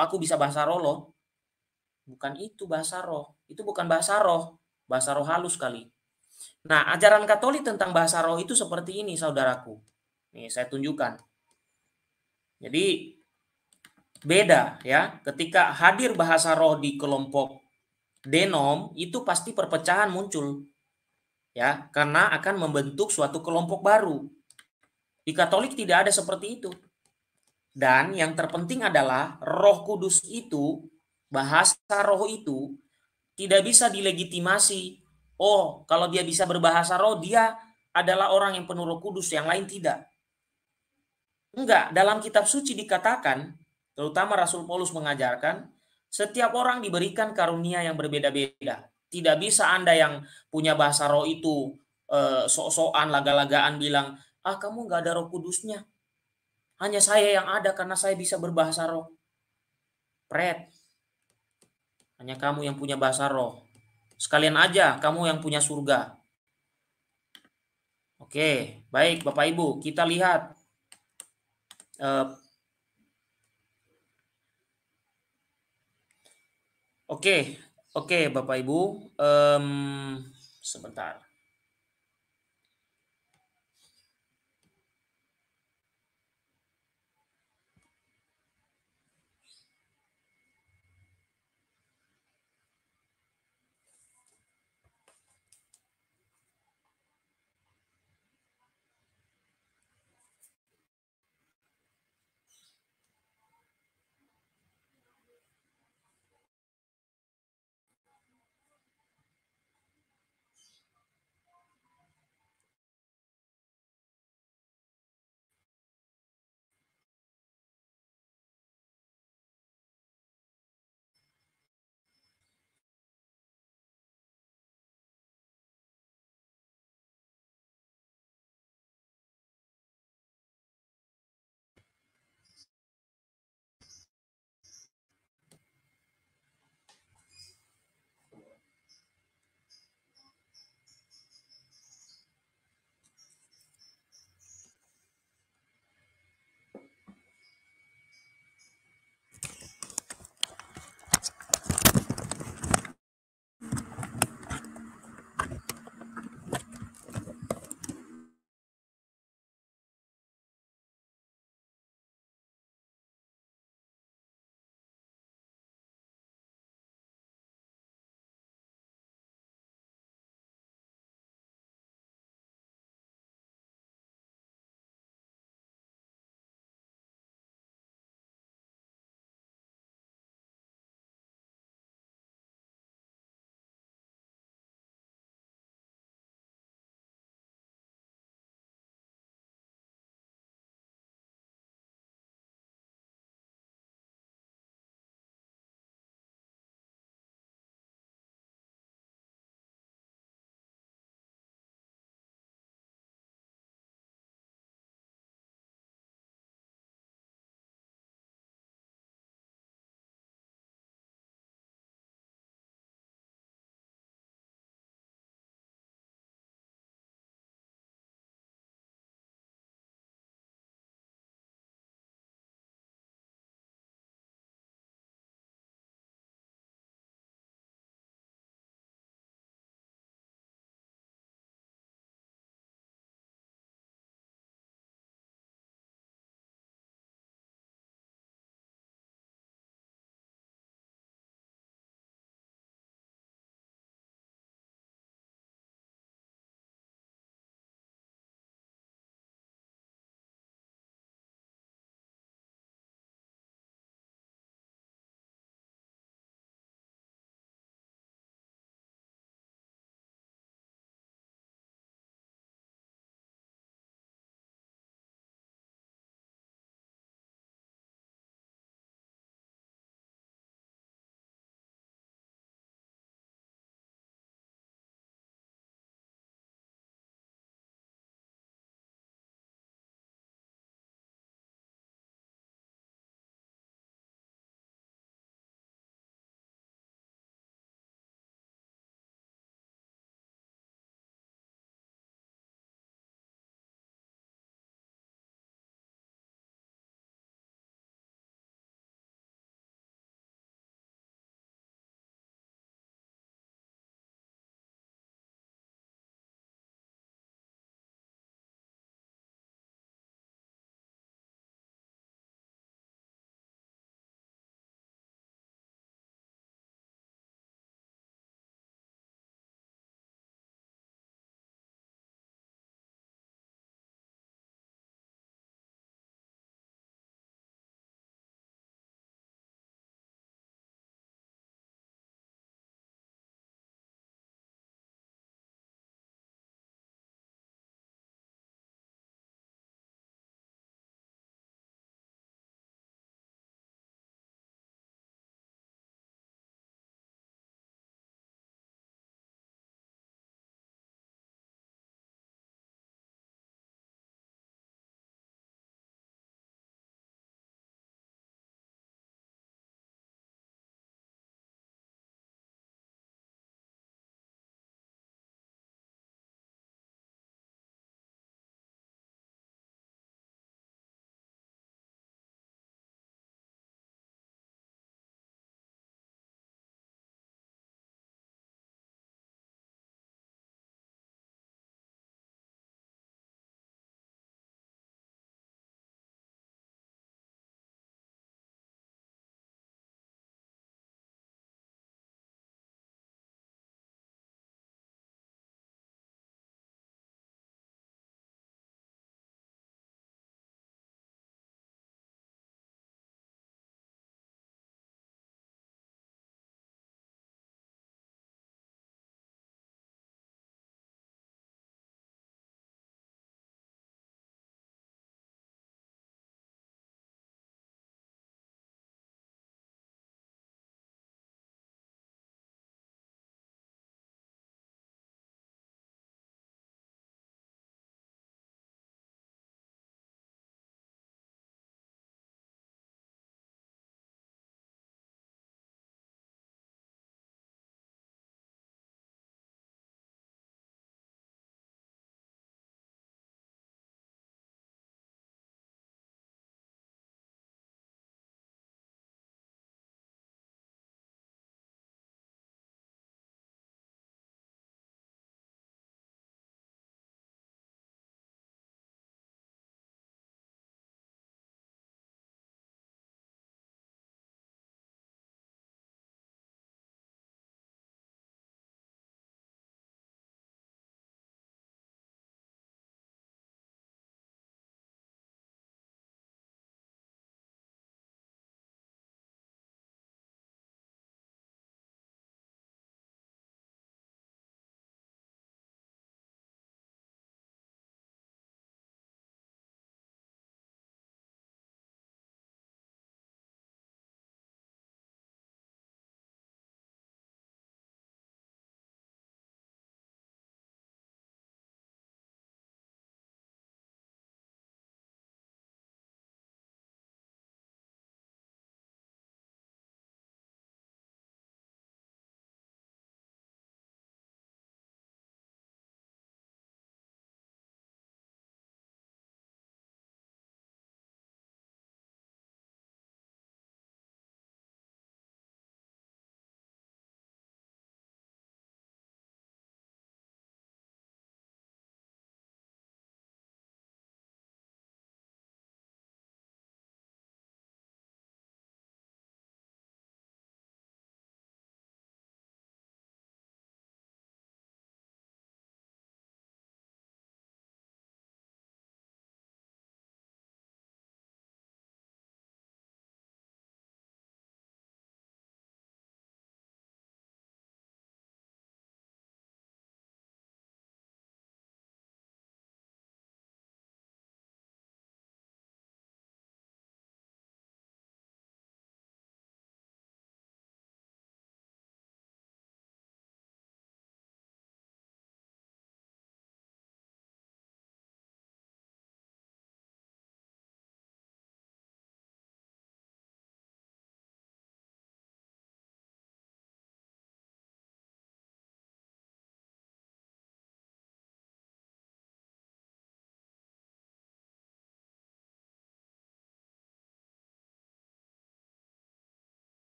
aku bisa bahasa roh loh. Bukan itu bahasa roh. Itu bukan bahasa roh. Bahasa roh halus sekali. Nah, ajaran Katolik tentang bahasa roh itu seperti ini, saudaraku. Nih, saya tunjukkan. Jadi, beda ya. Ketika hadir bahasa roh di kelompok denom, itu pasti perpecahan muncul. Ya, karena akan membentuk suatu kelompok baru. Di Katolik tidak ada seperti itu. Dan yang terpenting adalah Roh Kudus itu, bahasa roh itu tidak bisa dilegitimasi. Oh, kalau dia bisa berbahasa roh, dia adalah orang yang penuh Roh Kudus, yang lain tidak. Enggak, dalam kitab suci dikatakan, terutama Rasul Paulus mengajarkan, setiap orang diberikan karunia yang berbeda-beda. Tidak bisa Anda yang punya bahasa roh itu eh, sok-sokan, laga-lagaan bilang, ah kamu nggak ada roh kudusnya. Hanya saya yang ada karena saya bisa berbahasa roh. Pret. Hanya kamu yang punya bahasa roh. Sekalian aja kamu yang punya surga. Oke, baik Bapak Ibu, kita lihat Uh, Oke, oke Bapak Ibu, um, sebentar.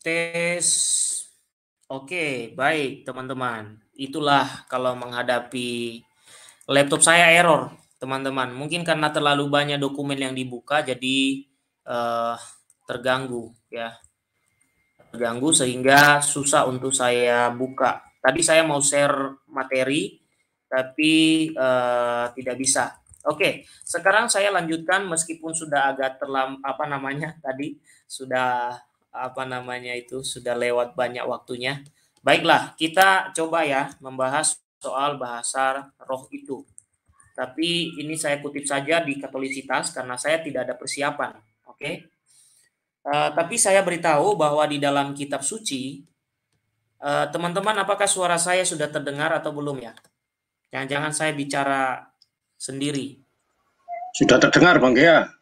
Tes. Oke, baik teman-teman. Itulah kalau menghadapi laptop saya error, teman-teman. Mungkin karena terlalu banyak dokumen yang dibuka jadi uh, terganggu ya. Terganggu sehingga susah untuk saya buka. Tadi saya mau share materi tapi uh, tidak bisa. Oke, sekarang saya lanjutkan meskipun sudah agak terlam apa namanya tadi sudah apa namanya itu sudah lewat banyak waktunya. Baiklah, kita coba ya membahas soal bahasa roh itu. Tapi ini saya kutip saja di Katolisitas karena saya tidak ada persiapan. Oke. Uh, tapi saya beritahu bahwa di dalam kitab suci eh, teman-teman uh, apakah suara saya sudah terdengar atau belum ya? Jangan-jangan saya bicara sendiri. Sudah terdengar Bang Gea.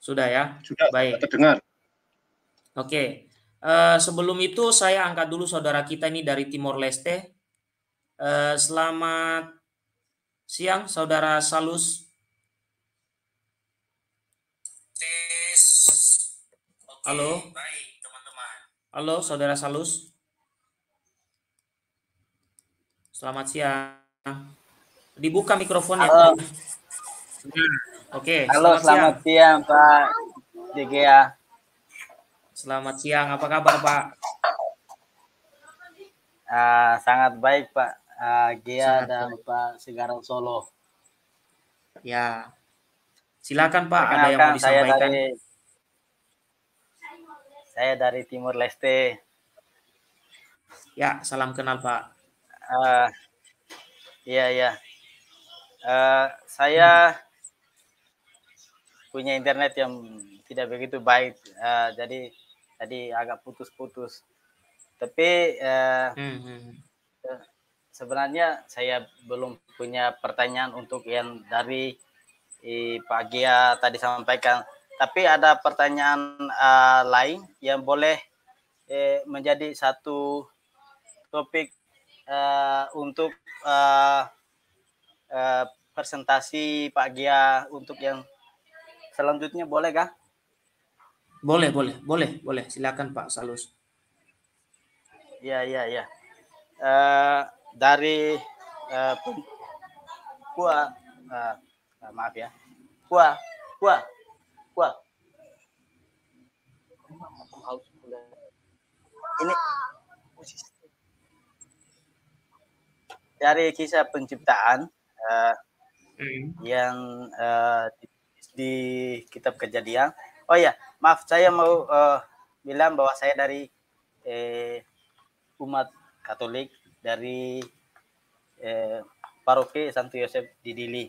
Sudah ya? Sudah, Baik. terdengar. Oke, uh, sebelum itu saya angkat dulu saudara kita ini dari Timor Leste. Uh, selamat siang, saudara Salus. Halo. Baik, teman-teman. Halo, saudara Salus. Selamat siang. Dibuka mikrofonnya. Halo. Nah, Oke. Halo, selamat, selamat siang. siang Pak DGA. Selamat siang, apa kabar Pak? Uh, sangat baik Pak uh, Gia sangat dan baik. Pak Segarang Solo. Ya, silakan Pak. Ada yang mau disampaikan? Saya dari, saya dari Timur Leste. Ya, salam kenal Pak. Uh, iya iya. Uh, saya hmm. punya internet yang tidak begitu baik, uh, jadi tadi agak putus-putus. Tapi uh, hmm, hmm. sebenarnya saya belum punya pertanyaan untuk yang dari eh, Pak Gia tadi sampaikan. Tapi ada pertanyaan uh, lain yang boleh eh, menjadi satu topik uh, untuk uh, uh, presentasi Pak Gia untuk yang selanjutnya boleh kah? Boleh, boleh, boleh, boleh. Silakan Pak Salus. Ya, ya, ya. Uh, dari uh, Pua, uh, uh, maaf ya, Pua, Pua, Pua. Ini dari kisah penciptaan uh, hmm. yang uh, di, di kitab kejadian. Oh ya, maaf saya mau uh, bilang bahwa saya dari eh, umat Katolik dari eh, paroki Santo Yosef di Dili.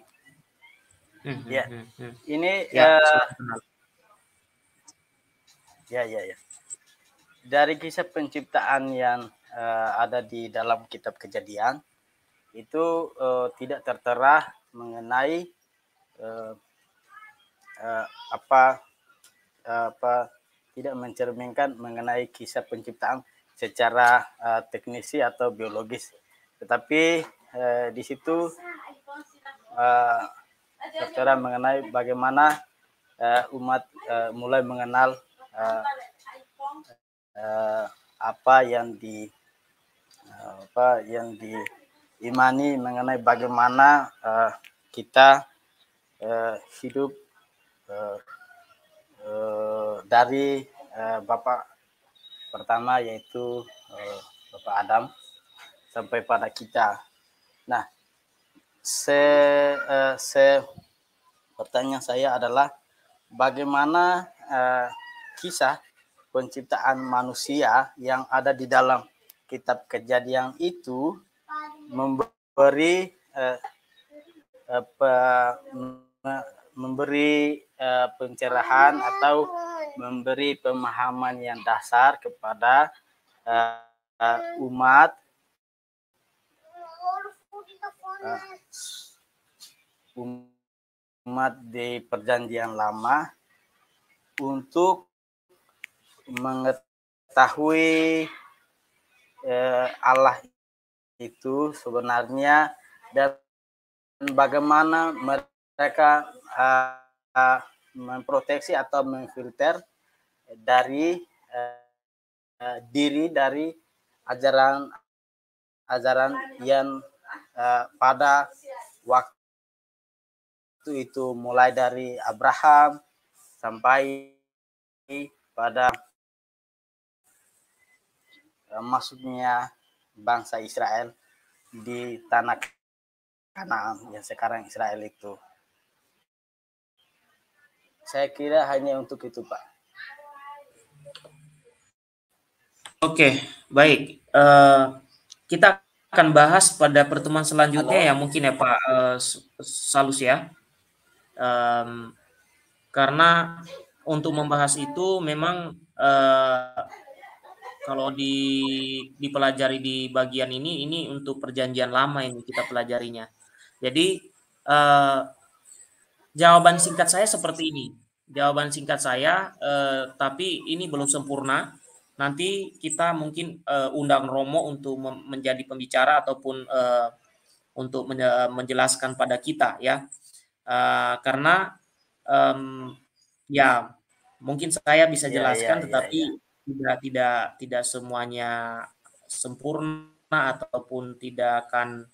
Hmm, ya, hmm, hmm. ini ya, uh, ya, ya, ya. Dari kisah penciptaan yang uh, ada di dalam Kitab Kejadian itu uh, tidak tertera mengenai uh, uh, apa apa tidak mencerminkan mengenai kisah penciptaan secara uh, teknisi atau biologis. Tetapi uh, di situ uh, mengenai bagaimana uh, umat uh, mulai mengenal uh, uh, apa yang di uh, apa yang diimani mengenai bagaimana uh, kita uh, hidup uh, Eh, dari uh, Bapak pertama yaitu uh, Bapak Adam sampai pada kita. Nah, se, uh, se pertanyaan saya adalah bagaimana uh, kisah penciptaan manusia yang ada di dalam kitab kejadian itu memberi uh, uh, memberi uh, pencerahan atau memberi pemahaman yang dasar kepada uh, uh, umat. Uh, umat di perjanjian lama untuk mengetahui uh, Allah itu sebenarnya dan bagaimana mereka uh, memproteksi atau memfilter dari uh, diri dari ajaran ajaran yang uh, pada waktu itu mulai dari Abraham sampai pada uh, masuknya bangsa Israel di tanah Kanaan yang sekarang Israel itu. Saya kira hanya untuk itu, Pak. Oke, baik. Uh, kita akan bahas pada pertemuan selanjutnya Halo. ya mungkin ya Pak uh, Salus ya. Um, karena untuk membahas itu memang uh, kalau di dipelajari di bagian ini ini untuk perjanjian lama ini kita pelajarinya. Jadi uh, jawaban singkat saya seperti ini. Jawaban singkat saya, uh, tapi ini belum sempurna. Nanti kita mungkin uh, undang Romo untuk menjadi pembicara ataupun uh, untuk men menjelaskan pada kita ya. Uh, karena um, ya mungkin saya bisa iya, jelaskan ya, ya, tetapi ya, ya. tidak tidak tidak semuanya sempurna ataupun tidak akan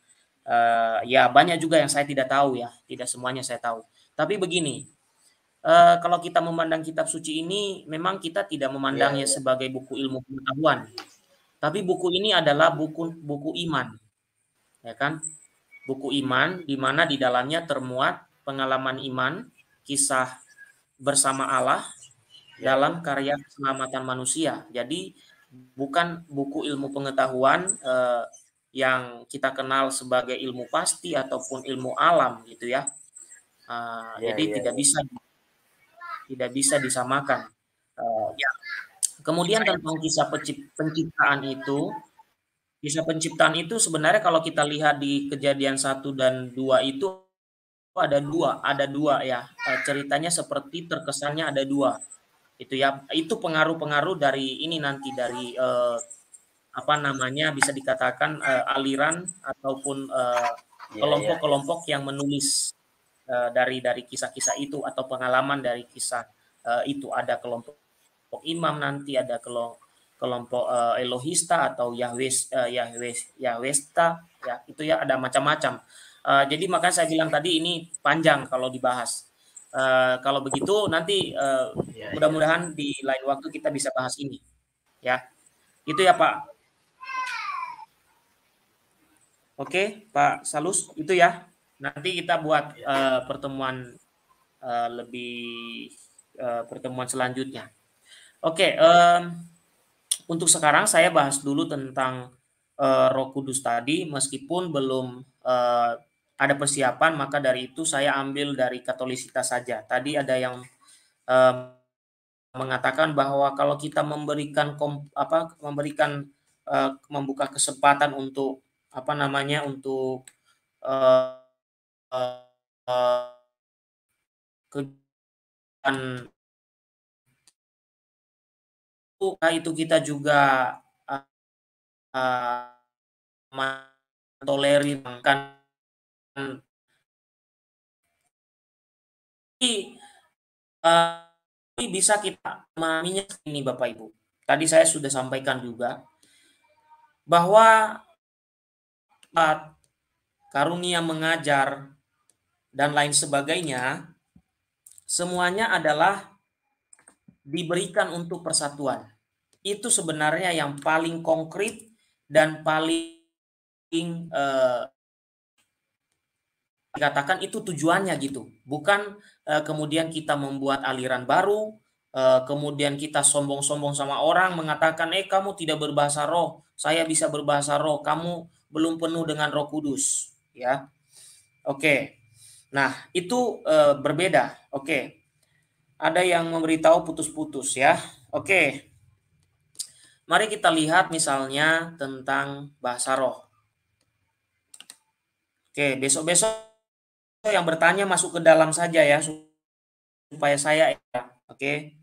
uh, ya banyak juga yang saya tidak tahu ya. Tidak semuanya saya tahu. Tapi begini uh, kalau kita memandang kitab suci ini memang kita tidak memandangnya yeah, yeah. sebagai buku ilmu pengetahuan. Tapi buku ini adalah buku buku iman. Ya kan? Buku iman di mana di dalamnya termuat pengalaman iman, kisah bersama Allah yeah. dalam karya keselamatan manusia. Jadi bukan buku ilmu pengetahuan uh, yang kita kenal sebagai ilmu pasti ataupun ilmu alam gitu ya. Uh, yeah, jadi yeah. tidak bisa tidak bisa disamakan. Uh, ya. Kemudian tentang kisah penciptaan itu, kisah penciptaan itu sebenarnya kalau kita lihat di kejadian satu dan dua itu ada dua, ada dua ya uh, ceritanya seperti terkesannya ada dua itu ya itu pengaruh-pengaruh dari ini nanti dari uh, apa namanya bisa dikatakan uh, aliran ataupun kelompok-kelompok uh, yang menulis uh, dari dari kisah-kisah itu atau pengalaman dari kisah uh, itu ada kelompok imam nanti ada kelompok kelompok uh, Elohista atau Yahwes uh, Yahwes Yahwesta ya itu ya ada macam-macam. Uh, jadi makanya saya bilang tadi ini panjang kalau dibahas. Uh, kalau begitu nanti uh, ya, mudah-mudahan ya. di lain waktu kita bisa bahas ini. Ya. Itu ya, Pak. Oke, Pak Salus, itu ya. Nanti kita buat uh, pertemuan uh, lebih uh, pertemuan selanjutnya. Oke, okay, um, untuk sekarang saya bahas dulu tentang uh, Roh Kudus tadi, meskipun belum uh, ada persiapan, maka dari itu saya ambil dari Katolisitas saja. Tadi ada yang um, mengatakan bahwa kalau kita memberikan kom, apa memberikan uh, membuka kesempatan untuk apa namanya untuk kegiatan itu kita juga uh, mentolerirkan uh, bisa kita memahaminya ini Bapak Ibu. Tadi saya sudah sampaikan juga bahwa karunia mengajar dan lain sebagainya, semuanya adalah diberikan untuk persatuan. Itu sebenarnya yang paling konkret dan paling eh, dikatakan itu tujuannya gitu. Bukan eh, kemudian kita membuat aliran baru, eh, kemudian kita sombong-sombong sama orang mengatakan, eh kamu tidak berbahasa roh, saya bisa berbahasa roh, kamu belum penuh dengan roh kudus. Ya, Oke, Nah, itu e, berbeda. Oke. Ada yang memberitahu putus-putus ya. Oke. Mari kita lihat misalnya tentang bahasa roh. Oke, besok-besok yang bertanya masuk ke dalam saja ya supaya saya ya. Oke.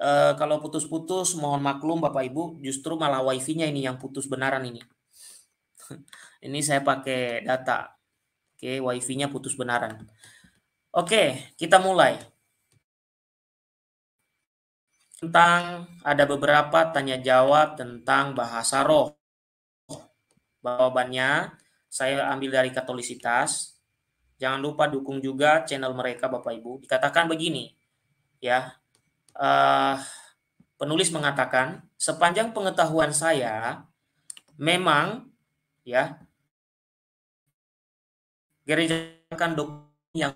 E, kalau putus-putus mohon maklum Bapak Ibu, justru malah wifi-nya ini yang putus benaran ini. ini saya pakai data Oke, wifi-nya putus benaran. Oke, kita mulai. tentang ada beberapa tanya jawab tentang bahasa roh. Jawabannya saya ambil dari Katolisitas. Jangan lupa dukung juga channel mereka Bapak Ibu. Dikatakan begini, ya. Uh, penulis mengatakan sepanjang pengetahuan saya memang ya gereja kan dokumen yang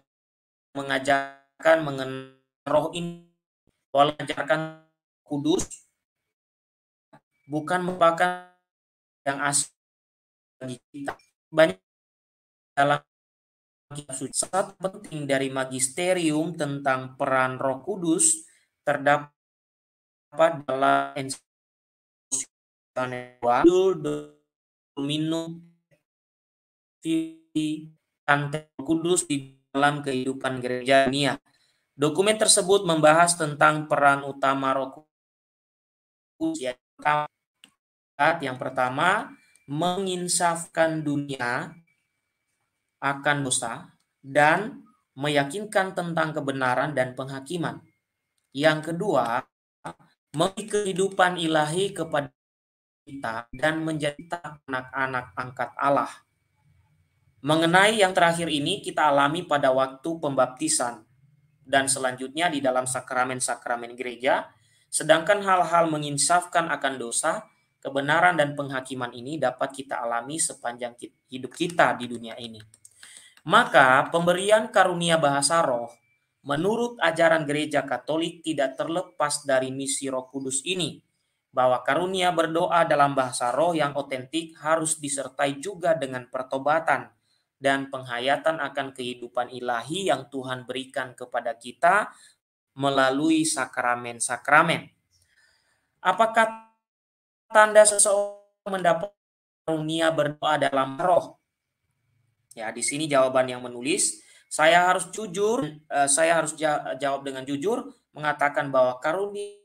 mengajarkan mengenai roh ini. Pola ajarkan kudus. Bukan merupakan yang asli bagi kita. Banyak dalam satu penting dari magisterium tentang peran Roh Kudus terdapat dalam minum kudus di dalam kehidupan gereja dunia Dokumen tersebut membahas tentang peran utama Roh Kudus yang pertama menginsafkan dunia akan dosa dan meyakinkan tentang kebenaran dan penghakiman. Yang kedua, memberi kehidupan ilahi kepada kita dan menjadi anak-anak angkat Allah. Mengenai yang terakhir ini kita alami pada waktu pembaptisan dan selanjutnya di dalam sakramen-sakramen gereja, sedangkan hal-hal menginsafkan akan dosa, kebenaran dan penghakiman ini dapat kita alami sepanjang hidup kita di dunia ini. Maka pemberian karunia bahasa roh menurut ajaran gereja Katolik tidak terlepas dari misi Roh Kudus ini, bahwa karunia berdoa dalam bahasa roh yang otentik harus disertai juga dengan pertobatan, dan penghayatan akan kehidupan ilahi yang Tuhan berikan kepada kita melalui sakramen-sakramen. Apakah tanda seseorang mendapat karunia berdoa dalam roh? Ya, di sini jawaban yang menulis, saya harus jujur, eh, saya harus jawab dengan jujur mengatakan bahwa karunia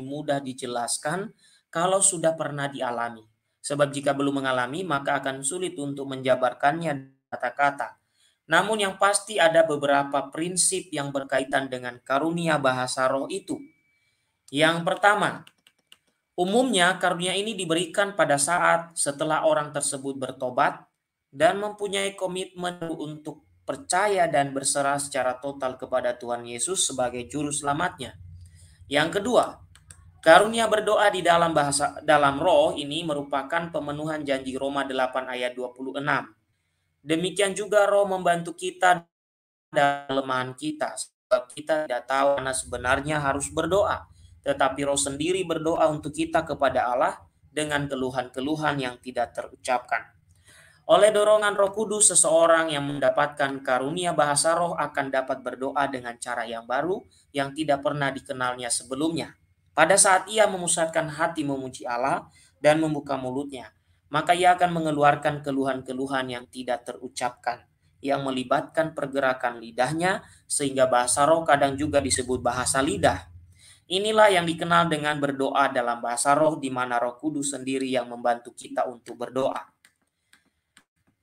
mudah dijelaskan kalau sudah pernah dialami. Sebab jika belum mengalami, maka akan sulit untuk menjabarkannya kata-kata. Namun yang pasti ada beberapa prinsip yang berkaitan dengan karunia bahasa roh itu. Yang pertama, umumnya karunia ini diberikan pada saat setelah orang tersebut bertobat dan mempunyai komitmen untuk percaya dan berserah secara total kepada Tuhan Yesus sebagai juru selamatnya. Yang kedua, Karunia berdoa di dalam bahasa dalam roh ini merupakan pemenuhan janji Roma 8 ayat 26. Demikian juga roh membantu kita dalam kelemahan kita. Sebab kita tidak tahu mana sebenarnya harus berdoa. Tetapi roh sendiri berdoa untuk kita kepada Allah dengan keluhan-keluhan yang tidak terucapkan. Oleh dorongan roh kudus, seseorang yang mendapatkan karunia bahasa roh akan dapat berdoa dengan cara yang baru yang tidak pernah dikenalnya sebelumnya pada saat ia memusatkan hati memuji Allah dan membuka mulutnya, maka ia akan mengeluarkan keluhan-keluhan yang tidak terucapkan, yang melibatkan pergerakan lidahnya, sehingga bahasa roh kadang juga disebut bahasa lidah. Inilah yang dikenal dengan berdoa dalam bahasa roh, di mana roh kudus sendiri yang membantu kita untuk berdoa.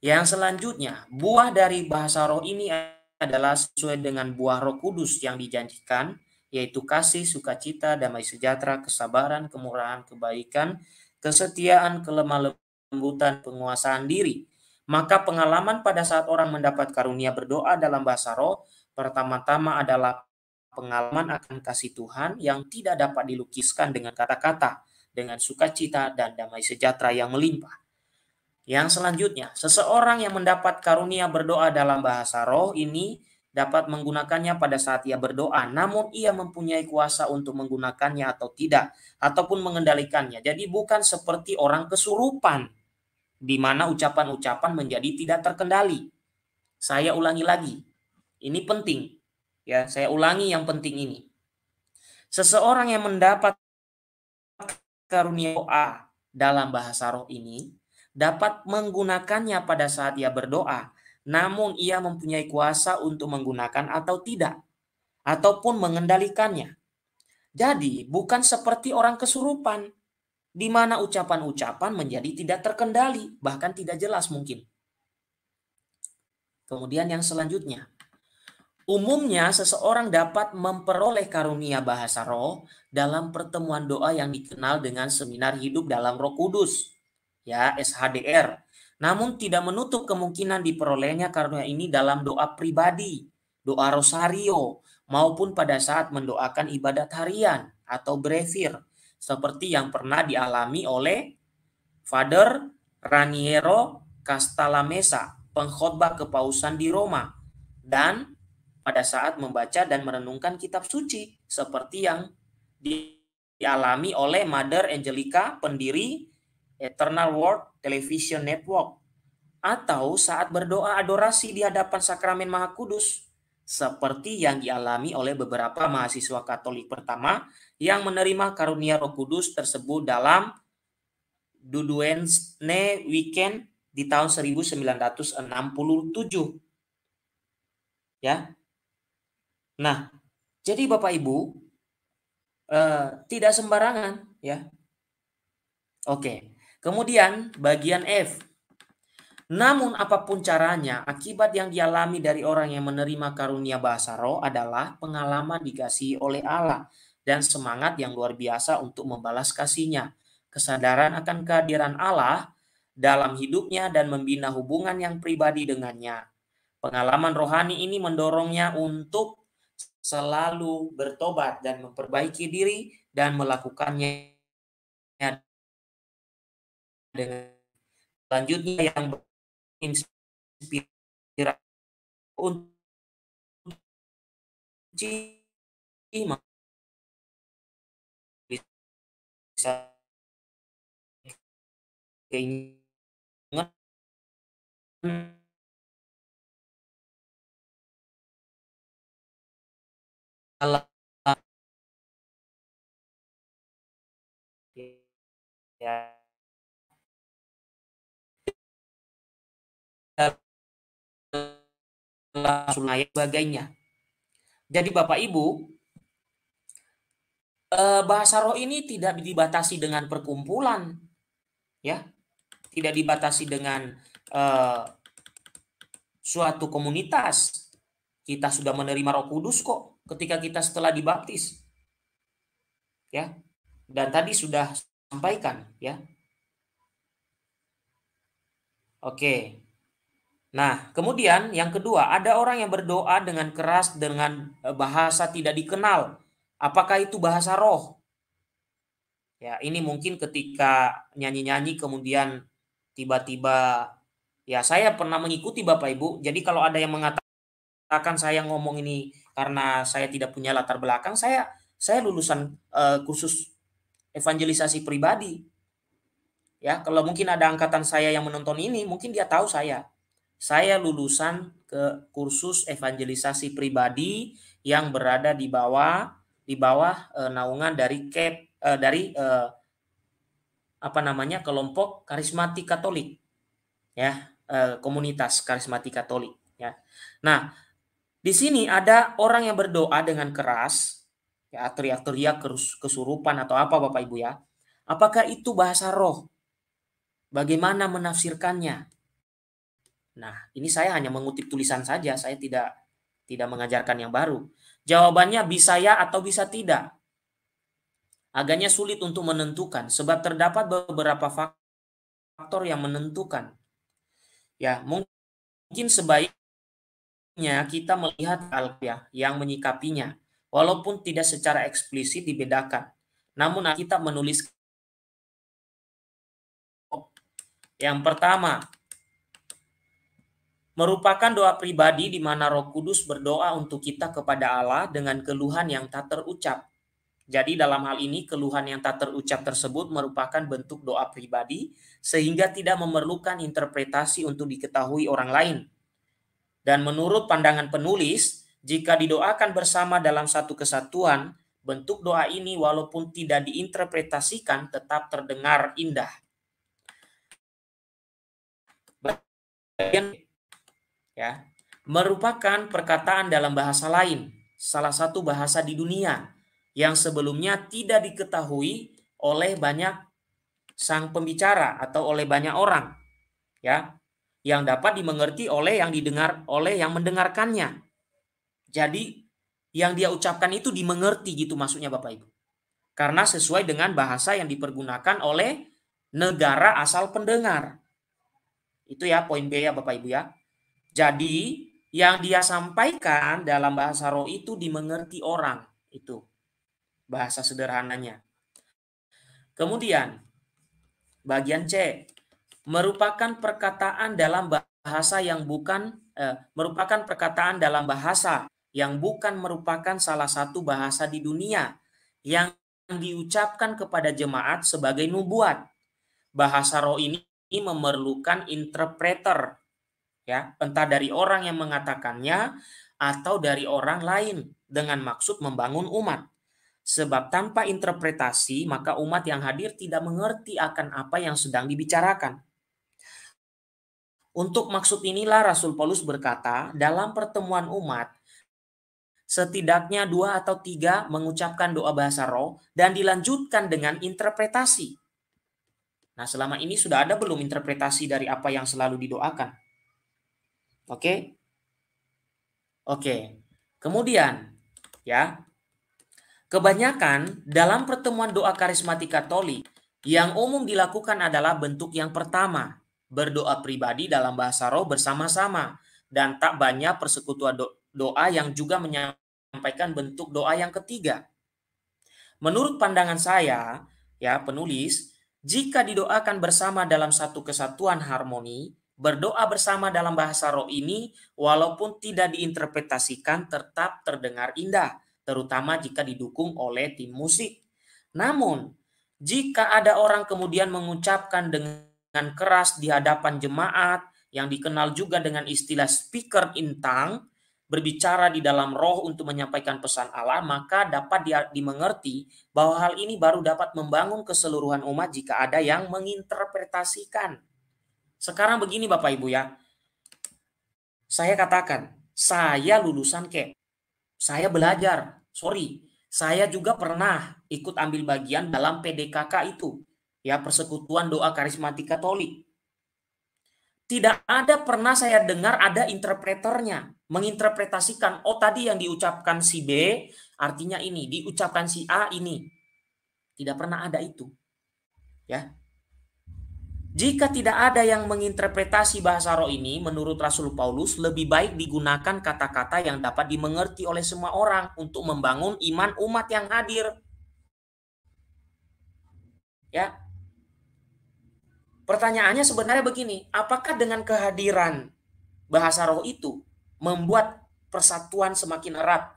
Yang selanjutnya, buah dari bahasa roh ini adalah sesuai dengan buah roh kudus yang dijanjikan, yaitu kasih, sukacita, damai sejahtera, kesabaran, kemurahan, kebaikan, kesetiaan, kelemah lembutan, penguasaan diri. Maka pengalaman pada saat orang mendapat karunia berdoa dalam bahasa roh, pertama-tama adalah pengalaman akan kasih Tuhan yang tidak dapat dilukiskan dengan kata-kata, dengan sukacita dan damai sejahtera yang melimpah. Yang selanjutnya, seseorang yang mendapat karunia berdoa dalam bahasa roh ini dapat menggunakannya pada saat ia berdoa, namun ia mempunyai kuasa untuk menggunakannya atau tidak, ataupun mengendalikannya. Jadi bukan seperti orang kesurupan, di mana ucapan-ucapan menjadi tidak terkendali. Saya ulangi lagi, ini penting. Ya, saya ulangi yang penting ini. Seseorang yang mendapat karunia doa dalam bahasa roh ini dapat menggunakannya pada saat ia berdoa namun ia mempunyai kuasa untuk menggunakan atau tidak, ataupun mengendalikannya. Jadi, bukan seperti orang kesurupan, di mana ucapan-ucapan menjadi tidak terkendali, bahkan tidak jelas mungkin. Kemudian yang selanjutnya, Umumnya seseorang dapat memperoleh karunia bahasa roh dalam pertemuan doa yang dikenal dengan seminar hidup dalam Roh Kudus, ya SHDR. Namun tidak menutup kemungkinan diperolehnya karunia ini dalam doa pribadi, doa rosario, maupun pada saat mendoakan ibadat harian atau brevir, seperti yang pernah dialami oleh Father Raniero Castalamessa, pengkhotbah kepausan di Roma, dan pada saat membaca dan merenungkan kitab suci seperti yang dialami oleh Mother Angelica, pendiri Eternal World Television Network, atau saat berdoa adorasi di hadapan sakramen Maha Kudus, seperti yang dialami oleh beberapa mahasiswa Katolik pertama yang menerima karunia Roh Kudus tersebut dalam Duduensne Weekend di tahun 1967. Ya, Nah, jadi Bapak Ibu eh, tidak sembarangan ya. Oke. Kemudian bagian F. Namun apa pun caranya, akibat yang dialami dari orang yang menerima karunia bahasa roh adalah pengalaman dikasih oleh Allah dan semangat yang luar biasa untuk membalas kasihnya. Kesadaran akan kehadiran Allah dalam hidupnya dan membina hubungan yang pribadi dengannya. Pengalaman rohani ini mendorongnya untuk selalu bertobat dan memperbaiki diri dan melakukannya dengan selanjutnya yang inspirasi untuk bisa keinginan ya langsung sebagainya. Jadi Bapak Ibu, eh, bahasa roh ini tidak dibatasi dengan perkumpulan, ya, tidak dibatasi dengan uh, suatu komunitas. Kita sudah menerima Roh Kudus kok ketika kita setelah dibaptis. Ya. Dan tadi sudah sampaikan ya. Oke. Nah, kemudian yang kedua, ada orang yang berdoa dengan keras dengan eh, bahasa tidak dikenal. Apakah itu bahasa roh? Ya, ini mungkin ketika nyanyi-nyanyi kemudian tiba-tiba ya saya pernah mengikuti Bapak Ibu. Jadi kalau ada yang mengatakan saya ngomong ini karena saya tidak punya latar belakang, saya saya lulusan uh, kursus evangelisasi pribadi. Ya, kalau mungkin ada angkatan saya yang menonton ini, mungkin dia tahu saya. Saya lulusan ke kursus evangelisasi pribadi yang berada di bawah di bawah uh, naungan dari cap uh, dari uh, apa namanya kelompok karismatik Katolik ya uh, komunitas karismatik Katolik ya. Nah, di sini ada orang yang berdoa dengan keras, ya teriak-teriak kesurupan atau apa Bapak Ibu ya. Apakah itu bahasa roh? Bagaimana menafsirkannya? Nah, ini saya hanya mengutip tulisan saja, saya tidak tidak mengajarkan yang baru. Jawabannya bisa ya atau bisa tidak. Agaknya sulit untuk menentukan sebab terdapat beberapa faktor yang menentukan. Ya, mungkin sebaik kita melihat alfiah yang menyikapinya, walaupun tidak secara eksplisit dibedakan. Namun kita menulis yang pertama merupakan doa pribadi di mana Roh Kudus berdoa untuk kita kepada Allah dengan keluhan yang tak terucap. Jadi dalam hal ini keluhan yang tak terucap tersebut merupakan bentuk doa pribadi sehingga tidak memerlukan interpretasi untuk diketahui orang lain. Dan menurut pandangan penulis, jika didoakan bersama dalam satu kesatuan, bentuk doa ini walaupun tidak diinterpretasikan tetap terdengar indah. Ya, merupakan perkataan dalam bahasa lain, salah satu bahasa di dunia yang sebelumnya tidak diketahui oleh banyak sang pembicara atau oleh banyak orang. Ya, yang dapat dimengerti oleh yang didengar oleh yang mendengarkannya. Jadi yang dia ucapkan itu dimengerti gitu maksudnya Bapak Ibu. Karena sesuai dengan bahasa yang dipergunakan oleh negara asal pendengar. Itu ya poin B ya Bapak Ibu ya. Jadi yang dia sampaikan dalam bahasa roh itu dimengerti orang. Itu bahasa sederhananya. Kemudian bagian C merupakan perkataan dalam bahasa yang bukan eh, merupakan perkataan dalam bahasa yang bukan merupakan salah satu bahasa di dunia yang diucapkan kepada jemaat sebagai nubuat. Bahasa roh ini memerlukan interpreter ya, entah dari orang yang mengatakannya atau dari orang lain dengan maksud membangun umat. Sebab tanpa interpretasi, maka umat yang hadir tidak mengerti akan apa yang sedang dibicarakan. Untuk maksud inilah Rasul Paulus berkata, dalam pertemuan umat, setidaknya dua atau tiga mengucapkan doa bahasa roh dan dilanjutkan dengan interpretasi. Nah, selama ini sudah ada belum interpretasi dari apa yang selalu didoakan? Oke? Oke. Kemudian, ya, kebanyakan dalam pertemuan doa karismatik Katolik yang umum dilakukan adalah bentuk yang pertama, berdoa pribadi dalam bahasa roh bersama-sama dan tak banyak persekutuan do doa yang juga menyampaikan bentuk doa yang ketiga. Menurut pandangan saya, ya penulis, jika didoakan bersama dalam satu kesatuan harmoni, berdoa bersama dalam bahasa roh ini walaupun tidak diinterpretasikan tetap terdengar indah, terutama jika didukung oleh tim musik. Namun, jika ada orang kemudian mengucapkan dengan keras di hadapan jemaat yang dikenal juga dengan istilah speaker in tongue, berbicara di dalam roh untuk menyampaikan pesan Allah, maka dapat dimengerti bahwa hal ini baru dapat membangun keseluruhan umat jika ada yang menginterpretasikan. Sekarang begini Bapak Ibu ya. Saya katakan, saya lulusan KEP. Saya belajar. Sorry, saya juga pernah ikut ambil bagian dalam PDKK itu. Ya, Persekutuan Doa Karismatik Katolik. Tidak ada pernah saya dengar ada interpreternya menginterpretasikan oh tadi yang diucapkan si B artinya ini, diucapkan si A ini. Tidak pernah ada itu. Ya. Jika tidak ada yang menginterpretasi bahasa roh ini, menurut Rasul Paulus, lebih baik digunakan kata-kata yang dapat dimengerti oleh semua orang untuk membangun iman umat yang hadir. Ya, Pertanyaannya sebenarnya begini, apakah dengan kehadiran bahasa roh itu membuat persatuan semakin erat?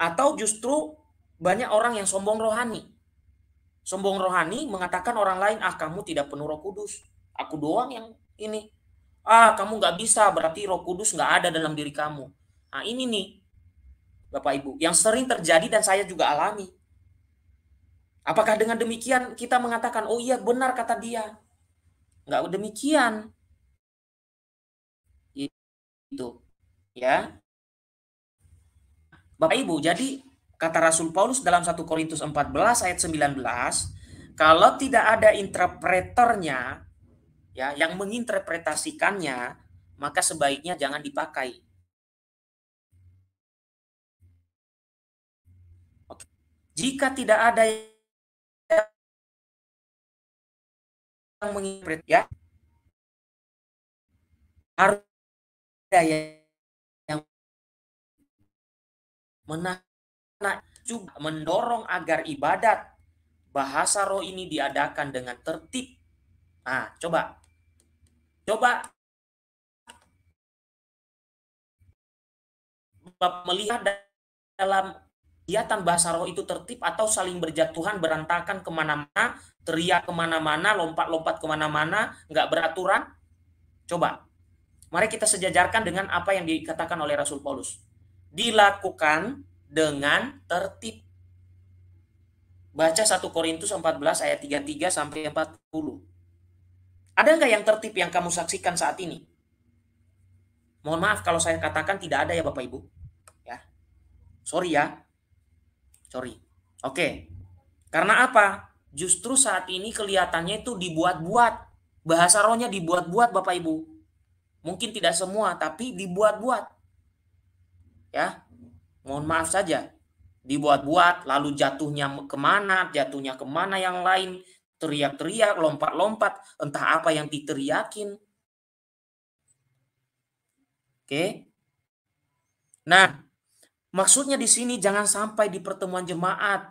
Atau justru banyak orang yang sombong rohani? Sombong rohani mengatakan orang lain, ah kamu tidak penuh roh kudus. Aku doang yang ini. Ah kamu nggak bisa, berarti roh kudus nggak ada dalam diri kamu. Nah ini nih, Bapak Ibu, yang sering terjadi dan saya juga alami. Apakah dengan demikian kita mengatakan, oh iya benar kata dia, Enggak demikian. Itu. Ya. Bapak Ibu, jadi kata Rasul Paulus dalam 1 Korintus 14 ayat 19, kalau tidak ada interpreternya ya yang menginterpretasikannya, maka sebaiknya jangan dipakai. Jika tidak ada yang menginterpret ya harus ada yang menahan juga mendorong agar ibadat bahasa roh ini diadakan dengan tertib. Nah, coba. Coba melihat dalam kegiatan bahasa roh itu tertib atau saling berjatuhan, berantakan ke mana-mana, teriak ke mana-mana, lompat-lompat ke mana-mana, nggak beraturan? Coba, mari kita sejajarkan dengan apa yang dikatakan oleh Rasul Paulus. Dilakukan dengan tertib. Baca 1 Korintus 14 ayat 33 sampai 40. Ada nggak yang tertib yang kamu saksikan saat ini? Mohon maaf kalau saya katakan tidak ada ya Bapak Ibu. Ya. Sorry ya. Sorry. Oke. Karena apa? justru saat ini kelihatannya itu dibuat-buat. Bahasa rohnya dibuat-buat Bapak Ibu. Mungkin tidak semua, tapi dibuat-buat. Ya. Mohon maaf saja. Dibuat-buat, lalu jatuhnya ke mana, jatuhnya ke mana yang lain, teriak-teriak, lompat-lompat, entah apa yang diteriakin. Oke. Nah, maksudnya di sini jangan sampai di pertemuan jemaat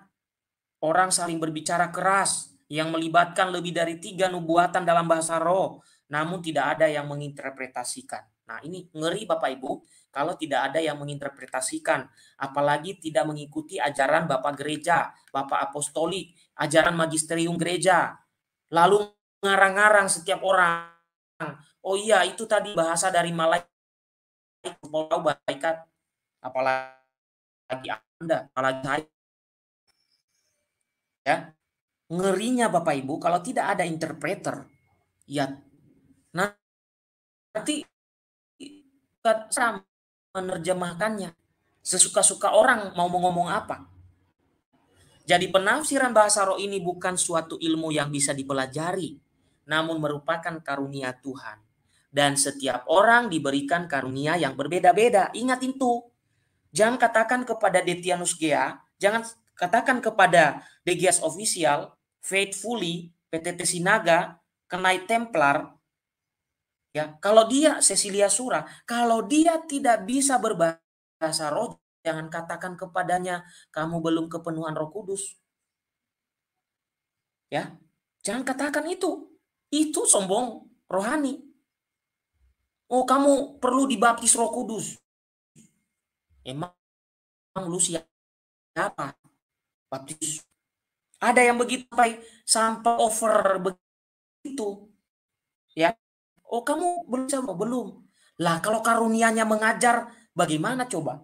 orang saling berbicara keras yang melibatkan lebih dari tiga nubuatan dalam bahasa roh, namun tidak ada yang menginterpretasikan. Nah, ini ngeri Bapak Ibu kalau tidak ada yang menginterpretasikan, apalagi tidak mengikuti ajaran Bapak gereja, Bapak apostolik, ajaran magisterium gereja. Lalu ngarang-ngarang setiap orang. Oh iya, itu tadi bahasa dari malaikat apalagi Anda, apalagi saya. Ya. Ngerinya Bapak Ibu kalau tidak ada interpreter, ya nanti menerjemahkannya. Sesuka-suka orang mau ngomong apa. Jadi penafsiran bahasa roh ini bukan suatu ilmu yang bisa dipelajari, namun merupakan karunia Tuhan. Dan setiap orang diberikan karunia yang berbeda-beda. Ingat itu. Jangan katakan kepada Detianus Gea, jangan katakan kepada DGS Official, Faithfully, PTT Sinaga, Kenai Templar, ya kalau dia Cecilia Sura, kalau dia tidak bisa berbahasa roh, jangan katakan kepadanya kamu belum kepenuhan Roh Kudus. Ya, jangan katakan itu. Itu sombong rohani. Oh, kamu perlu dibaptis Roh Kudus. Emang lu siapa? Baptis. Ada yang begitu baik sampai over begitu. Ya. Oh, kamu belum sama belum. Lah, kalau karunianya mengajar, bagaimana coba?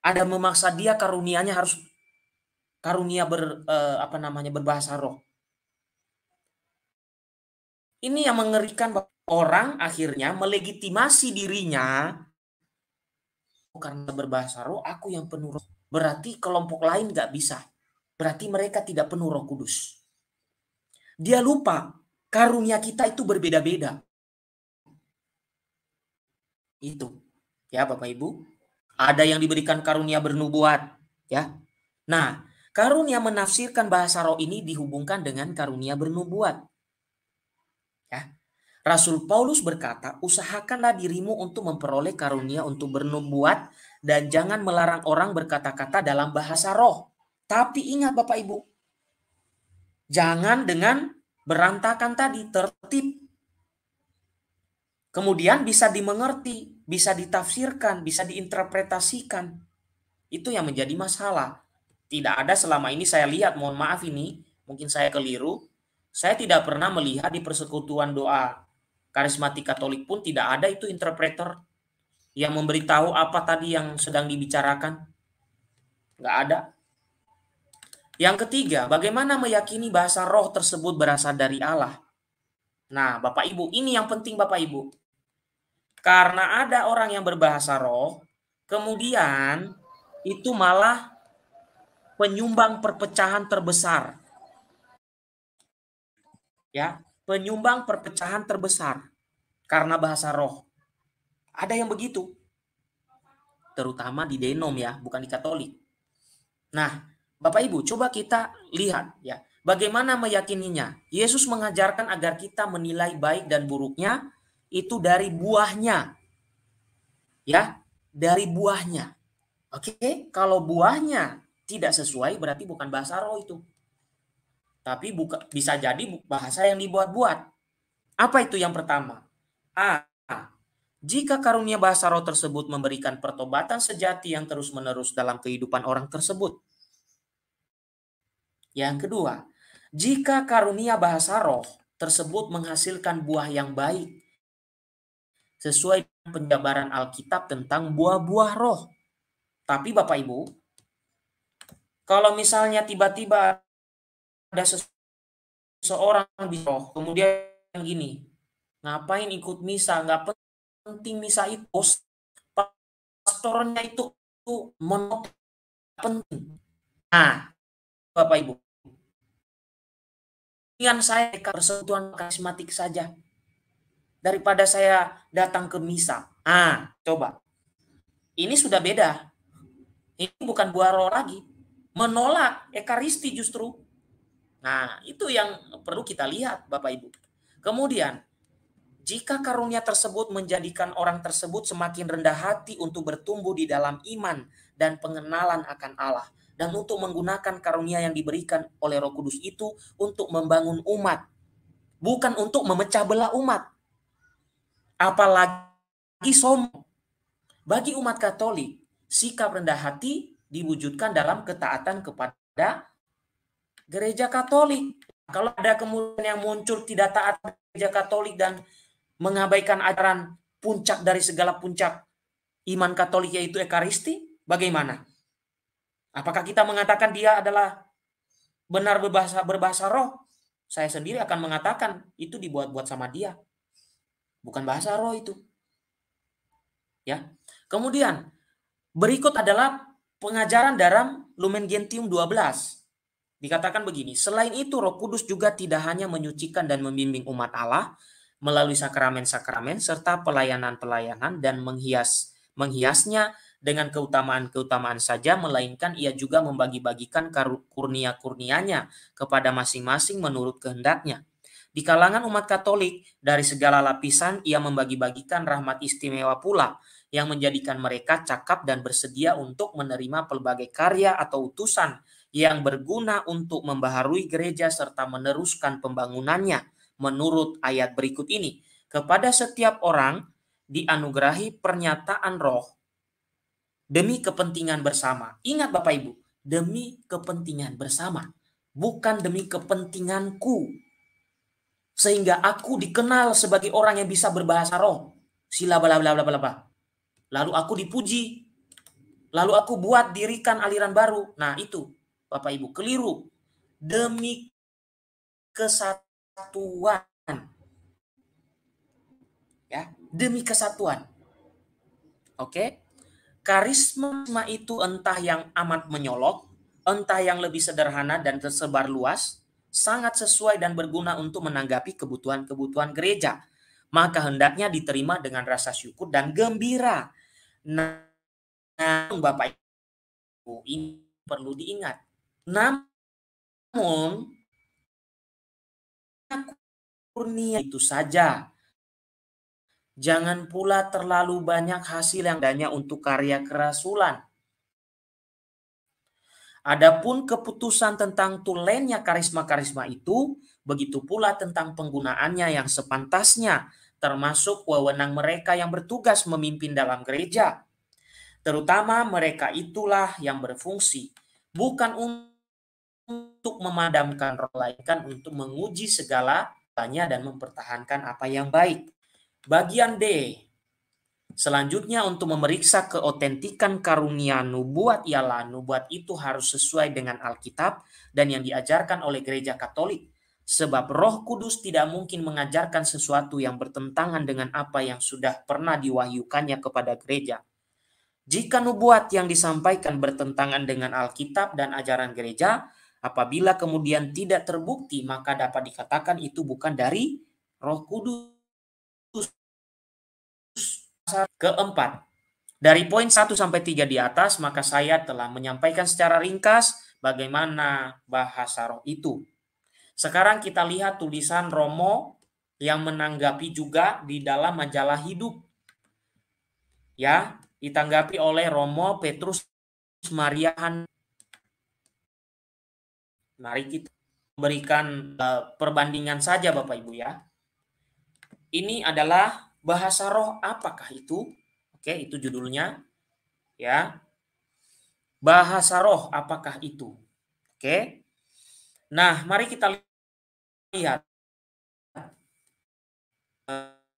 Ada memaksa dia karunianya harus karunia ber eh, apa namanya berbahasa roh. Ini yang mengerikan orang akhirnya melegitimasi dirinya karena berbahasa roh aku yang penuh roh. Berarti kelompok lain nggak bisa. Berarti mereka tidak penuh roh kudus. Dia lupa karunia kita itu berbeda-beda. Itu. Ya Bapak Ibu. Ada yang diberikan karunia bernubuat. Ya. Nah, karunia menafsirkan bahasa roh ini dihubungkan dengan karunia bernubuat. Ya. Rasul Paulus berkata, usahakanlah dirimu untuk memperoleh karunia untuk bernubuat dan jangan melarang orang berkata-kata dalam bahasa roh. Tapi ingat Bapak Ibu, jangan dengan berantakan tadi, tertib. Kemudian bisa dimengerti, bisa ditafsirkan, bisa diinterpretasikan. Itu yang menjadi masalah. Tidak ada selama ini saya lihat, mohon maaf ini, mungkin saya keliru, saya tidak pernah melihat di persekutuan doa karismatik Katolik pun tidak ada itu interpreter yang memberitahu apa tadi yang sedang dibicarakan. Nggak ada. Yang ketiga, bagaimana meyakini bahasa roh tersebut berasal dari Allah? Nah, Bapak Ibu, ini yang penting Bapak Ibu. Karena ada orang yang berbahasa roh, kemudian itu malah penyumbang perpecahan terbesar. Ya, penyumbang perpecahan terbesar karena bahasa roh. Ada yang begitu. Terutama di denom ya, bukan di katolik. Nah, Bapak Ibu, coba kita lihat ya, bagaimana meyakininya. Yesus mengajarkan agar kita menilai baik dan buruknya itu dari buahnya. Ya, dari buahnya. Oke, kalau buahnya tidak sesuai berarti bukan bahasa roh itu. Tapi buka, bisa jadi bahasa yang dibuat-buat. Apa itu yang pertama? A. Jika karunia bahasa roh tersebut memberikan pertobatan sejati yang terus-menerus dalam kehidupan orang tersebut. Yang kedua, jika karunia bahasa roh tersebut menghasilkan buah yang baik sesuai penjabaran Alkitab tentang buah-buah roh. Tapi Bapak Ibu, kalau misalnya tiba-tiba ada seseorang di roh kemudian gini ngapain ikut misa? Nggak penting misa itu. Pastornya itu monot penting. Nah bapak ibu dengan saya persekutuan karismatik saja daripada saya datang ke misa ah coba ini sudah beda Ini bukan buah roh lagi. Menolak ekaristi justru. Nah, itu yang perlu kita lihat Bapak Ibu. Kemudian, jika karunia tersebut menjadikan orang tersebut semakin rendah hati untuk bertumbuh di dalam iman dan pengenalan akan Allah, dan untuk menggunakan karunia yang diberikan oleh Roh Kudus itu untuk membangun umat, bukan untuk memecah belah umat. Apalagi sombong. Bagi umat Katolik, sikap rendah hati diwujudkan dalam ketaatan kepada gereja Katolik. Kalau ada kemudian yang muncul tidak taat gereja Katolik dan mengabaikan ajaran puncak dari segala puncak iman Katolik yaitu Ekaristi, bagaimana? Apakah kita mengatakan dia adalah benar berbahasa berbahasa roh? Saya sendiri akan mengatakan itu dibuat-buat sama dia. Bukan bahasa roh itu. Ya. Kemudian berikut adalah pengajaran dalam Lumen Gentium 12. Dikatakan begini, selain itu Roh Kudus juga tidak hanya menyucikan dan membimbing umat Allah, melalui sakramen-sakramen serta pelayanan-pelayanan dan menghias menghiasnya dengan keutamaan-keutamaan saja melainkan ia juga membagi-bagikan kurnia-kurnianya kepada masing-masing menurut kehendaknya. Di kalangan umat Katolik dari segala lapisan ia membagi-bagikan rahmat istimewa pula yang menjadikan mereka cakap dan bersedia untuk menerima pelbagai karya atau utusan yang berguna untuk membaharui gereja serta meneruskan pembangunannya menurut ayat berikut ini. Kepada setiap orang dianugerahi pernyataan roh demi kepentingan bersama. Ingat Bapak Ibu, demi kepentingan bersama, bukan demi kepentinganku. Sehingga aku dikenal sebagai orang yang bisa berbahasa roh. Sila bla bla bla bla bla. Lalu aku dipuji. Lalu aku buat dirikan aliran baru. Nah, itu Bapak Ibu keliru. Demi kesatuan ya demi kesatuan. Oke, karisma itu entah yang amat menyolok, entah yang lebih sederhana dan tersebar luas, sangat sesuai dan berguna untuk menanggapi kebutuhan-kebutuhan gereja. Maka hendaknya diterima dengan rasa syukur dan gembira. Nah, Bapak Ibu, ini perlu diingat. Namun, kurnia itu saja Jangan pula terlalu banyak hasil yang adanya untuk karya kerasulan. Adapun keputusan tentang tulennya karisma-karisma itu, begitu pula tentang penggunaannya yang sepantasnya, termasuk wewenang mereka yang bertugas memimpin dalam gereja. Terutama mereka itulah yang berfungsi, bukan untuk memadamkan roh, untuk menguji segala tanya dan mempertahankan apa yang baik. Bagian D. Selanjutnya untuk memeriksa keotentikan karunia nubuat ialah nubuat itu harus sesuai dengan Alkitab dan yang diajarkan oleh gereja Katolik. Sebab Roh Kudus tidak mungkin mengajarkan sesuatu yang bertentangan dengan apa yang sudah pernah diwahyukannya kepada gereja. Jika nubuat yang disampaikan bertentangan dengan Alkitab dan ajaran gereja, apabila kemudian tidak terbukti, maka dapat dikatakan itu bukan dari Roh Kudus keempat. Dari poin 1 sampai 3 di atas, maka saya telah menyampaikan secara ringkas bagaimana bahasa roh itu. Sekarang kita lihat tulisan Romo yang menanggapi juga di dalam majalah hidup. Ya, ditanggapi oleh Romo Petrus Mariahan. Mari kita berikan uh, perbandingan saja Bapak Ibu ya. Ini adalah Bahasa roh apakah itu? Oke, itu judulnya. Ya. Bahasa roh apakah itu? Oke. Nah, mari kita lihat.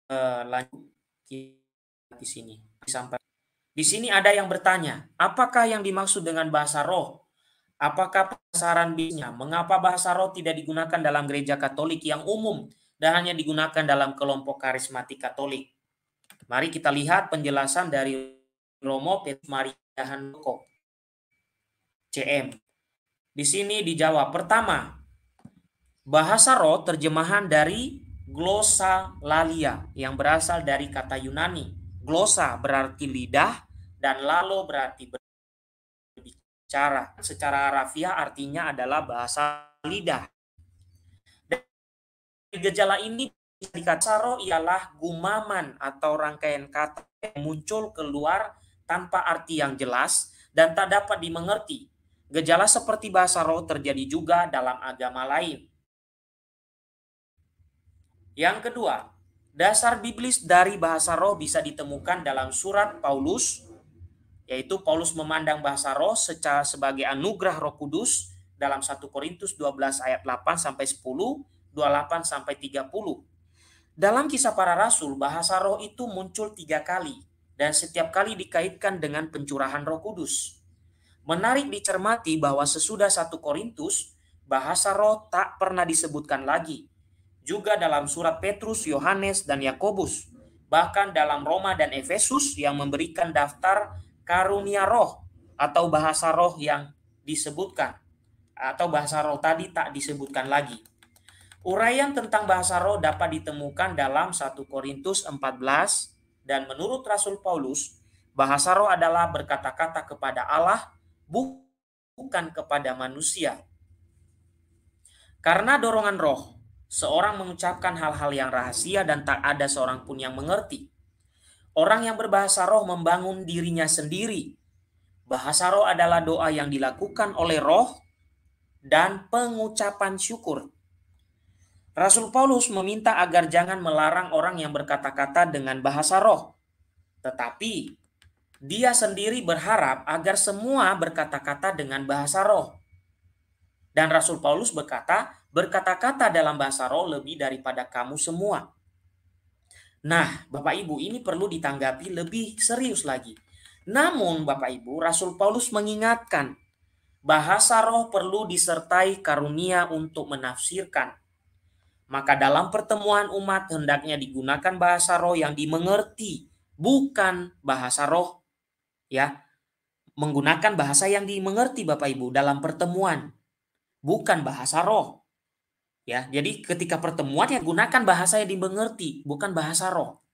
Uh, lanjut di sini. Sampai di sini ada yang bertanya, apakah yang dimaksud dengan bahasa roh? Apakah pasaran bisnya? Mengapa bahasa roh tidak digunakan dalam gereja Katolik yang umum dan hanya digunakan dalam kelompok karismatik Katolik. Mari kita lihat penjelasan dari Romo Maria Handoko CM. Di sini dijawab pertama, bahasa roh terjemahan dari glosa lalia yang berasal dari kata Yunani. Glosa berarti lidah dan lalo berarti cara. Secara harafiah artinya adalah bahasa lidah. Gejala ini dikata ialah gumaman atau rangkaian kata yang muncul keluar tanpa arti yang jelas dan tak dapat dimengerti. Gejala seperti bahasa roh terjadi juga dalam agama lain. Yang kedua, dasar biblis dari bahasa roh bisa ditemukan dalam surat Paulus, yaitu Paulus memandang bahasa roh secara sebagai anugerah roh kudus dalam 1 Korintus 12 ayat 8 sampai 10, 28 sampai 30. Dalam kisah para rasul, bahasa roh itu muncul tiga kali dan setiap kali dikaitkan dengan pencurahan roh kudus. Menarik dicermati bahwa sesudah 1 Korintus, bahasa roh tak pernah disebutkan lagi, juga dalam surat Petrus, Yohanes, dan Yakobus, bahkan dalam Roma dan Efesus yang memberikan daftar karunia roh atau bahasa roh yang disebutkan atau bahasa roh tadi tak disebutkan lagi. Uraian tentang bahasa roh dapat ditemukan dalam 1 Korintus 14 dan menurut Rasul Paulus, bahasa roh adalah berkata-kata kepada Allah bukan kepada manusia. Karena dorongan roh, seorang mengucapkan hal-hal yang rahasia dan tak ada seorang pun yang mengerti. Orang yang berbahasa roh membangun dirinya sendiri. Bahasa roh adalah doa yang dilakukan oleh roh dan pengucapan syukur. Rasul Paulus meminta agar jangan melarang orang yang berkata-kata dengan bahasa roh. Tetapi dia sendiri berharap agar semua berkata-kata dengan bahasa roh. Dan Rasul Paulus berkata, berkata-kata dalam bahasa roh lebih daripada kamu semua. Nah, Bapak Ibu, ini perlu ditanggapi lebih serius lagi. Namun, Bapak Ibu, Rasul Paulus mengingatkan bahasa roh perlu disertai karunia untuk menafsirkan. Maka dalam pertemuan umat hendaknya digunakan bahasa roh yang dimengerti, bukan bahasa roh ya. Menggunakan bahasa yang dimengerti Bapak Ibu dalam pertemuan bukan bahasa roh. Ya, jadi ketika pertemuan ya gunakan bahasa yang dimengerti, bukan bahasa roh.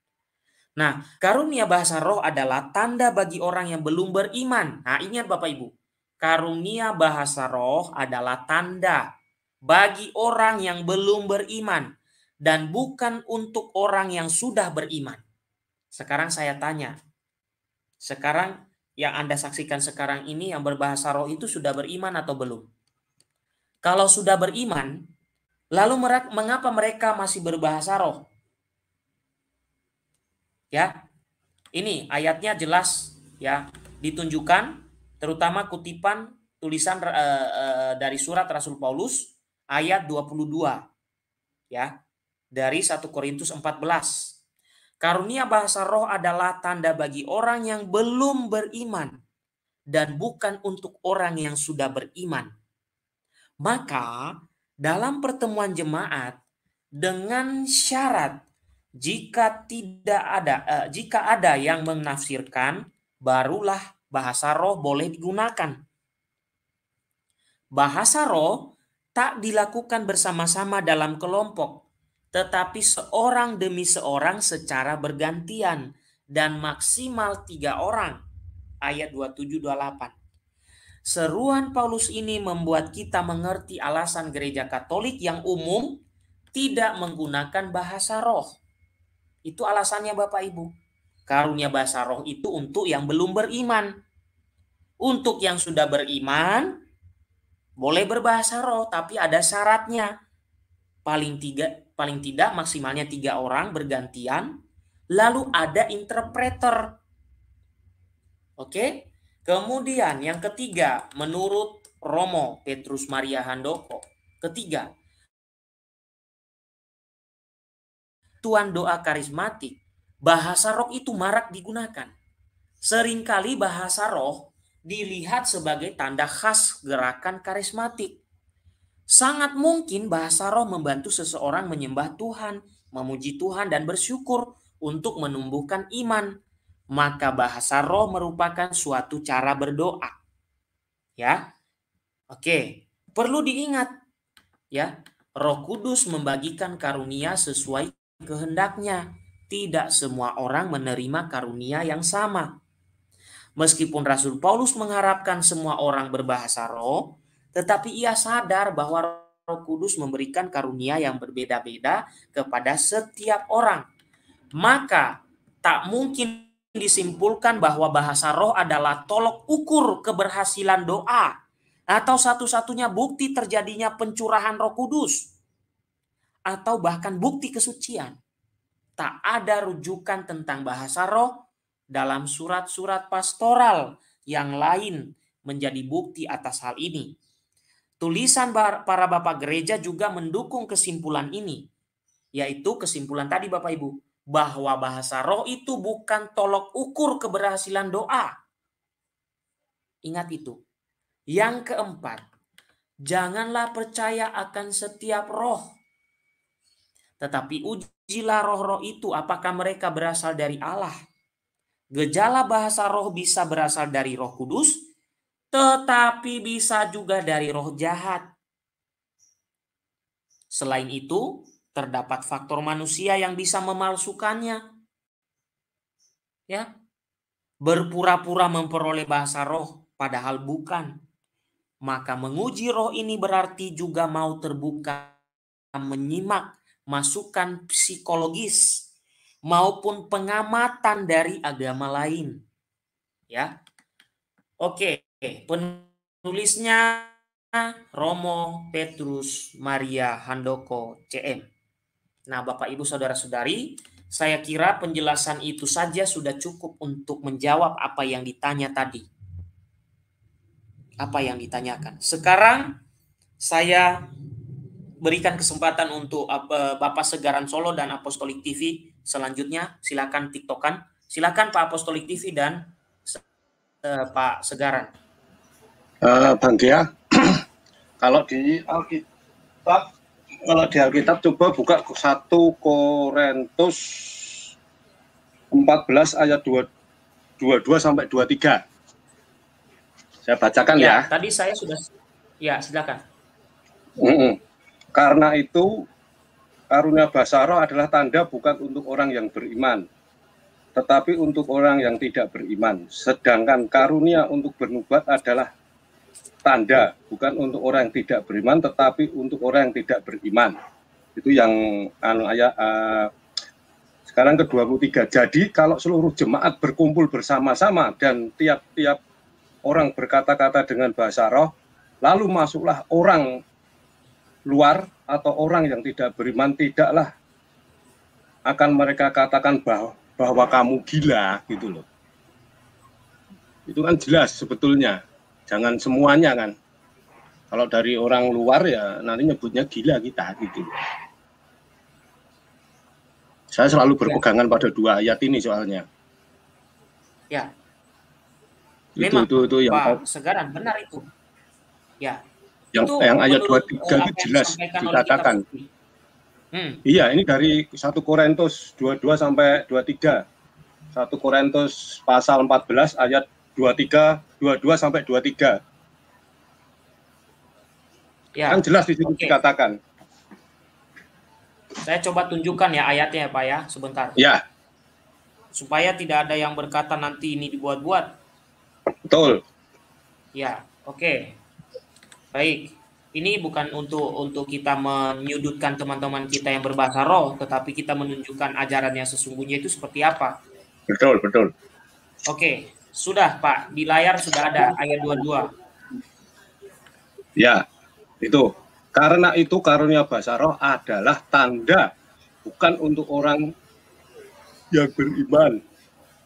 Nah, karunia bahasa roh adalah tanda bagi orang yang belum beriman. Nah, ingat Bapak Ibu, karunia bahasa roh adalah tanda bagi orang yang belum beriman dan bukan untuk orang yang sudah beriman. Sekarang saya tanya, sekarang yang Anda saksikan sekarang ini yang berbahasa roh itu sudah beriman atau belum? Kalau sudah beriman, lalu mengapa mereka masih berbahasa roh? Ya, ini ayatnya jelas ya ditunjukkan terutama kutipan tulisan uh, uh, dari surat Rasul Paulus ayat 22 ya dari 1 Korintus 14 karunia bahasa roh adalah tanda bagi orang yang belum beriman dan bukan untuk orang yang sudah beriman maka dalam pertemuan jemaat dengan syarat jika tidak ada eh, jika ada yang menafsirkan barulah bahasa roh boleh digunakan. Bahasa roh tak dilakukan bersama-sama dalam kelompok, tetapi seorang demi seorang secara bergantian dan maksimal tiga orang. Ayat 27-28. Seruan Paulus ini membuat kita mengerti alasan gereja Katolik yang umum tidak menggunakan bahasa roh. Itu alasannya Bapak Ibu. Karunia bahasa roh itu untuk yang belum beriman. Untuk yang sudah beriman, boleh berbahasa roh, tapi ada syaratnya. Paling tiga, paling tidak maksimalnya tiga orang bergantian. Lalu ada interpreter. Oke, Kemudian yang ketiga, menurut Romo Petrus Maria Handoko, ketiga, tuan doa karismatik, bahasa roh itu marak digunakan. Seringkali bahasa roh dilihat sebagai tanda khas gerakan karismatik. Sangat mungkin bahasa roh membantu seseorang menyembah Tuhan, memuji Tuhan, dan bersyukur untuk menumbuhkan iman maka bahasa roh merupakan suatu cara berdoa. Ya. Oke, perlu diingat ya, Roh Kudus membagikan karunia sesuai kehendaknya. Tidak semua orang menerima karunia yang sama. Meskipun Rasul Paulus mengharapkan semua orang berbahasa roh, tetapi ia sadar bahwa Roh Kudus memberikan karunia yang berbeda-beda kepada setiap orang. Maka tak mungkin disimpulkan bahwa bahasa roh adalah tolok ukur keberhasilan doa atau satu-satunya bukti terjadinya pencurahan Roh Kudus atau bahkan bukti kesucian. Tak ada rujukan tentang bahasa roh dalam surat-surat pastoral yang lain menjadi bukti atas hal ini. Tulisan para bapak gereja juga mendukung kesimpulan ini, yaitu kesimpulan tadi Bapak Ibu, bahwa bahasa roh itu bukan tolok ukur keberhasilan doa. Ingat itu. Yang keempat, janganlah percaya akan setiap roh. Tetapi ujilah roh-roh itu apakah mereka berasal dari Allah. Gejala bahasa roh bisa berasal dari roh kudus, tetapi bisa juga dari roh jahat. Selain itu, terdapat faktor manusia yang bisa memalsukannya. Ya. Berpura-pura memperoleh bahasa roh padahal bukan. Maka menguji roh ini berarti juga mau terbuka menyimak masukan psikologis maupun pengamatan dari agama lain. Ya. Oke, penulisnya Romo Petrus Maria Handoko CM. Nah, Bapak Ibu Saudara-saudari, saya kira penjelasan itu saja sudah cukup untuk menjawab apa yang ditanya tadi. Apa yang ditanyakan. Sekarang saya berikan kesempatan untuk Bapak Segaran Solo dan Apostolik TV selanjutnya. Silakan TikTokan. Silakan Pak Apostolik TV dan uh, Pak Segaran. Uh, Bang Gia, kalau di Alkitab kalau di Alkitab coba buka 1 Korintus 14 ayat 2, 22 sampai 23. Saya bacakan ya. ya. Tadi saya sudah ya, silakan. Mm -mm. Karena itu karunia basaro adalah tanda bukan untuk orang yang beriman, tetapi untuk orang yang tidak beriman. Sedangkan karunia untuk bernubuat adalah tanda bukan untuk orang yang tidak beriman tetapi untuk orang yang tidak beriman itu yang anu ayat uh, sekarang ke-23 jadi kalau seluruh jemaat berkumpul bersama-sama dan tiap-tiap orang berkata-kata dengan bahasa roh lalu masuklah orang luar atau orang yang tidak beriman tidaklah akan mereka katakan bahwa bahwa kamu gila gitu loh. Itu kan jelas sebetulnya. Jangan semuanya kan. Kalau dari orang luar ya nanti nyebutnya gila kita gitu saya selalu berpegangan ya. pada dua ayat ini soalnya. Ya. Itu Memang, itu itu yang Pak Segaran benar itu. Ya yang itu yang ayat 23 itu jelas dikatakan hmm. iya ini dari 1 Korintus 22 sampai 23 1 Korintus pasal 14 ayat 23 22 sampai 23. Ya. Kan jelas di situ okay. dikatakan. Saya coba tunjukkan ya ayatnya ya Pak ya, sebentar. Ya. Supaya tidak ada yang berkata nanti ini dibuat-buat. Betul. Ya, oke. Okay. Baik. Ini bukan untuk untuk kita menyudutkan teman-teman kita yang berbahasa roh, tetapi kita menunjukkan ajaran yang sesungguhnya itu seperti apa. Betul, betul. Oke. Sudah, Pak. Di layar sudah ada ayat 22. Ya, itu. Karena itu karunia bahasa roh adalah tanda bukan untuk orang yang beriman,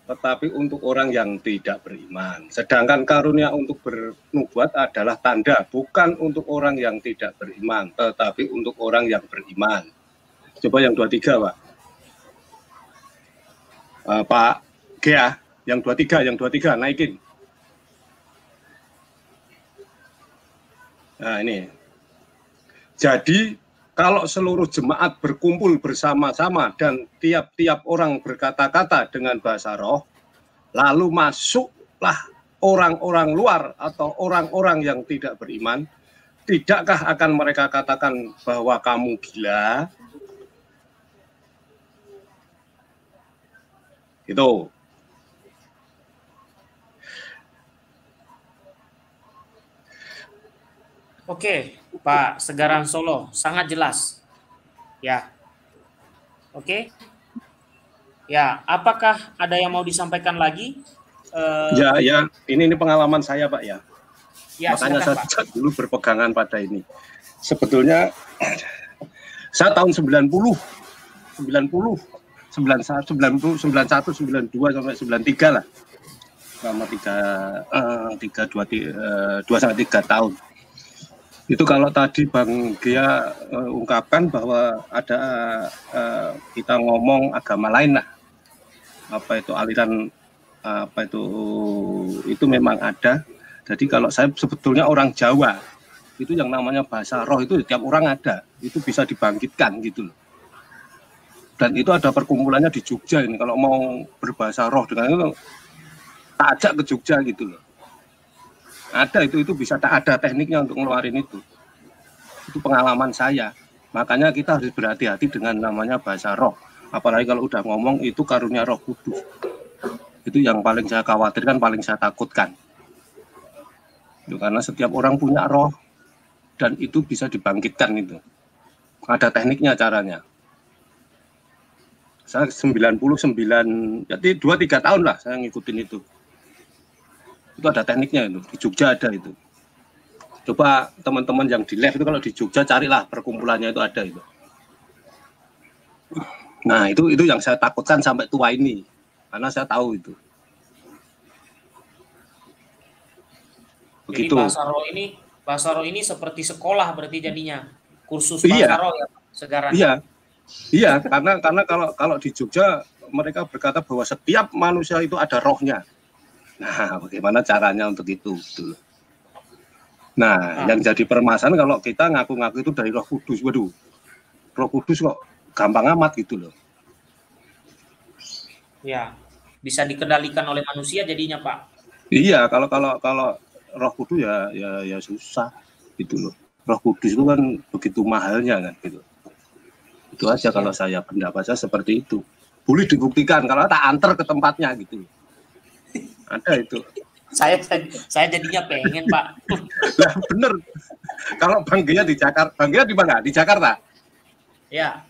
tetapi untuk orang yang tidak beriman. Sedangkan karunia untuk bernubuat adalah tanda bukan untuk orang yang tidak beriman, tetapi untuk orang yang beriman. Coba yang 23, Pak. Uh, Pak Gea, yang 23, yang 23 naikin. Nah, ini. Jadi kalau seluruh jemaat berkumpul bersama-sama dan tiap-tiap orang berkata-kata dengan bahasa roh, lalu masuklah orang-orang luar atau orang-orang yang tidak beriman, tidakkah akan mereka katakan bahwa kamu gila? Itu. Oke, Pak Segaran Solo, sangat jelas. Ya. Oke. Ya, apakah ada yang mau disampaikan lagi? Uh, ya, ya. Ini ini pengalaman saya, Pak ya. Ya, Makanya silakan, saya Pak. dulu berpegangan pada ini. Sebetulnya saya tahun 90 90 91 90 91 92 sampai 93 lah selama tiga uh, tiga dua uh, dua sampai tiga tahun itu kalau tadi Bang Gia uh, ungkapkan bahwa ada uh, kita ngomong agama lain lah. Apa itu aliran apa itu itu memang ada. Jadi kalau saya sebetulnya orang Jawa itu yang namanya bahasa roh itu tiap orang ada. Itu bisa dibangkitkan gitu loh. Dan itu ada perkumpulannya di Jogja ini. Kalau mau berbahasa roh dengan itu tak ajak ke Jogja gitu loh ada itu itu bisa tak ada tekniknya untuk ngeluarin itu. Itu pengalaman saya. Makanya kita harus berhati-hati dengan namanya bahasa roh. Apalagi kalau udah ngomong itu karunia roh kudus. Itu yang paling saya khawatirkan paling saya takutkan. Itu karena setiap orang punya roh dan itu bisa dibangkitkan itu. Ada tekniknya caranya. Saya 99 jadi 2 3 tahun lah saya ngikutin itu itu ada tekniknya itu di Jogja ada itu. Coba teman-teman yang di live itu kalau di Jogja carilah perkumpulannya itu ada itu. Nah itu itu yang saya takutkan sampai tua ini karena saya tahu itu. Begitu. Jadi Basaro ini Basaro ini seperti sekolah berarti jadinya kursus iya. Basaro ya sekarang. Iya. Iya karena karena kalau kalau di Jogja mereka berkata bahwa setiap manusia itu ada rohnya Nah, bagaimana caranya untuk itu? Gitu. Nah, ah. yang jadi permasalahan kalau kita ngaku-ngaku itu dari Roh Kudus, waduh, Roh Kudus kok gampang amat gitu loh. Ya, bisa dikendalikan oleh manusia jadinya Pak. Iya, kalau kalau kalau Roh Kudus ya ya ya susah gitu loh. Roh Kudus itu kan begitu mahalnya kan gitu. Itu aja kalau ya. saya pendapat saya seperti itu. Boleh dibuktikan kalau tak antar ke tempatnya gitu. Loh ada itu. Saya saya jadinya pengen pak. Lah bener. Kalau bang Gia di Jakarta bang Gia di mana? Di Jakarta? Ya.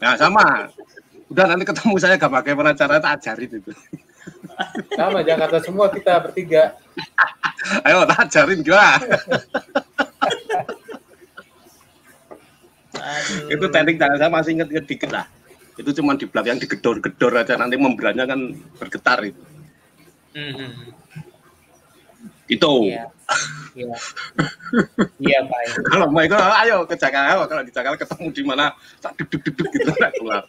Nah sama. Udah nanti ketemu saya gak bagaimana cara tak ajarin itu. Sama Jakarta semua kita bertiga. Ayo tak ajarin juga itu teknik tangan saya masih inget inget dikit lah. Itu cuma di belakang digedor-gedor aja. Nanti membrannya kan bergetar itu Hmm. Itu. Iya. Iya. Iya, Pak. Kalau mau itu ayo ke Jakarta. Kalau di Jakarta ketemu di mana tak duduk duduk gitu tak keluar.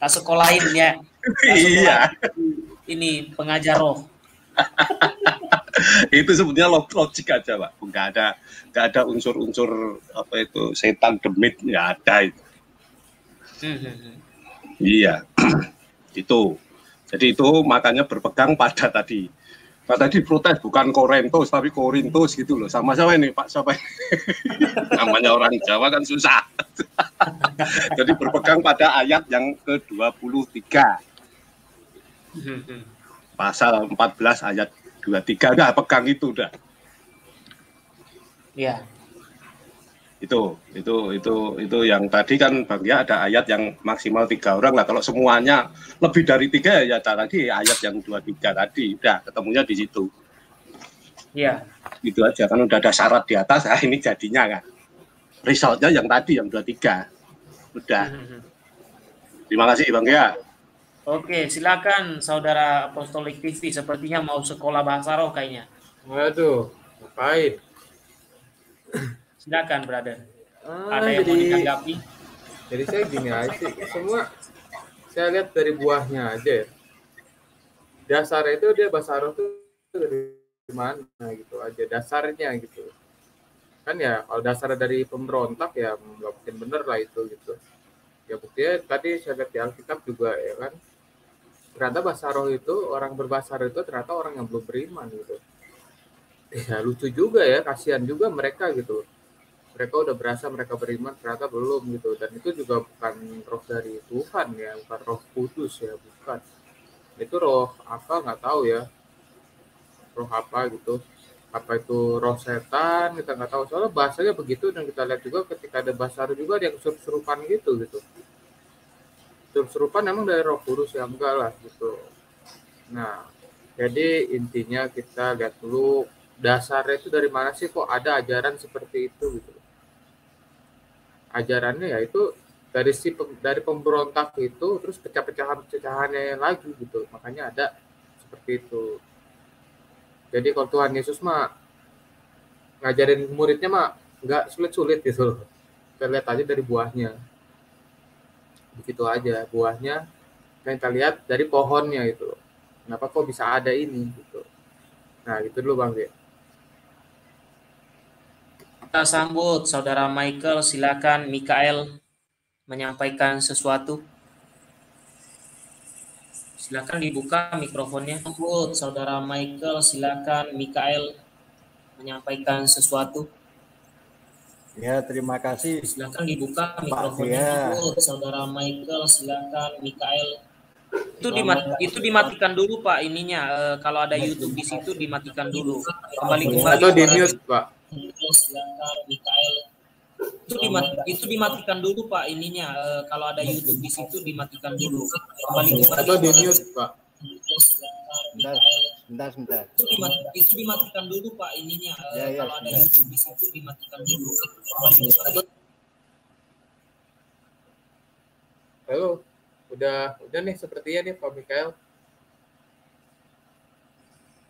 Tak sekolahin ya. Iya. Ini pengajar roh. itu sebetulnya logik aja pak nggak ada nggak ada unsur-unsur apa itu setan demit ya ada itu hmm. iya itu jadi itu makanya berpegang pada tadi. Pak tadi protes bukan Korintus tapi Korintus gitu loh. Sama siapa ini Pak siapa ini? Namanya orang Jawa kan susah. Jadi berpegang pada ayat yang ke-23. Pasal 14 ayat 23 udah pegang itu udah. Iya itu itu itu itu yang tadi kan bang ya ada ayat yang maksimal tiga orang. Lah kalau semuanya lebih dari tiga ya lagi ayat yang dua tiga tadi. Udah ketemunya di situ. Ya itu aja kan udah ada syarat di atas. Nah ini jadinya kan. Resultnya yang tadi yang dua tiga. Udah. Hmm. terima kasih bang ya. Oke, silakan saudara Apostolik TV. Sepertinya mau sekolah bahasa roh kayaknya. Waduh, ngapain? Silakan, brother. Ah, Ada yang jadi, mau ditanggapi? Jadi saya gini aja, semua saya lihat dari buahnya aja ya. Dasar itu dia bahasa Arab itu dari mana gitu aja dasarnya gitu. Kan ya kalau dasar dari pemberontak ya nggak mungkin bener lah itu gitu. Ya buktinya tadi saya lihat di Alkitab juga ya kan. Ternyata bahasa roh itu orang berbahasa itu ternyata orang yang belum beriman gitu. Ya lucu juga ya, kasihan juga mereka gitu mereka udah berasa mereka beriman ternyata belum gitu. Dan itu juga bukan roh dari Tuhan ya bukan roh kudus ya bukan. Itu roh apa nggak tahu ya. Roh apa gitu. Apa itu roh setan kita nggak tahu. Soalnya bahasanya begitu dan kita lihat juga ketika ada bahasa juga ada yang serupan gitu gitu. Serupan emang dari roh kudus ya enggak lah gitu. Nah jadi intinya kita lihat dulu dasarnya itu dari mana sih kok ada ajaran seperti itu gitu ajarannya ya itu dari si dari pemberontak itu terus pecah-pecahan-pecahannya lagi gitu makanya ada seperti itu jadi kalau Tuhan Yesus mah ngajarin muridnya mah nggak sulit-sulit gitu loh. Kita lihat aja dari buahnya. Begitu aja buahnya. Kita lihat dari pohonnya itu loh. Kenapa kok bisa ada ini gitu. Nah gitu dulu Bang Ge. Kita sambut Saudara Michael, silakan Mikael menyampaikan sesuatu. Silakan dibuka mikrofonnya. Sambut Saudara Michael, silakan Mikael menyampaikan sesuatu. Ya, terima kasih. Silakan dibuka mikrofonnya. Sambut Saudara Michael, silakan Mikael. Itu dimat itu dimatikan dulu Pak ininya. E, kalau ada YouTube di situ dimatikan dulu. Kembali kembali. Atau di mute Pak. Mikael itu dimat itu dimatikan dulu pak ininya. E, kalau ada YouTube di situ dimatikan dulu. Kembali kembali. Atau di mute pak. Bentar, bentar, bentar. Itu, dimat, itu dimatikan dulu pak ininya. E, ya, ya, kalau ada YouTube di situ dimatikan dulu. Kembali kembali. Halo. Udah udah nih sepertinya nih Pak Mikael.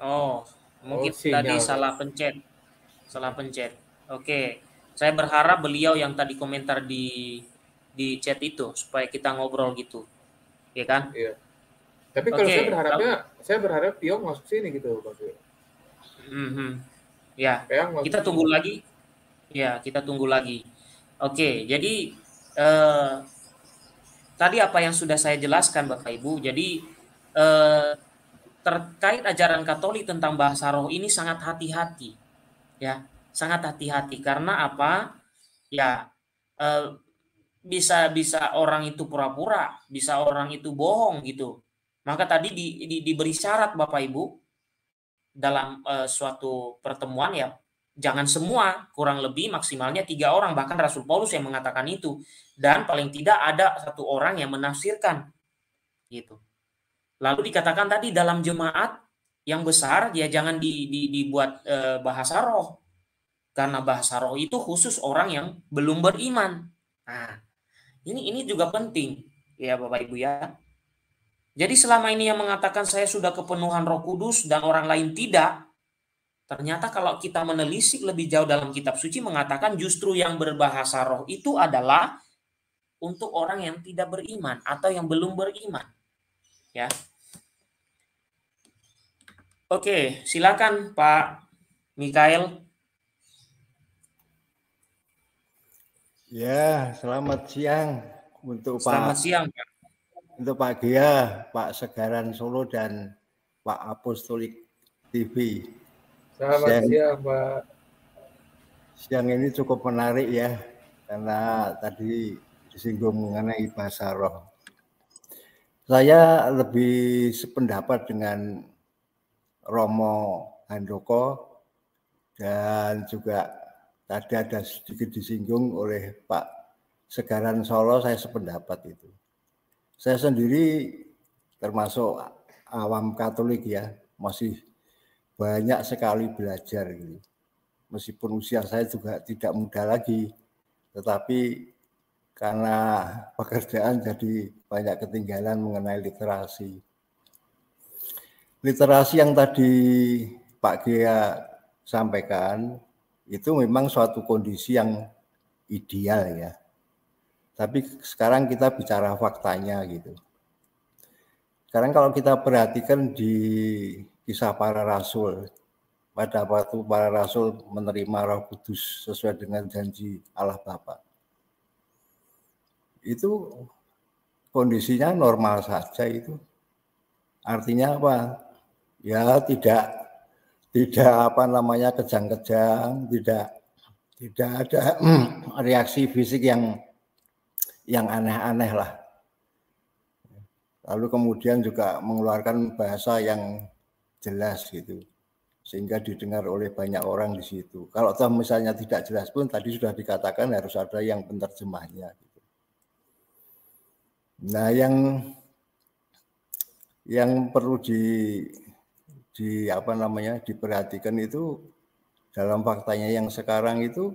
Oh mungkin oh, tadi salah pencet salah pencet. Oke. Okay saya berharap beliau yang tadi komentar di di chat itu supaya kita ngobrol gitu. Ya kan? Iya. Tapi kalau okay. saya berharapnya saya berharap Piong masuk sini gitu Pak mm -hmm. ya. Kita tunggu sini. lagi. Ya kita tunggu lagi. Oke. Okay, jadi eh, tadi apa yang sudah saya jelaskan Bapak Ibu. Jadi eh, terkait ajaran Katolik tentang bahasa roh ini sangat hati-hati ya sangat hati-hati karena apa? Ya eh, bisa bisa orang itu pura-pura, bisa orang itu bohong gitu. Maka tadi di, di, diberi syarat Bapak Ibu dalam eh, suatu pertemuan ya jangan semua kurang lebih maksimalnya tiga orang bahkan Rasul Paulus yang mengatakan itu dan paling tidak ada satu orang yang menafsirkan gitu. Lalu dikatakan tadi dalam jemaat yang besar ya jangan di, di, dibuat e, bahasa roh karena bahasa roh itu khusus orang yang belum beriman. Nah, ini ini juga penting ya Bapak Ibu ya. Jadi selama ini yang mengatakan saya sudah kepenuhan Roh Kudus dan orang lain tidak, ternyata kalau kita menelisik lebih jauh dalam kitab suci mengatakan justru yang berbahasa roh itu adalah untuk orang yang tidak beriman atau yang belum beriman. Ya. Oke, silakan Pak Mikael. Ya, selamat siang untuk selamat Pak. siang, Pak. Untuk Pak Gia, Pak Segaran Solo dan Pak Apostolik TV. Selamat siang, siang Pak. Siang ini cukup menarik ya, karena tadi disinggung mengenai bahasa roh. Saya lebih sependapat dengan Romo Handoko dan juga tadi ada sedikit disinggung oleh Pak Segaran Solo, saya sependapat itu. Saya sendiri termasuk awam Katolik ya, masih banyak sekali belajar gitu. Meskipun usia saya juga tidak muda lagi, tetapi karena pekerjaan jadi banyak ketinggalan mengenai literasi. Literasi yang tadi Pak Gia sampaikan itu memang suatu kondisi yang ideal ya. Tapi sekarang kita bicara faktanya gitu. Sekarang kalau kita perhatikan di kisah para rasul, pada waktu para rasul menerima roh kudus sesuai dengan janji Allah Bapa. Itu kondisinya normal saja itu. Artinya apa? Ya tidak tidak apa namanya kejang-kejang, tidak tidak ada reaksi fisik yang yang aneh-aneh lah. Lalu kemudian juga mengeluarkan bahasa yang jelas gitu. sehingga didengar oleh banyak orang di situ. Kalau toh misalnya tidak jelas pun tadi sudah dikatakan harus ada yang penerjemahnya. Gitu. Nah yang yang perlu di di apa namanya diperhatikan itu dalam faktanya yang sekarang itu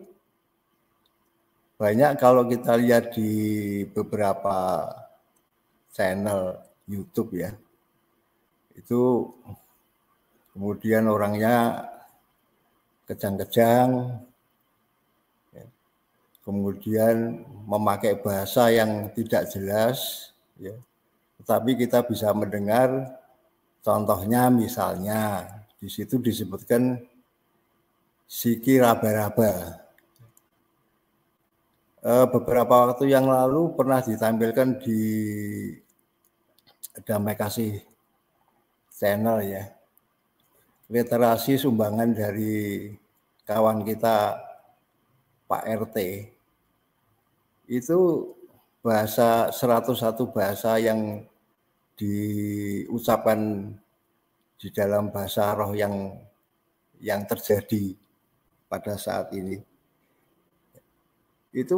banyak kalau kita lihat di beberapa channel YouTube ya itu kemudian orangnya kejang-kejang ya. kemudian memakai bahasa yang tidak jelas ya tetapi kita bisa mendengar contohnya misalnya di situ disebutkan siki raba-raba Eh, beberapa waktu yang lalu pernah ditampilkan di Damai Kasih channel ya. Literasi sumbangan dari kawan kita Pak RT itu bahasa 101 bahasa yang diucapkan di dalam bahasa roh yang yang terjadi pada saat ini itu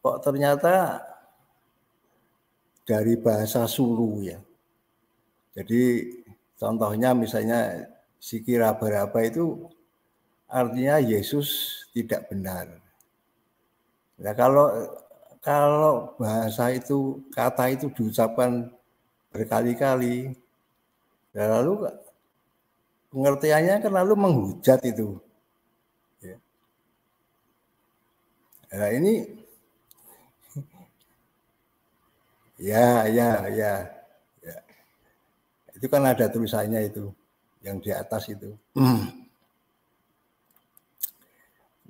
kok ternyata dari bahasa Sulu ya. Jadi contohnya misalnya sikira berapa itu artinya Yesus tidak benar. Nah kalau kalau bahasa itu kata itu diucapkan berkali-kali, ya lalu pengertiannya kan lalu menghujat itu Nah ini ya, ya, ya, ya. Itu kan ada tulisannya itu yang di atas itu.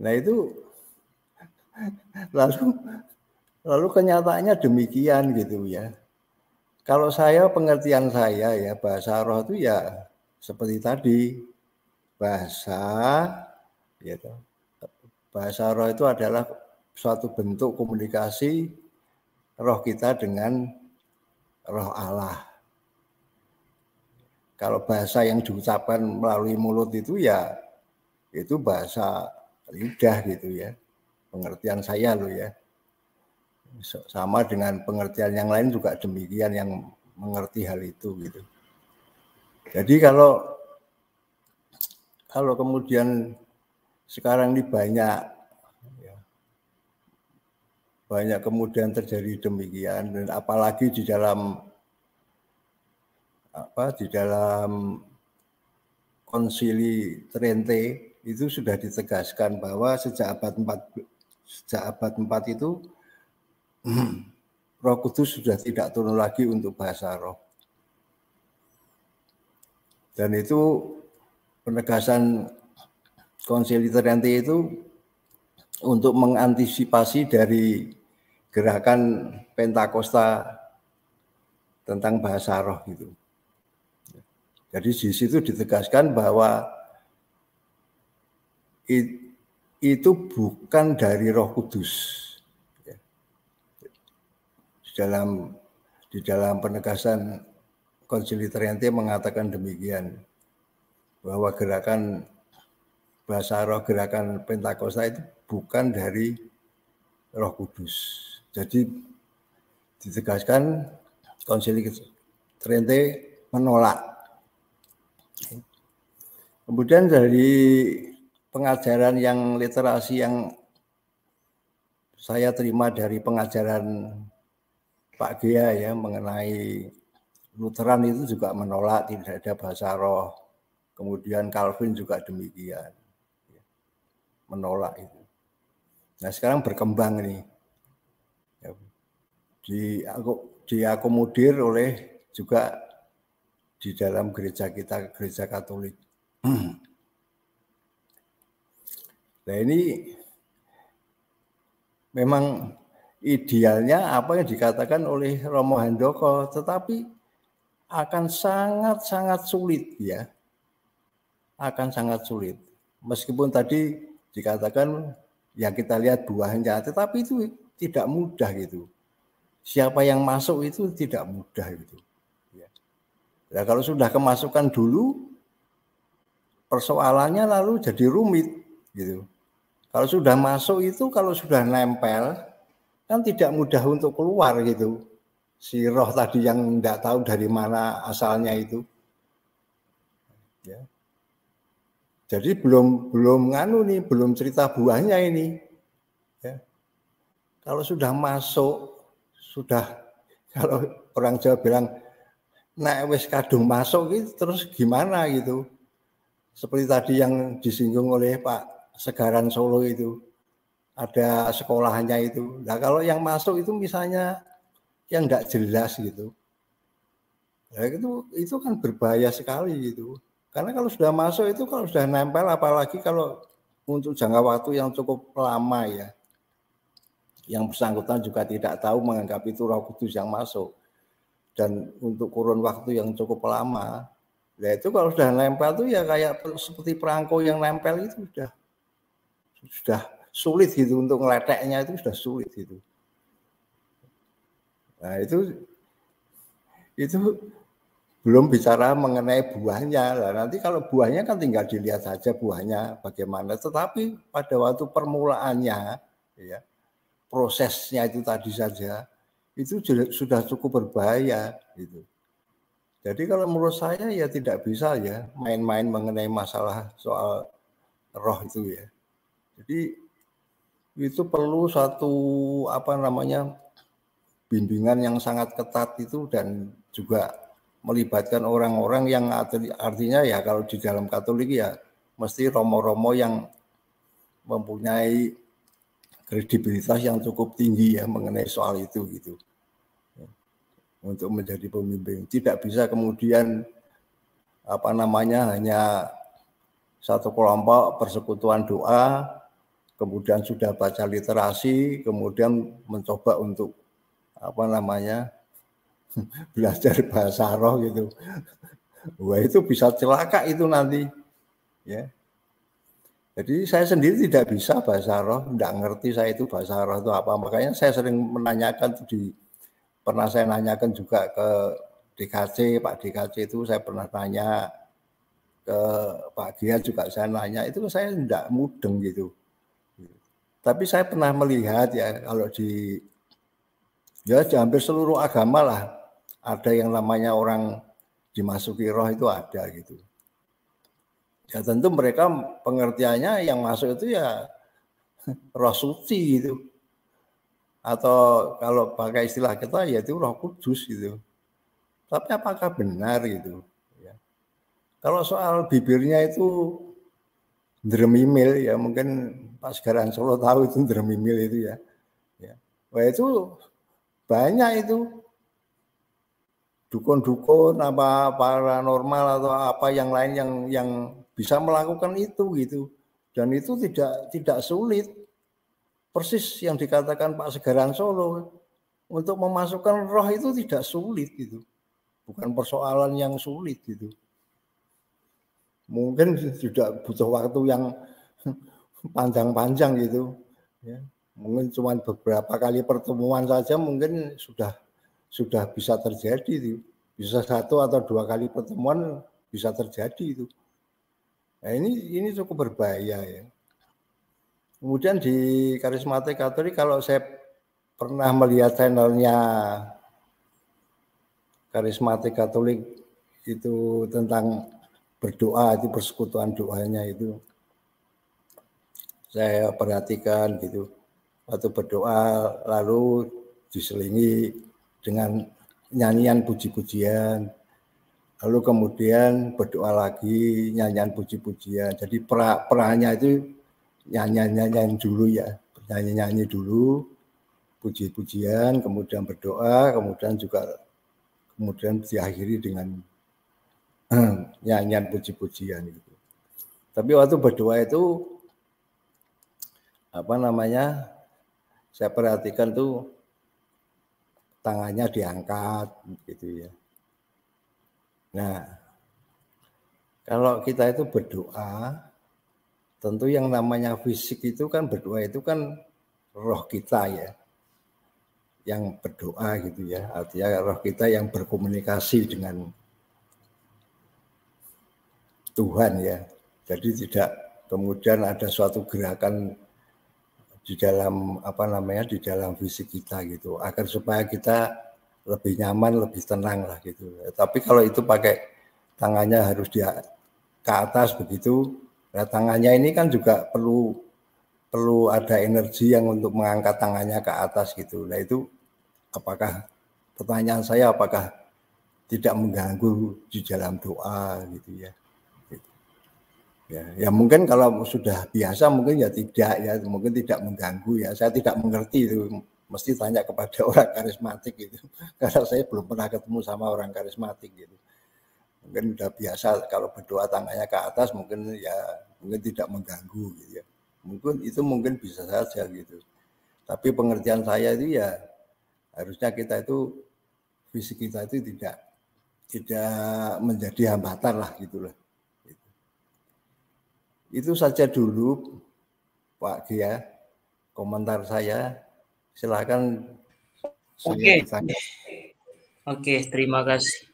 Nah itu lalu lalu kenyataannya demikian gitu ya. Kalau saya pengertian saya ya bahasa roh itu ya seperti tadi bahasa ya bahasa roh itu adalah suatu bentuk komunikasi roh kita dengan roh Allah. Kalau bahasa yang diucapkan melalui mulut itu ya itu bahasa lidah gitu ya. Pengertian saya loh ya. Sama dengan pengertian yang lain juga demikian yang mengerti hal itu gitu. Jadi kalau kalau kemudian sekarang ini banyak banyak kemudian terjadi demikian dan apalagi di dalam apa di dalam konsili Trente itu sudah ditegaskan bahwa sejak abad 4 sejak abad 4 itu Roh Kudus sudah tidak turun lagi untuk bahasa roh. Dan itu penegasan konsili Trente itu untuk mengantisipasi dari gerakan Pentakosta tentang bahasa roh gitu. Jadi di situ ditegaskan bahwa itu bukan dari Roh Kudus. Dalam di dalam penegasan Konsili Triante mengatakan demikian bahwa gerakan bahasa roh gerakan Pentakosta itu bukan dari Roh Kudus. Jadi ditegaskan konsili Trente menolak. Kemudian dari pengajaran yang literasi yang saya terima dari pengajaran Pak Gia ya mengenai Lutheran itu juga menolak tidak ada bahasa roh. Kemudian Calvin juga demikian. Menolak itu. Nah sekarang berkembang nih di diakomodir oleh juga di dalam gereja kita gereja Katolik. Nah ini memang idealnya apa yang dikatakan oleh Romo Handoko, tetapi akan sangat-sangat sulit ya. Akan sangat sulit. Meskipun tadi dikatakan yang kita lihat buahnya, tetapi itu tidak mudah gitu siapa yang masuk itu tidak mudah itu. Ya. Nah, kalau sudah kemasukan dulu, persoalannya lalu jadi rumit gitu. Kalau sudah masuk itu kalau sudah nempel kan tidak mudah untuk keluar gitu. Si roh tadi yang tidak tahu dari mana asalnya itu. Ya. Jadi belum belum nganu nih, belum cerita buahnya ini. Ya. Kalau sudah masuk, sudah kalau orang Jawa bilang naik wes kadung masuk gitu terus gimana gitu. Seperti tadi yang disinggung oleh Pak Segaran Solo itu ada sekolahnya itu. Nah kalau yang masuk itu misalnya yang tidak jelas gitu, nah, itu itu kan berbahaya sekali gitu. Karena kalau sudah masuk itu kalau sudah nempel, apalagi kalau untuk jangka waktu yang cukup lama ya, yang bersangkutan juga tidak tahu menganggap itu Roh Kudus yang masuk dan untuk kurun waktu yang cukup lama, nah itu kalau sudah nempel tuh ya kayak seperti perangko yang nempel itu sudah sudah sulit gitu untuk ngeleteknya itu sudah sulit gitu. Nah itu itu belum bicara mengenai buahnya. Nah, nanti kalau buahnya kan tinggal dilihat saja buahnya bagaimana. Tetapi pada waktu permulaannya, ya, prosesnya itu tadi saja, itu sudah cukup berbahaya. Gitu. Jadi kalau menurut saya ya tidak bisa ya main-main mengenai masalah soal roh itu ya. Jadi itu perlu satu apa namanya bimbingan yang sangat ketat itu dan juga melibatkan orang-orang yang artinya ya kalau di dalam Katolik ya mesti romo-romo yang mempunyai kredibilitas yang cukup tinggi ya mengenai soal itu gitu. Untuk menjadi pemimpin. Tidak bisa kemudian apa namanya hanya satu kelompok persekutuan doa kemudian sudah baca literasi, kemudian mencoba untuk apa namanya belajar bahasa roh gitu. Wah itu bisa celaka itu nanti, ya. Jadi saya sendiri tidak bisa bahasa roh, tidak ngerti saya itu bahasa roh itu apa. Makanya saya sering menanyakan di pernah saya nanyakan juga ke DKC, Pak DKC itu saya pernah tanya ke Pak Gia juga saya nanya itu saya tidak mudeng gitu tapi saya pernah melihat ya kalau di ya di hampir seluruh agama lah ada yang namanya orang dimasuki roh itu ada gitu. Ya tentu mereka pengertiannya yang masuk itu ya roh suci gitu. Atau kalau pakai istilah kita ya itu roh kudus gitu. Tapi apakah benar gitu? Ya. Kalau soal bibirnya itu Dremimil ya mungkin Pak Segaran Solo tahu itu Dremimil itu ya. ya. Wah itu banyak itu. Dukun-dukun apa paranormal atau apa yang lain yang yang bisa melakukan itu gitu. Dan itu tidak tidak sulit. Persis yang dikatakan Pak Segaran Solo untuk memasukkan roh itu tidak sulit gitu. Bukan persoalan yang sulit gitu mungkin juga butuh waktu yang panjang-panjang gitu ya. Mungkin cuma beberapa kali pertemuan saja mungkin sudah sudah bisa terjadi bisa satu atau dua kali pertemuan bisa terjadi itu. Nah ini ini cukup berbahaya ya. Kemudian di karismatik katolik kalau saya pernah melihat channelnya karismatik katolik itu tentang berdoa itu persekutuan doanya itu. Saya perhatikan gitu. Waktu berdoa lalu diselingi dengan nyanyian puji-pujian. Lalu kemudian berdoa lagi nyanyian puji-pujian. Jadi pra perahnya itu nyanyian-nyanyian dulu ya. Nyanyi-nyanyi dulu puji-pujian kemudian berdoa kemudian juga kemudian diakhiri dengan nyanyian puji-pujian itu. Tapi waktu berdoa itu apa namanya? Saya perhatikan tuh tangannya diangkat gitu ya. Nah, kalau kita itu berdoa, tentu yang namanya fisik itu kan berdoa itu kan roh kita ya yang berdoa gitu ya artinya roh kita yang berkomunikasi dengan Tuhan ya. Jadi tidak kemudian ada suatu gerakan di dalam apa namanya di dalam fisik kita gitu. Agar supaya kita lebih nyaman lebih tenang lah gitu. Tapi kalau itu pakai tangannya harus dia ke atas begitu nah tangannya ini kan juga perlu perlu ada energi yang untuk mengangkat tangannya ke atas gitu. Nah itu apakah pertanyaan saya apakah tidak mengganggu di dalam doa gitu ya Ya, ya mungkin kalau sudah biasa mungkin ya tidak ya mungkin tidak mengganggu ya. Saya tidak mengerti itu mesti tanya kepada orang karismatik gitu. Karena saya belum pernah ketemu sama orang karismatik gitu. Mungkin sudah biasa kalau berdoa tangannya ke atas mungkin ya mungkin tidak mengganggu gitu ya. Mungkin itu mungkin bisa saja gitu. Tapi pengertian saya itu ya harusnya kita itu fisik kita itu tidak tidak menjadi hambatan lah gitu loh. Itu saja dulu Pak Gia komentar saya. Silakan. Oke. Oke, terima kasih.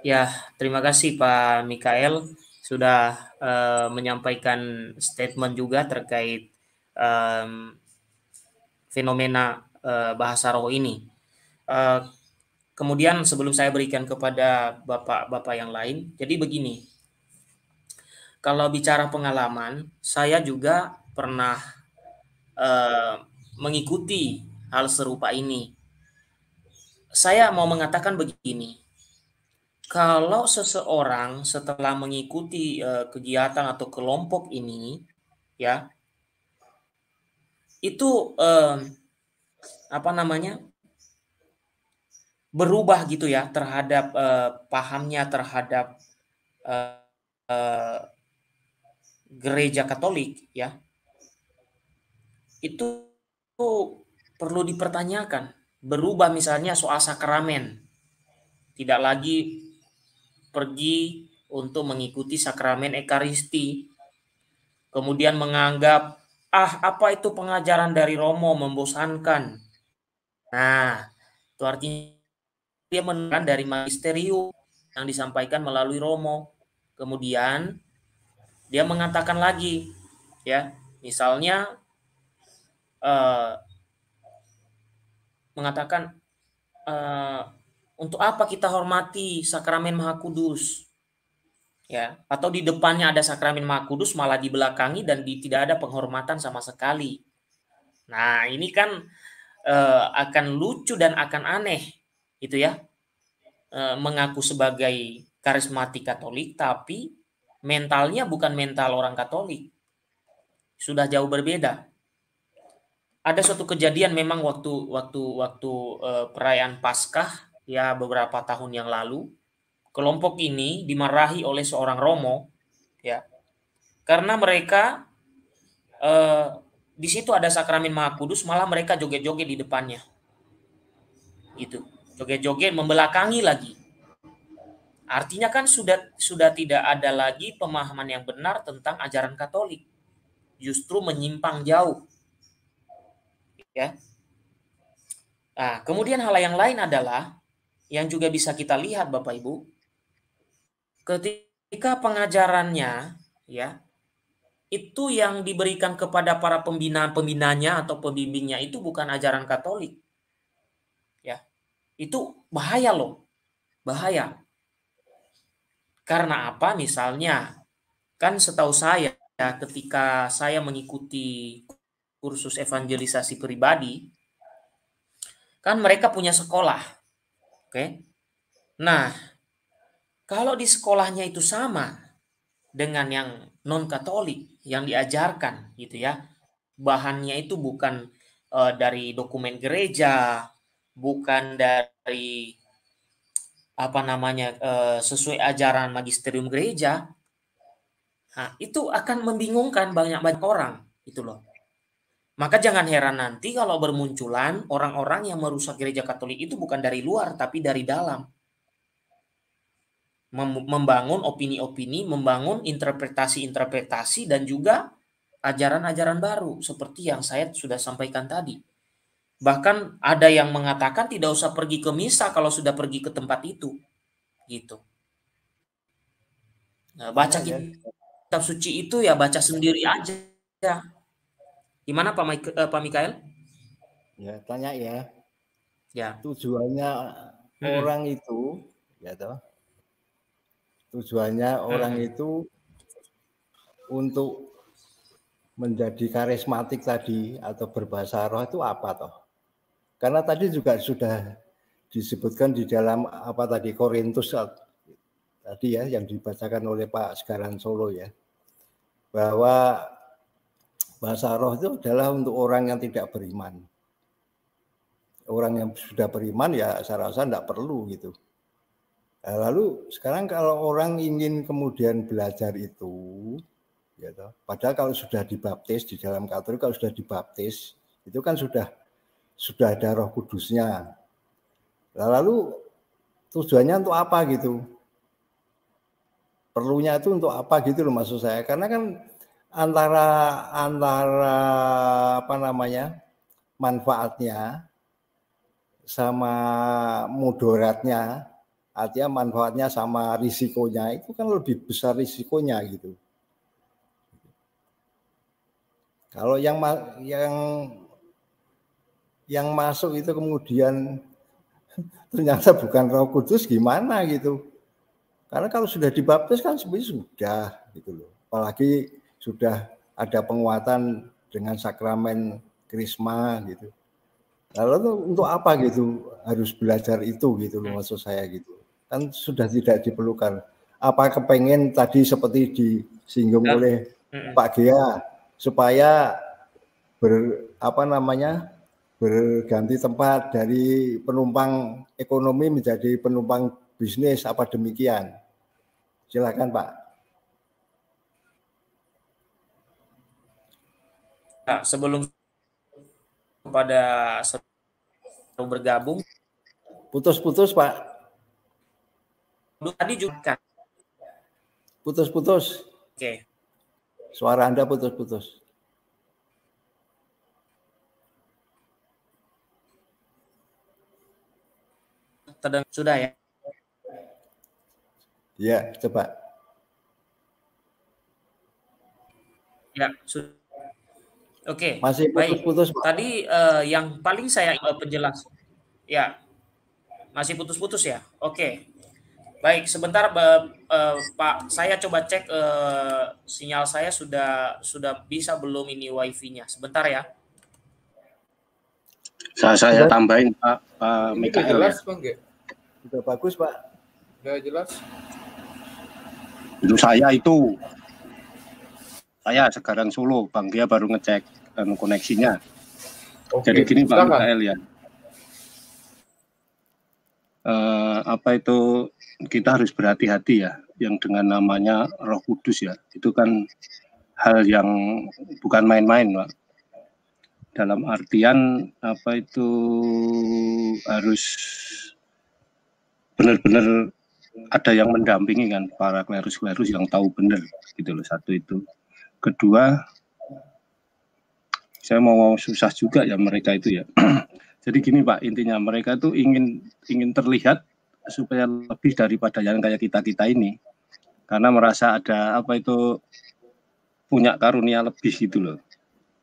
Ya, terima kasih Pak Mikael sudah uh, menyampaikan statement juga terkait um, fenomena uh, bahasa roh ini. Uh, kemudian sebelum saya berikan kepada bapak-bapak yang lain, jadi begini, kalau bicara pengalaman, saya juga pernah uh, mengikuti hal serupa ini. Saya mau mengatakan begini, kalau seseorang setelah mengikuti uh, kegiatan atau kelompok ini, ya, itu uh, apa namanya berubah gitu ya terhadap uh, pahamnya terhadap uh, uh, gereja Katolik ya itu perlu dipertanyakan. Berubah misalnya soal sakramen. Tidak lagi pergi untuk mengikuti sakramen ekaristi. Kemudian menganggap ah apa itu pengajaran dari Romo? Membosankan. Nah itu artinya dia menekan dari magisterium yang disampaikan melalui Romo. Kemudian dia mengatakan lagi ya misalnya uh, mengatakan uh, untuk apa kita hormati sakramen Maha Kudus? Ya atau di depannya ada sakramen Maha Kudus malah di belakangi dan di, tidak ada penghormatan sama sekali. Nah ini kan uh, akan lucu dan akan aneh itu ya uh, mengaku sebagai karismatik Katolik tapi mentalnya bukan mental orang Katolik. Sudah jauh berbeda. Ada suatu kejadian memang waktu waktu waktu uh, perayaan Paskah ya beberapa tahun yang lalu, kelompok ini dimarahi oleh seorang romo ya. Karena mereka uh, di situ ada sakramen Maha Kudus, malah mereka joget-joget di depannya. Gitu. Joget-joget membelakangi lagi Artinya kan sudah sudah tidak ada lagi pemahaman yang benar tentang ajaran Katolik. Justru menyimpang jauh. Ya. Nah, kemudian hal yang lain adalah yang juga bisa kita lihat Bapak Ibu ketika pengajarannya ya itu yang diberikan kepada para pembina-pembinanya atau pembimbingnya itu bukan ajaran Katolik. Ya. Itu bahaya loh. Bahaya. Karena apa? Misalnya, kan setahu saya ketika saya mengikuti kursus evangelisasi pribadi, kan mereka punya sekolah. Oke. Nah, kalau di sekolahnya itu sama dengan yang non Katolik yang diajarkan gitu ya. Bahannya itu bukan uh, dari dokumen gereja, bukan dari apa namanya uh, sesuai ajaran magisterium gereja, nah, itu akan membingungkan banyak banyak orang itu loh. Maka jangan heran nanti kalau bermunculan orang-orang yang merusak gereja Katolik itu bukan dari luar tapi dari dalam. Membangun opini-opini, membangun interpretasi-interpretasi dan juga ajaran-ajaran baru seperti yang saya sudah sampaikan tadi. Bahkan ada yang mengatakan tidak usah pergi ke misa kalau sudah pergi ke tempat itu. Gitu. Nah, baca ya, kitab suci itu ya baca sendiri aja. Gimana Pak Mike, uh, Pak Mikael? Ya, tanya ya. Ya. Tujuannya hmm. orang itu ya toh. Tujuannya hmm. orang itu untuk menjadi karismatik tadi atau berbahasa roh itu apa toh? Karena tadi juga sudah disebutkan di dalam apa tadi Korintus tadi ya yang dibacakan oleh Pak Segaran Solo ya bahwa bahasa roh itu adalah untuk orang yang tidak beriman. Orang yang sudah beriman ya saya rasa tidak perlu gitu. Nah, lalu sekarang kalau orang ingin kemudian belajar itu, ya padahal kalau sudah dibaptis di dalam Katolik kalau sudah dibaptis itu kan sudah sudah ada Roh Kudusnya. Lalu tujuannya untuk apa gitu? Perlunya itu untuk apa gitu loh maksud saya. Karena kan antara antara apa namanya? manfaatnya sama mudaratnya artinya manfaatnya sama risikonya itu kan lebih besar risikonya gitu. Kalau yang yang yang masuk itu kemudian ternyata bukan Roh Kudus gimana gitu. Karena kalau sudah dibaptis kan sebenarnya sudah gitu loh. Apalagi sudah ada penguatan dengan sakramen krisma gitu. Lalu untuk apa gitu harus belajar itu gitu loh maksud saya gitu. Kan sudah tidak diperlukan. Apa kepengen tadi seperti disinggung ya. oleh Pak Gia supaya ber apa namanya berganti tempat dari penumpang ekonomi menjadi penumpang bisnis apa demikian? Silakan Pak. Nah, sebelum pada bergabung putus-putus Pak. Tadi juga putus-putus. Oke. Suara Anda putus-putus. Terdengar sudah ya? Ya, coba. Ya, sudah. Oke. Masih putus-putus. Tadi uh, yang paling saya uh, penjelas. Ya. Masih putus-putus ya? Oke. Baik, sebentar uh, uh, Pak, saya coba cek uh, sinyal saya sudah sudah bisa belum ini wifi-nya. Sebentar ya. Saya saya tambahin Pak Pak Mikael. Jelas, ya. Sudah bagus, Pak. Sudah jelas. Itu saya itu. Saya sekarang Solo, Bang Dia baru ngecek dan koneksinya. Oke, Jadi gini Pak Mikael ya. Uh, apa itu kita harus berhati-hati ya yang dengan namanya Roh Kudus ya. Itu kan hal yang bukan main-main, Pak. Dalam artian apa itu harus benar-benar ada yang mendampingi kan para klerus-klerus yang tahu benar gitu loh satu itu. Kedua saya mau susah juga ya mereka itu ya. Jadi gini pak intinya mereka itu ingin ingin terlihat supaya lebih daripada yang kayak kita kita ini. Karena merasa ada apa itu punya karunia lebih gitu loh.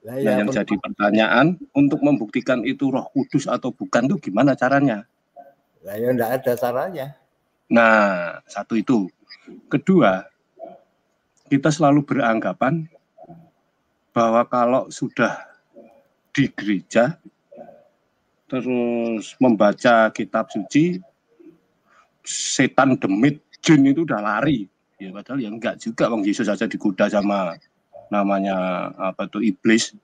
Nah, ya, yang jadi pertanyaan untuk membuktikan itu roh kudus atau bukan tuh gimana caranya Nah, ya enggak ada caranya. Nah, satu itu. Kedua, kita selalu beranggapan bahwa kalau sudah di gereja terus membaca kitab suci setan demit jin itu udah lari. Ya padahal ya enggak juga. Bang Yesus saja digoda sama namanya apa tuh iblis.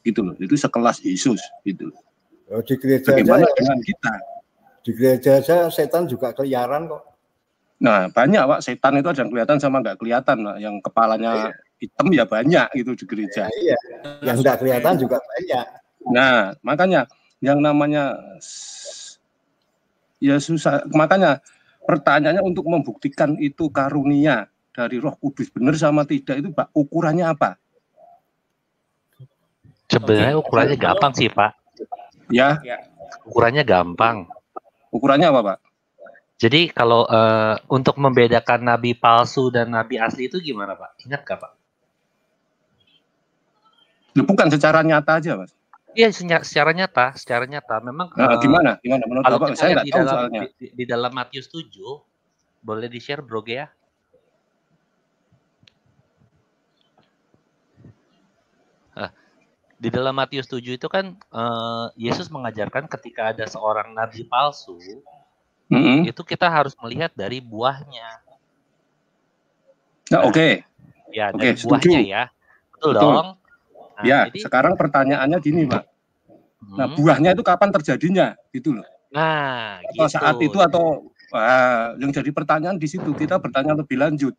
Gitu loh. Itu sekelas Yesus gitu oh, di gereja bagaimana aja, dengan kita di gereja aja setan juga keliaran kok. Nah banyak pak setan itu ada yang kelihatan sama nggak kelihatan. Nah, yang kepalanya hitam ya banyak itu di gereja. Ya, iya. Yang nggak kelihatan juga banyak. Nah makanya yang namanya ya susah. Makanya pertanyaannya untuk membuktikan itu karunia dari Roh Kudus benar sama tidak itu pak ukurannya apa? Sebenarnya ukurannya gampang sih pak. Ya. Ukurannya gampang Ukurannya apa, Pak? Jadi kalau uh, untuk membedakan nabi palsu dan nabi asli itu gimana Pak? Ingat gak Pak? Bukan secara nyata aja Mas. Iya secara nyata, secara nyata. Memang nah, uh, gimana? Gimana menurut Bapak? Saya nggak tahu dalam, soalnya. Di, di dalam Matius 7 boleh di-share Bro ya? Di dalam Matius 7 itu kan uh, Yesus mengajarkan ketika ada seorang nabi palsu, mm-hmm. itu kita harus melihat dari buahnya. Nah, Oke. Okay. Ya, okay, dari buahnya setuju. ya. Betul, Betul. dong. Nah, ya, jadi, sekarang pertanyaannya gini, Pak. Nah, hmm. buahnya itu kapan terjadinya, gitu loh. Nah, atau gitu. saat itu atau uh, yang jadi pertanyaan di situ kita bertanya lebih lanjut.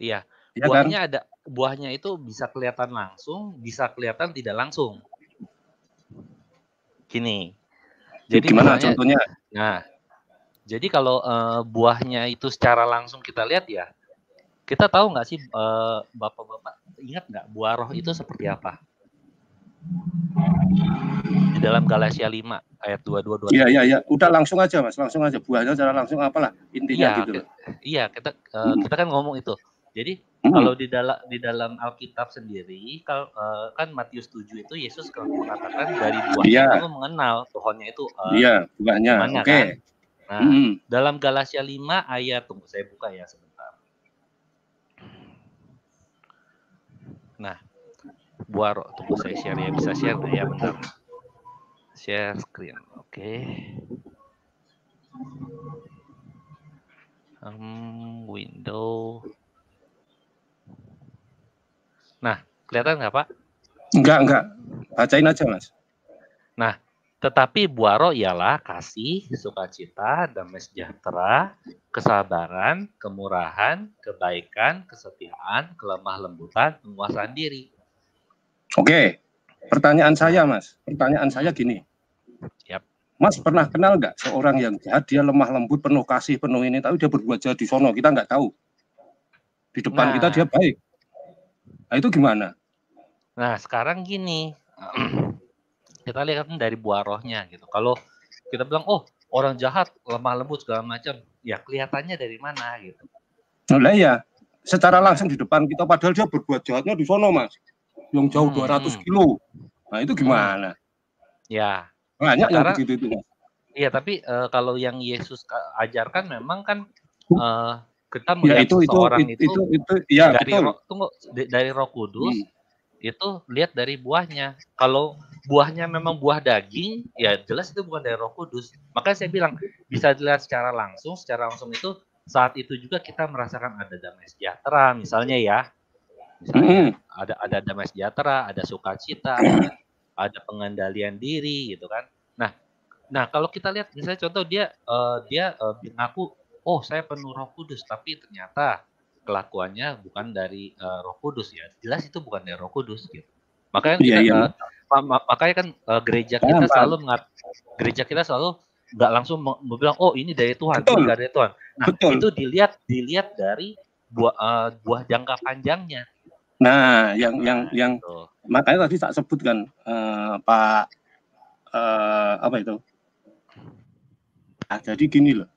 Iya. Ya, buahnya kan? ada buahnya itu bisa kelihatan langsung, bisa kelihatan tidak langsung. Gini. Jadi gimana buahnya, contohnya? Nah, jadi kalau uh, buahnya itu secara langsung kita lihat ya, kita tahu nggak sih uh, bapak-bapak ingat nggak buah roh itu seperti apa? Di dalam Galatia 5 ayat 22 Iya iya iya, udah langsung aja Mas, langsung aja buahnya secara langsung apalah intinya iya, gitu. Iya, kita uh, kita kan ngomong itu. Jadi hmm. kalau di dalam di dalam Alkitab sendiri, kalau uh, kan Matius 7 itu Yesus mengatakan dari buahnya yeah. kamu mengenal pohonnya itu uh, Iya, buahnya. Oke. Okay. Kan? Nah, hmm. dalam Galatia 5 ayat tunggu saya buka ya sebentar. Nah, buah roh tunggu saya share ya bisa share ya bentar. Share screen. Oke. Okay. Um, window Nah, kelihatan nggak Pak? Enggak, enggak. Bacain aja Mas. Nah, tetapi buaro ialah kasih, sukacita, damai sejahtera, kesabaran, kemurahan, kebaikan, kesetiaan, kelemah lembutan, penguasaan diri. Oke, pertanyaan saya Mas, pertanyaan saya gini. Yep. Mas pernah kenal nggak seorang yang jahat, dia lemah lembut, penuh kasih, penuh ini, tapi dia berbuat jahat di sono, kita nggak tahu. Di depan nah, kita dia baik. Nah, itu gimana? Nah, sekarang gini. kita lihat kan dari buah rohnya gitu. Kalau kita bilang, oh orang jahat, lemah lembut segala macam, ya kelihatannya dari mana gitu. Nah, ya, secara langsung di depan kita, padahal dia berbuat jahatnya di sono mas, yang jauh hmm. 200 kilo. Nah itu gimana? Ya. Banyak sekarang, yang begitu itu mas. Iya, tapi uh, kalau yang Yesus ajarkan memang kan uh, kita ya, melihat ya, itu, seseorang itu, itu, itu, itu ya, dari betul. Roh, tunggu dari Roh Kudus hmm. itu lihat dari buahnya. Kalau buahnya memang buah daging, ya jelas itu bukan dari Roh Kudus. Makanya saya bilang bisa dilihat secara langsung, secara langsung itu saat itu juga kita merasakan ada damai sejahtera, misalnya ya, misalnya hmm. ada ada damai sejahtera, ada sukacita, ada, ada pengendalian diri gitu kan. Nah, nah kalau kita lihat misalnya contoh dia uh, dia uh, ngaku oh saya penuh Roh Kudus, tapi ternyata kelakuannya bukan dari uh, Roh Kudus ya. Jelas itu bukan dari Roh Kudus gitu. Makanya iya, kita, iya, Uh, makanya kan uh, gereja kita Paham, selalu mengat, gereja kita selalu nggak langsung bilang oh ini dari Tuhan, Betul. ini dari Tuhan. Nah Betul. itu dilihat dilihat dari buah uh, buah jangka panjangnya. Nah, yang yang nah, yang itu. makanya tadi tak sebutkan uh, Pak uh, apa itu? Nah, jadi gini loh,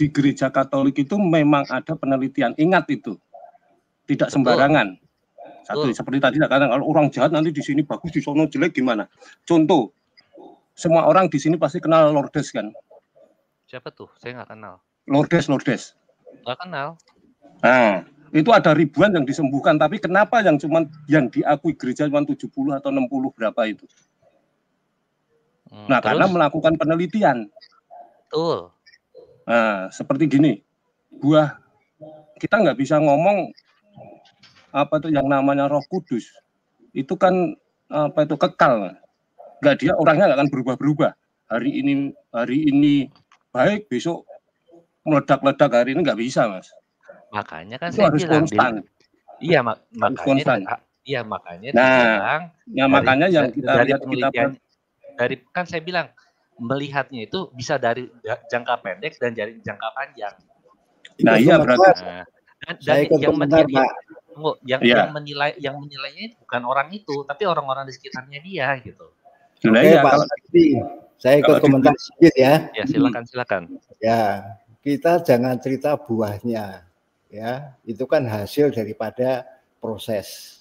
di gereja Katolik itu memang ada penelitian. Ingat itu, tidak sembarangan. Satu seperti tadi katakan kalau orang jahat nanti di sini bagus di sono jelek gimana? Contoh, semua orang di sini pasti kenal Lourdes kan? Siapa tuh? Saya nggak kenal. Lourdes, Lourdes. Nggak kenal. Nah, itu ada ribuan yang disembuhkan, tapi kenapa yang cuman yang diakui gereja cuma 70 atau 60 berapa itu? Hmm, nah, terus? karena melakukan penelitian. Betul. Nah, seperti gini, buah kita nggak bisa ngomong apa itu yang namanya Roh Kudus itu kan apa itu kekal, nggak dia orangnya nggak akan berubah-berubah. Hari ini hari ini baik, besok meledak-ledak hari ini nggak bisa, mas. Makanya kan itu saya harus bilang, konstan. iya, mak makanya konstan. Iya makanya. Nah, bilang, ya makanya yang kita dari lihat kita dari kan saya bilang melihatnya itu bisa dari jangka pendek dan dari jangka panjang. Nah, iya berarti. Nah, dan, dan yang menilai, tunggu, yang, ya. yang menilai yang menilainya bukan orang itu, tapi orang-orang di sekitarnya dia gitu. Nah, Oke, ya, Pak kalau... Saya ikut komentar sedikit ya. Ya, silakan silakan. Ya, kita jangan cerita buahnya. Ya, itu kan hasil daripada proses.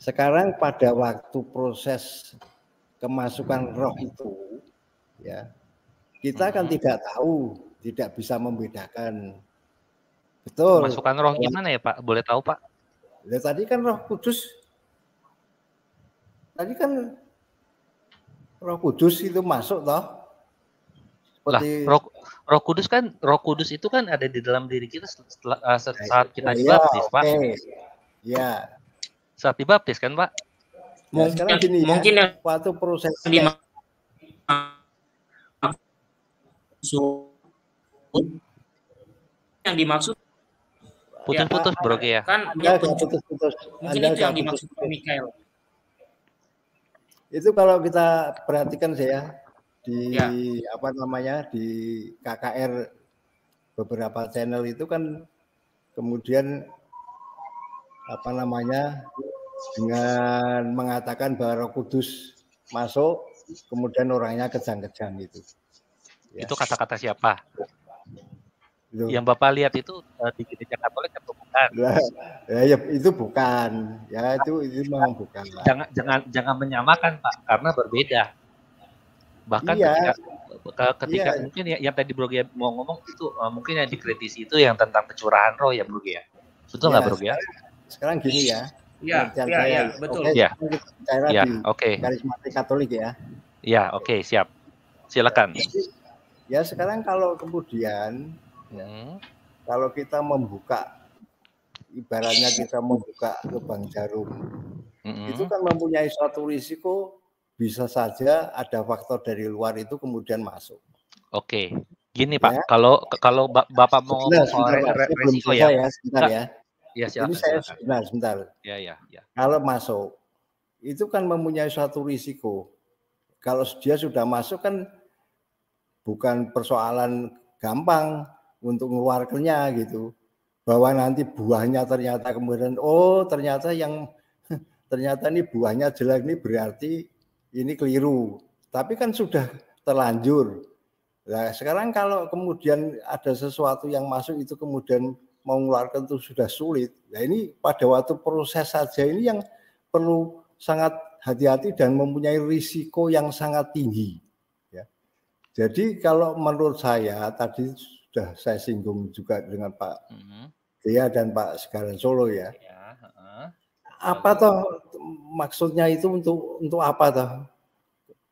Sekarang pada waktu proses kemasukan roh itu ya, kita kan hmm. tidak tahu, tidak bisa membedakan. Betul. Masukan roh gimana ya, Pak? Boleh tahu, Pak? Ya, tadi kan Roh Kudus Tadi kan Roh Kudus itu masuk toh. Seperti... Lah, Roh, Roh Kudus kan Roh Kudus itu kan ada di dalam diri kita setelah uh, saat kita ya, dibaptis, okay. Pak. Ya. Saat dibaptis kan, Pak? Ya, mungkin gini ya, mungkin yang waktu proses di yang dimaksud putus-putus ya, bro ya? Kan ya, putus-putus. mungkin itu yang dimaksud Mikael. Itu kalau kita perhatikan saya di ya. apa namanya di KKR beberapa channel itu kan kemudian apa namanya dengan mengatakan bahwa Roh Kudus masuk kemudian orangnya kejang-kejang itu. Ya. Itu kata-kata siapa? Itu. Yang Bapak lihat itu uh, di gereja Katolik atau bukan? Ya, ya, itu bukan. Ya itu itu memang bukan. Jangan jangan jangan menyamakan Pak karena berbeda. Bahkan iya. ketika ketika iya. mungkin ya, yang tadi Bro ya mau ngomong itu uh, mungkin yang dikritisi itu yang tentang kecurahan roh ya Bro ya. Betul nggak ya, Bro ya? Sekarang gini ya. Iya, iya, ya, betul. Iya. Ya, oke. Karismatik Katolik ya. Ya, oke, okay, siap. Silakan. Ya, sekarang kalau kemudian Ya. Hmm. Kalau kita membuka, ibaratnya kita membuka lubang jarum, hmm. itu kan mempunyai suatu risiko bisa saja ada faktor dari luar itu kemudian masuk. Oke, gini Pak, ya. kalau kalau Bapak mau ngomong soal risiko ya, ya, sebentar ya. Ya, silakan, Ini saya sebentar, sebentar. Ya, ya, ya. Kalau masuk, itu kan mempunyai suatu risiko. Kalau dia sudah masuk kan bukan persoalan gampang, untuk mengeluarkannya gitu. Bahwa nanti buahnya ternyata kemudian oh ternyata yang ternyata ini buahnya jelek ini berarti ini keliru. Tapi kan sudah terlanjur. Nah sekarang kalau kemudian ada sesuatu yang masuk itu kemudian mau mengeluarkan itu sudah sulit. Nah ini pada waktu proses saja ini yang perlu sangat hati-hati dan mempunyai risiko yang sangat tinggi jadi kalau menurut saya tadi sudah saya singgung juga dengan Pak mm-hmm. dan Pak Segaran Solo ya. ya uh. Apa toh maksudnya itu untuk untuk apa toh?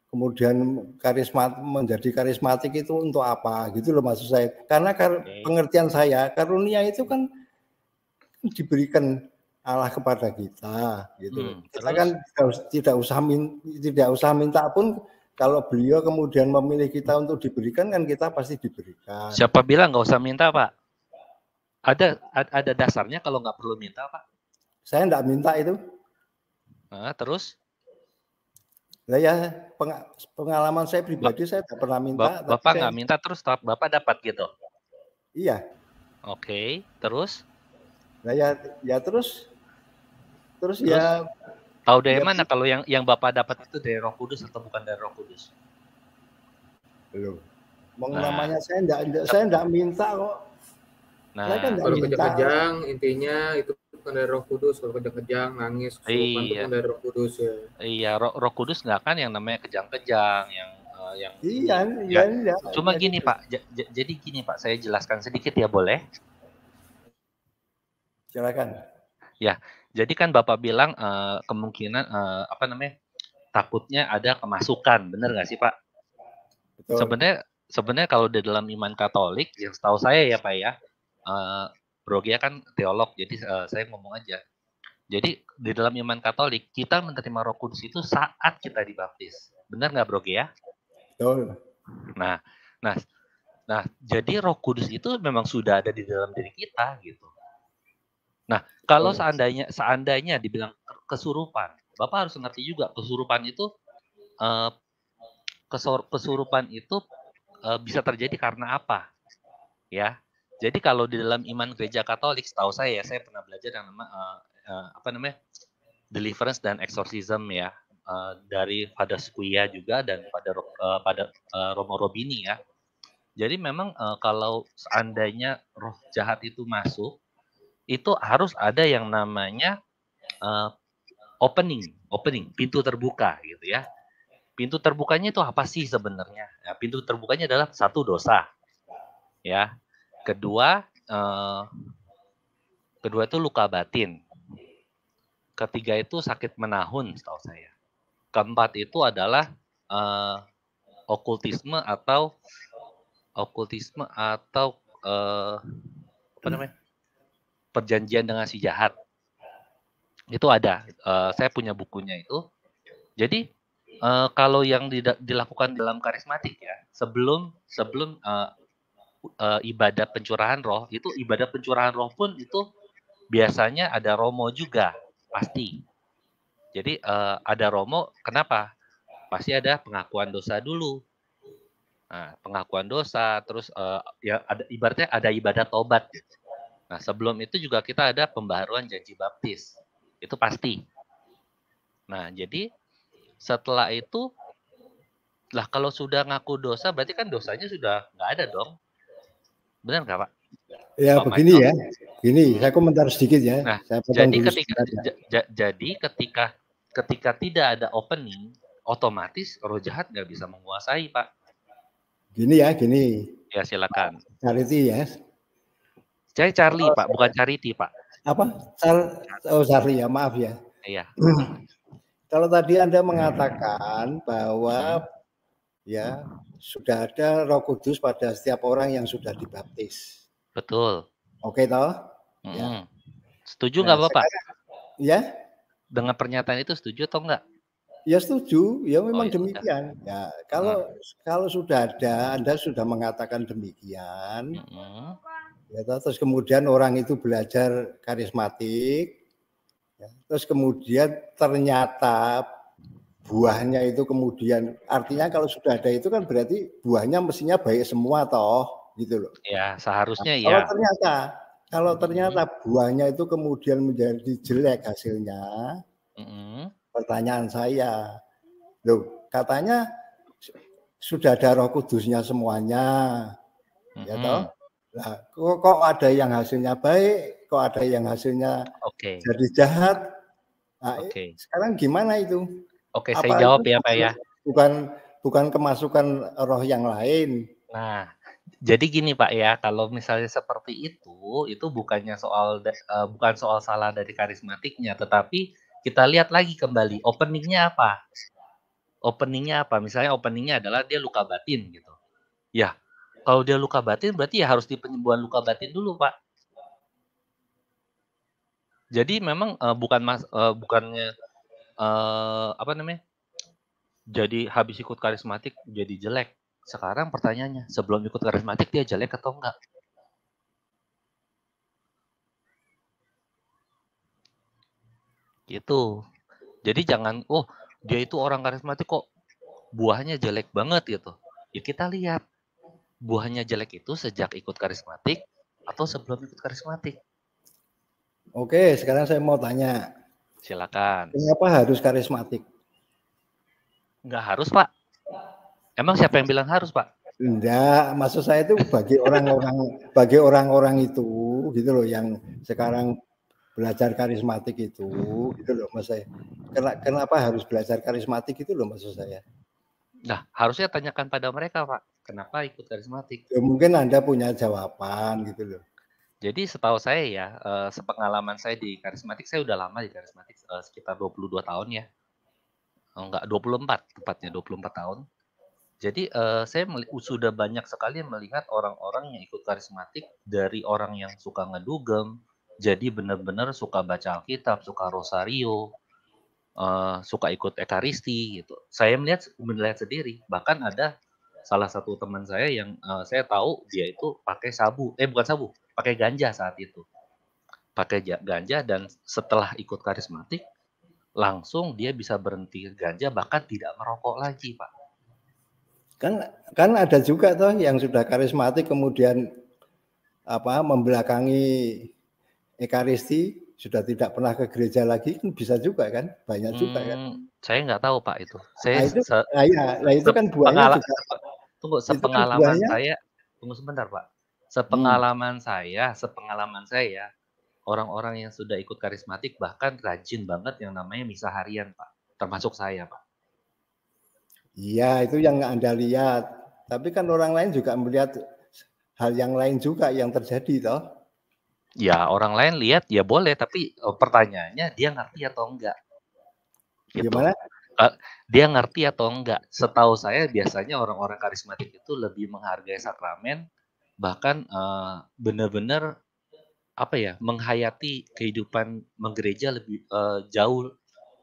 Kemudian karismat menjadi karismatik itu untuk apa gitu loh maksud saya. Karena kar, okay. pengertian saya karunia itu kan diberikan Allah kepada kita gitu. Hmm, kita kan tidak, tidak usah tidak usah minta pun kalau beliau kemudian memilih kita untuk diberikan kan kita pasti diberikan. Siapa bilang nggak usah minta pak? Ada ada dasarnya kalau nggak perlu minta pak? Saya nggak minta itu. Nah, terus? Nah ya pengalaman saya pribadi saya tidak pernah minta. Bapak nggak saya... minta terus bapak dapat gitu? Iya. Oke, terus? Nah ya ya terus terus, terus ya Tahu dari ya, mana kalau yang yang Bapak dapat itu dari Roh Kudus atau bukan dari Roh Kudus? Belum. Mau nah. namanya saya enggak, saya enggak minta kok. Nah, saya kan kalau kejang-kejang intinya itu bukan dari Roh Kudus, kalau kejang-kejang nangis iya. itu dari Roh Kudus ya. Iya, Roh, roh Kudus enggak kan yang namanya kejang-kejang yang uh, yang Iya, iya, iya. Cuma gini, Pak. jadi gini, Pak, saya jelaskan sedikit ya, boleh? Silakan. Ya, jadi kan Bapak bilang uh, kemungkinan uh, apa namanya takutnya ada kemasukan, benar nggak sih Pak? Sebenarnya sebenarnya kalau di dalam iman Katolik, yang setahu saya ya Pak ya, uh, Bro Gia kan teolog, jadi uh, saya ngomong aja. Jadi di dalam iman Katolik kita menerima Roh Kudus itu saat kita dibaptis, benar nggak Bro Gia? Betul. Nah, nah, nah, jadi Roh Kudus itu memang sudah ada di dalam diri kita gitu. Nah, kalau oh. seandainya seandainya dibilang kesurupan, Bapak harus ngerti juga kesurupan itu kesur, kesurupan itu uh, bisa terjadi karena apa? Ya. Jadi kalau di dalam iman gereja Katolik, setahu saya ya, saya pernah belajar yang nama uh, uh, apa namanya? deliverance dan exorcism ya. uh, dari pada Squia juga dan pada uh, pada uh, Romo Robini ya. Jadi memang uh, kalau seandainya roh jahat itu masuk, itu harus ada yang namanya uh, opening, opening, pintu terbuka gitu ya. Pintu terbukanya itu apa sih sebenarnya? Ya, pintu terbukanya adalah satu dosa, ya. Kedua, uh, kedua itu luka batin. Ketiga itu sakit menahun, setahu saya. Keempat itu adalah uh, okultisme atau okultisme atau uh, apa namanya perjanjian dengan si jahat. Itu ada. Uh, saya punya bukunya itu. Jadi uh, kalau yang dilakukan dalam karismatik ya sebelum sebelum uh, uh, ibadah pencurahan roh itu ibadah pencurahan roh pun itu biasanya ada romo juga pasti. Jadi uh, ada romo kenapa? Pasti ada pengakuan dosa dulu. Nah, pengakuan dosa, terus uh, ya ada ibaratnya ada ibadah tobat. Nah, sebelum itu juga kita ada pembaharuan janji baptis. Itu pasti. Nah, jadi setelah itu lah kalau sudah ngaku dosa berarti kan dosanya sudah nggak ada dong. Benar nggak Pak? Ya oh, begini ya, gini saya komentar sedikit ya. Nah, saya jadi ketika jadi ketika ketika tidak ada opening, otomatis roh jahat nggak bisa menguasai Pak. Gini ya, gini. Ya silakan. Charity ya. Saya Charlie oh, Pak, bukan Charity Pak. Apa? Char oh Charlie ya, maaf ya. Iya. Kalau tadi Anda mengatakan bahwa ya sudah ada Roh Kudus pada setiap orang yang sudah dibaptis. Betul. Oke toh? Mm -hmm. ya. Setuju nggak nah, Bapak? Ya. Dengan pernyataan itu setuju atau enggak? Ya setuju, ya memang oh, ya demikian. Ya kalau hmm. kalau sudah ada, Anda sudah mengatakan demikian, hmm. Ya, terus kemudian orang itu belajar karismatik, ya, terus kemudian ternyata buahnya itu kemudian artinya kalau sudah ada itu kan berarti buahnya mestinya baik semua toh, gitu loh. Ya seharusnya nah, ya. Kalau ternyata kalau ternyata buahnya itu kemudian menjadi jelek hasilnya. Hmm pertanyaan saya. Loh, katanya sudah ada Roh Kudusnya semuanya. Mm-hmm. Ya toh? Nah, kok, kok ada yang hasilnya baik, kok ada yang hasilnya okay. jadi jahat. Nah, okay. sekarang gimana itu? Oke, okay, saya jawab ya, Pak ya. Bukan bukan kemasukan roh yang lain. Nah, jadi gini Pak ya, kalau misalnya seperti itu, itu bukannya soal uh, bukan soal salah dari karismatiknya, tetapi kita lihat lagi kembali openingnya apa openingnya apa misalnya openingnya adalah dia luka batin gitu ya kalau dia luka batin berarti ya harus di penyembuhan luka batin dulu pak jadi memang uh, bukan mas uh, bukannya uh, apa namanya jadi habis ikut karismatik jadi jelek sekarang pertanyaannya sebelum ikut karismatik dia jelek atau enggak Gitu. Jadi jangan, oh dia itu orang karismatik kok buahnya jelek banget gitu. Ya kita lihat buahnya jelek itu sejak ikut karismatik atau sebelum ikut karismatik. Oke, sekarang saya mau tanya. Silakan. Kenapa harus karismatik? Enggak harus, Pak. Emang siapa yang bilang harus, Pak? Enggak, maksud saya itu bagi orang-orang bagi orang-orang itu gitu loh yang sekarang belajar karismatik itu gitu loh mas saya kenapa harus belajar karismatik itu loh maksud saya nah harusnya tanyakan pada mereka pak kenapa ikut karismatik? Ya, mungkin anda punya jawaban gitu loh. Jadi setahu saya ya eh, sepengalaman saya di karismatik saya udah lama di karismatik eh, sekitar 22 tahun ya. Oh, enggak 24 tepatnya 24 tahun. Jadi uh, saya sudah banyak sekali melihat orang-orang yang ikut karismatik dari orang yang suka ngedugem, jadi benar-benar suka baca Alkitab, suka rosario, uh, suka ikut ekaristi gitu. Saya melihat melihat sendiri, bahkan ada salah satu teman saya yang uh, saya tahu dia itu pakai sabu, eh bukan sabu, pakai ganja saat itu. Pakai ganja dan setelah ikut karismatik langsung dia bisa berhenti ganja bahkan tidak merokok lagi, Pak. Kan kan ada juga toh yang sudah karismatik kemudian apa membelakangi Ekaristi sudah tidak pernah ke gereja lagi kan bisa juga kan banyak hmm, juga kan saya nggak tahu pak itu saya nah, itu, nah, ya, nah itu kan buahnya juga tunggu sepengalaman saya tunggu sebentar pak sepengalaman hmm. saya sepengalaman saya orang-orang yang sudah ikut karismatik bahkan rajin banget yang namanya misa harian pak termasuk saya pak iya itu yang anda lihat tapi kan orang lain juga melihat hal yang lain juga yang terjadi toh Ya orang lain lihat ya boleh, tapi oh, pertanyaannya dia ngerti atau enggak? Gitu. Gimana? Dia ngerti atau enggak? Setahu saya biasanya orang-orang karismatik itu lebih menghargai sakramen, bahkan uh, benar-benar apa ya menghayati kehidupan menggereja lebih uh, jauh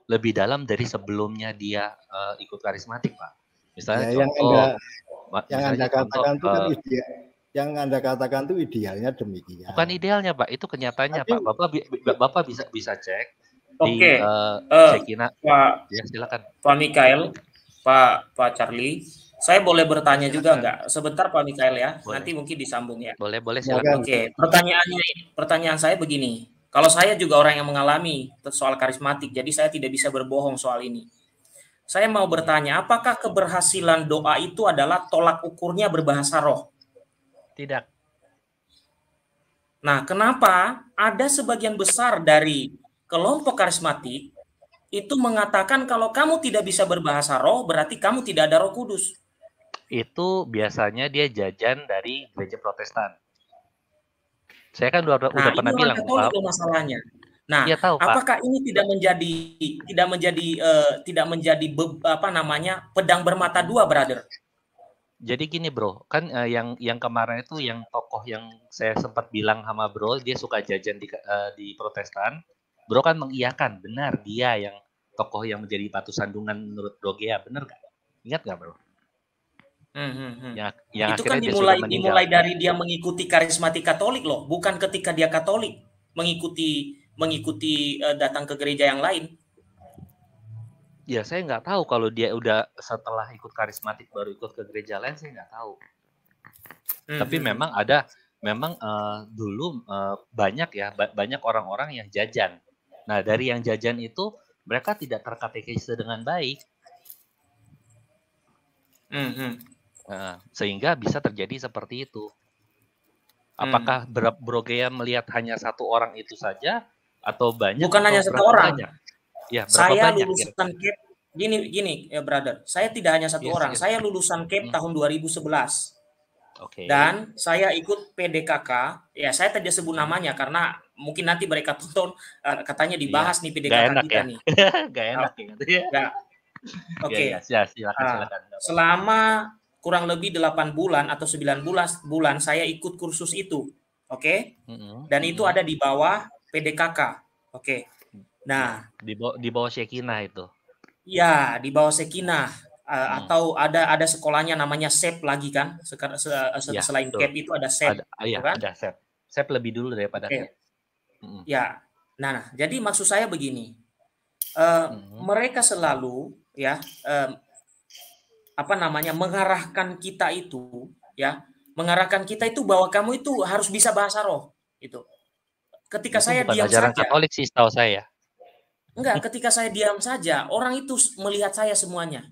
lebih dalam dari sebelumnya dia uh, ikut karismatik, Pak. Misalnya ya, contoh, yang anda, yang anda katakan itu kan uh, yang Anda katakan itu idealnya demikian. Bukan idealnya, Pak. Itu kenyataannya, Tapi, Pak. Bapak Bapak bisa bisa cek Oke. Okay. uh, uh, Pak, ya, silakan. Pak Mikael, Pak Pak Charlie, saya boleh bertanya juga enggak? Sebentar Pak Mikael ya. Boleh. Nanti mungkin disambung ya. Boleh, boleh silakan. Oke, okay. pertanyaannya pertanyaan saya begini. Kalau saya juga orang yang mengalami soal karismatik, jadi saya tidak bisa berbohong soal ini. Saya mau bertanya, apakah keberhasilan doa itu adalah tolak ukurnya berbahasa roh? Tidak. Nah, kenapa ada sebagian besar dari kelompok karismatik itu mengatakan kalau kamu tidak bisa berbahasa roh berarti kamu tidak ada Roh Kudus? Itu biasanya dia jajan dari gereja Protestan. Saya kan udah, nah, udah pernah bilang bahwa masalahnya. Nah, ya, tahu, apakah Pak. ini tidak menjadi tidak menjadi uh, tidak menjadi be, apa namanya pedang bermata dua, brother? Jadi gini bro, kan uh, yang yang kemarin itu yang tokoh yang saya sempat bilang sama bro, dia suka jajan di uh, di Protestan. Bro kan mengiyakan, benar dia yang tokoh yang menjadi batu sandungan menurut Bro Gea, benar gak? Ingat gak bro? Hmm, hmm, hmm. Yang, yang itu kan dimulai dimulai dari dia mengikuti karismatik Katolik loh, bukan ketika dia Katolik mengikuti mengikuti uh, datang ke gereja yang lain. Ya saya nggak tahu kalau dia udah setelah ikut karismatik baru ikut ke gereja lain saya nggak tahu. Hmm. Tapi hmm, hmm. memang ada memang uh, dulu uh, banyak ya ba banyak orang-orang yang jajan. Nah dari yang jajan itu mereka tidak terkatekisme dengan baik. Hmm. hmm. Uh, sehingga bisa terjadi seperti itu. Apakah hmm. Brogea melihat hanya satu orang itu saja atau banyak? Bukan hanya satu orang. Banyak? Ya, saya banyak, lulusan kira? CAP gini gini ya brother, saya tidak hanya satu yes, orang. Yes. Saya lulusan CAP hmm. tahun 2011. Okay. Dan saya ikut PDKK, ya saya tidak sebut namanya karena mungkin nanti mereka tonton uh, katanya dibahas iya. nih PDKK Gak enak kita ya? nih. Gak enak ya. Gak. Oke. Okay. Ya, ya, silakan, silakan. Uh, selama kurang lebih 8 bulan atau 9 bulan bulan saya ikut kursus itu. Oke? Okay? Mm -hmm. Dan itu ada di bawah PDKK. Oke. Okay. Nah, di bawah di bawah Sekina itu. Ya, di bawah Sekina uh, hmm. atau ada ada sekolahnya namanya SEP lagi kan? Sekarang se, se, ya, selain CAP itu ada SEP, ada, iya, kan? Ada SEP. SEP lebih dulu daripada okay. CAP. Hmm. Ya. Nah, nah, jadi maksud saya begini. Uh, hmm. mereka selalu ya uh, apa namanya mengarahkan kita itu ya mengarahkan kita itu bahwa kamu itu harus bisa bahasa roh itu ketika itu saya diam saja Katolik sih tahu saya Enggak, ketika saya diam saja, orang itu melihat saya semuanya.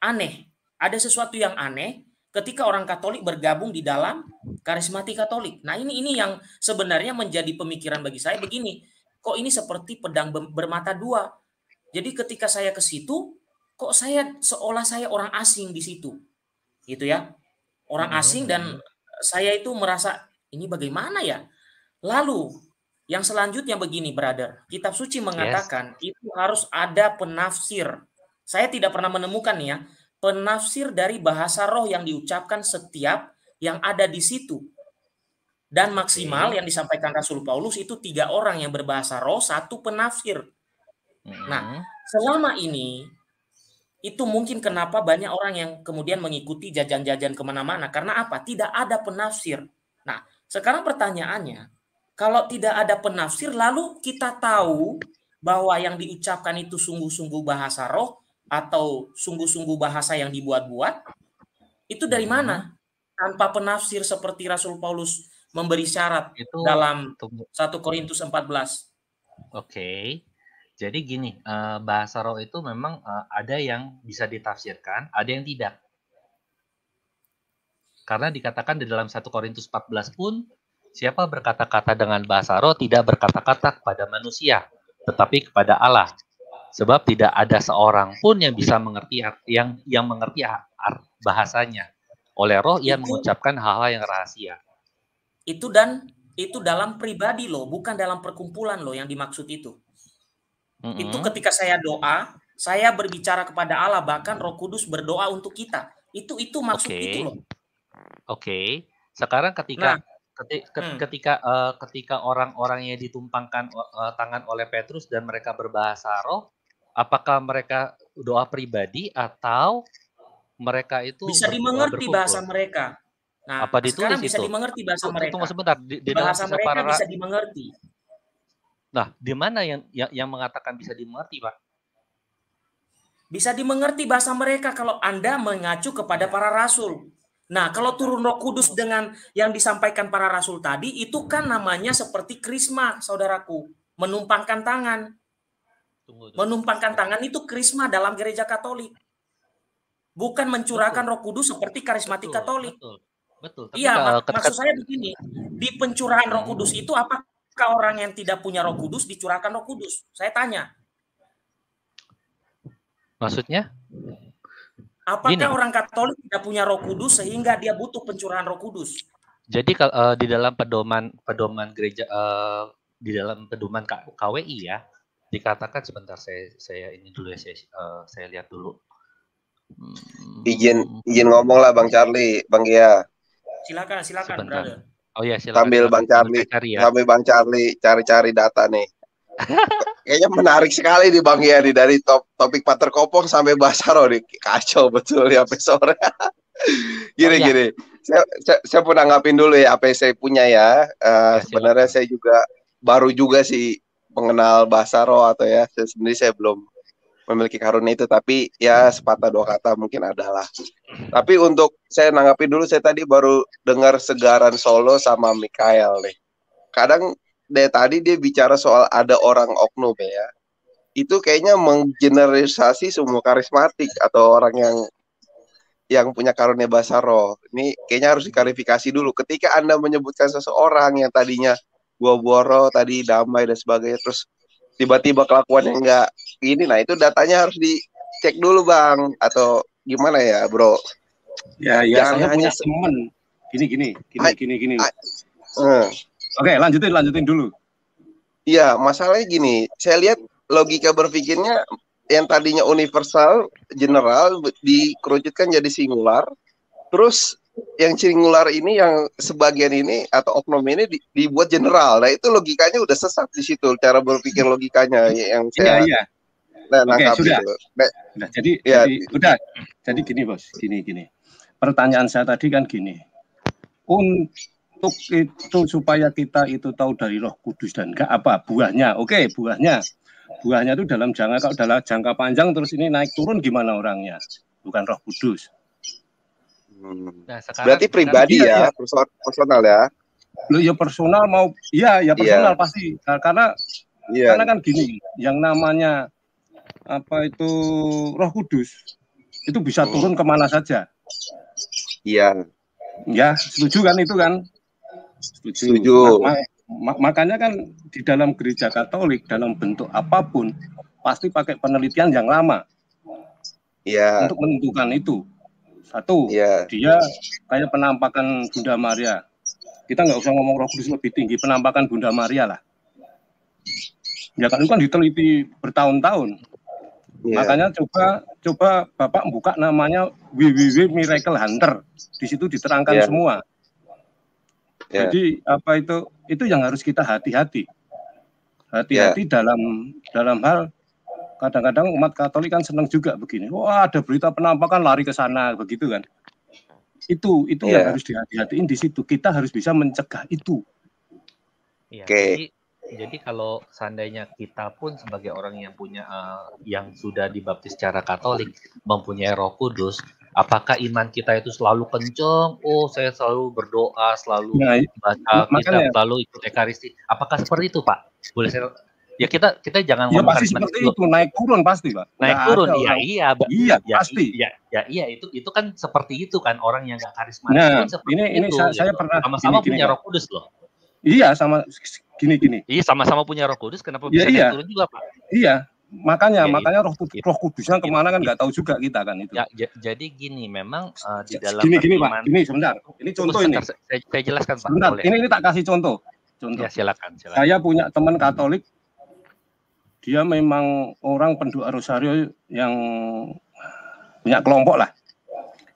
Aneh. Ada sesuatu yang aneh ketika orang Katolik bergabung di dalam karismatik Katolik. Nah, ini ini yang sebenarnya menjadi pemikiran bagi saya begini. Kok ini seperti pedang bermata dua? Jadi ketika saya ke situ, kok saya seolah saya orang asing di situ. Gitu ya. Orang hmm, asing dan saya itu merasa ini bagaimana ya? Lalu yang selanjutnya begini, brother. Kitab suci mengatakan yes. itu harus ada penafsir. Saya tidak pernah menemukan ya, penafsir dari bahasa roh yang diucapkan setiap yang ada di situ. Dan maksimal yang disampaikan Rasul Paulus itu tiga orang yang berbahasa roh, satu penafsir. Nah, selama ini itu mungkin kenapa banyak orang yang kemudian mengikuti jajan-jajan ke mana-mana. Karena apa? Tidak ada penafsir. Nah, sekarang pertanyaannya, kalau tidak ada penafsir, lalu kita tahu bahwa yang diucapkan itu sungguh-sungguh bahasa roh atau sungguh-sungguh bahasa yang dibuat-buat, itu dari hmm. mana? Tanpa penafsir seperti Rasul Paulus memberi syarat itu, dalam 1 Korintus 14. Oke. Jadi gini, uh, bahasa roh itu memang uh, ada yang bisa ditafsirkan, ada yang tidak. Karena dikatakan di dalam 1 Korintus 14 pun, siapa berkata-kata dengan bahasa roh tidak berkata-kata kepada manusia, tetapi kepada Allah. Sebab tidak ada seorang pun yang bisa mengerti yang yang mengerti bahasanya. Oleh roh ia mengucapkan hal-hal yang rahasia. Itu dan itu dalam pribadi loh, bukan dalam perkumpulan loh yang dimaksud itu. Mm -hmm. Itu ketika saya doa, saya berbicara kepada Allah, bahkan Roh Kudus berdoa untuk kita. Itu itu maksud okay. itu loh. Oke. Okay. Sekarang ketika nah, ketika hmm. ketika uh, ketika orang-orang yang ditumpangkan uh, tangan oleh Petrus dan mereka berbahasa roh, apakah mereka doa pribadi atau mereka itu bisa dimengerti bahasa mereka? Nah, apa ditulis sekarang bisa itu? dimengerti bahasa tunggu, mereka. Tunggu sebentar, di, di bahasa mereka para... bisa dimengerti. Nah, di mana yang, yang yang mengatakan bisa dimengerti, Pak? Bisa dimengerti bahasa mereka kalau Anda mengacu kepada para rasul. Nah, kalau turun Roh Kudus dengan yang disampaikan para rasul tadi, itu kan namanya seperti krisma, saudaraku, menumpangkan tangan. Tunggu, tunggu. Menumpangkan tangan itu krisma dalam gereja Katolik. Bukan mencurahkan betul. Roh Kudus seperti karismatik betul, Katolik. Betul. Betul. iya, mak maksud saya begini, di pencurahan Roh Kudus itu apakah orang yang tidak punya Roh Kudus dicurahkan Roh Kudus? Saya tanya. Maksudnya? Apakah Gini. orang Katolik tidak punya Roh Kudus sehingga dia butuh pencurahan Roh Kudus? Jadi uh, di dalam pedoman pedoman gereja uh, di dalam pedoman KWI ya dikatakan sebentar saya saya ini dulu ya saya uh, saya lihat dulu. Hmm. Izin izin ngomong lah Bang Charlie, Bang Gia. Silakan silakan sebentar. brother. Oh ya silakan. Sambil Bang Charlie, ya. sambil Bang Charlie cari-cari data nih. Kayaknya menarik sekali nih Bang ya nih dari top, topik Pater Kopong sampai Basaro nih. Kacau betul ya sampai sore. gini oh, ya. gini. Saya, saya, saya pun anggapin dulu ya apa yang saya punya ya. Uh, ya sebenarnya saya juga baru juga sih mengenal Basaro atau ya sebenarnya saya belum memiliki karunia itu tapi ya sepatah dua kata mungkin adalah tapi untuk saya nanggapi dulu saya tadi baru dengar segaran solo sama Mikael nih kadang dari tadi dia bicara soal ada orang oknum ya. Itu kayaknya menggeneralisasi semua karismatik atau orang yang yang punya karunia bahasa roh. Ini kayaknya harus diklarifikasi dulu. Ketika Anda menyebutkan seseorang yang tadinya buah-buah roh, tadi damai dan sebagainya, terus tiba-tiba kelakuan yang enggak ini, nah itu datanya harus dicek dulu bang, atau gimana ya bro? Ya, ya Jangan saya hanya punya teman. Gini, gini, gini, gini, gini. Uh, Oke, lanjutin, lanjutin dulu. Iya, masalahnya gini, saya lihat logika berpikirnya yang tadinya universal, general, dikerucutkan jadi singular. Terus yang singular ini, yang sebagian ini atau oknum ini dibuat general. Nah itu logikanya udah sesat di situ, cara berpikir logikanya yang saya. Iya, iya. Nah, Oke, sudah. Nah, nah, jadi, ya. jadi udah. Jadi gini bos, gini gini. Pertanyaan saya tadi kan gini. Un, untuk itu supaya kita itu tahu dari Roh Kudus dan enggak apa buahnya. Oke, buahnya. Buahnya itu dalam jangka kalau dalam jangka panjang terus ini naik turun gimana orangnya? Bukan Roh Kudus. Hmm. Nah, sekarang, Berarti pribadi ya, ya, personal ya. Lu ya personal mau iya ya personal yeah. pasti. Nah, karena yeah. karena kan gini, yang namanya apa itu Roh Kudus itu bisa hmm. turun ke mana saja. Iya. Ya, setuju kan itu kan? Setuju. Setuju. Mak makanya kan di dalam gereja Katolik dalam bentuk apa pun pasti pakai penelitian yang lama. Iya. Untuk menentukan itu. Satu, ya. dia kayak penampakan Bunda Maria. Kita nggak usah ngomong Roh Kudus lebih tinggi, penampakan Bunda Maria lah. Ya kan itu kan diteliti bertahun-tahun. Ya. Makanya coba coba Bapak buka namanya www Miracle Hunter. Di situ diterangkan ya. semua. Yeah. Jadi apa itu itu yang harus kita hati-hati. Hati-hati yeah. dalam dalam hal kadang-kadang umat Katolik kan senang juga begini. Wah, ada berita penampakan lari ke sana begitu kan. Itu itu yeah. yang harus dihati-hatiin di situ. Kita harus bisa mencegah itu. Iya. Oke. Okay. Jadi, jadi kalau seandainya kita pun sebagai orang yang punya uh, yang sudah dibaptis secara Katolik mempunyai Roh Kudus, apakah iman kita itu selalu kenceng? Oh, saya selalu berdoa, selalu nah, baca kita selalu ikut ekaristi. Apakah seperti itu, Pak? Boleh saya ya kita kita jangan ya, pasti seperti itu, itu naik turun pasti pak. Naik Nggak turun iya iya iya ya, pasti. ya, ya iya itu itu kan seperti itu kan orang yang nggak karismatik nah, ini ini itu, saya, gitu. saya pernah sama-sama punya roh kudus loh. Iya sama gini gini iya sama-sama punya roh kudus kenapa bisa ya, iya. turun juga pak? Iya makanya ya, makanya roh kudus, roh kudusnya ke mana kan nggak tahu juga kita kan itu. Ya, jadi gini memang uh, di dalam gini gini pak ini sebentar. Ini contoh ini. saya, saya jelaskan pak sebentar. ini ini tak kasih contoh. Contoh. Ya, silakan, silakan. Saya punya teman Katolik dia memang orang penduduk Rosario yang punya kelompok lah.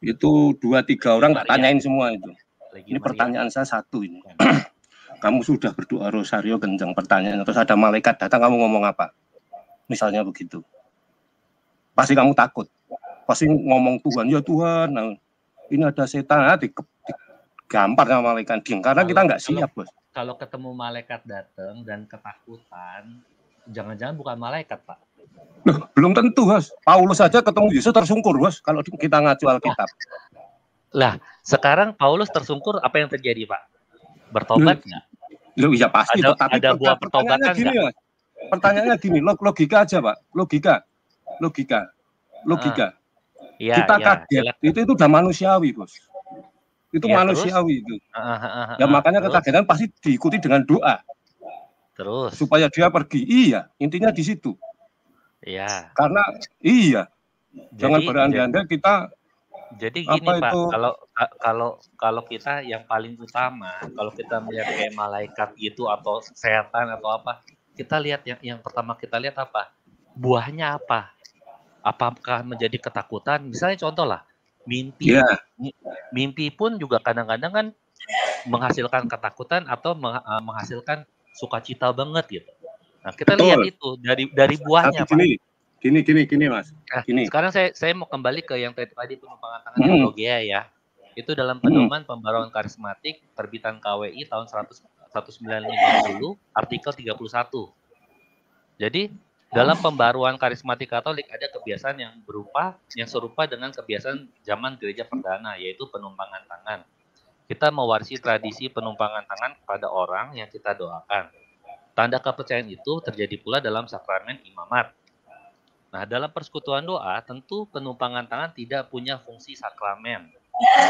Itu dua tiga orang tak tanyain semua itu. Ini pertanyaan saya satu ini. kamu sudah berdoa Rosario kencang pertanyaan terus ada malaikat datang kamu ngomong apa? Misalnya begitu. Pasti kamu takut. Pasti ngomong Tuhan, ya Tuhan. Nah, ini ada setan, nah, di, di, gampar sama malaikat. Karena kita nggak siap, bos. Kalau ketemu malaikat datang dan ketakutan, jangan-jangan bukan malaikat, Pak. Loh, belum tentu, Bos. Paulus saja ketemu Yesus tersungkur, Bos, kalau kita ngacu Alkitab. Lah, sekarang Paulus tersungkur, apa yang terjadi, Pak? Bertobat nggak? Loh, iya pasti. Ada, Tapi ada buah pertobatan gini, Mas. Pertanyaannya gini, logika aja, Pak. Logika. Logika. Logika. Ah. Ya, kita ya, kaget. Ya. Itu itu udah manusiawi, Bos. Itu ya, manusiawi terus? itu. Uh, uh, uh, ya makanya terus? kekagetan pasti diikuti dengan doa. Terus supaya dia pergi. Iya, intinya di situ. Iya. Karena iya. Jadi, Jangan berandai-andai kita jadi gini Pak, itu? kalau kalau kalau kita yang paling utama, kalau kita melihat kayak malaikat gitu atau setan atau apa, kita lihat yang yang pertama kita lihat apa? Buahnya apa? Apakah menjadi ketakutan? Misalnya contoh lah, mimpi. Yeah. Mimpi pun juga kadang-kadang kan menghasilkan ketakutan atau menghasilkan sukacita banget gitu. Nah, kita Betul. lihat itu dari dari buahnya, Tapi Pak. Gini, gini, gini, gini, Mas. Nah, gini. Sekarang saya saya mau kembali ke yang tadi penumpangan tangan hmm. teologia ya. Itu dalam hmm. pedoman hmm. pembaruan karismatik terbitan KWI tahun 100, 1950 artikel 31. Jadi dalam pembaruan karismatik Katolik ada kebiasaan yang berupa yang serupa dengan kebiasaan zaman gereja perdana yaitu penumpangan tangan kita mewarisi tradisi penumpangan tangan kepada orang yang kita doakan. Tanda kepercayaan itu terjadi pula dalam sakramen imamat. Nah, dalam persekutuan doa, tentu penumpangan tangan tidak punya fungsi sakramen.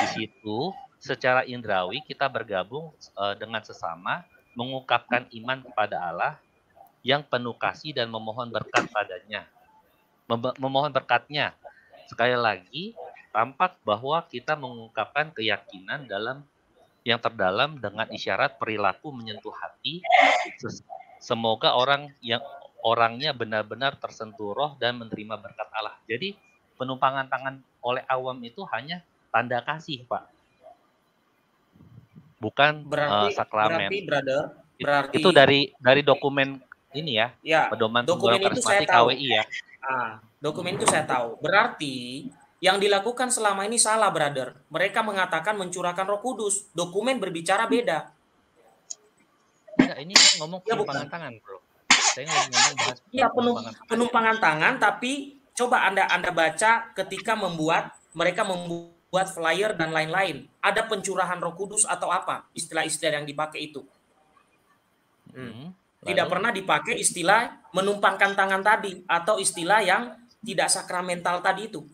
Di situ, secara indrawi kita bergabung uh, dengan sesama, mengungkapkan iman kepada Allah yang penuh kasih dan memohon berkat padanya. Mem memohon berkatnya. Sekali lagi, tampak bahwa kita mengungkapkan keyakinan dalam yang terdalam dengan isyarat perilaku menyentuh hati. Semoga orang yang orangnya benar-benar tersentuh roh dan menerima berkat Allah. Jadi penumpangan tangan oleh awam itu hanya tanda kasih, Pak. Bukan berarti, uh, sakramen. Berarti, brother, berarti itu dari dari dokumen ini ya, ya pedoman dokumen itu saya tahu. KWI ya. Ah, dokumen itu saya tahu. Berarti yang dilakukan selama ini salah, brother. Mereka mengatakan mencurahkan Roh Kudus. Dokumen berbicara beda. Enggak, ini ngomong ya, penumpangan tangan, bro. Saya ngomong bahas ya, penumpangan, penumpangan tangan, tapi coba anda anda baca ketika membuat mereka membuat flyer dan lain-lain. Ada pencurahan Roh Kudus atau apa? Istilah-istilah yang dipakai itu. Hmm. hmm. Tidak pernah dipakai istilah menumpangkan tangan tadi atau istilah yang tidak sakramental tadi itu.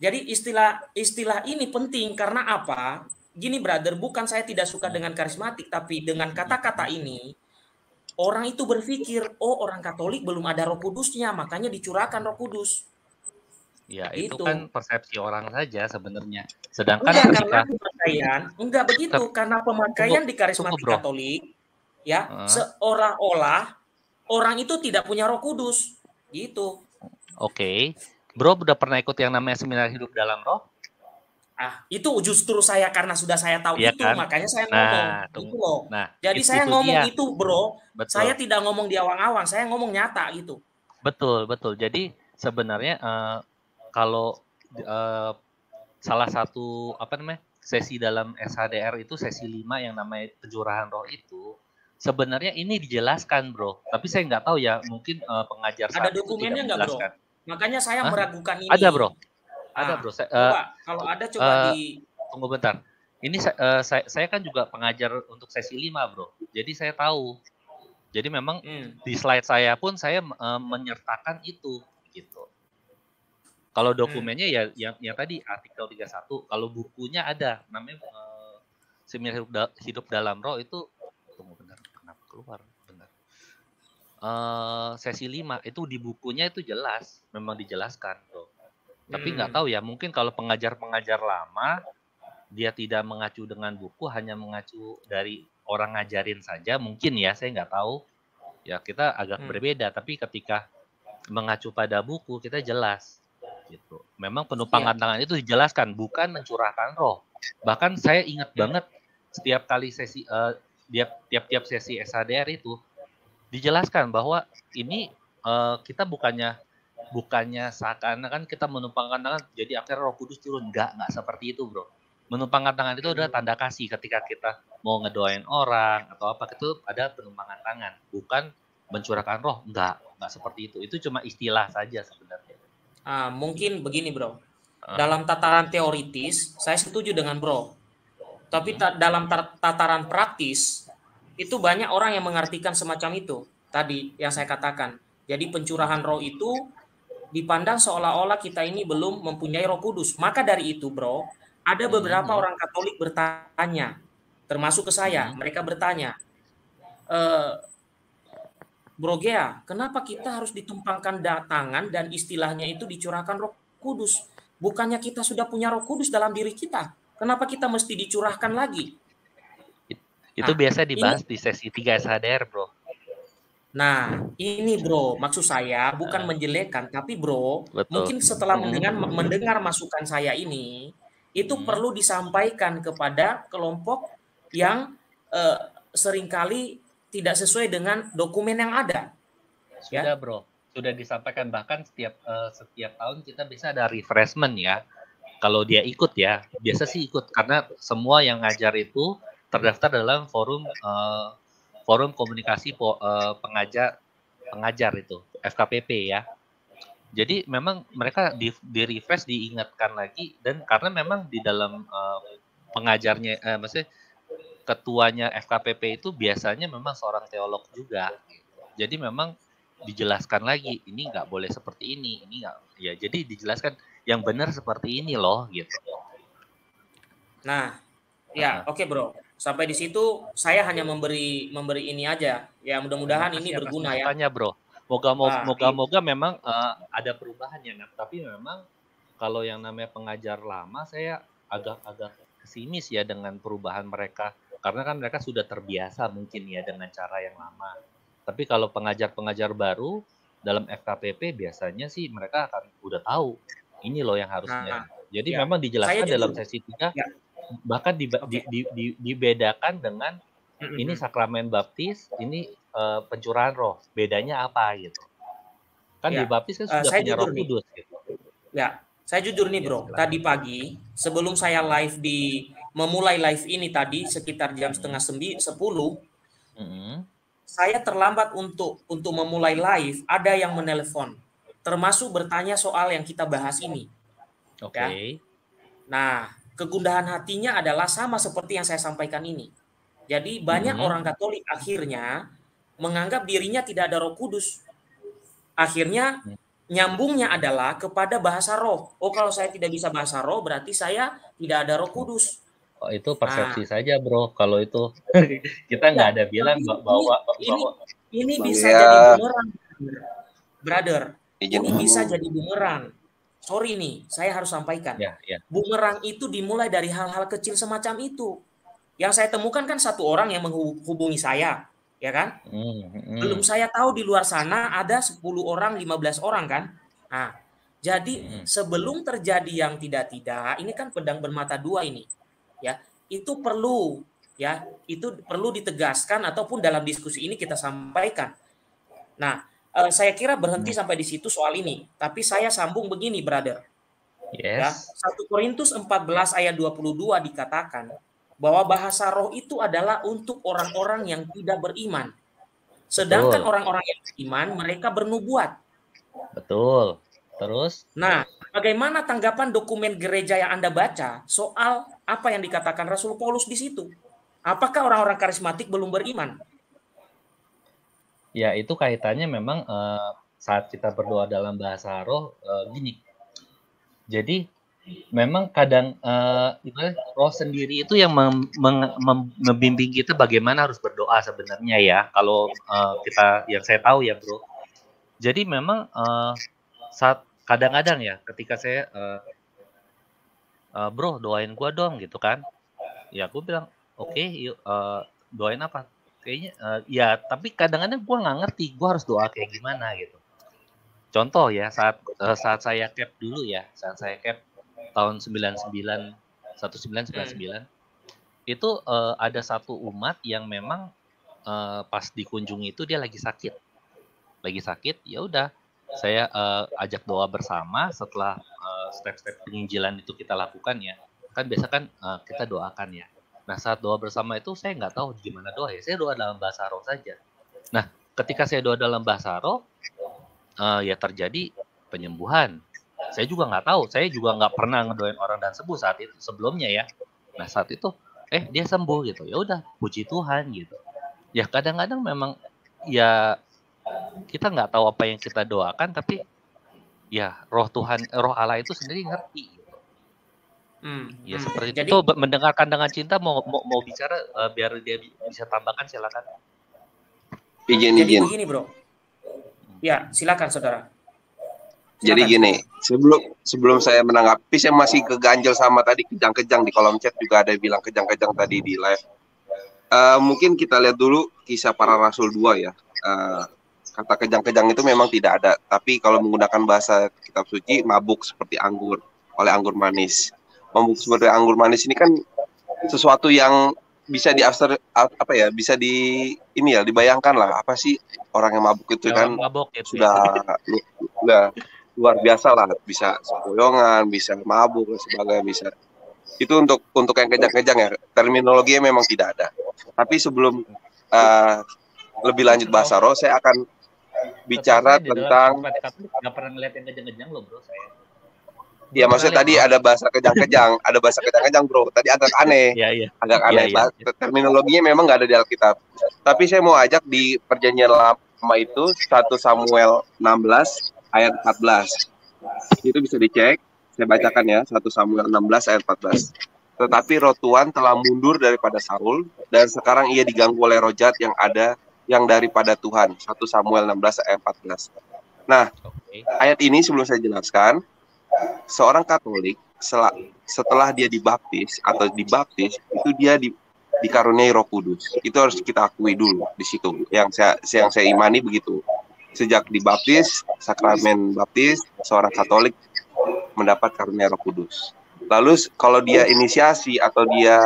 Jadi istilah istilah ini penting karena apa? Gini brother, bukan saya tidak suka dengan karismatik, tapi dengan kata-kata ini orang itu berpikir, oh orang Katolik belum ada Roh Kudusnya, makanya dicurahkan Roh Kudus. Ya, itu, itu kan persepsi orang saja sebenarnya. Sedangkan enggak, ketika karena pemakaian, enggak begitu karena pemakaian di karismatik tunggu, Katolik ya, uh. seolah-olah orang itu tidak punya Roh Kudus. Gitu. Oke. Okay. Bro udah pernah ikut yang namanya seminar hidup dalam roh? Ah, itu justru saya karena sudah saya tahu ya itu, kan? makanya saya nah, ngomong itu loh. Nah, Jadi itu, saya itu ngomong dia. itu, Bro. Betul. Saya tidak ngomong di awang-awang, saya ngomong nyata gitu. Betul, betul. Jadi sebenarnya uh, kalau uh, salah satu apa namanya? sesi dalam SHDR itu sesi 5 yang namanya pencurahan roh itu sebenarnya ini dijelaskan, Bro. Tapi saya nggak tahu ya, mungkin uh, pengajar ada dokumennya nggak, Bro? Makanya saya Hah? meragukan ini. Ada, Bro. Ada, Bro. Saya, coba, uh, kalau ada coba uh, di Tunggu bentar. Ini uh, saya, saya kan juga pengajar untuk sesi 5, Bro. Jadi saya tahu Jadi memang hmm. di slide saya pun saya uh, menyertakan itu gitu. Kalau hmm. dokumennya hmm. ya yang, yang tadi artikel 31, kalau bukunya ada namanya uh, seminar hidup, da hidup dalam roh itu tunggu benar kenapa keluar. Uh, sesi 5 itu di bukunya itu jelas, memang dijelaskan tuh. Tapi nggak hmm. tahu ya, mungkin kalau pengajar-pengajar lama dia tidak mengacu dengan buku, hanya mengacu dari orang ngajarin saja mungkin ya saya nggak tahu ya kita agak hmm. berbeda tapi ketika mengacu pada buku kita jelas gitu memang penumpangan ya. tangan itu dijelaskan bukan mencurahkan roh bahkan saya ingat ya. banget setiap kali sesi uh, tiap-tiap sesi SHDR itu dijelaskan bahwa ini uh, kita bukannya bukannya seakan-akan kita menumpangkan tangan jadi akhirnya Roh Kudus turun. Enggak enggak seperti itu bro. Menumpangkan tangan itu adalah tanda kasih ketika kita mau ngedoain orang atau apa itu ada penumpangan tangan bukan mencurahkan roh. Enggak enggak seperti itu. Itu cuma istilah saja sebenarnya. Ah, mungkin begini bro. Ah. dalam tataran teoritis saya setuju dengan bro. Tapi ta dalam tataran praktis itu banyak orang yang mengartikan semacam itu tadi yang saya katakan jadi pencurahan roh itu dipandang seolah-olah kita ini belum mempunyai roh kudus maka dari itu bro ada beberapa hmm. orang Katolik bertanya, termasuk ke saya, hmm. mereka bertanya, e, Bro Gea, kenapa kita harus ditumpangkan tangan dan istilahnya itu dicurahkan Roh Kudus? Bukannya kita sudah punya Roh Kudus dalam diri kita? Kenapa kita mesti dicurahkan lagi? Itu nah, biasa dibahas ini, di sesi 3 SHDR, Bro. Nah, ini bro, maksud saya bukan menjelekkan, tapi bro, Betul. mungkin setelah mendengar mendengar masukan saya ini, itu hmm. perlu disampaikan kepada kelompok yang uh, sering kali tidak sesuai dengan dokumen yang ada. Sudah, ya? Bro. Sudah disampaikan bahkan setiap uh, setiap tahun kita bisa ada refreshment ya. Kalau dia ikut ya, biasa sih ikut karena semua yang ngajar itu terdaftar dalam forum uh, forum komunikasi po, uh, pengajar pengajar itu FKPP ya. Jadi memang mereka di, di refresh diingatkan lagi dan karena memang di dalam uh, pengajarnya, uh, maksudnya ketuanya FKPP itu biasanya memang seorang teolog juga. Jadi memang dijelaskan lagi ini nggak boleh seperti ini, ini nggak ya. Jadi dijelaskan yang benar seperti ini loh gitu. Nah, ya oke okay, bro. Sampai di situ saya hanya memberi memberi ini aja. Ya mudah-mudahan ini berguna ya. Tanya bro. Moga moga nah, moga, moga memang uh, ada perubahan ya, tapi memang kalau yang namanya pengajar lama saya agak-agak pesimis ya dengan perubahan mereka karena kan mereka sudah terbiasa mungkin ya dengan cara yang lama. Tapi kalau pengajar-pengajar baru dalam FKPP biasanya sih mereka akan udah tahu ini loh yang harusnya. Nah, Jadi ya. memang dijelaskan dalam sesi tiga ya. Bahkan di, okay. di, di, di, dibedakan dengan ini sakramen baptis, ini uh, pencurahan roh. Bedanya apa gitu? Kan ya. di baptis kan uh, sudah punya roh kudus gitu. Ya, saya jujur nih bro. Tadi pagi sebelum saya live di memulai live ini tadi sekitar jam setengah sembilan sepuluh, mm-hmm. saya terlambat untuk untuk memulai live. Ada yang menelpon, termasuk bertanya soal yang kita bahas ini. Oke. Okay. Ya. Nah, kegundahan hatinya adalah sama seperti yang saya sampaikan ini. Jadi banyak hmm. orang Katolik akhirnya menganggap dirinya tidak ada Roh Kudus. Akhirnya hmm. nyambungnya adalah kepada bahasa roh. Oh, kalau saya tidak bisa bahasa roh berarti saya tidak ada Roh Kudus. Oh, itu persepsi nah, saja, Bro. Kalau itu kita nggak ada bilang ini, bahwa ini, ini bisa ya. jadi bumerang, brother. Ini bisa jadi bumerang. Sorry nih, saya harus sampaikan. Ya, ya. Bumerang itu dimulai dari hal-hal kecil semacam itu. Yang saya temukan kan satu orang yang menghubungi saya, ya kan? Hmm, hmm. Belum saya tahu di luar sana ada 10 orang, 15 orang kan? Nah, jadi hmm. sebelum terjadi yang tidak-tidak, ini kan pedang bermata dua ini. Ya, itu perlu ya, itu perlu ditegaskan ataupun dalam diskusi ini kita sampaikan. Nah, eh, saya kira berhenti hmm. sampai di situ soal ini, tapi saya sambung begini, brother. Ya, yes. Ya, 1 Korintus 14 ayat 22 dikatakan, bahwa bahasa roh itu adalah untuk orang-orang yang tidak beriman. Sedangkan orang-orang yang beriman mereka bernubuat. Betul. Terus? Nah, bagaimana tanggapan dokumen gereja yang Anda baca soal apa yang dikatakan Rasul Paulus di situ? Apakah orang-orang karismatik belum beriman? Ya, itu kaitannya memang uh, saat kita berdoa dalam bahasa roh uh, gini. Jadi memang kadang uh, roh sendiri itu yang mem, mem, mem, membimbing kita bagaimana harus berdoa sebenarnya ya. Kalau uh, kita yang saya tahu ya, Bro. Jadi memang uh, saat kadang-kadang ya ketika saya uh, uh, bro doain gua dong gitu kan ya gue bilang oke okay, yuk uh, doain apa kayaknya uh, ya tapi kadang-kadang gue nggak ngerti gue harus doa kayak gimana gitu. Contoh ya saat uh, saat saya cap dulu ya saat saya cap tahun 99 1999 hmm. itu uh, ada satu umat yang memang uh, pas dikunjungi itu dia lagi sakit. Lagi sakit ya udah saya uh, ajak doa bersama setelah step-step penginjilan itu kita lakukan ya. Kan biasa kan uh, kita doakan ya nah saat doa bersama itu saya nggak tahu gimana doa ya saya doa dalam bahasa roh saja. Nah ketika saya doa dalam bahasa roh uh, ya terjadi penyembuhan. Saya juga nggak tahu saya juga nggak pernah ngedoain orang dan sembuh saat itu sebelumnya ya. Nah saat itu eh dia sembuh gitu. Ya udah puji Tuhan gitu. Ya kadang-kadang memang ya kita nggak tahu apa yang kita doakan tapi ya roh Tuhan roh Allah itu sendiri ngerti Hmm, ya hmm. seperti Jadi, itu mendengarkan dengan cinta mau mau, mau bicara uh, biar dia bisa tambahkan silakan. Izin Jadi izin. begini bro. Ya silakan saudara. Silakan. Jadi gini sebelum sebelum saya menanggapi saya masih keganjel sama tadi kejang-kejang di kolom chat juga ada yang bilang kejang-kejang tadi di live. Uh, mungkin kita lihat dulu kisah para rasul dua ya. Uh, kata kejang-kejang itu memang tidak ada. Tapi kalau menggunakan bahasa kitab suci, mabuk seperti anggur oleh anggur manis. Mabuk seperti anggur manis ini kan sesuatu yang bisa di after, apa ya bisa di ini ya dibayangkan lah. Apa sih orang yang mabuk itu kan mabuk itu. sudah sudah luar biasa lah. Bisa sempoyongan bisa mabuk dan sebagainya bisa. Itu untuk untuk yang kejang-kejang ya. Terminologinya memang tidak ada. Tapi sebelum uh, lebih lanjut bahasa roh saya akan bicara tentang nggak pernah ngeliat yang kejang-kejang loh bro saya Ya maksudnya tadi ada bahasa kejang-kejang, ada bahasa kejang-kejang bro. Tadi agak aneh, ya, ya. agak aneh. Ya, ya. Terminologinya memang nggak ada di Alkitab. Tapi saya mau ajak di perjanjian lama itu 1 Samuel 16 ayat 14. Itu bisa dicek. Saya bacakan ya 1 Samuel 16 ayat 14. Tetapi roh Tuhan telah mundur daripada Saul dan sekarang ia diganggu oleh roh jahat yang ada yang daripada Tuhan. 1 Samuel 16 ayat 14. Nah, ayat ini sebelum saya jelaskan, seorang Katolik setelah dia dibaptis atau dibaptis itu dia di, dikaruniai Roh Kudus. Itu harus kita akui dulu di situ. Yang saya yang saya imani begitu. Sejak dibaptis, sakramen baptis, seorang Katolik mendapat karunia Roh Kudus. Lalu kalau dia inisiasi atau dia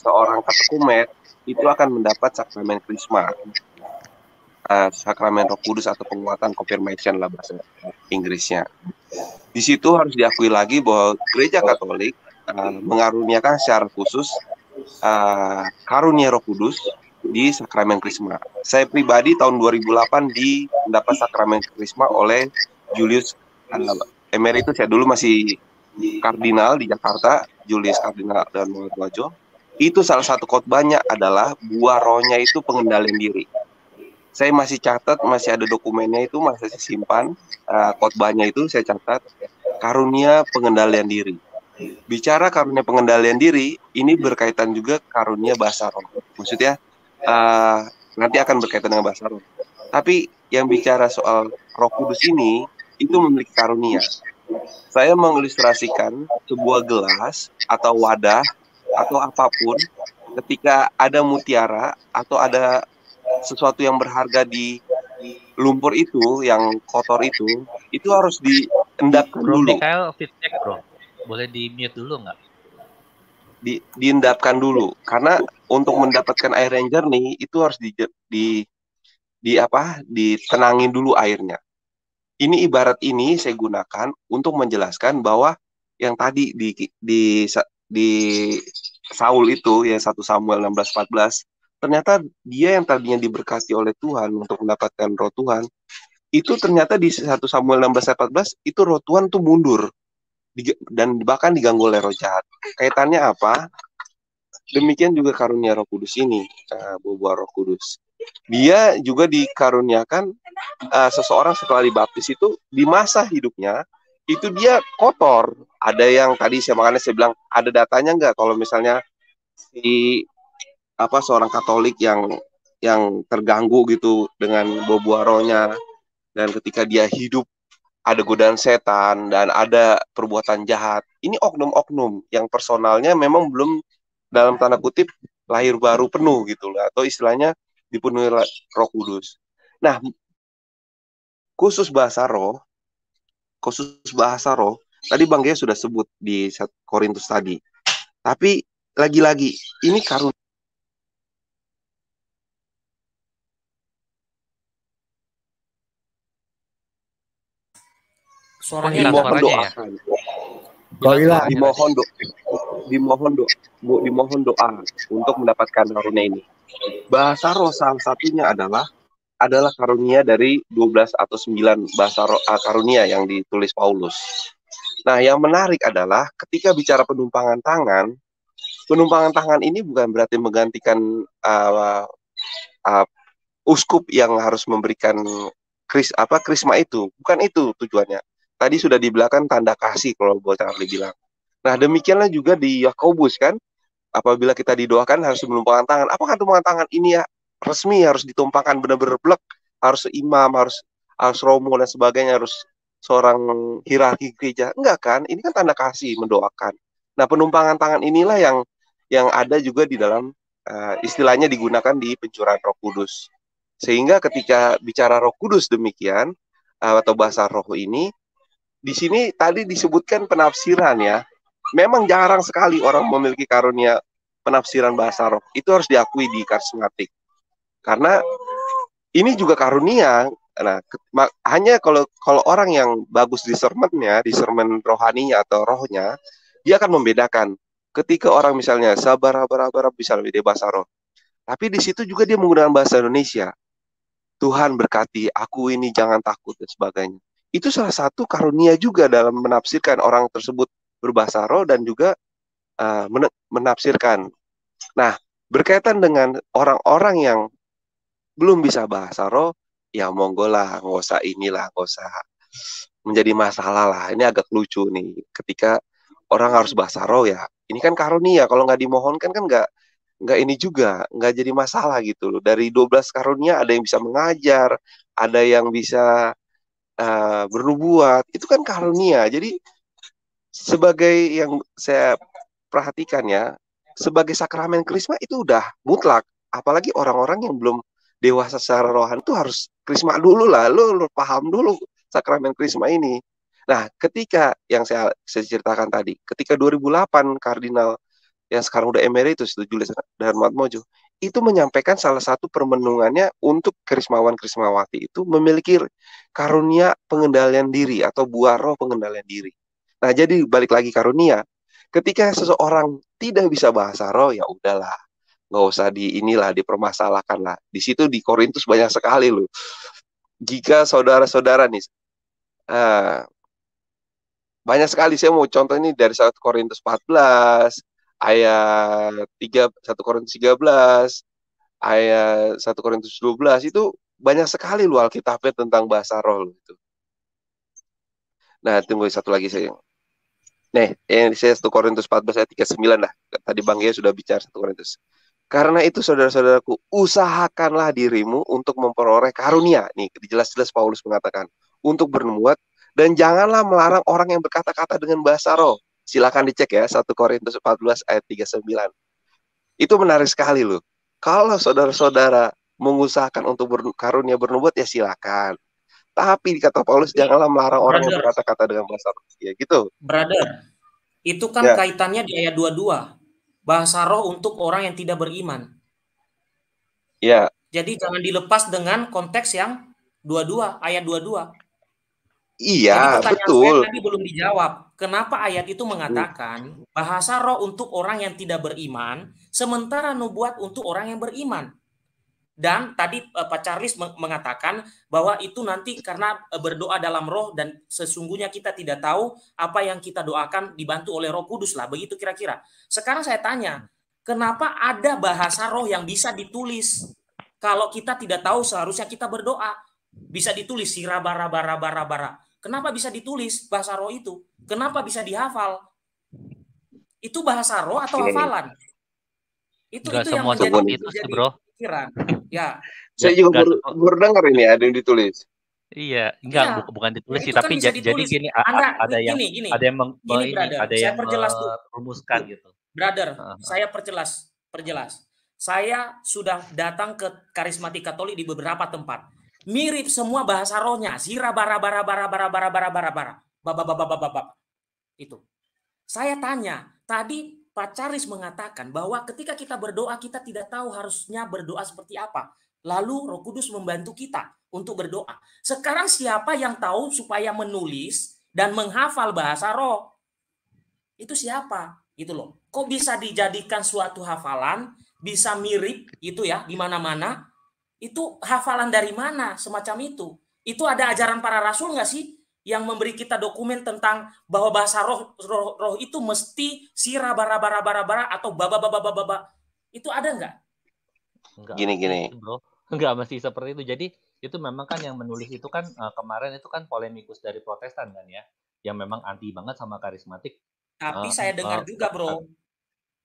seorang katekumet, itu akan mendapat sakramen krisma uh, sakramen Roh Kudus atau penguatan confirmation lah bahasa Inggrisnya. Di situ harus diakui lagi bahwa Gereja Katolik uh, mengaruniakan secara khusus uh, karunia Roh Kudus di sakramen Krisma. Saya pribadi tahun 2008 di mendapat sakramen Krisma oleh Julius uh, Emeritus ya dulu masih kardinal di Jakarta, Julius Kardinal dan Wajo. Itu salah satu khotbahnya adalah buah rohnya itu pengendalian diri saya masih catat masih ada dokumennya itu masih saya simpan. Uh, khotbahnya itu saya catat. Karunia pengendalian diri. Bicara karunia pengendalian diri ini berkaitan juga karunia bahasa roh maksudnya uh, nanti akan berkaitan dengan bahasa roh tapi yang bicara soal roh kudus ini itu memiliki karunia. Saya mengilustrasikan sebuah gelas atau wadah atau apa pun ketika ada mutiara atau ada sesuatu yang berharga di lumpur itu yang kotor itu itu harus diendapkan bro, dulu. Mikael feedback bro, boleh di mute dulu nggak? Di diendapkan dulu karena untuk mendapatkan air ranger nih itu harus di di di apa ditenangin dulu airnya. Ini ibarat ini saya gunakan untuk menjelaskan bahwa yang tadi di di di Saul itu yang satu Samuel 16 14 ternyata dia yang tadinya diberkati oleh Tuhan untuk mendapatkan roh Tuhan, itu ternyata di 1 Samuel 16 14 itu roh Tuhan tuh mundur dan bahkan diganggu oleh roh jahat. Kaitannya apa? Demikian juga karunia Roh Kudus ini, uh, buah Roh Kudus. dia juga dikaruniakan uh, seseorang setelah dibaptis itu di masa hidupnya itu dia kotor. Ada yang tadi saya makanya saya bilang ada datanya nggak kalau misalnya si apa seorang Katolik yang yang terganggu gitu dengan bobo rohnya dan ketika dia hidup ada godaan setan dan ada perbuatan jahat. Ini oknum-oknum yang personalnya memang belum dalam tanda kutip lahir baru penuh gitu loh atau istilahnya dipenuhi Roh Kudus. Nah, khusus bahasa roh, khusus bahasa roh, tadi Bang Gaya sudah sebut di Korintus tadi. Tapi lagi-lagi ini karun Suaranya dimohon doa. Ya? Dimohon doa. Dimohon doa. Dimohon doa untuk mendapatkan karunia ini. Bahasa roh salah satunya adalah adalah karunia dari 12 atau 9 bahasa roh, uh, karunia yang ditulis Paulus. Nah, yang menarik adalah ketika bicara penumpangan tangan, penumpangan tangan ini bukan berarti menggantikan uh, uh, uskup yang harus memberikan kris apa krisma itu, bukan itu tujuannya. Tadi sudah di belakang tanda kasih kalau buat Charlie bilang. Nah, demikianlah juga di Yakobus kan, apabila kita didoakan harus menumpangkan tangan. Apakah tumpangkan tangan ini ya resmi harus ditumpangkan benar-benar blek, harus imam, harus harus romo dan sebagainya, harus seorang hierarki gereja. Enggak kan? Ini kan tanda kasih mendoakan. Nah, penumpangan tangan inilah yang yang ada juga di dalam uh, istilahnya digunakan di pencurahan Roh Kudus. Sehingga ketika bicara Roh Kudus demikian uh, atau bahasa roh ini di sini tadi disebutkan penafsiran ya memang jarang sekali orang memiliki karunia penafsiran bahasa roh. Itu harus diakui di karismatik. Karena ini juga karunia. Nah, hanya kalau kalau orang yang bagus di sermonnya, di sermon rohaninya atau rohnya, dia akan membedakan. Ketika orang misalnya sabar, sabar, sabar, bisa lebih bahasa roh. Tapi di situ juga dia menggunakan bahasa Indonesia. Tuhan berkati, aku ini jangan takut dan sebagainya. Itu salah satu karunia juga dalam menafsirkan orang tersebut berbahasa roh dan juga uh, menafsirkan. Nah, berkaitan dengan orang-orang yang belum bisa bahasa roh, ya monggo lah, nggak usah inilah, nggak usah menjadi masalah lah. Ini agak lucu nih, ketika orang harus bahasa roh ya, ini kan karunia, kalau nggak dimohonkan kan nggak nggak ini juga, nggak jadi masalah gitu loh. Dari 12 karunia ada yang bisa mengajar, ada yang bisa uh, bernubuat, itu kan karunia. Jadi sebagai yang saya perhatikan ya, sebagai sakramen krisma itu udah mutlak. Apalagi orang-orang yang belum dewasa secara rohani itu harus krisma dulu lah, lu, lu paham dulu sakramen krisma ini. Nah, ketika yang saya, saya ceritakan tadi, ketika 2008 kardinal yang sekarang udah emeritus itu Julius Darmat Mojo itu menyampaikan salah satu permenungannya untuk krismawan krismawati itu memiliki karunia pengendalian diri atau buah roh pengendalian diri. Nah, jadi balik lagi karunia. Ketika seseorang tidak bisa bahasa roh, ya udahlah. Nggak usah di inilah, dipermasalahkan lah. Di situ di Korintus banyak sekali loh. Jika saudara-saudara nih, uh, banyak sekali saya mau contoh ini dari 1 Korintus 14, ayat 3, 1 Korintus 13, ayat 1 Korintus 12, itu banyak sekali loh Alkitabnya tentang bahasa roh itu. Nah, tunggu satu lagi saya. Nih, yang saya 1 Korintus 14 ayat 39 lah. Tadi Bang Gia sudah bicara 1 Korintus. Karena itu saudara-saudaraku, usahakanlah dirimu untuk memperoleh karunia. Nih, jelas-jelas Paulus mengatakan, untuk bernubuat dan janganlah melarang orang yang berkata-kata dengan bahasa roh. Silakan dicek ya 1 Korintus 14 ayat 39. Itu menarik sekali loh. Kalau saudara-saudara mengusahakan untuk ber, karunia bernubuat ya silakan. Tapi kata Paulus janganlah melarang orang yang berkata-kata dengan bahasa roh. Ya gitu. Brother, itu kan ya. kaitannya di ayat 22. Bahasa roh untuk orang yang tidak beriman. Ya. Jadi jangan dilepas dengan konteks yang 22, ayat 22. Iya, Jadi betul. Saya tadi belum dijawab. Kenapa ayat itu mengatakan bahasa roh untuk orang yang tidak beriman, sementara nubuat untuk orang yang beriman? Dan tadi uh, Pak Charles mengatakan bahwa itu nanti karena uh, berdoa dalam roh dan sesungguhnya kita tidak tahu apa yang kita doakan dibantu oleh Roh Kudus lah begitu kira-kira. Sekarang saya tanya, kenapa ada bahasa roh yang bisa ditulis? Kalau kita tidak tahu seharusnya kita berdoa. Bisa ditulis sira bara bara bara bara. Kenapa bisa ditulis bahasa roh itu? Kenapa bisa dihafal? Itu bahasa roh atau hafalan? Itu Gak itu yang menjadi itu sih, Bro. Pikiran. Ya. Saya juga baru, baru dengar ini ada yang ditulis. Iya, enggak ya. bukan ditulis sih, tapi kan jadi, jadi gini Anda, ada yang gini, gini, ada yang meng, gini, ini, ada saya yang perjelas merumuskan gitu. Brother, uh -huh. saya perjelas, perjelas. Saya sudah datang ke karismatik Katolik di beberapa tempat. Mirip semua bahasa rohnya, sira bara bara bara bara bara bara bara bara baba baba baba baba. Itu. Saya tanya, tadi Pak Charis mengatakan bahwa ketika kita berdoa kita tidak tahu harusnya berdoa seperti apa. Lalu Roh Kudus membantu kita untuk berdoa. Sekarang siapa yang tahu supaya menulis dan menghafal bahasa roh? Itu siapa? Gitu loh. Kok bisa dijadikan suatu hafalan, bisa mirip itu ya di mana-mana? Itu hafalan dari mana semacam itu? Itu ada ajaran para rasul nggak sih yang memberi kita dokumen tentang bahwa bahasa roh roh, roh itu mesti sira bara bara bara bara atau baba baba baba baba itu ada nggak? Gini gini. Bro Enggak mesti seperti itu. Jadi itu memang kan yang menulis itu kan uh, kemarin itu kan polemikus dari Protestan kan ya, yang memang anti banget sama karismatik. Tapi uh, saya dengar uh, juga, Bro. Uh,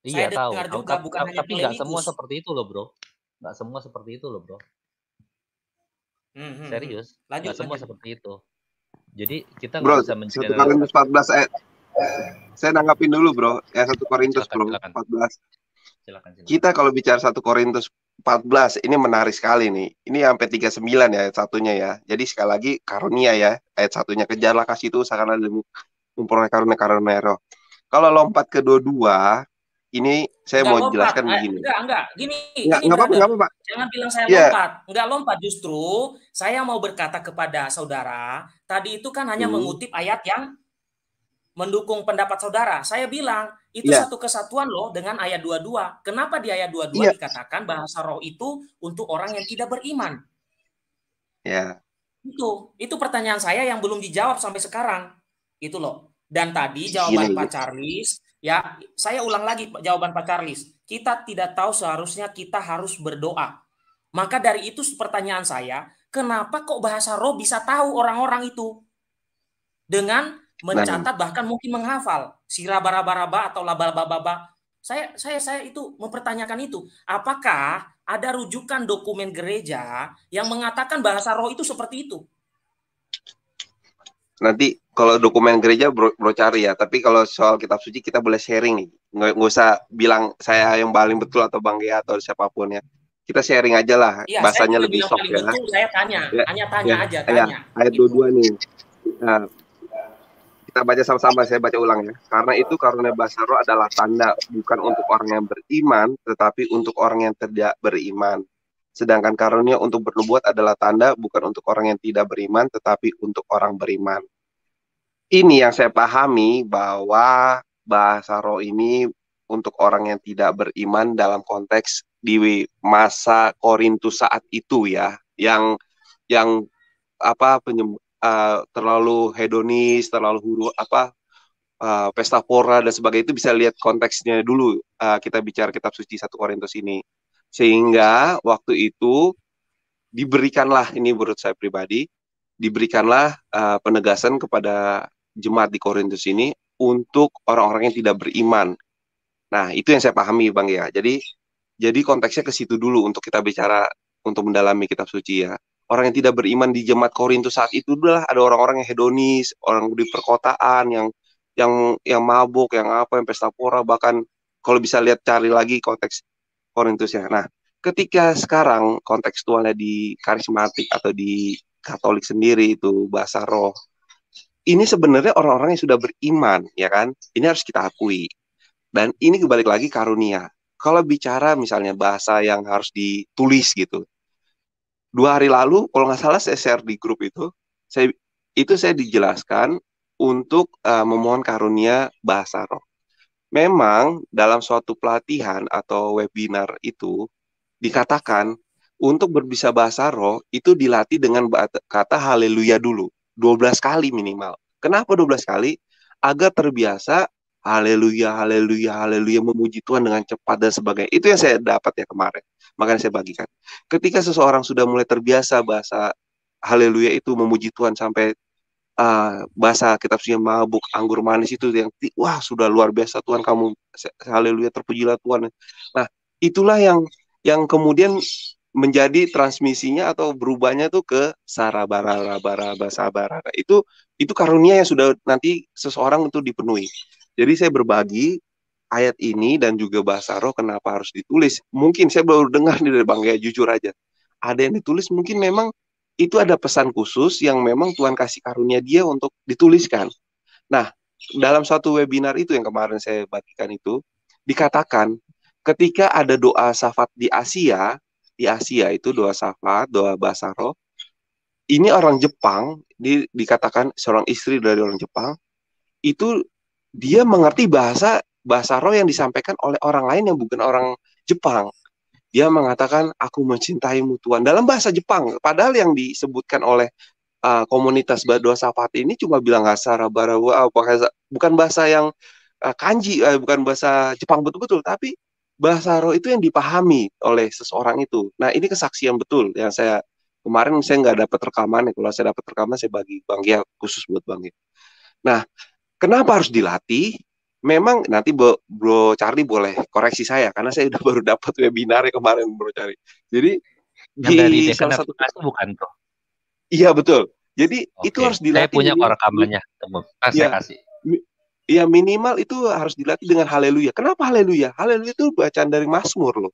iya saya tahu. Dengar juga, bukan tapi, tapi nggak semua seperti itu loh, Bro. Nggak semua seperti itu loh, Bro. Hmm, hmm, hmm. Serius, nggak semua seperti itu. Jadi kita nggak bisa menjelaskan. Korintus 14 ayat. Saya nanggapin dulu, Bro. Ya satu Korintus, Bro. 14. Silakan, silakan. Kita kalau bicara satu Korintus 14 ini menarik sekali nih. Ini sampai 39 ya ayat satunya ya. Jadi sekali lagi karunia ya. Ayat satunya kejarlah kasih itu seakan demi memperoleh karunia karunia roh. Kalau lompat ke dua-dua, ini saya enggak mau lompat. jelaskan eh, begini. Enggak, enggak. Gini, enggak, enggak apa-apa, enggak apa-apa. Jangan bilang saya yeah. lompat. Enggak lompat, justru saya mau berkata kepada saudara, tadi itu kan hanya hmm. mengutip ayat yang mendukung pendapat saudara. Saya bilang itu yeah. satu kesatuan loh dengan ayat 22. Kenapa di ayat 22 yeah. dikatakan bahasa roh itu untuk orang yang tidak beriman? Ya. Yeah. Itu itu pertanyaan saya yang belum dijawab sampai sekarang. Itu loh. Dan tadi jawaban Gini. Pak Charles, ya saya ulang lagi jawaban Pak Charles. Kita tidak tahu seharusnya kita harus berdoa. Maka dari itu pertanyaan saya, kenapa kok bahasa roh bisa tahu orang-orang itu? Dengan mencatat bahkan mungkin menghafal sirabarabaraba atau labalababa. Saya saya saya itu mempertanyakan itu. Apakah ada rujukan dokumen gereja yang mengatakan bahasa roh itu seperti itu? Nanti kalau dokumen gereja bro, bro cari ya. Tapi kalau soal kitab suci kita boleh sharing nih. Nggak, nggak usah bilang saya yang paling betul atau Bang Gea atau siapa pun ya. Kita sharing aja lah. Ya, bahasanya lebih soft ya. Betul, saya tanya, ya, hanya tanya ya, aja. Tanya. Ya, ayat dua-dua nih. Nah, kita baca sama-sama, saya baca ulang ya. Karena itu karunia bahasa roh adalah tanda bukan untuk orang yang beriman, tetapi untuk orang yang tidak beriman. Sedangkan karunia untuk bernubuat adalah tanda bukan untuk orang yang tidak beriman, tetapi untuk orang beriman. Ini yang saya pahami bahwa bahasa roh ini untuk orang yang tidak beriman dalam konteks di masa Korintus saat itu ya, yang yang apa penyem, uh, terlalu hedonis, terlalu huru apa uh, pesta pora dan sebagainya itu bisa lihat konteksnya dulu uh, kita bicara kitab suci satu Korintus ini. Sehingga waktu itu diberikanlah ini menurut saya pribadi diberikanlah uh, penegasan kepada jemaat di Korintus ini untuk orang-orang yang tidak beriman. Nah, itu yang saya pahami Bang ya. Jadi jadi konteksnya ke situ dulu untuk kita bicara untuk mendalami kitab suci ya orang yang tidak beriman di jemaat Korintus saat itu adalah ada orang-orang yang hedonis, orang di perkotaan yang yang yang mabuk, yang apa, yang pesta pora, bahkan kalau bisa lihat cari lagi konteks Korintusnya. Nah, ketika sekarang kontekstualnya di karismatik atau di Katolik sendiri itu bahasa roh, ini sebenarnya orang-orang yang sudah beriman, ya kan? Ini harus kita akui. Dan ini kembali lagi karunia. Kalau bicara misalnya bahasa yang harus ditulis gitu, dua hari lalu kalau nggak salah saya share di grup itu saya itu saya dijelaskan untuk uh, memohon karunia bahasa roh. Memang dalam suatu pelatihan atau webinar itu dikatakan untuk berbisa bahasa roh itu dilatih dengan kata haleluya dulu 12 kali minimal. Kenapa 12 kali? Agar terbiasa haleluya, haleluya, haleluya, memuji Tuhan dengan cepat dan sebagainya. Itu yang saya dapat ya kemarin. Makanya saya bagikan. Ketika seseorang sudah mulai terbiasa bahasa haleluya itu memuji Tuhan sampai uh, bahasa kitab suci mabuk anggur manis itu yang wah sudah luar biasa Tuhan kamu haleluya terpujilah Tuhan. Nah, itulah yang yang kemudian menjadi transmisinya atau berubahnya tuh ke sarabara bara bahasa bara itu itu karunia yang sudah nanti seseorang itu dipenuhi. Jadi saya berbagi ayat ini dan juga bahasa roh kenapa harus ditulis. Mungkin saya baru dengar dari bang ya jujur aja. Ada yang ditulis mungkin memang itu ada pesan khusus yang memang Tuhan kasih karunia dia untuk dituliskan. Nah dalam satu webinar itu yang kemarin saya bagikan itu dikatakan ketika ada doa safat di Asia di Asia itu doa syafaat, doa bahasa roh. Ini orang Jepang, di, dikatakan seorang istri dari orang Jepang, itu dia mengerti bahasa roh yang disampaikan oleh orang lain yang bukan orang Jepang. Dia mengatakan, aku mencintaimu Tuhan. Dalam bahasa Jepang, padahal yang disebutkan oleh uh, komunitas doa syafaat ini cuma bilang hasara barawa, bukan bahasa yang uh, kanji, uh, bukan bahasa Jepang betul-betul, tapi bahasa roh itu yang dipahami oleh seseorang itu. Nah ini kesaksian betul yang saya kemarin saya nggak dapat rekaman ya. Kalau saya dapat rekaman saya bagi Bang Gia khusus buat Bang Gia. Nah kenapa harus dilatih? Memang nanti Bro, Bro Charlie boleh koreksi saya karena saya udah baru dapat webinar kemarin Bro Charlie. Jadi yang di dari salah satu bukan Bro. Iya betul. Jadi Oke. itu harus dilatih. Saya punya rekamannya. Kasih ya, kasih ya minimal itu harus dilatih dengan haleluya. Kenapa haleluya? Haleluya itu bacaan dari Mazmur loh.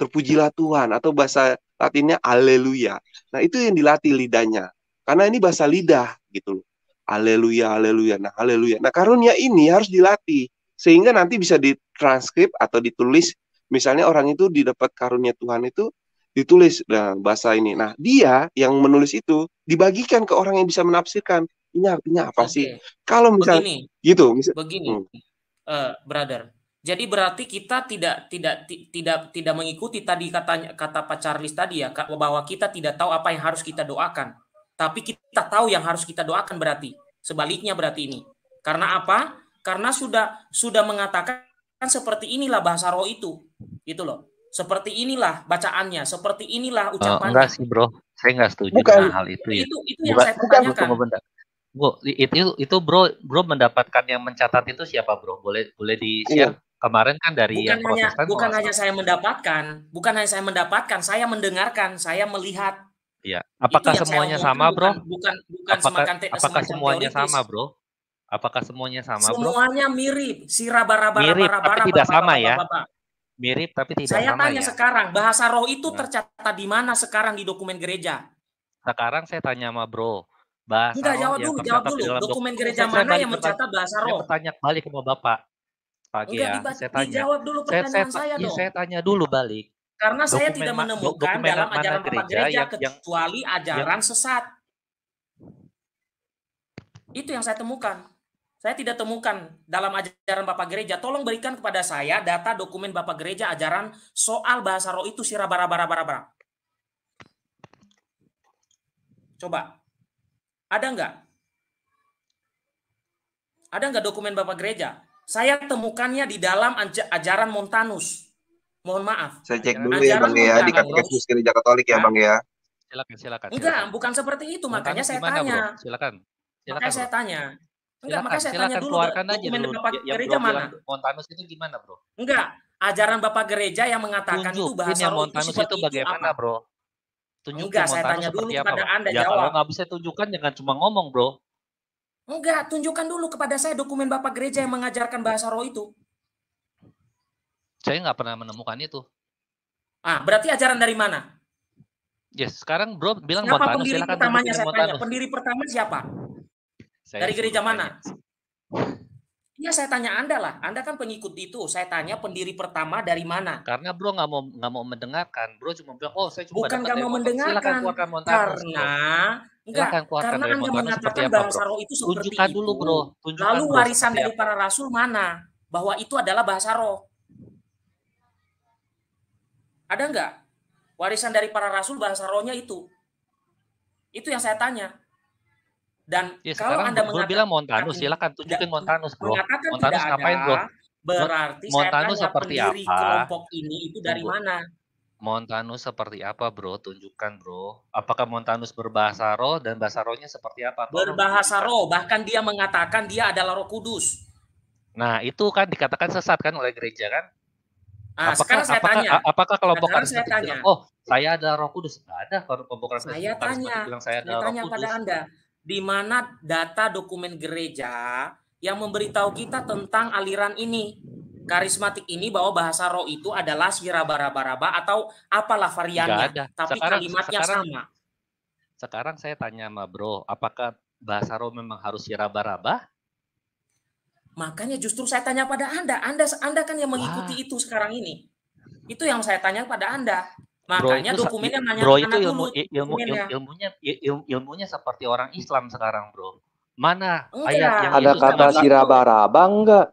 Terpujilah Tuhan atau bahasa Latinnya haleluya. Nah, itu yang dilatih lidahnya. Karena ini bahasa lidah gitu loh. Haleluya, haleluya. Nah, haleluya. Nah, karunia ini harus dilatih sehingga nanti bisa ditranskrip atau ditulis misalnya orang itu didapat karunia Tuhan itu ditulis nah, bahasa ini. Nah, dia yang menulis itu dibagikan ke orang yang bisa menafsirkan ini artinya apa okay. sih? Kalau misalnya begini, gitu, misal, begini, hmm. uh, brother. Jadi berarti kita tidak tidak tidak tidak mengikuti tadi katanya kata Pak Charles tadi ya bahwa kita tidak tahu apa yang harus kita doakan. Tapi kita tahu yang harus kita doakan berarti. Sebaliknya berarti ini. Karena apa? Karena sudah sudah mengatakan seperti inilah bahasa roh itu. Gitu loh. Seperti inilah bacaannya, seperti inilah oh, ucapannya. Oh, enggak sih, Bro. Saya enggak setuju bukan, dengan hal itu ya. Itu itu yang bukan, saya pertanyakan. Bukan, Bu, itu itu bro bro mendapatkan yang mencatat itu siapa bro? Boleh boleh di share? Iya. Kemarin kan dari bukan yang hanya, bukan hanya saya mendapatkan, bukan hanya saya mendapatkan, saya mendengarkan, saya melihat. Iya. Apakah semuanya sama, Bro? Bukan bukan apakah, te- apakah semuanya teoritis. sama, Bro? Apakah semuanya sama, Bro? Semuanya mirip, sirabara bara mirip, bara, tapi tidak sama ya. Mirip tapi tidak saya sama tanya ya. sekarang, bahasa roh itu nah. tercatat di mana sekarang di dokumen gereja? Sekarang saya tanya sama Bro, bahasa Enggak, jawab dulu, jawab dulu. Dokumen gereja mana yang mencatat bahasa roh? Saya bertanya balik ke Bapak. Pak Gia, saya tanya. Dijawab dulu pertanyaan saya, saya, saya ya, saya tanya dulu balik. Karena dokumen, saya tidak menemukan dalam ajaran gereja, gereja yang, kecuali ajaran yang, sesat. Itu yang saya temukan. Saya tidak temukan dalam ajaran Bapak Gereja. Tolong berikan kepada saya data dokumen Bapak Gereja ajaran soal bahasa roh itu sirabara-bara-bara. Coba. Ada nggak? Ada nggak dokumen Bapak Gereja? Saya temukannya di dalam ajaran Montanus. Mohon maaf. Saya cek dulu ya, ajaran ya Bang ya di Katekismus Gereja Katolik ya Bang ya. Silakan, silakan. Enggak, bukan seperti itu. Montanus makanya saya gimana, tanya. Bro? Silakan. silakan. Makanya saya tanya. Enggak, silakan, makanya saya silakan, tanya dulu. Keluarkan aja dulu. Bapak yang Gereja mana? Montanus itu gimana, Bro? Enggak, ajaran Bapak Gereja yang mengatakan Tunjukin itu bahasa Montanus itu, itu bagaimana, apa? Bro? Tunjukin Enggak, saya tanya dulu kepada apa, Anda ya, jawab. Kalau nggak bisa tunjukkan jangan cuma ngomong, bro. Enggak, tunjukkan dulu kepada saya dokumen Bapak Gereja yang mengajarkan bahasa roh itu. Saya nggak pernah menemukan itu. Ah, berarti ajaran dari mana? Yes, sekarang bro bilang siapa Montanus, pendiri pertamanya saya tanya. Pendiri pertama siapa? Saya dari gereja mana? Iya saya tanya Anda lah, Anda kan pengikut itu. Saya tanya pendiri pertama dari mana? Karena Bro nggak mau nggak mau mendengarkan. Bro cuma bilang, oh saya cuma bukan nggak mau mendengarkan. Karena enggak, karena Anda mengatakan bahasa roh itu seperti Tunjukkan itu. dulu Bro. Tunjukkan Lalu warisan dari para rasul mana? Bahwa itu adalah bahasa roh. Ada nggak? Warisan dari para rasul bahasa rohnya itu. Itu yang saya tanya. Dan ya, kalau Anda mengatakan bilang Montanus, silakan tunjukin Montanus, Bro. Montanus ngapain, Bro? Berarti Montanus seperti apa? kelompok ini itu dari Tunggu. mana? Montanus seperti apa, Bro? Tunjukkan, Bro. Apakah Montanus berbahasa roh dan bahasa rohnya seperti apa? Berbahasa roh, bahkan dia mengatakan dia adalah Roh Kudus. Nah, itu kan dikatakan sesat kan oleh gereja kan? Nah, apakah, sekarang saya apakah, tanya. Apakah kelompok sekarang saya tanya. Bilang, oh, saya ada Roh Kudus? Tidak ada kelompok Saya tanya. Bilang saya, saya tanya Roh pada Anda di mana data dokumen gereja yang memberitahu kita tentang aliran ini. Karismatik ini bahwa bahasa roh itu adalah swirabaraba atau apalah variannya. Ada. tapi sekarang, kalimatnya sekarang, sama. Sekarang saya tanya sama bro apakah bahasa roh memang harus swirabaraba makanya justru saya tanya pada anda. Anda anda kan yang mengikuti Wah. itu sekarang ini. Itu yang saya tanya pada anda Makanya bro, dokumennya nanya bro itu ilmu, ilmu, ilmu ilmunya ilmu, ilmunya seperti orang Islam sekarang, Bro. Mana enggak. ayat yang ada kata siraba-raba enggak?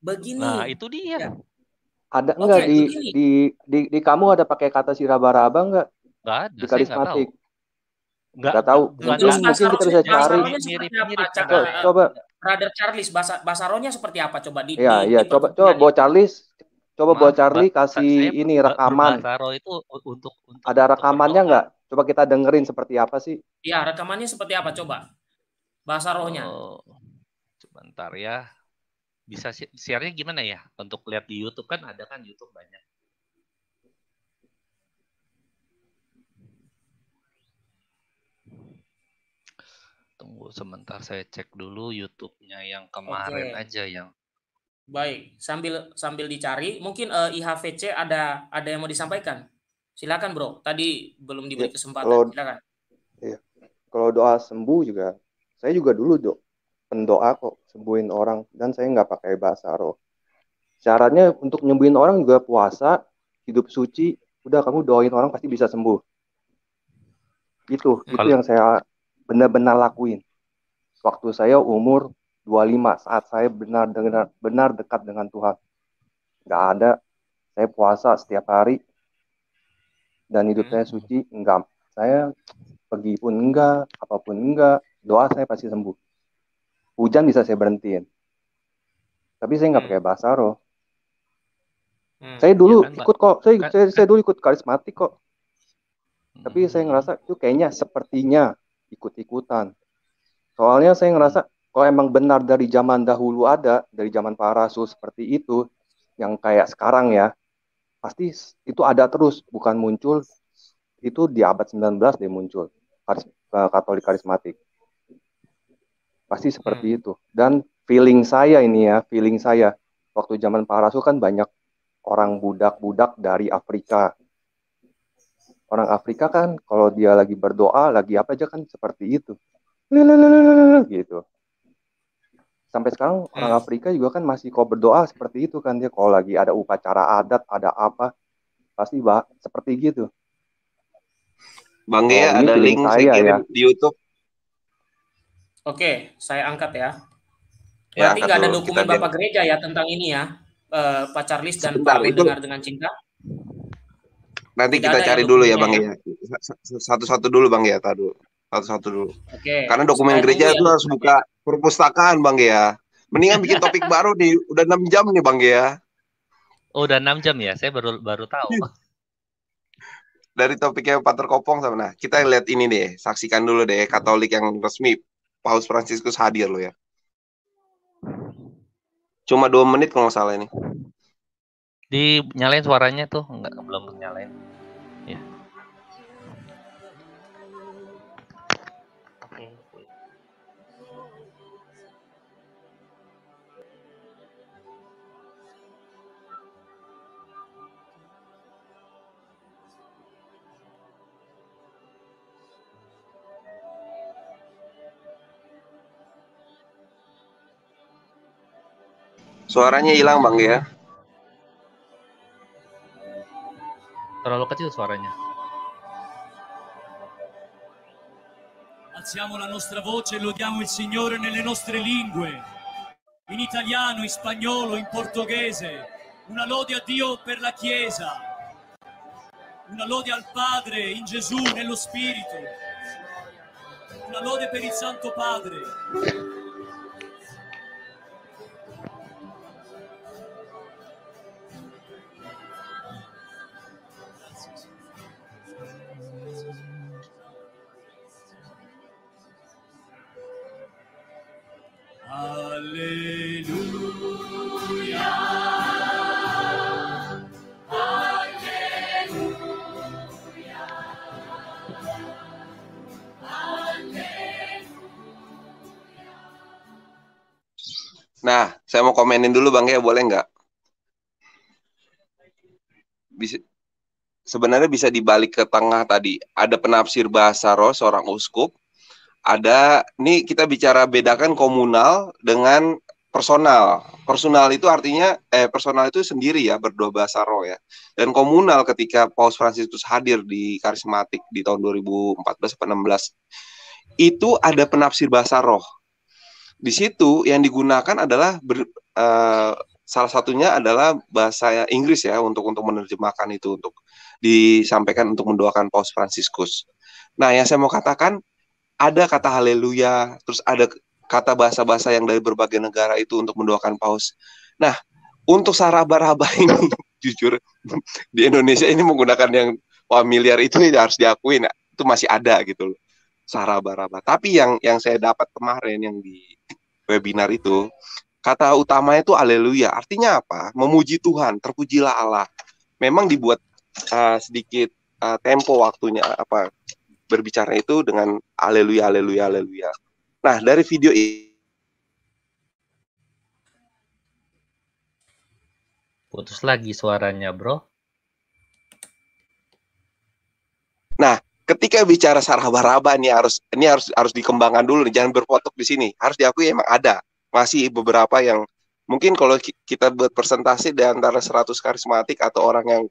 Begini. Nah, itu dia. Ya. Ada enggak okay, di, di di di kamu ada pakai kata siraba-raba enggak? Enggak ada. Di karismatik. Enggak, enggak tahu. Mungkin, mungkin kita bisa cari. Mirip, mirip, coba, coba. Brother Charles bahasa bahasa seperti apa coba di Iya, iya, coba coba buat Charles Coba Maaf, buat Charlie kasih ini rekaman. itu untuk, untuk ada rekamannya nggak? Coba kita dengerin seperti apa sih? Iya, rekamannya seperti apa coba? Bahasa rohnya. Oh, sebentar ya. Bisa share-nya gimana ya? Untuk lihat di YouTube kan ada kan YouTube banyak. Tunggu sebentar saya cek dulu YouTube-nya yang kemarin okay. aja yang Baik, sambil sambil dicari, mungkin uh, eh, IHVC ada ada yang mau disampaikan. Silakan, Bro. Tadi belum diberi ya, kesempatan. Kalau, Silakan. Iya. Kalau doa sembuh juga, saya juga dulu dok pendoa kok sembuhin orang dan saya nggak pakai bahasa roh. Syaratnya untuk nyembuhin orang juga puasa, hidup suci, udah kamu doain orang pasti bisa sembuh. Itu, Kalo... itu yang saya benar-benar lakuin. Waktu saya umur 25 saat saya benar benar benar dekat dengan Tuhan. Gak ada saya puasa setiap hari dan hidup saya hmm. suci enggak. Saya pergi pun enggak, apa pun enggak, doa saya pasti sembuh. Hujan bisa saya berhentiin. Tapi saya nggak hmm. pakai bahasa roh. Hmm, saya dulu ya kan, ikut kok, saya, kan, saya saya dulu ikut karismatik kok. Tapi saya ngerasa itu kayaknya sepertinya ikut-ikutan. Soalnya saya ngerasa kalau emang benar dari zaman dahulu ada, dari zaman para rasul seperti itu, yang kayak sekarang ya, pasti itu ada terus, bukan muncul itu di abad 19 dia muncul eh, Katolik karismatik. Pasti seperti hmm. itu. Dan feeling saya ini ya, feeling saya waktu zaman para rasul kan banyak orang budak-budak dari Afrika. Orang Afrika kan kalau dia lagi berdoa, lagi apa aja kan seperti itu. gitu sampai sekarang hmm. orang Afrika juga kan masih kok berdoa seperti itu kan dia kalau lagi ada upacara adat ada apa pasti bah seperti gitu. Bang Gea oh, ada link saya, kirim ya. di YouTube. Oke saya angkat ya, ya berarti nggak ada dokumen bapak gereja ya tentang ini ya uh, Pak Charles dan Sebentar, Pak dengar dengan cinta? Nanti Tidak kita cari dulu ya Bang ya. satu-satu dulu Bang ya tadu satu-satu dulu. Oke. Karena dokumen gereja itu ya. harus buka perpustakaan Bang ya. Mendingan bikin topik baru nih, udah enam jam nih Bang ya. Oh, udah enam jam ya? Saya baru baru tahu. Dari topiknya Pak Terkopong sama nah, kita lihat ini deh, saksikan dulu deh Katolik yang resmi Paus Fransiskus hadir lo ya. Cuma dua menit kalau nggak salah ini. Dinyalain suaranya tuh, enggak belum nyalain. Suaranya hilang bang ya. Terlalu kecil suaranya. Alziamo la nostra voce e lodiamo il Signore nelle nostre lingue, in italiano, in spagnolo, in portoghese. Una lode a Dio per la Chiesa, una lode al Padre in Gesù, nello Spirito. una lode per il Santo Padre. Komenin dulu Bang ya, boleh nggak? Bisa sebenarnya bisa dibalik ke tengah tadi. Ada penafsir bahasa roh seorang uskup. Ada nih kita bicara bedakan komunal dengan personal. Personal itu artinya eh personal itu sendiri ya berdoa bahasa roh ya. Dan komunal ketika Paus Fransiskus hadir di karismatik di tahun 2014 16 itu ada penafsir bahasa roh di situ yang digunakan adalah ber, uh, salah satunya adalah bahasa Inggris ya untuk untuk menerjemahkan itu untuk disampaikan untuk mendoakan Paus Fransiskus. Nah, yang saya mau katakan ada kata haleluya, terus ada kata bahasa-bahasa yang dari berbagai negara itu untuk mendoakan Paus. Nah, untuk saraba-raba ini jujur di Indonesia ini menggunakan yang familiar itu ya harus diakui nah, itu masih ada gitu loh saraba-raba. Tapi yang yang saya dapat kemarin yang di webinar itu kata utamanya itu aleluya. Artinya apa? Memuji Tuhan, terpujilah Allah. Memang dibuat uh, sedikit uh, tempo waktunya apa berbicara itu dengan aleluya aleluya aleluya. Nah, dari video ini putus lagi suaranya, Bro. Nah, ketika bicara saraba-raba ini harus ini harus harus dikembangkan dulu jangan berpotok di sini. Harus diakui emang ada. Masih beberapa yang mungkin kalau kita buat presentasi di antara 100 karismatik atau orang yang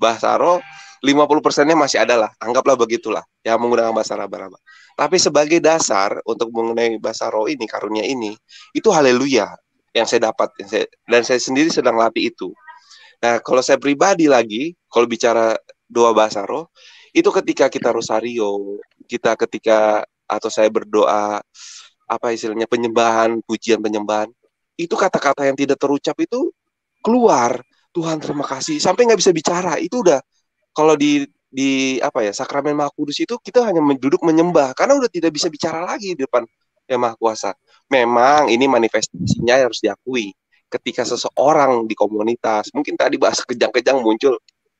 bahasa roh 50 persennya masih ada lah, anggaplah begitulah, yang menggunakan bahasa raba-raba. Tapi sebagai dasar untuk mengenai bahasa roh ini, karunia ini, itu haleluya yang saya dapat, yang saya, dan saya sendiri sedang latih itu. Nah, kalau saya pribadi lagi, kalau bicara doa bahasa roh, itu ketika kita rosario, kita ketika atau saya berdoa apa istilahnya penyembahan, pujian penyembahan, itu kata-kata yang tidak terucap itu keluar. Tuhan terima kasih sampai nggak bisa bicara itu udah kalau di di apa ya sakramen Maha Kudus itu kita hanya duduk menyembah karena udah tidak bisa bicara lagi di depan yang Maha Kuasa. Memang ini manifestasinya harus diakui. Ketika seseorang di komunitas, mungkin tadi bahasa kejang-kejang muncul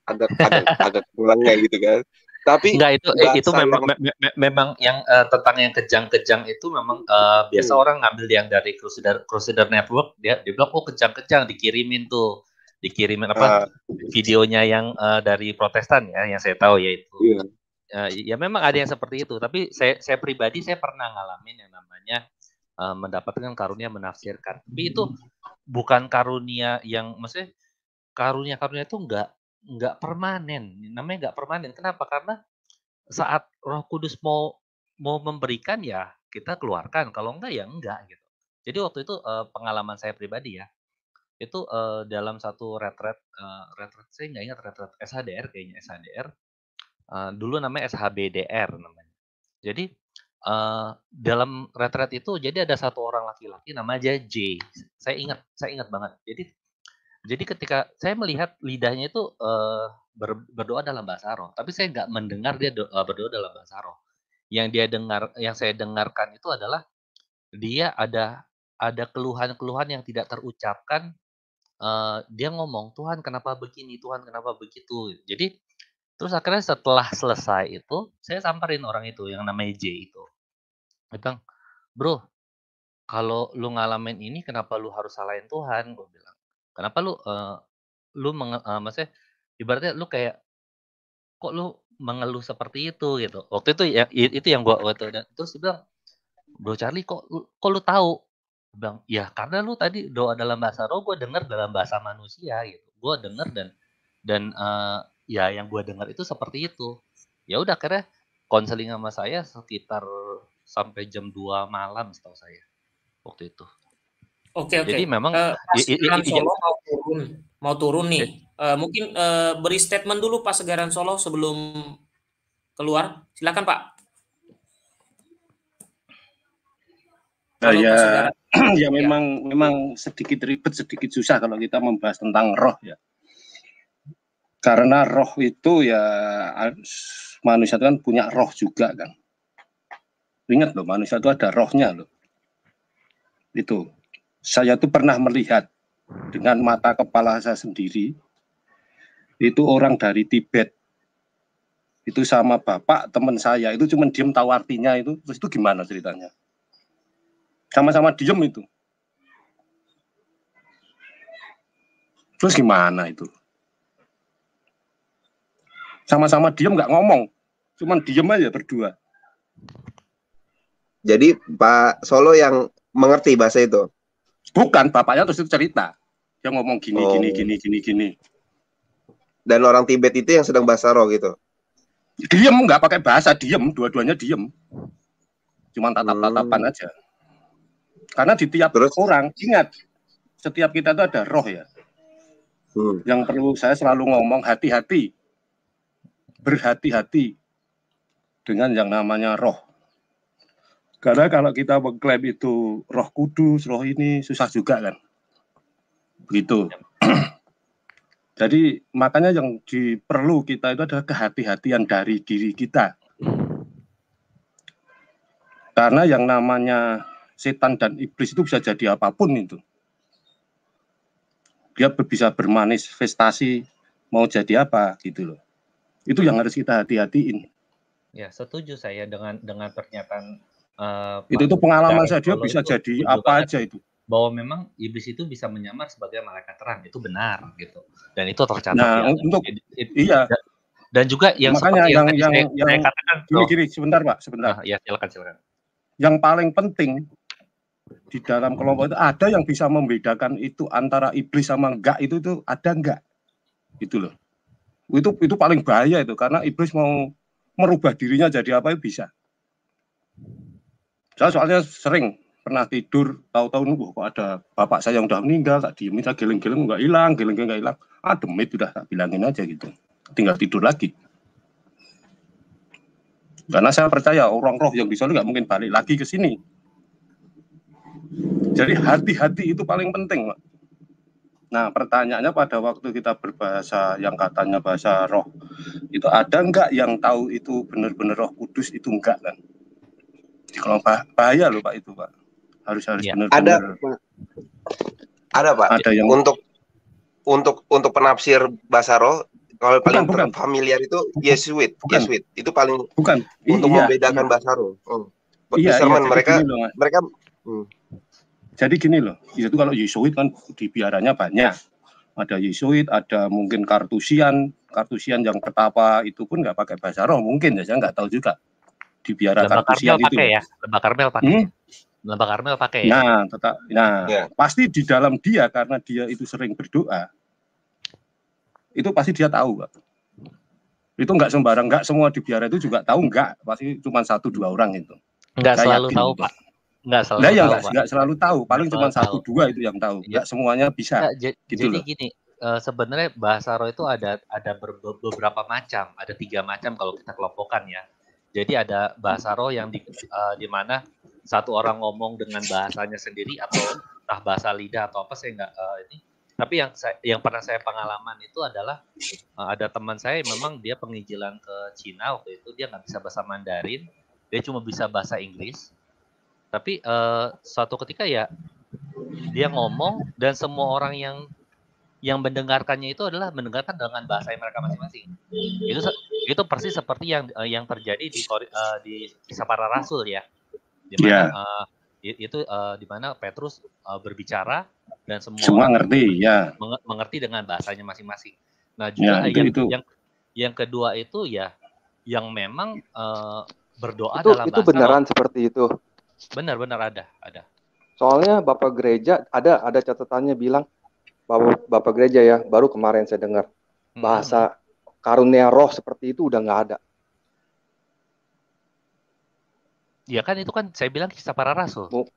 agak agak agak kurangnya gitu kan. Tapi enggak itu eh, itu memang yang... me, me, memang yang uh, tentang yang kejang-kejang itu memang uh, biasa hmm. orang ngambil yang dari Crusader Crusader Network dia dia bilang oh kejang-kejang dikirimin tuh. Dikirimin apa uh, videonya yang uh, dari Protestan ya yang saya tahu yaitu iya. uh, ya memang ada yang seperti itu. Tapi saya saya pribadi saya pernah ngalamin yang namanya uh, mendapatkan karunia menafsirkan. Tapi itu bukan karunia yang maksudnya karunia karunia itu enggak nggak permanen, namanya nggak permanen. Kenapa? Karena saat Roh Kudus mau mau memberikan ya kita keluarkan, kalau enggak ya enggak gitu. Jadi waktu itu pengalaman saya pribadi ya, itu dalam satu retret, uh, retret saya nggak ingat retret SHDR kayaknya SHDR, dulu namanya SHBDR namanya. Jadi dalam retret itu jadi ada satu orang laki-laki namanya J. Saya ingat, saya ingat banget. Jadi jadi ketika saya melihat lidahnya itu uh, ber, berdoa dalam bahasa roh, tapi saya nggak mendengar dia do, uh, berdoa dalam bahasa roh. Yang dia dengar, yang saya dengarkan itu adalah dia ada ada keluhan-keluhan yang tidak terucapkan. Uh, dia ngomong Tuhan kenapa begini, Tuhan kenapa begitu. Jadi terus akhirnya setelah selesai itu saya samperin orang itu yang namanya J itu. Bilang, bro, kalau lu ngalamin ini kenapa lu harus salahin Tuhan? Gue bilang Kenapa lu, uh, lu menge uh, maksudnya ibaratnya lu kayak, kok lu mengeluh seperti itu gitu. Waktu itu ya itu yang gua waktu dan terus dia bilang, "Bro Charlie kok kok lu tahu?" Gua bilang, "Ya karena lu tadi doa dalam bahasa roh gue denger dalam bahasa manusia gitu. Gue denger dan dan, uh, ya yang gue dengar itu seperti itu." Ya udah akhirnya konseling sama saya sekitar sampai jam 2 malam setahu saya, waktu itu. Oke oke. Jadi memang uh, Segaran Solo mau turun, mau turun nih. Uh, mungkin uh, beri statement dulu Pak Segaran Solo sebelum keluar. Silakan Pak. Kalau ya, saudara, ya memang ya. memang sedikit ribet, sedikit susah kalau kita membahas tentang roh ya. Karena roh itu ya manusia itu kan punya roh juga kan. Ingat loh, manusia itu ada rohnya loh. Itu. Saya tuh pernah melihat dengan mata kepala saya sendiri itu orang dari Tibet. Itu sama bapak teman saya. Itu cuma diem tahu artinya itu. Terus itu gimana ceritanya? Sama-sama diem itu. Terus gimana itu? Sama-sama diem nggak ngomong. Cuman diem aja berdua. Jadi Pak Solo yang mengerti bahasa itu bukan bapaknya terus itu cerita. Dia ngomong gini oh. gini gini gini gini. Dan orang Tibet itu yang sedang bahasa roh gitu? Diem nggak pakai bahasa diem. Dua-duanya diem. Cuma tatap-tatapan hmm. aja. Karena di tiap Terus? orang ingat setiap kita itu ada roh ya. Hmm. yang perlu saya selalu ngomong hati-hati. Berhati-hati dengan yang namanya roh karena kalau kita mengklaim itu roh kudus roh ini susah juga kan begitu Jadi makanya yang diperlu kita itu adalah kehati-hatian dari diri kita. Karena yang namanya setan dan iblis itu bisa jadi apa pun itu. Dia bisa bermanifestasi mau jadi apa gitu loh. Itu yang harus kita hati-hatiin. Ya, setuju saya dengan dengan pernyataan uh, itu itu pengalaman saya dia bisa jadi apa aja itu. bahwa memang iblis itu bisa menyamar sebagai malaikat terang. Itu benar gitu. Dan itu tercatat nah, ya. untuk it, it, iya. dan juga yang makanya yang yang, yang, yang saya katakan gini, gini sebentar pak sebentar. Ah, ya silakan silakan. Yang paling penting di dalam kelompok itu ada yang bisa membedakan itu antara iblis sama enggak itu itu ada enggak? Itu loh. Itu itu paling bahaya itu karena iblis mau merubah dirinya jadi apa itu bisa saya soalnya sering pernah tidur tahu-tahu nunggu kok ada bapak saya yang udah meninggal tak diemin saya geleng-geleng nggak hilang geleng-geleng nggak hilang ah demit udah tak bilangin aja gitu tinggal tidur lagi karena saya percaya orang roh yang di sana nggak mungkin balik lagi ke sini jadi hati-hati itu paling penting. Nah pertanyaannya pada waktu kita berbahasa yang katanya bahasa roh itu ada nggak yang tahu itu benar-benar roh kudus itu enggak kan? Kalau bahaya loh Pak itu Pak. Harus harus ya. benar-benar ada ada pak. Ada yang untuk untuk untuk penafsir bahasa roh kalau paling bukan, familiar itu Yesuit Yesuit itu paling bukan. untuk iya, membedakan iya. bahasa roh. Oh. iya, iya, mereka loh, mereka hmm. jadi gini loh itu kalau Yesuit kan di biaranya banyak. Ada Yesuit ada mungkin Kartusian. Kartusian yang pertapa itu pun nggak pakai bahasa roh mungkin ya saya nggak tahu juga di biara Kartusian itu pakai ya Lembah Karmel pakai hmm? Lembah Karmel pakai. Nah, tetap nah yeah. pasti di dalam dia karena dia itu sering berdoa. Itu pasti dia tahu, Pak. Itu enggak sembarang, enggak semua di biara itu juga tahu enggak, pasti cuma satu dua orang itu. Enggak selalu tahu, Pak. Enggak selalu nah, tahu, enggak, enggak selalu tahu, paling cuma satu dua itu yang tahu. Enggak ya. semuanya bisa. Nah, gitu jadi loh. gini, uh, sebenarnya bahasa roh itu ada ada beberapa macam, ada tiga macam kalau kita kelompokkan ya. Jadi ada bahasa roh yang di uh, mana satu orang ngomong dengan bahasanya sendiri atau entah bahasa lidah atau apa saya nggak uh, ini. Tapi yang saya, yang pernah saya pengalaman itu adalah uh, ada teman saya memang dia penginjilan ke Cina waktu itu dia nggak bisa bahasa Mandarin dia cuma bisa bahasa Inggris. Tapi uh, suatu ketika ya dia ngomong dan semua orang yang yang mendengarkannya itu adalah mendengarkan dengan bahasa yang mereka masing-masing itu itu persis seperti yang yang terjadi di uh, di kisah para rasul ya di mana yeah. uh, itu uh, di mana Petrus uh, berbicara dan semua, semua ngerti ya meng mengerti dengan bahasanya masing-masing. Nah juga ya, itu, yang itu. yang yang kedua itu ya yang memang uh, berdoa itu, dalam itu bahasa beneran roh. seperti itu. Benar-benar ada ada. Soalnya bapak gereja ada ada catatannya bilang bapak bapak gereja ya baru kemarin saya dengar hmm. bahasa karunia roh seperti itu udah nggak ada. Ya kan itu kan saya bilang kisah para rasul. Oh.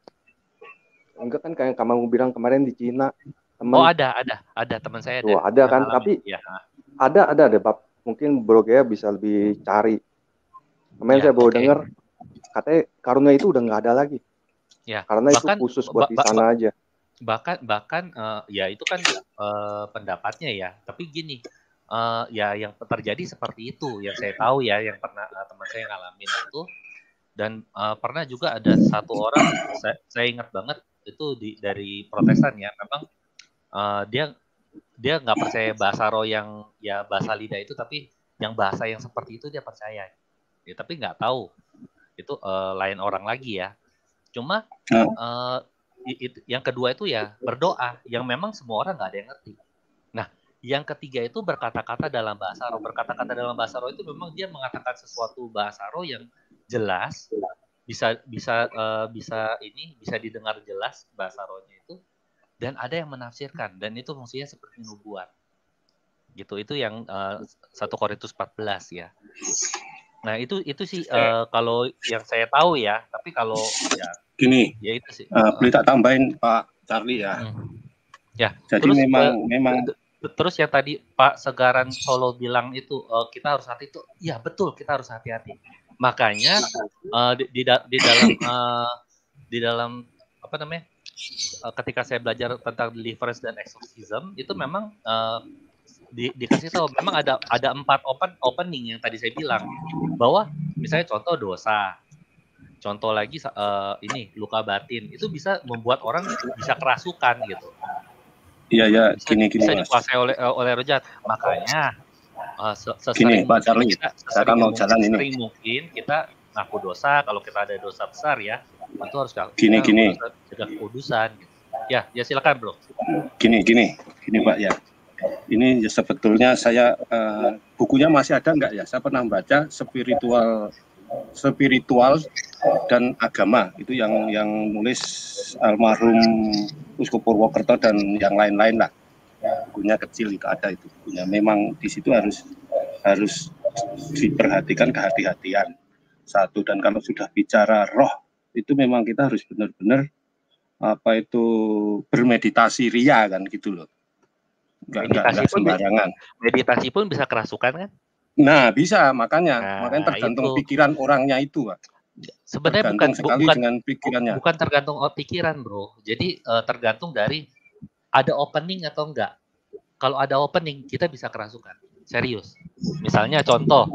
Enggak kan kayak kamu bilang kemarin di Cina. Temen, oh ada ada ada teman saya ada. Oh, ada kan tapi ya. ada ada deh Pak. Mungkin Bro Gea bisa lebih cari. Kemarin ya, saya baru okay. dengar katanya karunia itu udah nggak ada lagi. Ya, karena bahkan, itu khusus buat di sana aja. Bahkan bahkan uh, ya itu kan uh, pendapatnya ya. Tapi gini, uh, ya yang terjadi seperti itu. Yang saya tahu ya, yang pernah uh, teman saya ngalamin itu. Dan uh, pernah juga ada satu orang saya, saya ingat banget itu di dari Protestan ya, memang uh, dia dia nggak percaya bahasa roh yang ya bahasa lidah itu tapi yang bahasa yang seperti itu dia percaya. Ya tapi nggak tahu. Itu uh, lain orang lagi ya. Cuma uh, it, yang kedua itu ya berdoa yang memang semua orang nggak ada yang ngerti. Nah yang ketiga itu berkata-kata dalam bahasa roh berkata-kata dalam bahasa roh itu memang dia mengatakan sesuatu bahasa roh yang jelas bisa bisa uh, bisa ini bisa didengar jelas bahasa rohnya itu dan ada yang menafsirkan dan itu fungsinya seperti nubuat. Gitu itu yang eh, 1 Korintus 14 ya nah itu itu sih uh, kalau yang saya tahu ya tapi kalau ya gini ya itu sih. uh, boleh tak tambahin Pak Charlie ya. Hmm. ya jadi terus, memang uh, memang terus ya tadi Pak Segaran Solo bilang itu uh, kita harus hati itu ya betul kita harus hati-hati. Makanya uh, di, di, di dalam uh, di dalam apa namanya ketika saya belajar tentang deliverance dan exorcism itu memang uh, di, dikasih tahu. Memang ada ada empat open opening yang tadi saya bilang. Bahwa misalnya contoh dosa. Contoh lagi uh, ini luka batin. Itu bisa membuat orang bisa kerasukan gitu. Iya ya gini gini bisa dikuasai oleh eh, oleh rojat. Makanya uh, gini Pak Charlie kita, saya kan mau jalan ini. sering mungkin kita ngaku dosa. Kalau kita ada dosa besar ya itu harus gini gini. jaga kekudusan gitu. ya ya silakan bro. Gini gini. Gini Pak ya ini ya sebetulnya saya uh, bukunya masih ada enggak ya? Saya pernah baca spiritual spiritual dan agama itu yang yang nulis almarhum Uskup Purwokerto dan yang lain-lain lah. Bukunya kecil itu ada itu bukunya. Memang di situ harus harus diperhatikan kehati-hatian satu dan kalau sudah bicara roh itu memang kita harus benar-benar apa itu bermeditasi ria kan gitu loh meditasi pun sembarangan. Bisa, meditasi pun bisa kerasukan kan? Nah, bisa makanya nah, makanya tergantung itu. pikiran orangnya itu, Pak. Sebenarnya bukan sekali bukan dengan pikirannya. Bukan tergantung oh, pikiran, Bro. Jadi uh, tergantung dari ada opening atau enggak. Kalau ada opening, kita bisa kerasukan. Serius. Misalnya contoh,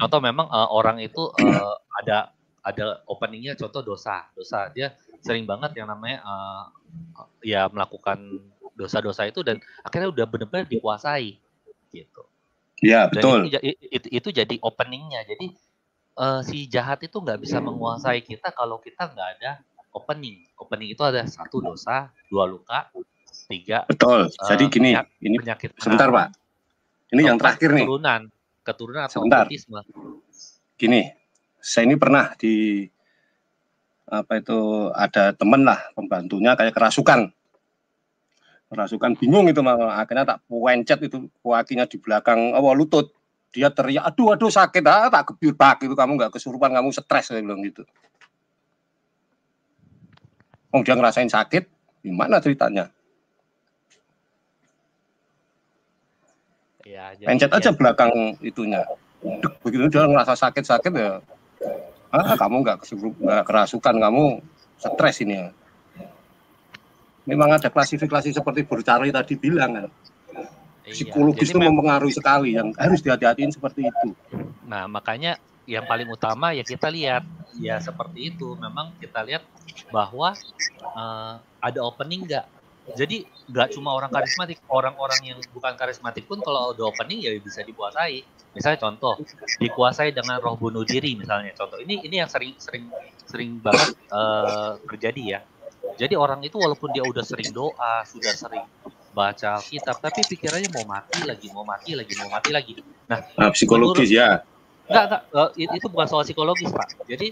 contoh memang uh, orang itu uh, ada ada openingnya contoh dosa, dosa dia sering banget yang namanya uh, ya melakukan dosa-dosa itu dan akhirnya udah benar-benar dikuasai gitu. Iya betul. Itu, itu, itu jadi openingnya. Jadi uh, si jahat itu nggak bisa menguasai kita kalau kita nggak ada opening. Opening itu ada satu dosa, dua luka, tiga. Betul. Uh, jadi gini, ini penyakit. Sebentar pak. Ini yang terakhir keturunan, nih. Keturunan, keturunan atau sebentar. autisme. Gini, saya ini pernah di apa itu ada temen lah pembantunya kayak kerasukan kerasukan bingung itu malah akhirnya tak puencet itu kakinya di belakang awal lutut. Dia teriak aduh aduh sakit. Ah tak gebir bak itu kamu nggak kesurupan kamu stres saya bilang gitu. Oh dia ngerasain sakit? Gimana ceritanya? Ya, jadi pencet aja ya. belakang itunya. Duk, begitu dia ngerasa sakit sakit ya. Ah kamu nggak kesurupan kerasukan kamu stres ini ya memang ada klasifikasi seperti Burcari tadi bilang kan. Psikologis itu mempengaruhi sekali yang harus dihati-hatiin seperti itu. Nah, makanya yang paling utama ya kita lihat. Ya seperti itu. Memang kita lihat bahwa uh, ada opening enggak jadi nggak cuma orang karismatik. Orang-orang yang bukan karismatik pun kalau ada opening ya bisa dikuasai. Misalnya contoh dikuasai dengan roh bunuh diri misalnya. Contoh ini ini yang sering sering sering banget uh, terjadi ya jadi orang itu walaupun dia udah sering doa, sudah sering baca kitab, tapi pikirannya mau mati lagi, mau mati lagi, mau mati lagi. Nah, nah psikologis menurut, ya. Enggak, enggak, uh, itu bukan soal psikologis, Pak. Jadi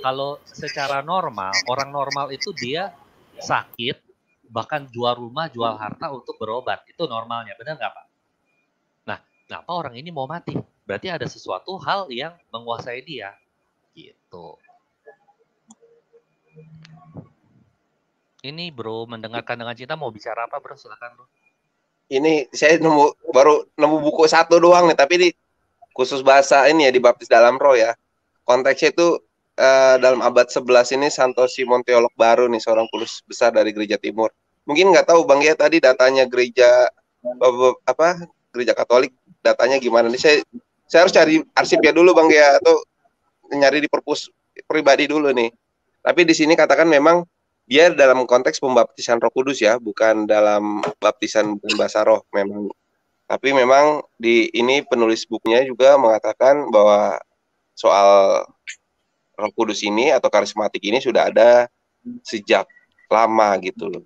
kalau secara normal, orang normal itu dia sakit, bahkan jual rumah, jual harta untuk berobat. Itu normalnya, benar nggak, Pak? Nah, kenapa orang ini mau mati? Berarti ada sesuatu hal yang menguasai dia. Gitu. Ini bro, mendengarkan dengan cinta mau bicara apa bro? Silakan bro. Ini saya nemu baru nemu buku satu doang nih, tapi ini khusus bahasa ini ya dibaptis dalam roh ya. Konteksnya itu uh, dalam abad 11 ini Santo Simon teolog baru nih seorang kudus besar dari gereja timur. Mungkin nggak tahu Bang ya tadi datanya gereja apa gereja Katolik datanya gimana nih saya saya harus cari arsipnya dulu Bang ya atau nyari di perpus pribadi dulu nih. Tapi di sini katakan memang dia dalam konteks pembaptisan Roh Kudus ya, bukan dalam baptisan bahasa roh memang. Tapi memang di ini penulis bukunya juga mengatakan bahwa soal Roh Kudus ini atau karismatik ini sudah ada sejak lama gitu loh.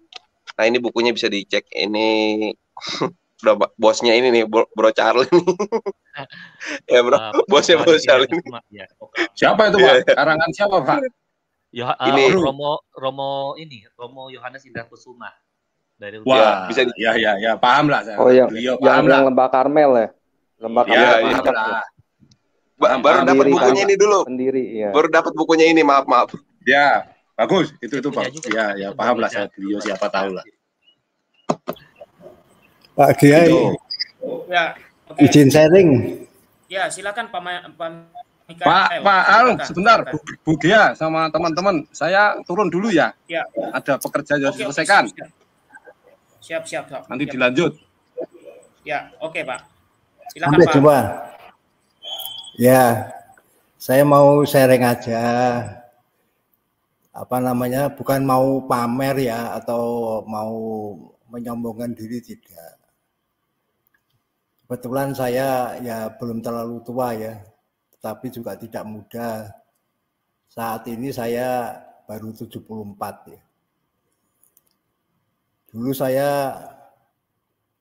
Nah, ini bukunya bisa dicek. Ini udah bosnya ini nih Bro Charlie nih. ya Bro, uh, bosnya Bro Charlie. Ya, Siapa itu Pak? Iya. Karangan siapa Pak? Yo, uh, ini Romo Romo ini Romo Yohanes Indah Kusuma dari Wah, ya, bisa di... ya ya ya paham lah saya. Oh yang, Beliau, paham yang, lah. yang Lembah Karmel ya. Lembah ya, Karmel. Ya, ya, ya. Baru dapat bukunya ini dulu. Sendiri, ya. Baru dapat bukunya ini, maaf maaf. Ya, bagus. Itu itu Pak. Ya, ya paham lah saya beliau siapa tahu lah. Pak Kiai. Ya. Okay. Izin sharing. Ya, silakan Pak Pak Pak, eh, Pak, Al, sebentar, Bu, Bu Gia sama teman-teman, saya turun dulu ya. Ya. Ada pekerjaan yang diselesaikan. Siap, siap, siap. Nanti siap. dilanjut. Ya, oke Pak. Silakan Ambil, Pak. Coba. Ya, saya mau sharing aja. Apa namanya? Bukan mau pamer ya atau mau menyombongkan diri tidak. Kebetulan saya ya belum terlalu tua ya, tapi juga tidak muda. Saat ini saya baru 74 ya. Dulu saya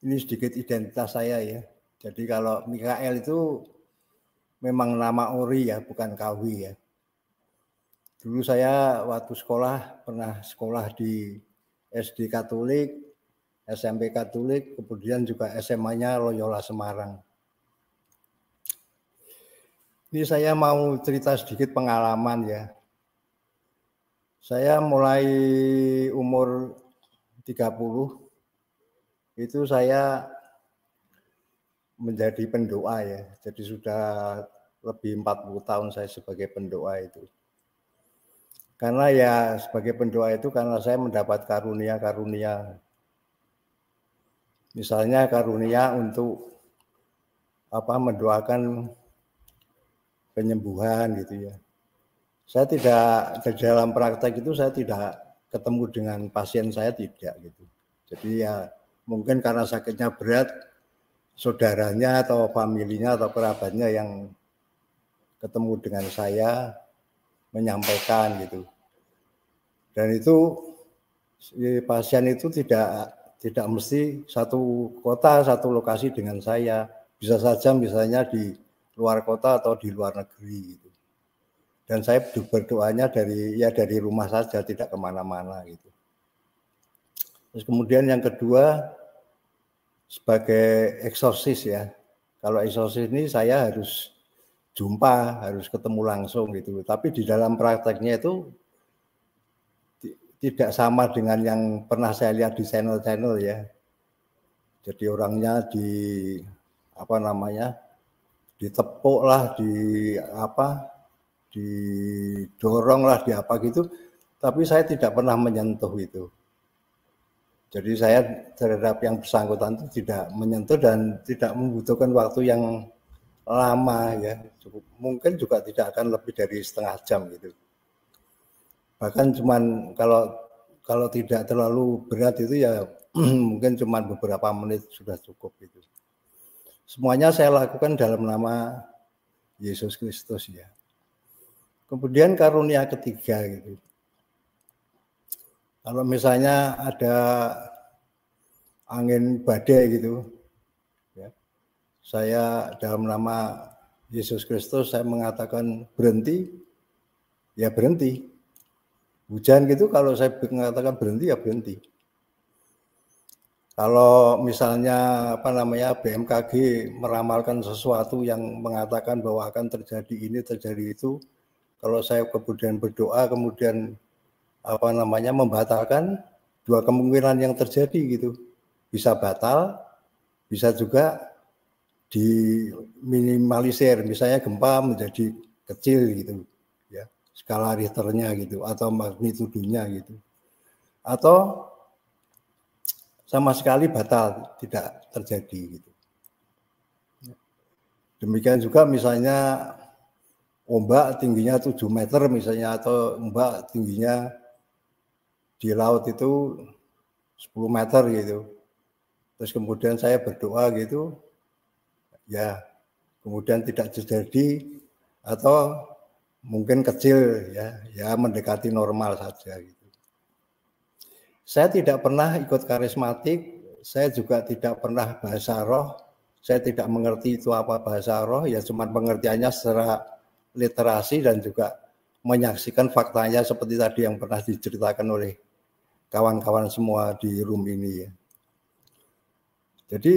ini sedikit identitas saya ya. Jadi kalau Mikael itu memang nama ori ya, bukan kawi ya. Dulu saya waktu sekolah pernah sekolah di SD Katolik, SMP Katolik, kemudian juga SMA-nya Loyola Semarang. Ini saya mau cerita sedikit pengalaman ya. Saya mulai umur 30 itu saya menjadi pendoa ya. Jadi sudah lebih 40 tahun saya sebagai pendoa itu. Karena ya sebagai pendoa itu karena saya mendapat karunia-karunia. Misalnya karunia untuk apa mendoakan penyembuhan gitu ya. Saya tidak di dalam praktek itu saya tidak ketemu dengan pasien saya tidak gitu. Jadi ya mungkin karena sakitnya berat saudaranya atau familinya atau kerabatnya yang ketemu dengan saya menyampaikan gitu. Dan itu pasien itu tidak tidak mesti satu kota, satu lokasi dengan saya. Bisa saja misalnya di luar kota atau di luar negeri gitu. Dan saya berdoanya dari ya dari rumah saja tidak ke mana-mana gitu. Terus kemudian yang kedua sebagai eksorsis ya. Kalau eksorsis ini saya harus jumpa, harus ketemu langsung gitu. Tapi di dalam prakteknya itu tidak sama dengan yang pernah saya lihat di channel-channel ya. Jadi orangnya di apa namanya ditepuk lah, di apa, didorong lah, di apa gitu. Tapi saya tidak pernah menyentuh itu. Jadi saya terhadap yang bersangkutan itu tidak menyentuh dan tidak membutuhkan waktu yang lama ya. Cukup mungkin juga tidak akan lebih dari setengah jam gitu. Bahkan cuman kalau kalau tidak terlalu berat itu ya mungkin cuma beberapa menit sudah cukup itu. Semuanya saya lakukan dalam nama Yesus Kristus ya. Kemudian karunia ketiga gitu. Kalau misalnya ada angin badai gitu, ya, saya dalam nama Yesus Kristus saya mengatakan berhenti, ya berhenti. Hujan gitu kalau saya mengatakan berhenti ya berhenti. Kalau misalnya apa namanya BMKG meramalkan sesuatu yang mengatakan bahwa akan terjadi ini terjadi itu, kalau saya kemudian berdoa kemudian apa namanya membatalkan dua kemungkinan yang terjadi gitu, bisa batal, bisa juga diminimalisir, misalnya gempa menjadi kecil gitu, ya skala Richternya gitu atau magnitudenya gitu. Atau sama sekali batal tidak terjadi gitu. Demikian juga misalnya ombak tingginya 7 meter misalnya atau ombak tingginya di laut itu 10 meter gitu. Terus kemudian saya berdoa gitu, ya kemudian tidak terjadi atau mungkin kecil ya, ya mendekati normal saja gitu. Saya tidak pernah ikut karismatik, saya juga tidak pernah bahasa roh, saya tidak mengerti itu apa bahasa roh, ya cuma pengertiannya secara literasi dan juga menyaksikan faktanya seperti tadi yang pernah diceritakan oleh kawan-kawan semua di room ini ya. Jadi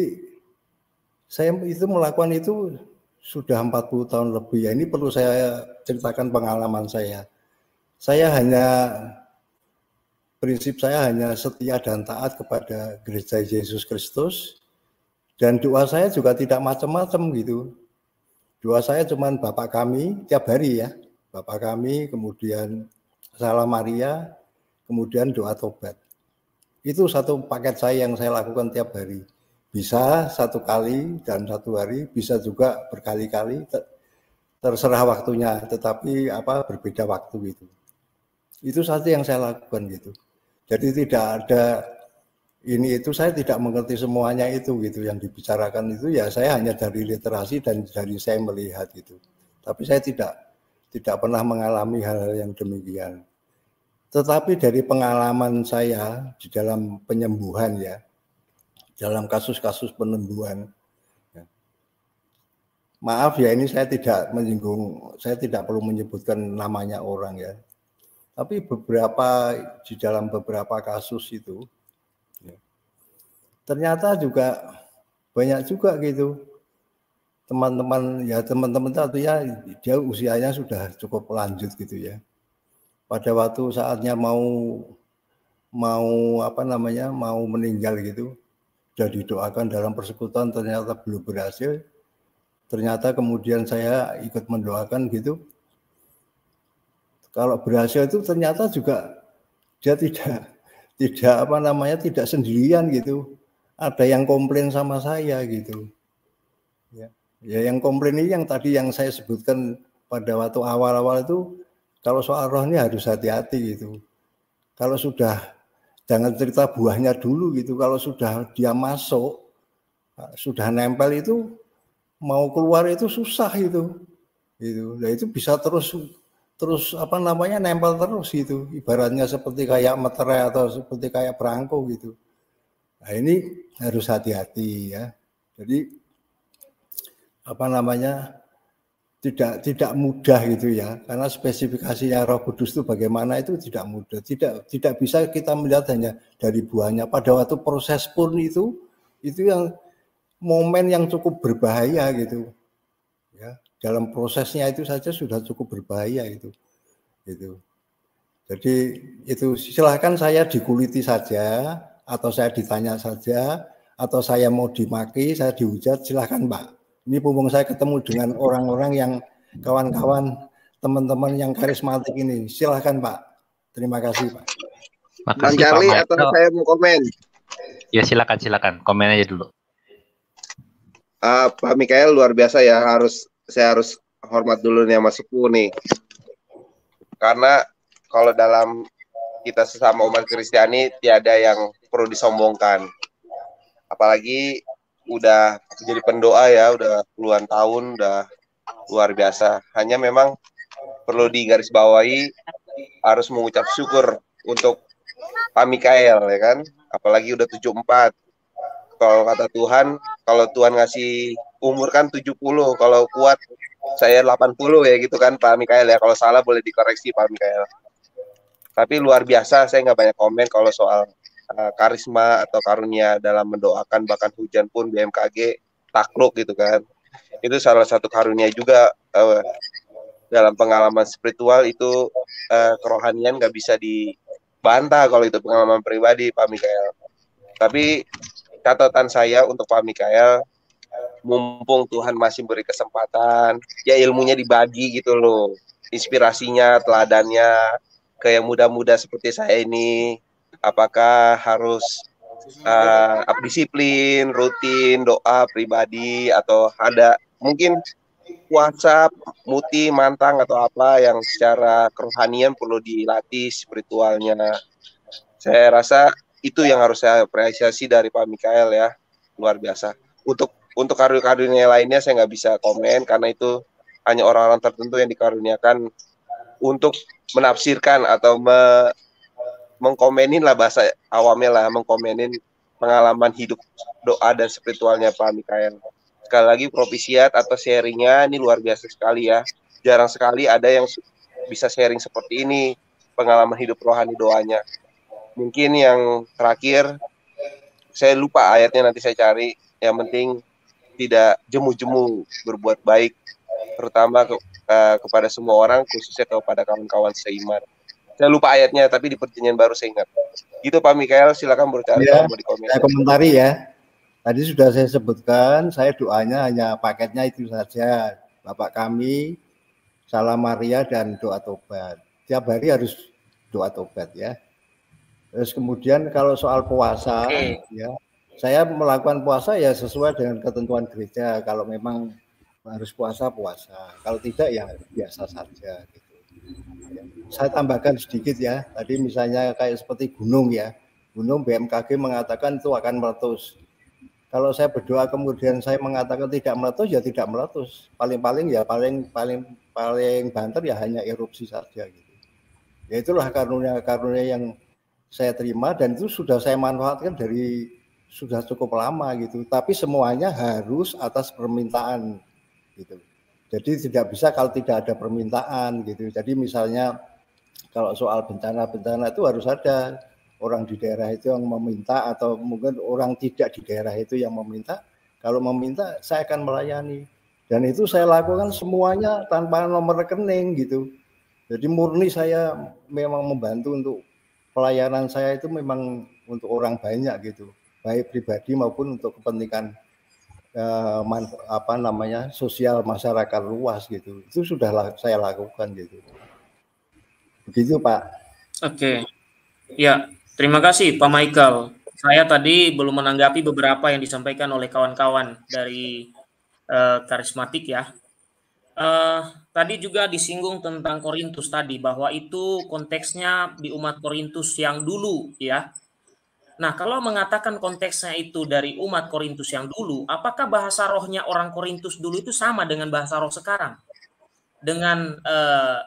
saya itu melakukan itu sudah 40 tahun lebih ya. Ini perlu saya ceritakan pengalaman saya. Saya hanya prinsip saya hanya setia dan taat kepada gereja Yesus Kristus dan doa saya juga tidak macam-macam gitu. Doa saya cuma Bapak kami tiap hari ya. Bapak kami, kemudian Salam Maria, kemudian doa tobat. Itu satu paket saya yang saya lakukan tiap hari. Bisa satu kali dan satu hari, bisa juga berkali-kali, terserah waktunya, tetapi apa berbeda waktu itu. Itu saja yang saya lakukan gitu. Jadi tidak ada ini itu saya tidak mengerti semuanya itu gitu yang dibicarakan itu ya saya hanya dari literasi dan dari saya melihat itu. Tapi saya tidak tidak pernah mengalami hal-hal yang demikian. Tetapi dari pengalaman saya di dalam penyembuhan ya, dalam kasus-kasus penyembuhan, ya. maaf ya ini saya tidak menyinggung, saya tidak perlu menyebutkan namanya orang ya. Tapi beberapa di dalam beberapa kasus itu ternyata juga banyak juga gitu. Teman-teman ya teman-teman ya dia usianya sudah cukup lanjut gitu ya. Pada waktu saatnya mau mau apa namanya mau meninggal gitu sudah didoakan dalam persekutuan ternyata belum berhasil. Ternyata kemudian saya ikut mendoakan gitu kalau berhasil itu ternyata juga dia tidak tidak apa namanya tidak sendirian gitu ada yang komplain sama saya gitu. Ya, ya yang komplain ini yang tadi yang saya sebutkan pada waktu awal-awal itu kalau soal roh ini harus hati-hati gitu. Kalau sudah jangan cerita buahnya dulu gitu. Kalau sudah dia masuk sudah nempel itu mau keluar itu susah itu. Gitu. Nah itu bisa terus terus apa namanya nempel terus gitu. Ibaratnya seperti kayak meterai atau seperti kayak perangko gitu. Nah ini harus hati-hati ya. Jadi apa namanya tidak tidak mudah gitu ya karena spesifikasinya Roh Kudus itu bagaimana itu tidak mudah tidak tidak bisa kita melihat hanya dari buahnya pada waktu proses pun itu itu yang momen yang cukup berbahaya gitu dalam prosesnya itu saja sudah cukup berbahaya itu gitu jadi itu silahkan saya dikuliti saja atau saya ditanya saja atau saya mau dimaki, saya dihujat, silahkan Pak. Ini pumpung saya ketemu dengan orang-orang yang kawan-kawan teman-teman yang karismatik ini. Silahkan Pak. Terima kasih Pak. Makasih, Bang Charlie Pak atau saya mau komen? Ya silakan silakan komen aja dulu. Uh, Pak Mikael luar biasa ya harus saya harus hormat dulu nih sama sepuh nih. Karena kalau dalam kita sesama umat Kristiani tiada yang perlu disombongkan. Apalagi udah jadi pendoa ya, udah puluhan tahun, udah luar biasa. Hanya memang perlu digarisbawahi harus mengucap syukur untuk Pak Mikael ya kan, apalagi udah 74. Kalau kata Tuhan, kalau Tuhan ngasih umur kan 70, kalau kuat saya 80 ya gitu kan Pak Mikael ya. Kalau salah boleh dikoreksi Pak Mikael. Tapi luar biasa, saya nggak banyak komen kalau soal uh, karisma atau karunia dalam mendoakan bahkan hujan pun BMKG takluk gitu kan itu salah satu karunia juga uh, dalam pengalaman spiritual itu uh, kerohanian nggak bisa dibantah kalau itu pengalaman pribadi Pak Mikael tapi catatan saya untuk Pak Mikael mumpung Tuhan masih beri kesempatan ya ilmunya dibagi gitu loh inspirasinya, teladannya ke yang muda-muda seperti saya ini? Apakah harus uh, disiplin, rutin, doa pribadi atau ada mungkin puasa, muti, mantang atau apa yang secara kerohanian perlu dilatih spiritualnya. Saya rasa itu yang harus saya apresiasi dari Pak Mikael ya, luar biasa. Untuk untuk karunia lainnya saya nggak bisa komen karena itu hanya orang-orang tertentu yang dikaruniakan untuk menafsirkan atau me, mengkomenin lah bahasa awamnya lah mengkomenin pengalaman hidup doa dan spiritualnya Pak Mikael. Sekali lagi propisiat atau sharingnya ini luar biasa sekali ya. Jarang sekali ada yang bisa sharing seperti ini pengalaman hidup rohani doanya. Mungkin yang terakhir saya lupa ayatnya nanti saya cari. Yang penting tidak jemu-jemu berbuat baik terutama ke, uh, kepada semua orang khususnya kepada kawan-kawan seiman. Saya lupa ayatnya tapi di pertanyaan baru saya ingat. Gitu Pak Mikael silakan berbicara ya, mau dikomentari. Saya komentari ya. Tadi sudah saya sebutkan, saya doanya hanya paketnya itu saja. Bapak kami, salam Maria dan doa tobat. Tiap hari harus doa tobat ya. Terus kemudian kalau soal puasa, okay. ya saya melakukan puasa ya sesuai dengan ketentuan gereja. Kalau memang harus puasa puasa, kalau tidak ya biasa saja. Gitu. Saya tambahkan sedikit ya. Tadi misalnya kayak seperti gunung ya, gunung BMKG mengatakan itu akan meletus. Kalau saya berdoa kemudian saya mengatakan tidak meletus ya tidak meletus. Paling-paling ya paling paling paling banter ya hanya erupsi saja gitu. Ya itulah karunia karunia yang saya terima dan itu sudah saya manfaatkan dari sudah cukup lama gitu. Tapi semuanya harus atas permintaan gitu. Jadi tidak bisa kalau tidak ada permintaan gitu. Jadi misalnya kalau soal bencana-bencana itu harus ada orang di daerah itu yang meminta atau mungkin orang tidak di daerah itu yang meminta. Kalau meminta saya akan melayani. Dan itu saya lakukan semuanya tanpa nomor rekening gitu. Jadi murni saya memang membantu untuk pelayanan saya itu memang untuk orang banyak gitu baik pribadi maupun untuk kepentingan eh, man, apa namanya sosial masyarakat luas gitu. Itu sudah saya lakukan gitu. Begitu Pak. Oke. Ya terima kasih Pak Michael. Saya tadi belum menanggapi beberapa yang disampaikan oleh kawan-kawan dari uh, karismatik ya uh, tadi juga disinggung tentang Korintus tadi bahwa itu konteksnya di umat Korintus yang dulu ya Nah, kalau mengatakan konteksnya itu dari umat Korintus yang dulu, apakah bahasa rohnya orang Korintus dulu itu sama dengan bahasa roh sekarang? Dengan eh,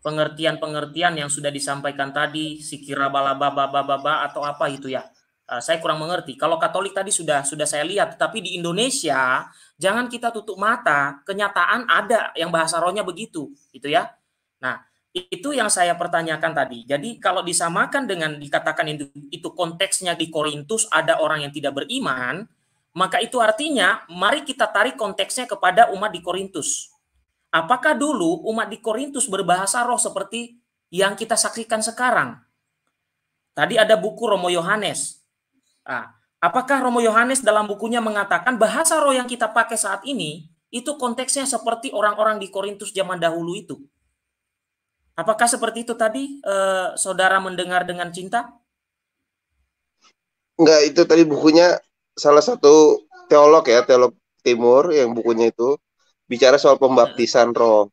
pengertian-pengertian yang sudah disampaikan tadi, sikira balaba baba atau apa itu ya? Uh, saya kurang mengerti. Kalau Katolik tadi sudah sudah saya lihat, tapi di Indonesia jangan kita tutup mata, kenyataan ada yang bahasa rohnya begitu, itu ya. Nah, itu yang saya pertanyakan tadi. Jadi kalau disamakan dengan dikatakan itu, itu konteksnya di Korintus ada orang yang tidak beriman, maka itu artinya mari kita tarik konteksnya kepada umat di Korintus. Apakah dulu umat di Korintus berbahasa roh seperti yang kita saksikan sekarang? Tadi ada buku Romo Yohanes. Nah, apakah Romo Yohanes dalam bukunya mengatakan bahasa roh yang kita pakai saat ini itu konteksnya seperti orang-orang di Korintus zaman dahulu itu? Apakah seperti itu tadi eh, saudara mendengar dengan cinta? Enggak, itu tadi bukunya salah satu teolog ya, teolog timur yang bukunya itu bicara soal pembaptisan roh.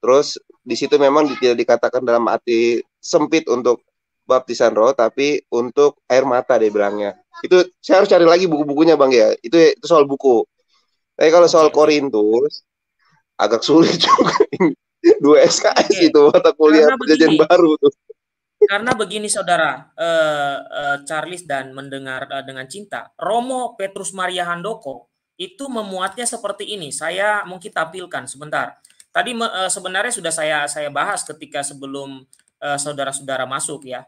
Terus di situ memang tidak dikatakan dalam arti sempit untuk baptisan roh, tapi untuk air mata dia bilangnya. Itu saya harus cari lagi buku-bukunya bang ya. Itu itu soal buku. Tapi kalau soal Korintus agak sulit juga dua SKS okay. itu mata kuliah perjanjian baru tuh. Karena begini saudara, uh, uh, Charles dan mendengar uh, dengan cinta, Romo Petrus Maria Handoko itu memuatnya seperti ini. Saya mungkin tampilkan sebentar. Tadi uh, sebenarnya sudah saya saya bahas ketika sebelum saudara-saudara uh, masuk ya.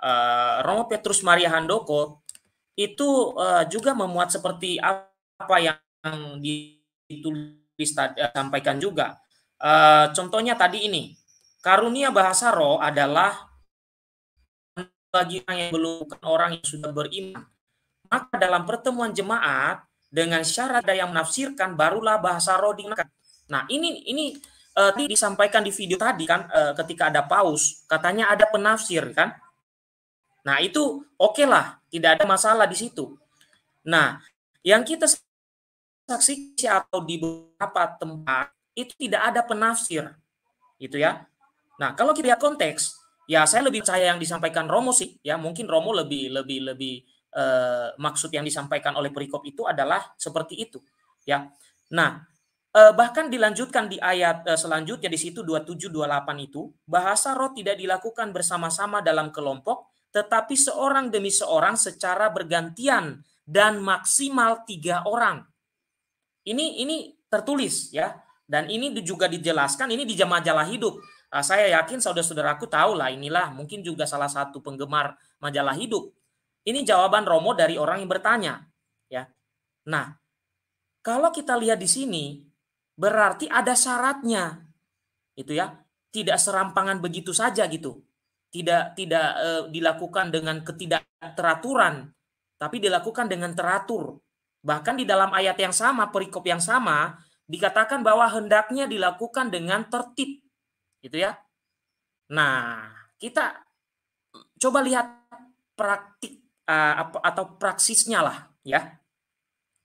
Uh, Romo Petrus Maria Handoko itu uh, juga memuat seperti apa yang ditulis uh, sampaikan juga Uh, contohnya tadi ini, karunia bahasa roh adalah bagi orang yang belum orang yang sudah beriman. Maka dalam pertemuan jemaat dengan syarat yang menafsirkan barulah bahasa roh digunakan. Nah, ini ini uh, disampaikan di video tadi kan uh, ketika ada paus katanya ada penafsir kan nah itu oke okay lah tidak ada masalah di situ. Nah yang kita saksikan atau di beberapa tempat itu tidak ada penafsir itu ya. Nah kalau kita lihat konteks ya saya lebih percaya yang disampaikan Romo sih ya. Mungkin Romo lebih lebih lebih eh, maksud yang disampaikan oleh perikop itu adalah seperti itu ya. Nah eh, bahkan dilanjutkan di ayat eh, selanjutnya di situ 27 28 itu bahasa roh tidak dilakukan bersama-sama dalam kelompok tetapi seorang demi seorang secara bergantian dan maksimal tiga orang ini ini tertulis ya dan ini juga dijelaskan ini di majalah hidup. Nah, saya yakin saudara-saudaraku tahu lah inilah mungkin juga salah satu penggemar majalah hidup. Ini jawaban Romo dari orang yang bertanya, ya. Nah, kalau kita lihat di sini berarti ada syaratnya. Itu ya. Tidak serampangan begitu saja gitu. Tidak tidak eh, dilakukan dengan ketidakteraturan, tapi dilakukan dengan teratur. Bahkan di dalam ayat yang sama, perikop yang sama, dikatakan bahwa hendaknya dilakukan dengan tertib. Gitu ya. Nah, kita coba lihat praktik uh, atau praksisnya lah ya.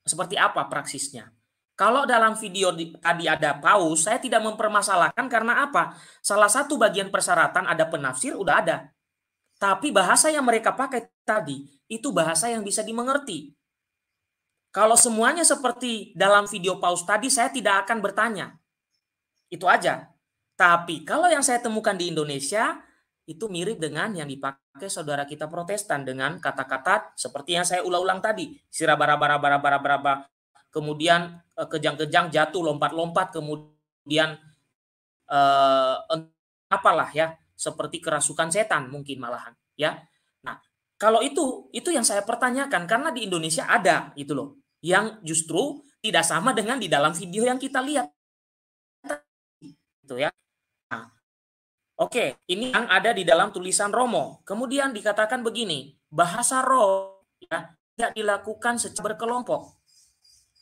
Seperti apa praksisnya? Kalau dalam video di, tadi ada paus, saya tidak mempermasalahkan karena apa? Salah satu bagian persyaratan ada penafsir udah ada. Tapi bahasa yang mereka pakai tadi itu bahasa yang bisa dimengerti. Kalau semuanya seperti dalam video paus tadi, saya tidak akan bertanya. Itu aja. Tapi kalau yang saya temukan di Indonesia, itu mirip dengan yang dipakai saudara kita protestan dengan kata-kata seperti yang saya ulang-ulang tadi. Sirabara-bara-bara-bara-bara, kemudian eh, kejang-kejang jatuh, lompat-lompat, kemudian eh, apalah ya, seperti kerasukan setan mungkin malahan. ya. Nah, kalau itu, itu yang saya pertanyakan, karena di Indonesia ada gitu loh yang justru tidak sama dengan di dalam video yang kita lihat. Itu ya. Nah, Oke, ini yang ada di dalam tulisan Romo. Kemudian dikatakan begini, bahasa roh ya, tidak dilakukan secara berkelompok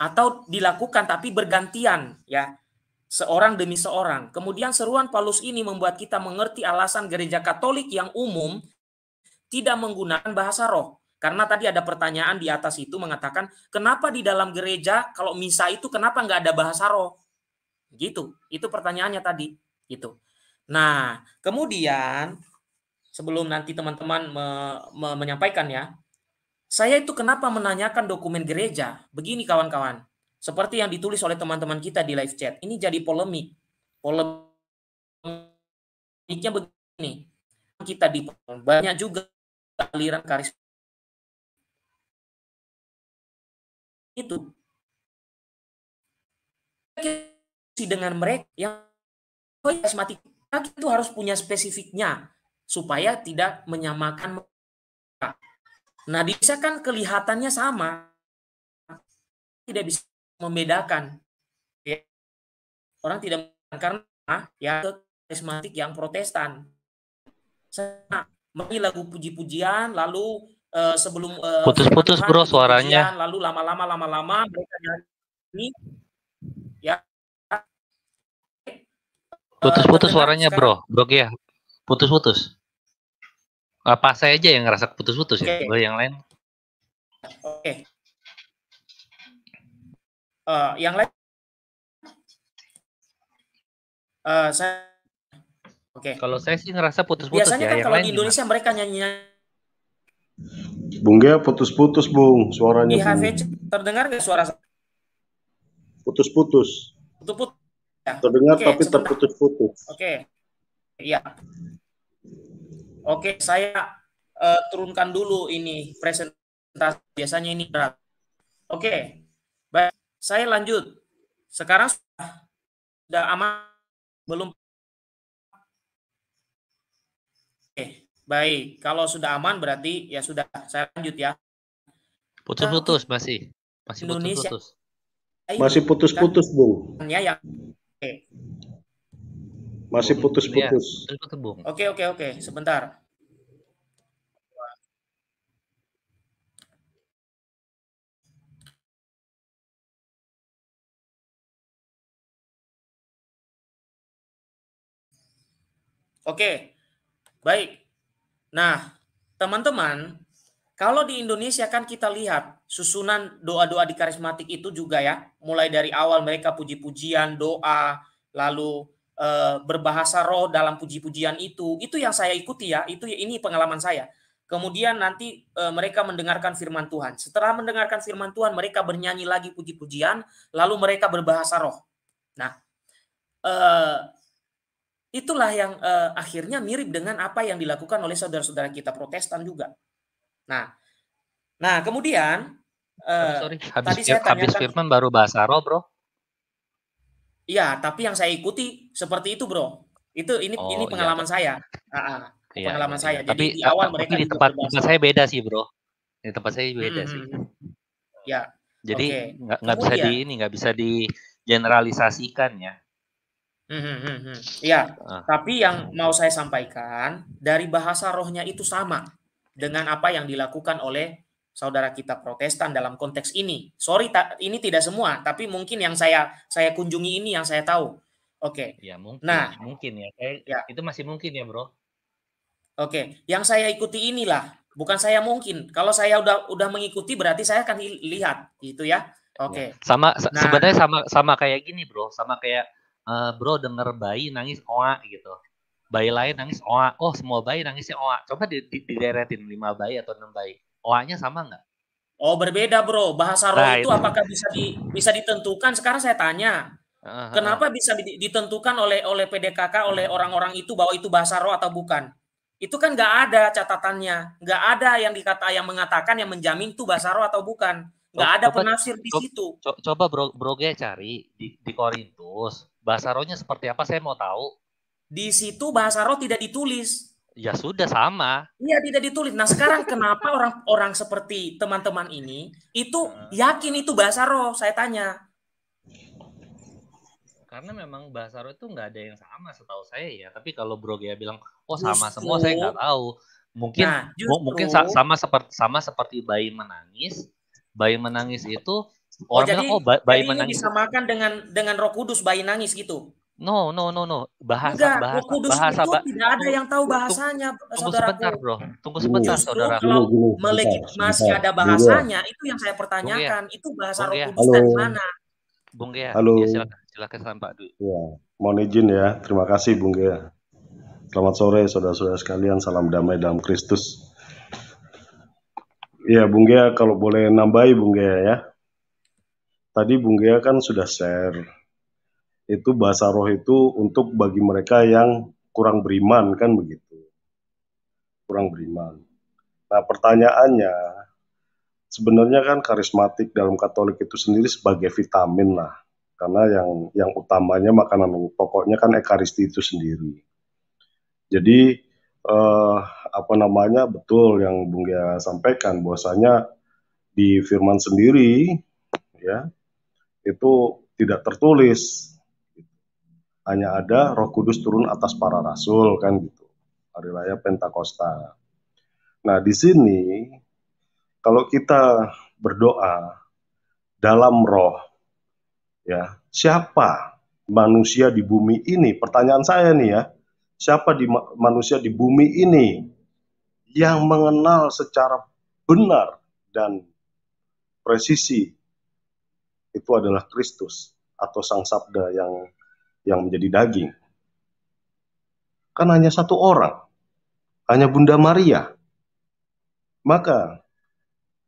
atau dilakukan tapi bergantian ya seorang demi seorang. Kemudian seruan Paulus ini membuat kita mengerti alasan gereja Katolik yang umum tidak menggunakan bahasa roh. Karena tadi ada pertanyaan di atas itu mengatakan, kenapa di dalam gereja kalau misa itu kenapa nggak ada bahasa roh? Gitu, itu pertanyaannya tadi. Gitu. Nah, kemudian sebelum nanti teman-teman me, me, menyampaikan ya, saya itu kenapa menanyakan dokumen gereja? Begini kawan-kawan, seperti yang ditulis oleh teman-teman kita di live chat, ini jadi polemik. Polemiknya begini, kita di banyak juga aliran karisma itu dengan mereka yang karismatik itu harus punya spesifiknya supaya tidak menyamakan. Nah, bisa kan kelihatannya sama, tidak bisa membedakan. Ya. Orang tidak karena ya karismatik yang Protestan. Sama, lagu puji-pujian lalu uh, sebelum uh, putus-putus bro suaranya. lalu lama-lama lama-lama mereka nyanyi. Ya. Putus-putus uh, suaranya bro. Bro ya. Putus-putus apa saya aja yang ngerasa putus-putus okay. ya yang lain oke okay. uh, yang lain uh, saya Oke. Okay. Kalau saya sih ngerasa putus-putus Biasanya ya. kan kalau di Indonesia gimana? mereka nyanyi Bung Gea putus-putus Bung suaranya. Di HVC terdengar nggak suara? Putus-putus. Putus-putus. Ya. Terdengar Oke, tapi terputus-putus. Oke. Iya. Oke, saya uh, turunkan dulu ini presentasi. Biasanya ini berat. Oke. Baik, saya lanjut. Sekarang sudah aman belum Baik, kalau sudah aman berarti ya sudah saya lanjut ya. Putus-putus masih. Masih putus-putus. Masih putus-putus, Bu. Ya, ya. Oke. Masih putus-putus. Oke, oke, oke. Sebentar. Oke, baik. Nah, teman-teman, kalau di Indonesia kan kita lihat susunan doa-doa di karismatik itu juga ya, mulai dari awal mereka puji-pujian, doa, lalu e, berbahasa roh dalam puji-pujian itu, itu yang saya ikuti ya, itu ini pengalaman saya. Kemudian nanti e, mereka mendengarkan firman Tuhan. Setelah mendengarkan firman Tuhan, mereka bernyanyi lagi puji-pujian, lalu mereka berbahasa roh. Nah, e, itulah yang e, akhirnya mirip dengan apa yang dilakukan oleh saudara-saudara kita Protestan juga. Nah, nah kemudian sorry, habis, tadi saya tanyakan, habis firman baru bahasa roh, bro. Iya, tapi yang saya ikuti seperti itu, bro. Itu ini oh, ini iya, pengalaman iya. saya. Ah, iya, pengalaman iya, saya. Iya. Jadi tapi, di awal tapi mereka di tempat, tempat saya beda sih, bro. Di tempat saya beda hmm, sih. Hmm, hmm. Ya. Jadi nggak okay. bisa di ini nggak bisa di generalisasikan ya. Hmm, hmm, hmm. Ya, uh. tapi yang mau saya sampaikan dari bahasa rohnya itu sama dengan apa yang dilakukan oleh saudara kita Protestan dalam konteks ini. Sorry, ta, ini tidak semua, tapi mungkin yang saya saya kunjungi ini yang saya tahu. Oke. Okay. Ya mungkin. Nah, mungkin ya. Saya, ya. Itu masih mungkin ya, bro. Oke, okay. yang saya ikuti inilah, bukan saya mungkin. Kalau saya udah udah mengikuti berarti saya akan lihat, gitu ya. Oke. Okay. Ya. Sama nah, sebenarnya sama sama kayak gini, bro. Sama kayak uh, bro denger bayi nangis oa gitu bayi lain nangis oa oh semua bayi nangisnya oa coba di, di, dideretin lima bayi atau enam bayi oanya sama nggak? Oh berbeda bro. Bahasa roh nah, itu, itu. apakah bisa di bisa ditentukan? Sekarang saya tanya. Uh, kenapa bisa ditentukan oleh oleh PDKK oleh orang-orang itu bahwa itu bahasa roh atau bukan? Itu kan nggak ada catatannya. Nggak ada yang dikata yang mengatakan yang menjamin itu bahasa roh atau bukan. Nggak ada coba, penafsir di situ. coba bro bro cari di di Korintus bahasa rohnya seperti apa? Saya mau tahu. Di situ bahasa roh tidak ditulis. Ya sudah sama. Iya tidak ditulis. Nah sekarang kenapa orang-orang seperti teman-teman ini itu hmm. yakin itu bahasa roh? Saya tanya. Karena memang bahasa roh itu nggak ada yang sama setahu saya ya. Tapi kalau Bro Gea bilang, oh sama justru, semua saya nggak tahu. Mungkin nah, justru, mungkin sama seperti sama seperti bayi menangis. Bayi menangis itu oh, orang jadi, bilang, oh bayi jadi menangis. disamakan dengan dengan Roh Kudus bayi nangis gitu. No, no, no, no. Bahasa Enggak, bahasa Kudus bahasa itu tidak ada yang tahu bahasanya, tunggu sebentar, Bro. Tunggu sebentar, saudara. Kalau melegitimasi ada bahasanya, itu yang saya pertanyakan. Itu bahasa Roh Kudus dari mana? Bung Gea, Halo. Ya, silakan, silakan Pak Dwi. Ya, mohon izin ya. Terima kasih Bung Gea. Selamat sore saudara-saudara sekalian. Salam damai dalam Kristus. Ya, Bung Gea kalau boleh nambahi Bung Gea ya. Tadi Bung Gea kan sudah share itu bahasa roh itu untuk bagi mereka yang kurang beriman kan begitu. Kurang beriman. Nah, pertanyaannya sebenarnya kan karismatik dalam Katolik itu sendiri sebagai vitamin lah. Karena yang yang utamanya makanan pokoknya kan ekaristi itu sendiri. Jadi eh, apa namanya betul yang Bung Gia sampaikan bahwasanya di firman sendiri ya itu tidak tertulis hanya ada Roh Kudus turun atas para rasul kan gitu. Hari raya Pentakosta. Nah, di sini kalau kita berdoa dalam roh ya, siapa manusia di bumi ini? Pertanyaan saya nih ya. Siapa di manusia di bumi ini yang mengenal secara benar dan presisi itu adalah Kristus atau Sang Sabda yang yang menjadi daging. Kan hanya satu orang, hanya Bunda Maria. Maka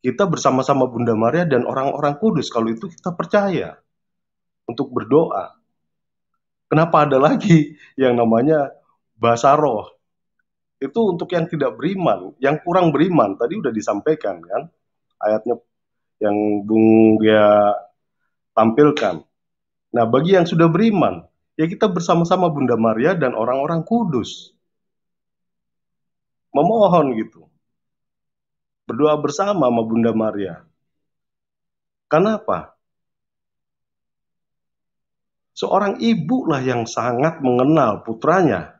kita bersama-sama Bunda Maria dan orang-orang kudus kalau itu kita percaya untuk berdoa. Kenapa ada lagi yang namanya bahasa roh? Itu untuk yang tidak beriman, yang kurang beriman. Tadi udah disampaikan kan ayatnya yang Bung Gia tampilkan. Nah, bagi yang sudah beriman, ya kita bersama-sama Bunda Maria dan orang-orang kudus. Memohon gitu. Berdoa bersama sama Bunda Maria. Kenapa? Seorang ibu lah yang sangat mengenal putranya.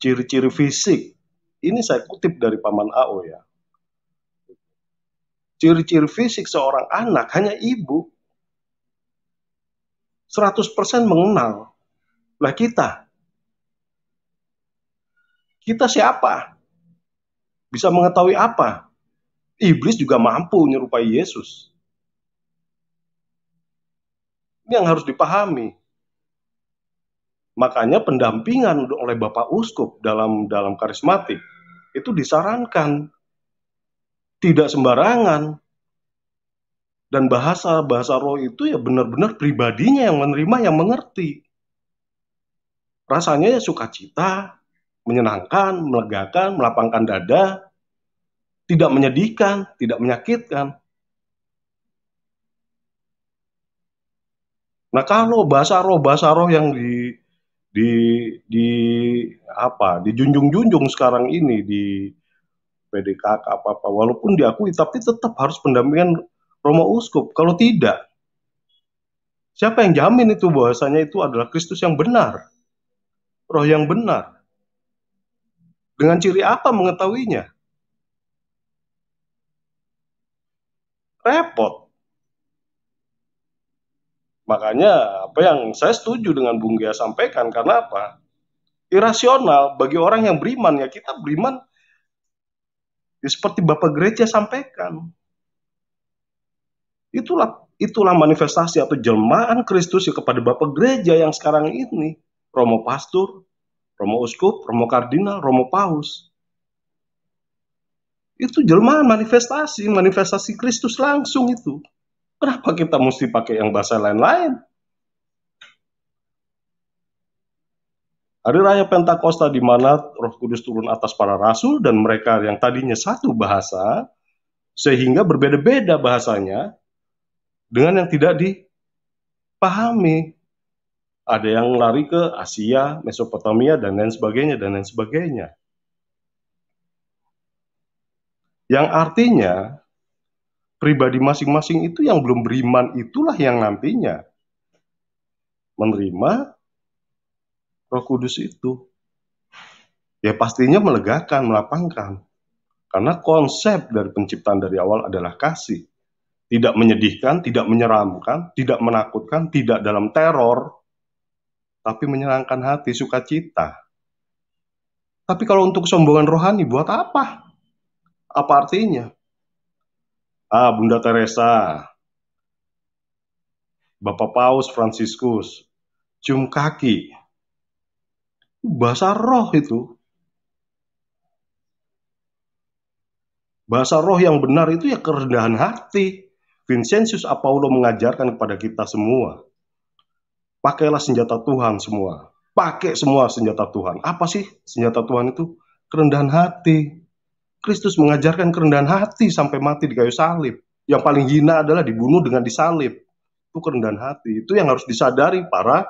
Ciri-ciri fisik. Ini saya kutip dari Paman AO ya. Ciri-ciri fisik seorang anak hanya ibu 100% mengenal. Lah kita. Kita siapa? Bisa mengetahui apa? Iblis juga mampu menyerupai Yesus. Ini yang harus dipahami. Makanya pendampingan oleh Bapak Uskup dalam dalam karismatik itu disarankan tidak sembarangan dan bahasa bahasa roh itu ya benar-benar pribadinya yang menerima yang mengerti. Rasanya ya sukacita menyenangkan melegakan melapangkan dada tidak menyedihkan tidak menyakitkan. Nah kalau bahasa roh bahasa roh yang di di di apa dijunjung-junjung sekarang ini di PDK apa apa walaupun diakui tapi tetap harus pendampingan Romo Uskup. Kalau tidak, siapa yang jamin itu bahwasanya itu adalah Kristus yang benar? Roh yang benar. Dengan ciri apa mengetahuinya? Repot. Makanya apa yang saya setuju dengan Bung Gia sampaikan karena apa? Irasional bagi orang yang beriman ya kita beriman ya seperti Bapak Gereja sampaikan Itulah itulah manifestasi atau jelmaan Kristus ya kepada Bapak Gereja yang sekarang ini. Romo Pastor, Romo Uskup, Romo Kardinal, Romo Paus. Itu jelmaan manifestasi, manifestasi Kristus langsung itu. Kenapa kita mesti pakai yang bahasa lain-lain? Hari Raya Pentakosta di mana Roh Kudus turun atas para rasul dan mereka yang tadinya satu bahasa, sehingga berbeda-beda bahasanya, dengan yang tidak dipahami. Ada yang lari ke Asia, Mesopotamia, dan lain sebagainya, dan lain sebagainya. Yang artinya, pribadi masing-masing itu yang belum beriman itulah yang nantinya menerima roh kudus itu. Ya pastinya melegakan, melapangkan. Karena konsep dari penciptaan dari awal adalah kasih tidak menyedihkan, tidak menyeramkan, tidak menakutkan, tidak dalam teror, tapi menyenangkan hati, sukacita. Tapi kalau untuk kesombongan rohani, buat apa? Apa artinya? Ah, Bunda Teresa, Bapak Paus Franciscus, cium kaki. Bahasa roh itu. Bahasa roh yang benar itu ya kerendahan hati. Vincentius Apollo mengajarkan kepada kita semua, pakailah senjata Tuhan semua. Pakai semua senjata Tuhan. Apa sih senjata Tuhan itu? Kerendahan hati. Kristus mengajarkan kerendahan hati sampai mati di kayu salib. Yang paling hina adalah dibunuh dengan disalib. Itu kerendahan hati. Itu yang harus disadari para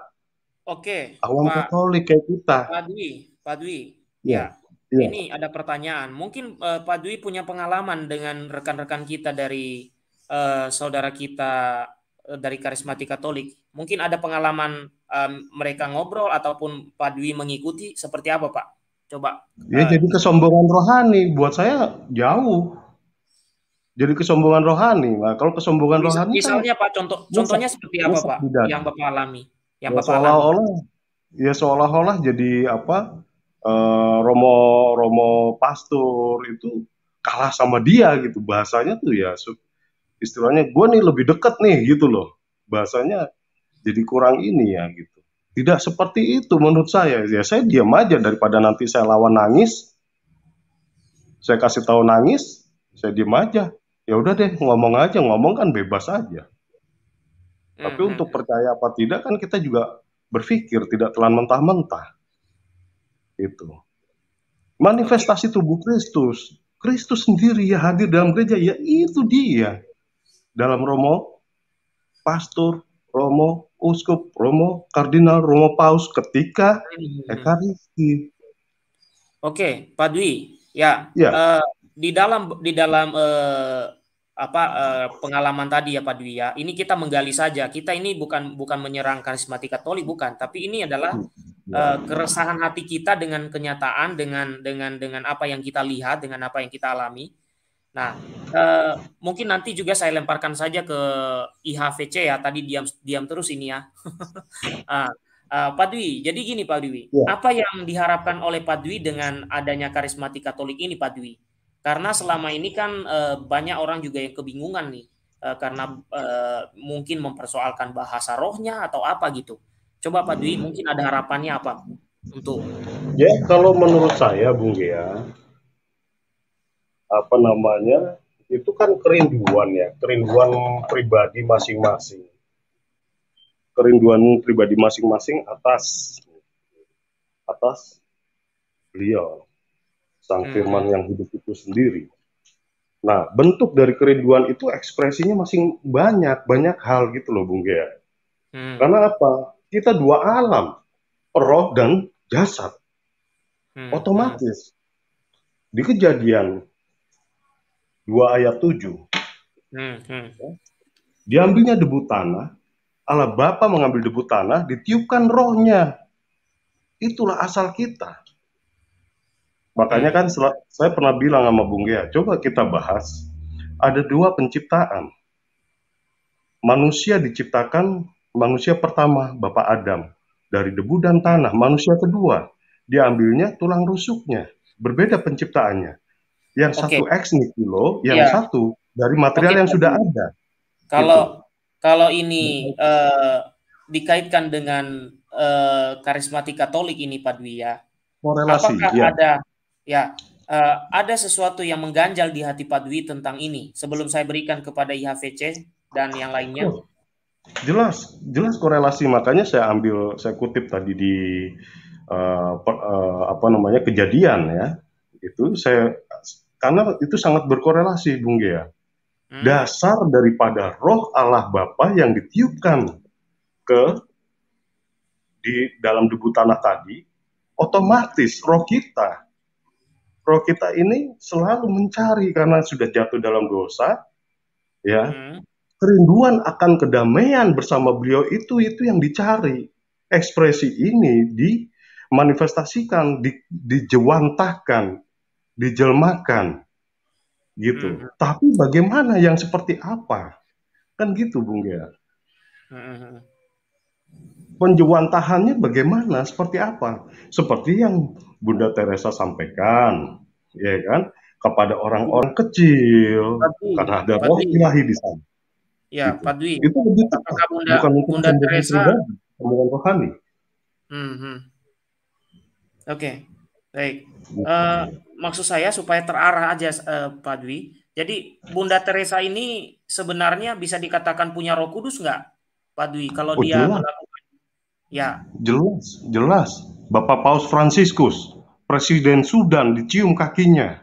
Oke, awam Pak, Katolik kayak kita. Pak Dwi, Pak Dwi. Ya. ya. Ini ada pertanyaan. Mungkin uh, Pak Dwi punya pengalaman dengan rekan-rekan kita dari uh, saudara kita uh, dari karismatik Katolik, mungkin ada pengalaman um, mereka ngobrol ataupun Pak Dwi mengikuti seperti apa Pak? Coba. Ya uh, jadi kesombongan rohani buat saya jauh. Jadi kesombongan rohani. Nah, kalau kesombongan mis rohani kan misalnya kan, Pak contoh contohnya seperti apa Pak tidak. yang Bapak alami? Yang ya, Bapak seolah-olah ya seolah-olah jadi apa? Uh, Romo Romo pastor itu kalah sama dia gitu bahasanya tuh ya istilahnya gue nih lebih deket nih gitu loh. Bahasanya jadi kurang ini ya gitu. Tidak seperti itu menurut saya. Ya saya diam aja daripada nanti saya lawan nangis. Saya kasih tahu nangis saya diam aja. Ya udah deh ngomong aja. Ngomong kan bebas aja. Tapi mm -hmm. untuk percaya apa tidak kan kita juga berpikir tidak telan mentah-mentah. Itu manifestasi tubuh Kristus. Kristus sendiri ya hadir dalam gereja ya itu dia dalam Romo, pastor, Romo, uskup, Romo, kardinal, Romo paus ketika Ekaristi. Oke, Pak Dwi, ya, ya. Uh, di dalam di dalam uh, apa uh, pengalaman tadi ya Pak Dwi ya, ini kita menggali saja. Kita ini bukan bukan menyerang karismatik Katolik bukan, tapi ini adalah uh, keresahan hati kita dengan kenyataan, dengan dengan dengan apa yang kita lihat, dengan apa yang kita alami Nah, eh, mungkin nanti juga saya lemparkan saja ke IHVC ya. Tadi diam diam terus ini ya. ah, Uh, Pak Dwi, jadi gini Pak Dwi, ya. apa yang diharapkan oleh Pak Dwi dengan adanya karismatik Katolik ini Pak Dwi? Karena selama ini kan uh, banyak orang juga yang kebingungan nih, uh, karena uh, mungkin mempersoalkan bahasa rohnya atau apa gitu. Coba Pak Dwi, mungkin ada harapannya apa untuk? Ya, kalau menurut saya, Bung Gea, apa namanya, itu kan kerinduan ya, kerinduan pribadi masing-masing kerinduan pribadi masing-masing atas atas beliau sang hmm. firman yang hidup itu sendiri. Nah, bentuk dari kerinduan itu ekspresinya masing banyak, banyak hal gitu loh Bung Gea. Hmm. Karena apa? Kita dua alam, roh dan jasad. Hmm. Otomatis di kejadian 2 ayat 7 hmm. Hmm. diambilnya debu tanah Allah Bapa mengambil debu tanah, ditiupkan rohnya. Itulah asal kita. Makanya kan saya pernah bilang sama Bung Gea, coba kita bahas. Ada dua penciptaan. Manusia diciptakan, manusia pertama, Bapak Adam. Dari debu dan tanah. Manusia kedua, diambilnya tulang rusuknya. Berbeda penciptaannya. Yang okay. satu ex nihilo, yang yeah. satu dari material okay. yang sudah ada. Kalau gitu kalau ini uh, dikaitkan dengan uh, karismatik Katolik ini Pak Dwi ya, Korelasi, apakah ya. ada ya uh, ada sesuatu yang mengganjal di hati Pak Dwi tentang ini sebelum saya berikan kepada IHVC dan yang lainnya? Oh, jelas, jelas korelasi makanya saya ambil saya kutip tadi di uh, per, uh, apa namanya kejadian ya itu saya karena itu sangat berkorelasi Bung Gea Hmm. dasar daripada roh Allah Bapa yang ditiupkan ke di dalam debu tanah tadi, otomatis roh kita, roh kita ini selalu mencari karena sudah jatuh dalam dosa, ya, hmm. kerinduan akan kedamaian bersama beliau itu itu yang dicari. Ekspresi ini dimanifestasikan, di, dijewantahkan, dijelmakan gitu. Hmm. Tapi bagaimana yang seperti apa? Kan gitu, Bung Gea. Hmm. Penjuantahannya bagaimana? Seperti apa? Seperti yang Bunda Teresa sampaikan, ya kan? Kepada orang-orang kecil, Dwi, karena ada roh ilahi di sana. Ya, gitu. Pak Dwi. Itu lebih tepat. Bunda, bukan untuk Bunda Teresa hubungan rohani. Hmm, hmm. Oke, okay. Baik. Uh, maksud saya supaya terarah aja uh, Pak Dwi. Jadi Bunda Teresa ini sebenarnya bisa dikatakan punya Roh Kudus nggak, Pak Dwi? Kalau oh, dia jelas. melakukan, ya. Jelas, jelas. Bapak Paus Franciscus, Presiden Sudan, dicium kakinya.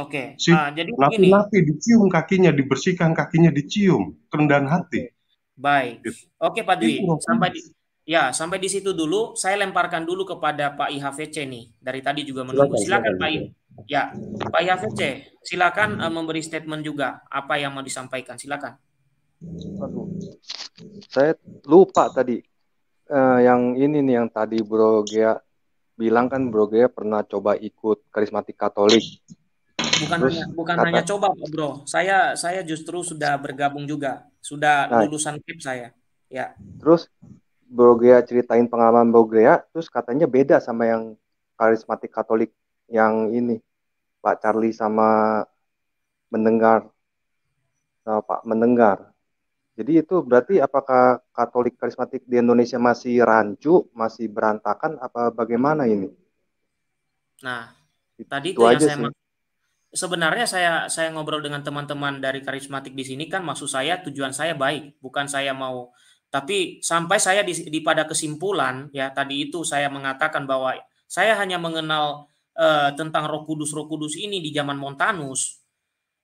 Oke. Okay. Si, nah, jadi napi-napi dicium kakinya, dibersihkan kakinya, dicium kerendahan hati. Baik. Gitu. Oke Pak Dwi, sampai di, Ya, sampai di situ dulu. Saya lemparkan dulu kepada Pak IHVC nih. Dari tadi juga menunggu. Silakan, Pak I. Ya, Pak IHVC, silakan uh, memberi statement juga apa yang mau disampaikan. Silakan. Aduh. Saya lupa tadi. Uh, yang ini nih yang tadi Bro Gea bilang kan Bro Gea pernah coba ikut karismatik Katolik. Bukan Terus, hanya bukan kata, hanya coba, Bro. Saya saya justru sudah bergabung juga. Sudah nah, lulusan KIP saya. Ya. Terus Bro Gea ceritain pengalaman Bro Gea, terus katanya beda sama yang karismatik Katolik yang ini, Pak Charlie sama mendengar, sama Pak mendengar. Jadi itu berarti apakah Katolik karismatik di Indonesia masih rancu, masih berantakan, apa bagaimana ini? Nah, itu tadi itu yang saya sih. sebenarnya saya saya ngobrol dengan teman-teman dari karismatik di sini kan maksud saya tujuan saya baik, bukan saya mau tapi sampai saya di, di pada kesimpulan ya tadi itu saya mengatakan bahwa saya hanya mengenal uh, tentang Roh Kudus Roh Kudus ini di zaman Montanus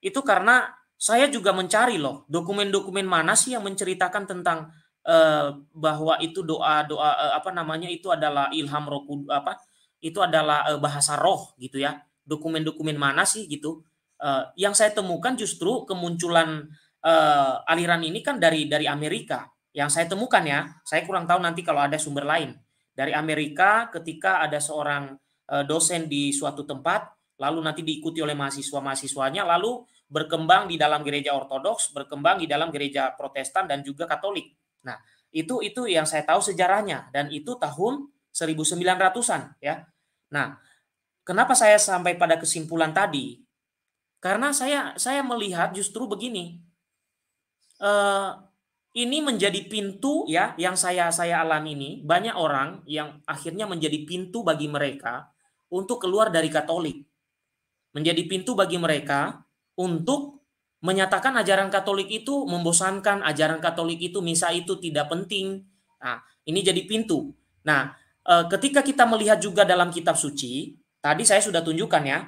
itu karena saya juga mencari loh dokumen-dokumen mana sih yang menceritakan tentang uh, bahwa itu doa doa uh, apa namanya itu adalah ilham Roh Kudus apa itu adalah bahasa roh gitu ya. Dokumen-dokumen mana sih gitu. Uh, yang saya temukan justru kemunculan uh, aliran ini kan dari dari Amerika yang saya temukan ya, saya kurang tahu nanti kalau ada sumber lain. Dari Amerika ketika ada seorang uh, dosen di suatu tempat, lalu nanti diikuti oleh mahasiswa-mahasiswanya, lalu berkembang di dalam gereja ortodoks, berkembang di dalam gereja protestan dan juga katolik. Nah, Itu itu yang saya tahu sejarahnya dan itu tahun 1900-an ya. Nah, kenapa saya sampai pada kesimpulan tadi? Karena saya saya melihat justru begini. Uh, ini menjadi pintu ya yang saya saya alami ini banyak orang yang akhirnya menjadi pintu bagi mereka untuk keluar dari Katolik. Menjadi pintu bagi mereka untuk menyatakan ajaran Katolik itu membosankan, ajaran Katolik itu misa itu tidak penting. Nah, ini jadi pintu. Nah, eh, ketika kita melihat juga dalam kitab suci, tadi saya sudah tunjukkan ya,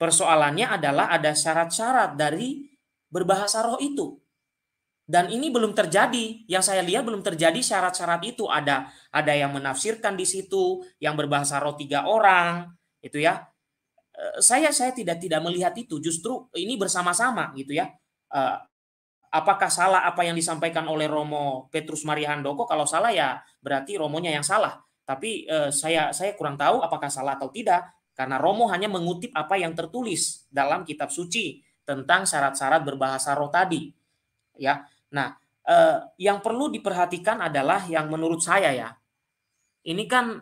persoalannya adalah ada syarat-syarat dari berbahasa roh itu. Dan ini belum terjadi. Yang saya lihat belum terjadi syarat-syarat itu. Ada ada yang menafsirkan di situ, yang berbahasa roh tiga orang, itu ya. Eh, saya saya tidak tidak melihat itu justru ini bersama-sama gitu ya uh, apakah salah apa yang disampaikan oleh Romo Petrus Maria Handoko kalau salah ya berarti Romonya yang salah tapi uh, saya saya kurang tahu apakah salah atau tidak karena Romo hanya mengutip apa yang tertulis dalam kitab suci tentang syarat-syarat berbahasa roh tadi ya nah uh, yang perlu diperhatikan adalah yang menurut saya ya. Ini kan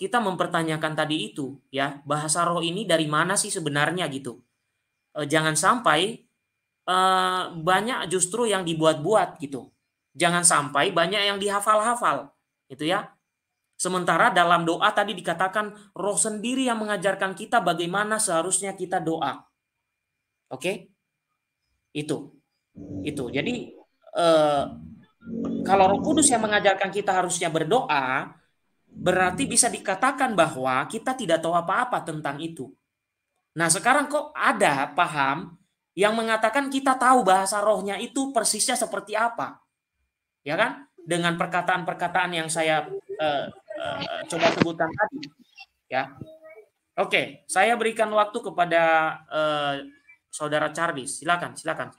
kita mempertanyakan tadi itu ya bahasa roh ini dari mana sih sebenarnya gitu? E, jangan sampai e, banyak justru yang dibuat-buat gitu. Jangan sampai banyak yang dihafal-hafal itu ya. Sementara dalam doa tadi dikatakan roh sendiri yang mengajarkan kita bagaimana seharusnya kita doa. Oke? Itu. Itu. Jadi e, kalau Roh Kudus yang mengajarkan kita harusnya berdoa berarti bisa dikatakan bahwa kita tidak tahu apa-apa tentang itu. Nah, sekarang kok ada paham yang mengatakan kita tahu bahasa rohnya itu persisnya seperti apa. Ya kan? Dengan perkataan-perkataan yang saya uh, uh, coba sebutkan tadi. Ya. Oke, saya berikan waktu kepada uh, saudara Charlie. Silakan, silakan.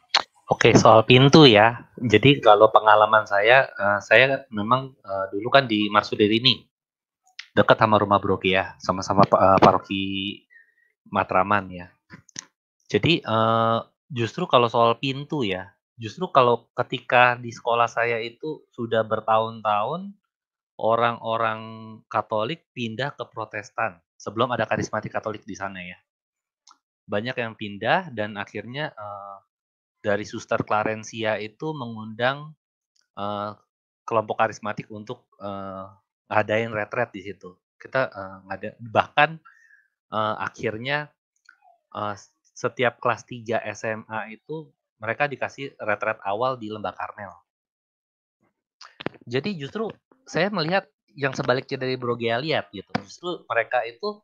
Oke, soal pintu ya. Jadi kalau pengalaman saya, uh, saya memang uh, dulu kan di Marsudi ini dekat sama rumah Broki ya, sama-sama uh, paroki Matraman ya. Jadi uh, justru kalau soal pintu ya, justru kalau ketika di sekolah saya itu sudah bertahun-tahun orang-orang Katolik pindah ke Protestan sebelum ada karismatik Katolik di sana ya. Banyak yang pindah dan akhirnya uh, dari Suster Clarencia itu mengundang uh, kelompok karismatik untuk uh, ngadain retret di situ. Kita uh, ngada bahkan uh, akhirnya uh, setiap kelas 3 SMA itu mereka dikasih retret awal di Lembah Karmel. Jadi justru saya melihat yang sebaliknya dari Bro lihat gitu. Justru mereka itu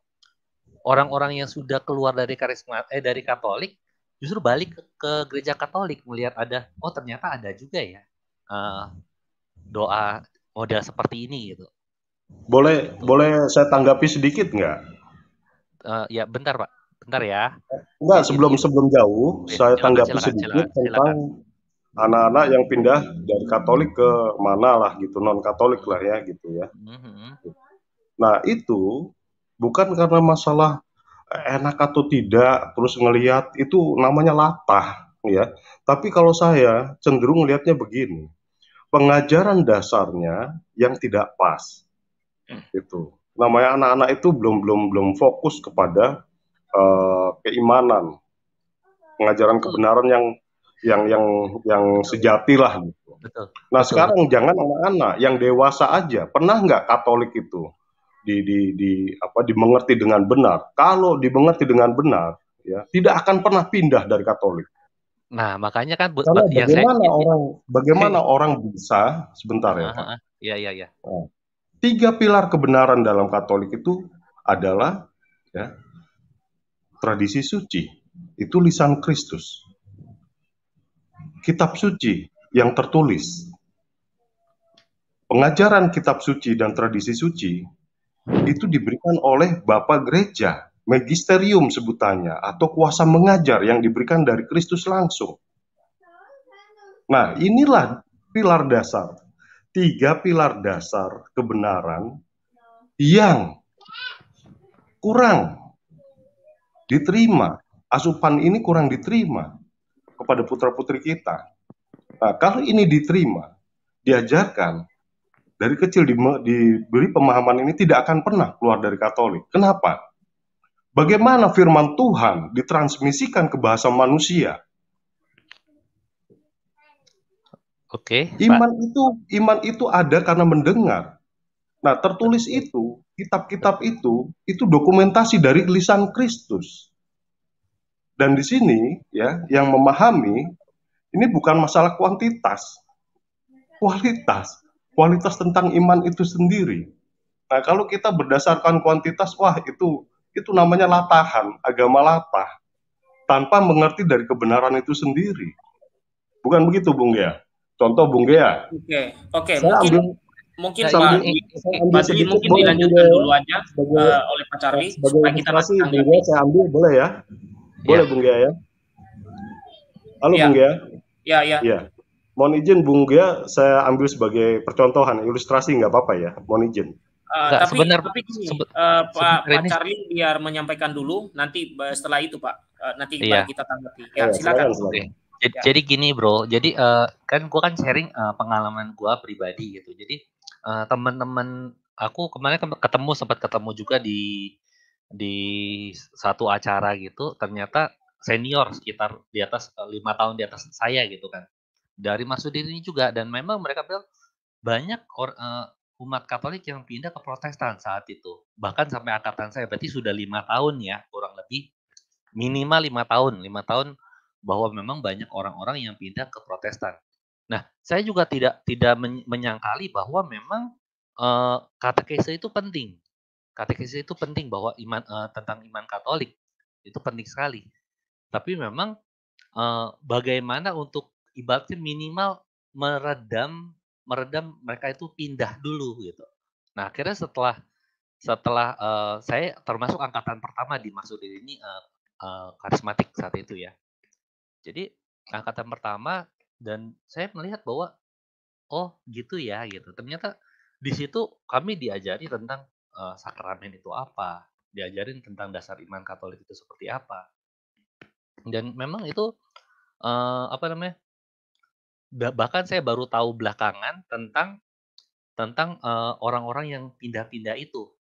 orang-orang yang sudah keluar dari karisma eh dari Katolik justru balik ke, ke gereja Katolik melihat ada oh ternyata ada juga ya uh, doa model seperti ini gitu. Boleh boleh saya tanggapi sedikit nggak? Uh, ya bentar pak, bentar ya. Enggak sebelum sebelum jauh, ya, saya silakan, tanggapi silakan, sedikit silakan, tentang anak-anak yang pindah dari Katolik ke mana lah gitu, non Katolik lah ya gitu ya. Mm-hmm. Nah itu bukan karena masalah enak atau tidak, terus ngelihat itu namanya latah ya. Tapi kalau saya cenderung melihatnya begini, pengajaran dasarnya yang tidak pas itu namanya anak-anak itu belum belum belum fokus kepada uh, keimanan pengajaran kebenaran yang yang yang yang sejati lah gitu. Betul. Nah Betul. sekarang jangan anak-anak yang dewasa aja pernah nggak Katolik itu di, di di apa dimengerti dengan benar. Kalau dimengerti dengan benar, ya tidak akan pernah pindah dari Katolik. Nah makanya kan Karena bagaimana saya... orang bagaimana orang bisa sebentar ya Pak. Iya iya iya. Nah, tiga pilar kebenaran dalam Katolik itu adalah ya, tradisi suci, itu lisan Kristus. Kitab suci yang tertulis. Pengajaran kitab suci dan tradisi suci itu diberikan oleh Bapak Gereja, magisterium sebutannya, atau kuasa mengajar yang diberikan dari Kristus langsung. Nah, inilah pilar dasar tiga pilar dasar kebenaran yang kurang diterima. Asupan ini kurang diterima kepada putra-putri kita. Nah, kalau ini diterima, diajarkan, dari kecil diberi pemahaman ini tidak akan pernah keluar dari Katolik. Kenapa? Bagaimana firman Tuhan ditransmisikan ke bahasa manusia? Oke. Okay, iman Pak. itu iman itu ada karena mendengar. Nah, tertulis itu, kitab-kitab itu itu dokumentasi dari lisan Kristus. Dan di sini ya, yang memahami ini bukan masalah kuantitas. Kualitas, kualitas tentang iman itu sendiri. Nah, kalau kita berdasarkan kuantitas, wah itu itu namanya latahan, agama latah, tanpa mengerti dari kebenaran itu sendiri. Bukan begitu, Bung Gea? Contoh Bung Gea. Oke, oke. Mungkin ambil, mungkin Pak Badri mungkin dilanjutkan ya, dulu aja sebagai, uh, oleh Pak Charlie supaya kita masih Bung Gea saya ambil boleh ya? Boleh ya. Bung Gea ya? Halo ya. Bung Gea. Ya, ya. Ya. Mohon izin Bung Gea saya ambil sebagai percontohan ilustrasi nggak apa-apa ya. Mohon izin. Uh, tapi sebenar, tapi gini, sebe uh, Pak, Pak Charlie biar menyampaikan dulu nanti setelah itu Pak uh, nanti iya. kita tanggapi. Ya, ya silakan. silakan. Okay. Jadi, ya. jadi gini bro, jadi uh, kan gue kan sharing uh, pengalaman gue pribadi gitu. Jadi uh, teman-teman aku kemarin ketemu sempat ketemu juga di di satu acara gitu. Ternyata senior sekitar di atas lima tahun di atas saya gitu kan. Dari masuk ini juga dan memang mereka bilang banyak or, uh, umat Katolik yang pindah ke Protestan saat itu. Bahkan sampai angkatan saya, berarti sudah lima tahun ya, kurang lebih minimal lima tahun, lima tahun bahwa memang banyak orang-orang yang pindah ke Protestan. Nah, saya juga tidak tidak menyangkali bahwa memang uh, katekese itu penting. Katekese itu penting bahwa iman uh, tentang iman Katolik itu penting sekali. Tapi memang bagaimana untuk ibaratnya minimal meredam meredam mereka itu pindah dulu gitu. Nah akhirnya setelah setelah uh, saya termasuk angkatan pertama di Maksudin ini uh, uh, karismatik saat itu ya. Jadi angkatan pertama dan saya melihat bahwa oh gitu ya gitu. Ternyata di situ kami diajari tentang uh, sakramen itu apa, diajarin tentang dasar iman Katolik itu seperti apa. Dan memang itu uh, apa namanya bahkan saya baru tahu belakangan tentang tentang uh, orang-orang yang pindah-pindah itu.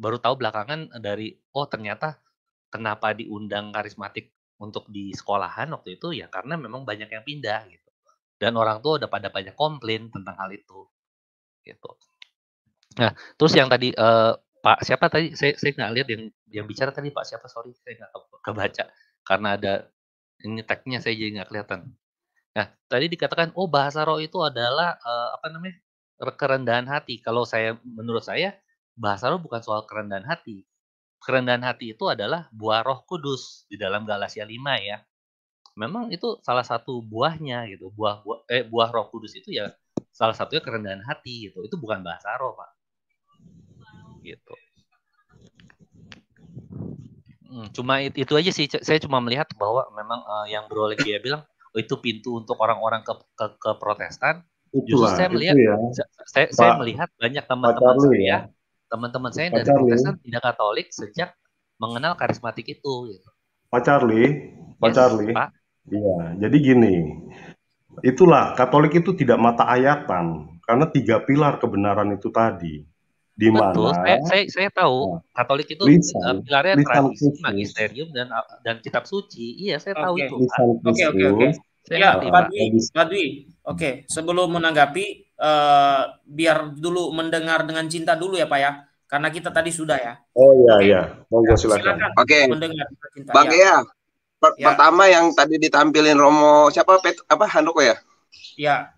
Baru tahu belakangan dari, oh ternyata kenapa diundang karismatik untuk di sekolahan waktu itu ya karena memang banyak yang pindah gitu. Dan orang tua udah pada banyak komplain tentang hal itu. Gitu. Nah, terus yang tadi uh, Pak siapa tadi saya saya nggak lihat yang yang bicara tadi Pak siapa sorry saya nggak kebaca karena ada ini tagnya saya jadi nggak kelihatan. Nah, tadi dikatakan, oh bahasa roh itu adalah uh, apa namanya kerendahan hati. Kalau saya menurut saya bahasa roh bukan soal kerendahan hati. Kerendahan hati itu adalah buah roh kudus di dalam Galatia 5 ya. Memang itu salah satu buahnya gitu. Buah, buah eh buah roh kudus itu ya salah satunya kerendahan hati gitu. Itu bukan bahasa roh, Pak. Gitu. Hmm, cuma itu, aja sih. Saya cuma melihat bahwa memang yang Bro dia bilang itu pintu untuk orang-orang ke, ke ke Protestan. Itulah, Justru saya melihat ya. saya, Pak, saya melihat banyak teman-teman saya, ya. teman-teman saya Pak dari Charlie. Protestan tidak Katolik sejak mengenal karismatik itu. Gitu. Pak Charlie, Pak yes, Charlie. Pak. Iya, jadi gini. Itulah Katolik itu tidak mata ayatan karena tiga pilar kebenaran itu tadi di Betul, mana saya, saya, saya tahu nah, Katolik itu lisan, uh, pilarnya lisan tradisi, magisterium dan dan kitab suci. Iya, saya tahu okay. itu. Oke, oke, oke. Ya, Pak Dwi, Pak Dwi. Oke, sebelum menanggapi uh, biar dulu mendengar dengan cinta dulu ya, Pak ya. Karena kita tadi sudah ya. Oh iya, okay. iya. Monggo ya, silakan. Oke. Okay. Mendengar cinta. Bang ya. Per ya. Pertama yang tadi ditampilin Romo siapa Pet apa Handoko ya? Ya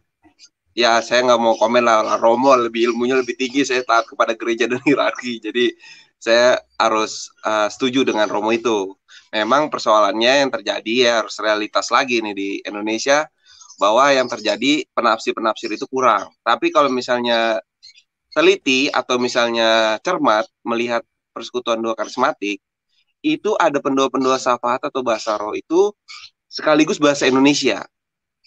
ya saya nggak mau komen lah Romo lebih ilmunya lebih tinggi saya taat kepada gereja dan hierarki. Jadi saya harus uh, setuju dengan Romo itu. Memang persoalannya yang terjadi ya harus realitas lagi nih di Indonesia bahwa yang terjadi penafsir-penafsir itu kurang. Tapi kalau misalnya teliti atau misalnya cermat melihat persekutuan dua karismatik itu ada pendua-pendua syafaat atau bahasa roh itu sekaligus bahasa Indonesia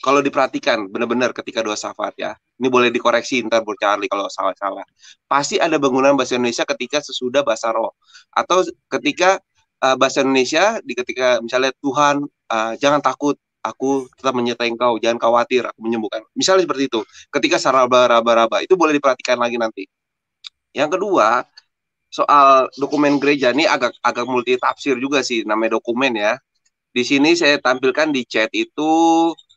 kalau diperhatikan benar-benar ketika dua syafaat ya. Ini boleh dikoreksi ntar Bu Charlie kalau salah-salah. Pasti ada bangunan bahasa Indonesia ketika sesudah bahasa roh atau ketika uh, bahasa Indonesia di ketika misalnya Tuhan uh, jangan takut aku tetap menyertai engkau, jangan khawatir, aku menyembuhkan. Misalnya seperti itu. Ketika saraba raba raba itu boleh diperhatikan lagi nanti. Yang kedua, soal dokumen gereja ini agak agak multi tafsir juga sih namanya dokumen ya. Di sini saya tampilkan di chat itu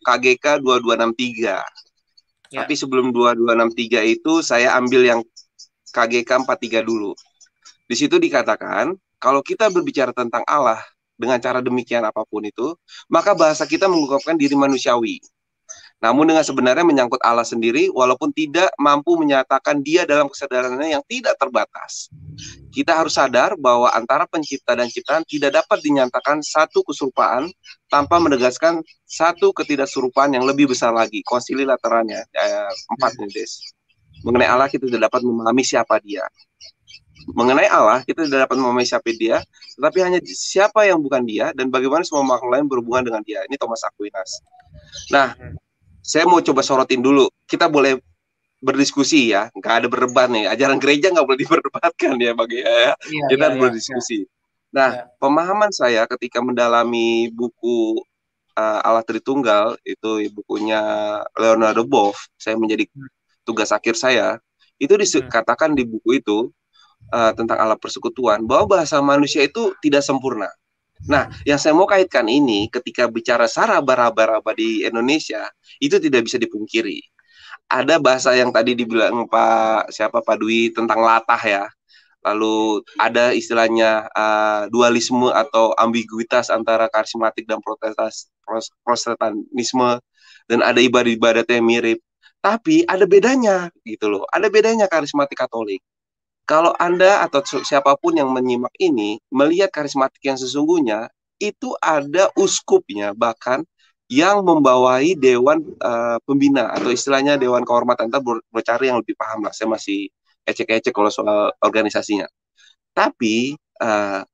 KGK 2263. Ya. Tapi sebelum 2263 itu saya ambil yang KGK 43 dulu. Di situ dikatakan kalau kita berbicara tentang Allah dengan cara demikian apa pun itu, maka bahasa kita mengungkapkan diri manusiawi. Namun dengan sebenarnya menyangkut Allah sendiri, walaupun tidak mampu menyatakan dia dalam kesadarannya yang tidak terbatas. Kita harus sadar bahwa antara pencipta dan ciptaan tidak dapat dinyatakan satu keserupaan tanpa menegaskan satu ketidakserupaan yang lebih besar lagi. Konsili laterannya, eh, empat nih, Des. Mengenai Allah kita tidak dapat memahami siapa dia. Mengenai Allah kita tidak dapat memahami siapa dia, tetapi hanya siapa yang bukan dia dan bagaimana semua makhluk lain berhubungan dengan dia. Ini Thomas Aquinas. Nah, saya mau coba sorotin dulu. Kita boleh berdiskusi ya, nggak ada berdebat nih. Ajaran gereja nggak boleh diperdebatkan ya bagi ya. Iya, kita iya, berdiskusi. Iya. Nah, iya. pemahaman saya ketika mendalami buku uh, Allah Tritunggal itu bukunya Leonardo Boff, saya menjadi hmm. tugas akhir saya, itu hmm. dikatakan di buku itu uh, tentang Allah persekutuan bahwa bahasa manusia itu tidak sempurna. Nah, yang saya mau kaitkan ini ketika bicara saraba-raba-raba di Indonesia itu tidak bisa dipungkiri. Ada bahasa yang tadi dibilang Pak siapa Pak Dwi tentang latah ya. Lalu ada istilahnya uh, dualisme atau ambiguitas antara karismatik dan protestanisme dan ada ibadat-ibadat yang mirip. Tapi ada bedanya gitu loh. Ada bedanya karismatik Katolik. Kalau Anda atau siapa pun yang menyimak ini melihat karismatik yang sesungguhnya, itu ada uskupnya bahkan yang membawahi dewan uh, pembina atau istilahnya dewan kehormatan. Kita bercari yang lebih paham lah. Saya masih ecek-ecek kalau soal organisasinya. Tapi uh,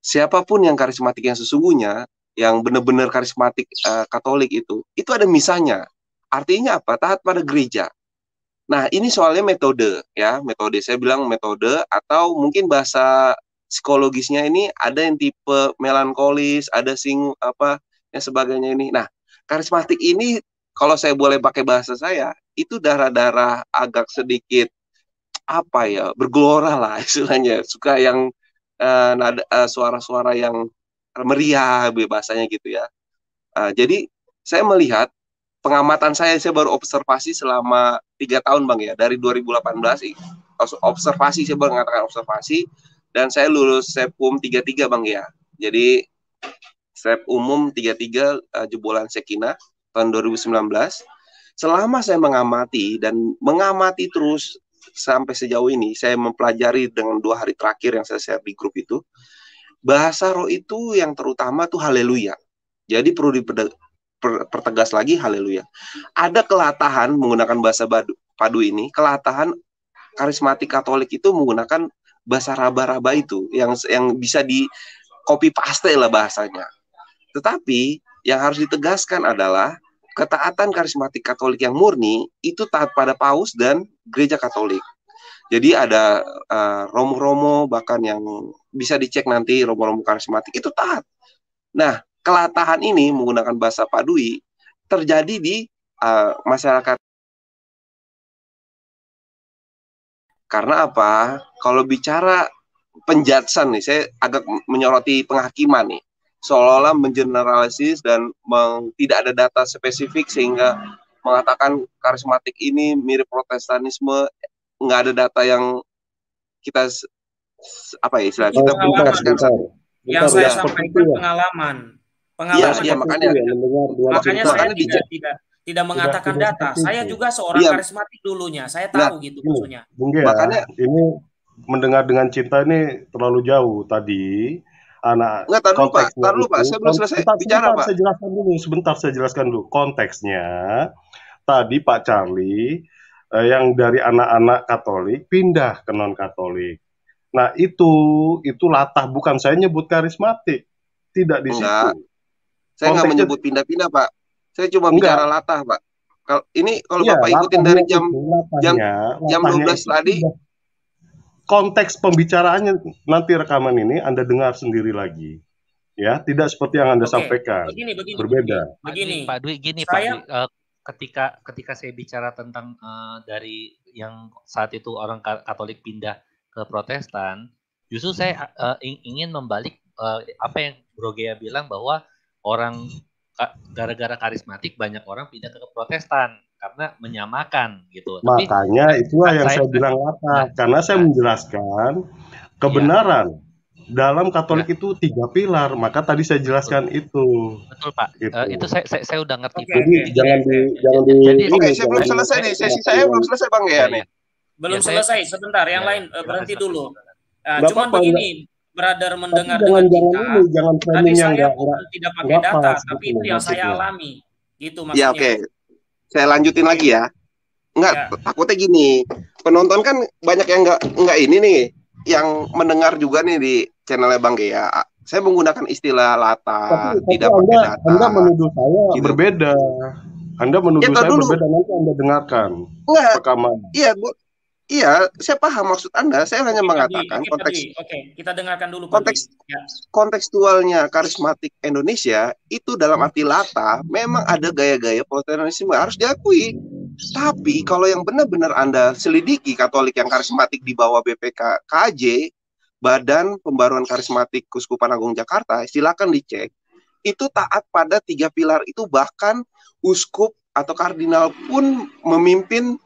siapa pun yang karismatik yang sesungguhnya, yang benar-benar karismatik uh, Katolik itu, itu ada misalnya. Artinya apa? Taat pada gereja. Nah, ini soalnya metode ya, metode. Saya bilang metode atau mungkin bahasa psikologisnya ini ada yang tipe melankolis, ada sing apa yang sebagainya ini. Nah, karismatik ini kalau saya boleh pakai bahasa saya, itu darah-darah agak sedikit apa ya, bergelora lah istilahnya. Suka yang uh, nada uh, suara-suara yang meriah bahasanya gitu ya. Uh, jadi saya melihat pengamatan saya saya baru observasi selama tiga tahun bang ya. Dari 2018 observasi saya baru mengatakan observasi dan saya lulus sepum 33 bang ya. Jadi sep umum 33 uh, eh, jebolan Sekina tahun 2019 selama saya mengamati dan mengamati terus sampai sejauh ini saya mempelajari dengan dua hari terakhir yang saya share di grup itu bahasa roh itu yang terutama tuh haleluya. Jadi perlu pertegas lagi haleluya. Ada kelatahan menggunakan bahasa badu, padu ini, kelatahan karismatik Katolik itu menggunakan bahasa raba-raba itu yang yang bisa di copy paste lah bahasanya. Tetapi yang harus ditegaskan adalah ketaatan karismatik Katolik yang murni itu taat pada paus dan gereja Katolik. Jadi ada uh, romo-romo bahkan yang bisa dicek nanti romo-romo karismatik itu taat. Nah, kelatahan ini menggunakan bahasa Pak Dwi terjadi di uh, masyarakat. Karena apa? Kalau bicara penjatsan nih, saya agak menyoroti penghakiman nih. Seolah-olah mengeneralisis dan meng, tidak ada data spesifik sehingga mengatakan karismatik ini mirip protestanisme, nggak ada data yang kita apa ya istilah kita berdasarkan yang saya sampaikan pengalaman pengalaman ya, ya, makanya ya, makanya saya tidak, tidak tidak mengatakan tidak, data. Tidak, saya juga seorang ya. karismatik dulunya. Saya tahu nah, gitu maksudnya. Bung makanya ini mendengar dengan cinta ini terlalu jauh tadi. Anak Enggak, tahu Pak, tahu dulu Pak, saya belum selesai sebentar, bicara sebentar, Pak. Saya jelaskan dulu, sebentar saya jelaskan dulu konteksnya. Tadi Pak Charlie eh, yang dari anak-anak Katolik pindah ke non Katolik. Nah, itu itu latah bukan saya nyebut karismatik. Tidak di Enggak. situ. Saya nggak menyebut pindah-pindah, Pak. Saya cuma Enggak. bicara latah, Pak. Kalau ini kalau ya, Bapak ikutin dari jam jam jam 12 tadi konteks pembicaraannya nanti rekaman ini Anda dengar sendiri lagi. ya tidak seperti yang anda Oke, sampaikan begini, begini, berbeda begini Pak Dwi gini saya... Pak uh, ketika ketika saya bicara tentang uh, dari yang saat itu orang Katolik pindah ke Protestan justru saya uh, ingin membalik uh, apa yang Bro Gea bilang bahwa orang gara-gara karismatik banyak orang pindah ke Protestan karena menyamakan gitu. Makanya Tapi, itulah yang saya, saya bilang apa? Nah, karena saya nah. menjelaskan kebenaran. Ya dalam Katolik ya. itu tiga pilar, maka tadi saya jelaskan betul. itu. Betul Pak. Gitu. Uh, itu saya, saya saya udah ngerti. Okay, Jadi okay. jangan di jangan di. Jadi, Oke, okay, saya belum selesai nih. Sesi saya belum selesai Bang ya nih. Belum ya, selesai. Saya, Sebentar, yang ya, lain uh, berhenti dulu. Uh, cuman begini, brother mendengar jangan, dengan jangan kita. Ini, jangan tadi saya enggak, tidak pakai data, pas, tapi itu yang saya alami. Gitu maksudnya. Ya oke. Okay. Saya lanjutin lagi ya. Enggak, ya. takutnya gini. Penonton kan banyak yang enggak enggak ini nih yang mendengar juga nih di channelnya Bang Gea, saya menggunakan istilah lata, tapi, tidak tapi pakai anda, data. Anda menuduh saya gitu. berbeda. Anda menuduh ya, saya dulu. berbeda nanti Anda dengarkan. Enggak. Iya, Bu. Iya, saya paham maksud Anda. Saya hanya mengatakan oke, konteks. Oke, kita dengarkan dulu. Konteks ya. kontekstualnya karismatik Indonesia itu dalam arti lata memang ada gaya-gaya protestantisme harus diakui. Tapi kalau yang benar-benar Anda selidiki Katolik yang karismatik di bawah BPK KJ, Badan Pembaruan Karismatik Kuskupan Agung Jakarta, silakan dicek. Itu taat pada tiga pilar itu bahkan uskup atau kardinal pun memimpin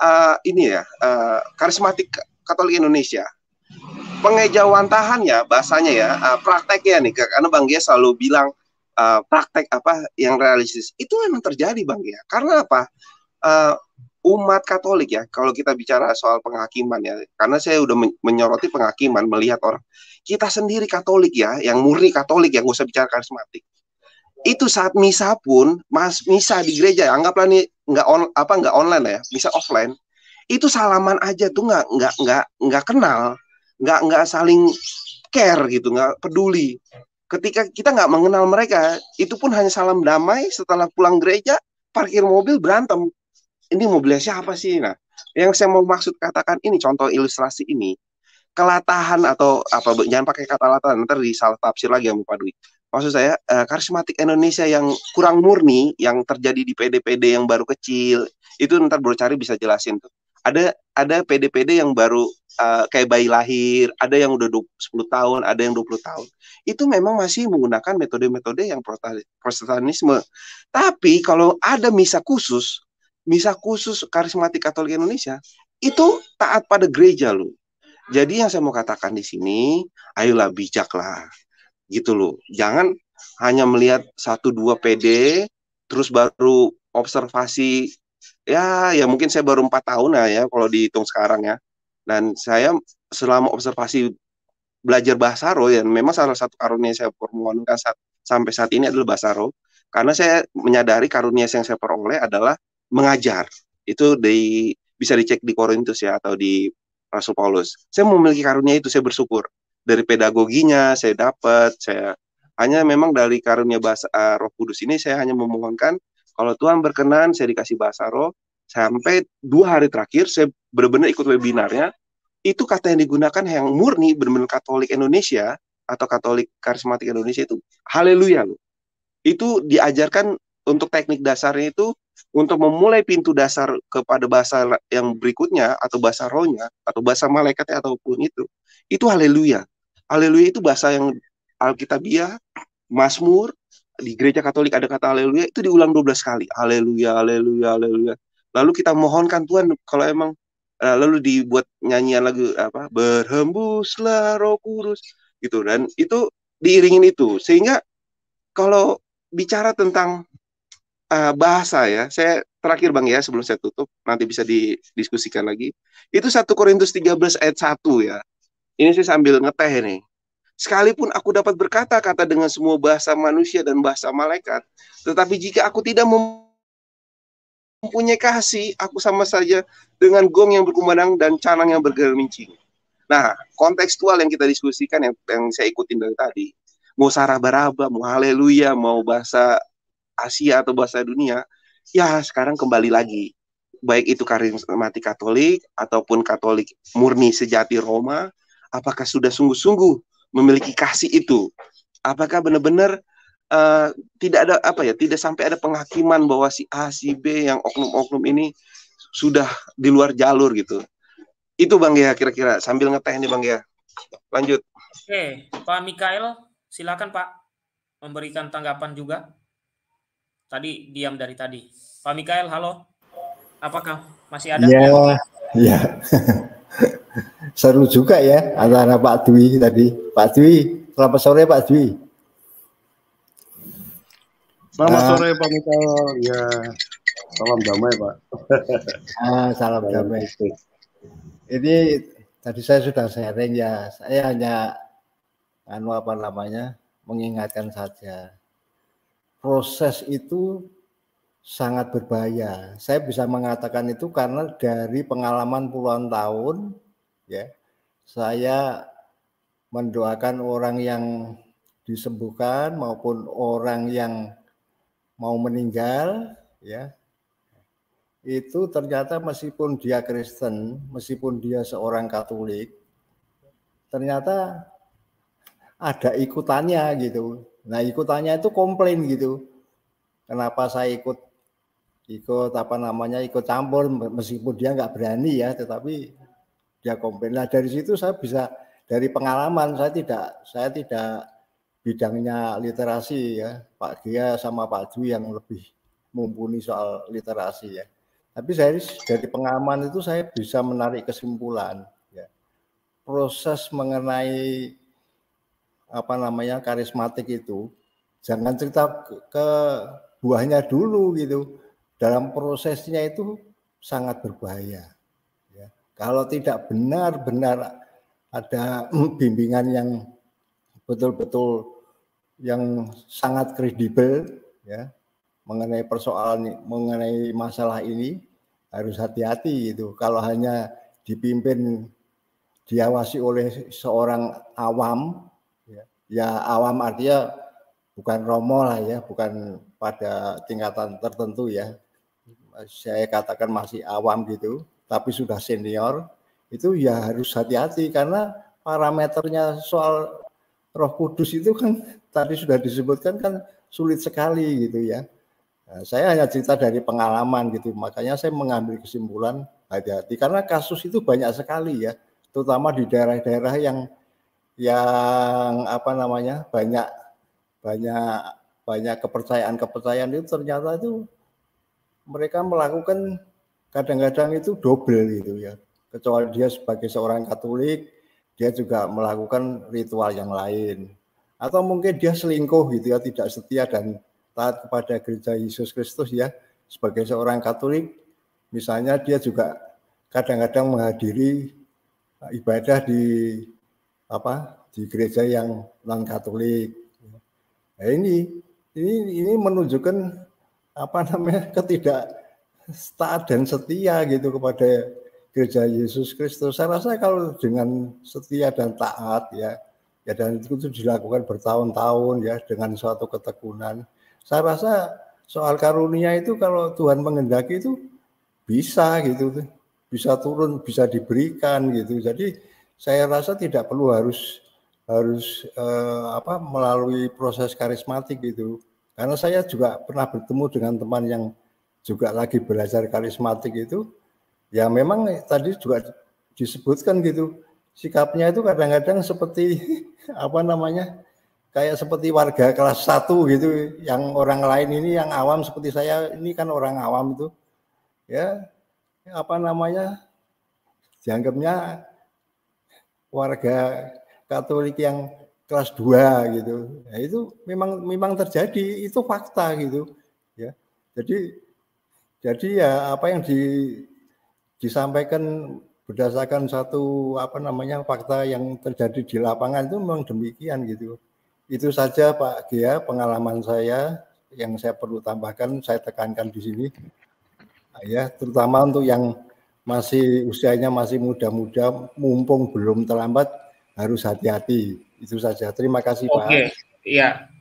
uh, ini ya uh, karismatik Katolik Indonesia. Pengejawantahannya bahasanya ya uh, prakteknya nih karena Bang Gia selalu bilang uh, praktek apa yang realistis itu memang terjadi Bang Gia. Karena apa? Uh, umat Katolik ya kalau kita bicara soal penghakiman ya karena saya udah menyoroti penghakiman melihat orang kita sendiri Katolik ya yang murni Katolik yang gak usah bicara karismatik itu saat misa pun mas misa di gereja anggaplah nih nggak on apa nggak online ya misa offline itu salaman aja tuh nggak nggak nggak nggak kenal nggak nggak saling care gitu nggak peduli. Ketika kita nggak mengenal mereka itu pun hanya salam damai setelah pulang gereja parkir mobil berantem. Ini mobilnya siapa sih? Nah yang saya mau maksud katakan ini contoh ilustrasi ini. Kelatahan atau apa jangan pakai kata latahan nanti di salah tafsir lagi yang Pak Dwi maksud saya uh, karismatik Indonesia yang kurang murni yang terjadi di PD-PD yang baru kecil itu ntar baru cari bisa jelasin tuh. Ada ada PD-PD yang baru uh, kayak bayi lahir ada yang udah 10 tahun ada yang 20 tahun. Itu memang masih menggunakan metode-metode yang protestanisme tapi kalau ada misa khusus misa khusus karismatik Katolik Indonesia itu taat pada gereja loh. Jadi yang saya mau katakan di sini ayolah bijaklah gitu loh. Jangan hanya melihat satu dua PD terus baru observasi. Ya ya mungkin saya baru empat tahun lah ya kalau dihitung sekarang ya. Dan saya selama observasi belajar bahasa roh ya memang salah satu karunia saya permohonkan saat, sampai saat ini adalah bahasa roh karena saya menyadari karunia yang saya peroleh adalah mengajar. Itu di bisa dicek di Korintus ya atau di Rasul Paulus. Saya memiliki karunia itu saya bersyukur dari pedagoginya saya dapat saya hanya memang dari karunia bahasa uh, Roh Kudus ini saya hanya memohonkan kalau Tuhan berkenan saya dikasih bahasa Roh sampai dua hari terakhir saya benar-benar ikut webinarnya itu kata yang digunakan yang murni benar-benar Katolik Indonesia atau Katolik Karismatik Indonesia itu haleluya loh. Itu diajarkan untuk teknik dasarnya itu untuk memulai pintu dasar kepada bahasa yang berikutnya atau bahasa rohnya atau bahasa malaikatnya ataupun itu itu haleluya. Haleluya itu bahasa yang alkitabiah Mazmur di gereja Katolik ada kata haleluya itu diulang 12 kali. Haleluya haleluya haleluya. Lalu kita mohonkan Tuhan kalau emang uh, lalu dibuat nyanyian lagu apa berhembuslah Roh Kudus gitu. Dan itu diiringin itu. Sehingga kalau bicara tentang uh, bahasa ya saya terakhir Bang ya sebelum saya tutup nanti bisa didiskusikan lagi. Itu satu Korintus 13 ayat 1 ya ini saya sambil ngeteh nih. Sekalipun aku dapat berkata-kata dengan semua bahasa manusia dan bahasa malaikat, tetapi jika aku tidak mempunyai kasih, aku sama saja dengan gong yang berkumandang dan canang yang bergelincing. Nah, kontekstual yang kita diskusikan yang, yang saya ikutin dari tadi, mau sarah baraba, mau haleluya, mau bahasa Asia atau bahasa dunia, ya sekarang kembali lagi. Baik itu karismatik Katolik ataupun Katolik murni sejati Roma, apakah sudah sungguh-sungguh memiliki kasih itu? Apakah benar-benar uh, tidak ada apa ya tidak sampai ada penghakiman bahwa si A si B yang oknum-oknum ini sudah di luar jalur gitu? Itu bang ya kira-kira sambil ngeteh nih bang ya lanjut. Oke Pak Mikael silakan Pak memberikan tanggapan juga. Tadi diam dari tadi. Pak Mikael halo. Apakah masih ada? Ya ya seru juga ya antara Pak Dwi tadi. Pak Dwi, selamat sore Pak Dwi. Selamat uh, sore Pak Mikael. Ya, salam damai Pak. ah, salam damai. Ini tadi saya sudah sharing ya. Saya hanya anu apa namanya mengingatkan saja. Proses itu sangat berbahaya. Saya bisa mengatakan itu karena dari pengalaman puluhan tahun ya saya mendoakan orang yang disembuhkan maupun orang yang mau meninggal ya. Itu ternyata meskipun dia Kristen meskipun dia seorang Katolik ternyata ada ikutannya gitu. Nah ikutannya itu komplain gitu. Kenapa saya ikut ikut apa namanya ikut campur meskipun dia nggak berani ya tetapi dia komplain. Nah dari situ saya bisa dari pengalaman saya tidak saya tidak bidangnya literasi ya Pak Gia sama Pak Ju yang lebih mumpuni soal literasi ya. Tapi saya dari pengalaman itu saya bisa menarik kesimpulan ya. Proses mengenai apa namanya karismatik itu jangan cerita ke, ke buahnya dulu gitu. Dalam prosesnya itu sangat berbahaya kalau tidak benar-benar ada bimbingan yang betul-betul yang sangat kredibel ya mengenai persoalan mengenai masalah ini harus hati-hati itu kalau hanya dipimpin diawasi oleh seorang awam ya, ya awam artinya bukan romo lah ya bukan pada tingkatan tertentu ya saya katakan masih awam gitu tapi sudah senior itu ya harus hati-hati karena parameternya soal Roh Kudus itu kan tadi sudah disebutkan kan sulit sekali gitu ya. Nah, saya hanya cerita dari pengalaman gitu, makanya saya mengambil kesimpulan hati-hati karena kasus itu banyak sekali ya, terutama di daerah-daerah yang yang apa namanya banyak banyak banyak kepercayaan-kepercayaan itu ternyata itu mereka melakukan kadang-kadang itu double gitu ya. Kecuali dia sebagai seorang Katolik, dia juga melakukan ritual yang lain. Atau mungkin dia selingkuh gitu ya, tidak setia dan taat kepada gereja Yesus Kristus ya. Sebagai seorang Katolik, misalnya dia juga kadang-kadang menghadiri ibadah di apa di gereja yang non Katolik. Nah, ini ini ini menunjukkan apa namanya ketidak taat dan setia gitu kepada gereja Yesus Kristus. Saya rasa kalau dengan setia dan taat ya, ya dan itu, dilakukan bertahun-tahun ya dengan suatu ketekunan. Saya rasa soal karunia itu kalau Tuhan mengendaki itu bisa gitu, bisa turun, bisa diberikan gitu. Jadi saya rasa tidak perlu harus harus eh, apa melalui proses karismatik gitu. Karena saya juga pernah bertemu dengan teman yang juga lagi belajar karismatik itu ya memang tadi juga disebutkan gitu sikapnya itu kadang-kadang seperti apa namanya kayak seperti warga kelas satu gitu yang orang lain ini yang awam seperti saya ini kan orang awam itu ya apa namanya dianggapnya warga Katolik yang kelas 2 gitu. Nah, itu memang memang terjadi, itu fakta gitu. Ya. Jadi jadi ya apa yang di, disampaikan berdasarkan satu apa namanya fakta yang terjadi di lapangan itu memang demikian gitu. Itu saja Pak Gia pengalaman saya yang saya perlu tambahkan saya tekankan di sini. Ya, terutama untuk yang masih usianya masih muda-muda mumpung belum terlambat harus hati-hati. Itu saja. Terima kasih Pak. Oke, iya.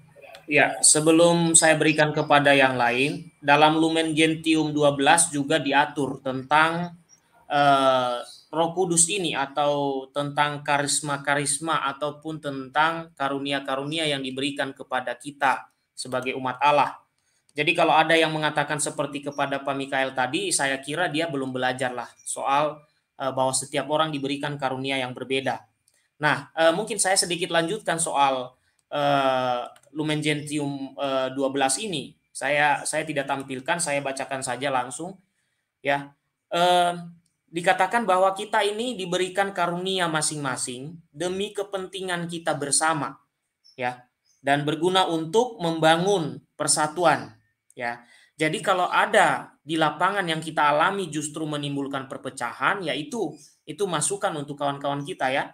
Ya, sebelum saya berikan kepada yang lain, dalam Lumen Gentium 12 juga diatur tentang eh, Roh Kudus ini atau tentang karisma-karisma ataupun tentang karunia-karunia yang diberikan kepada kita sebagai umat Allah. Jadi kalau ada yang mengatakan seperti kepada Pak Mikael tadi, saya kira dia belum belajar lah soal uh, bahwa setiap orang diberikan karunia yang berbeda. Nah, uh, mungkin saya sedikit lanjutkan soal uh, Lumen Gentium uh, 12 ini. Saya saya tidak tampilkan, saya bacakan saja langsung ya. Uh, dikatakan bahwa kita ini diberikan karunia masing-masing demi kepentingan kita bersama ya dan berguna untuk membangun persatuan ya. Jadi kalau ada di lapangan yang kita alami justru menimbulkan perpecahan yaitu itu masukan untuk kawan-kawan kita ya.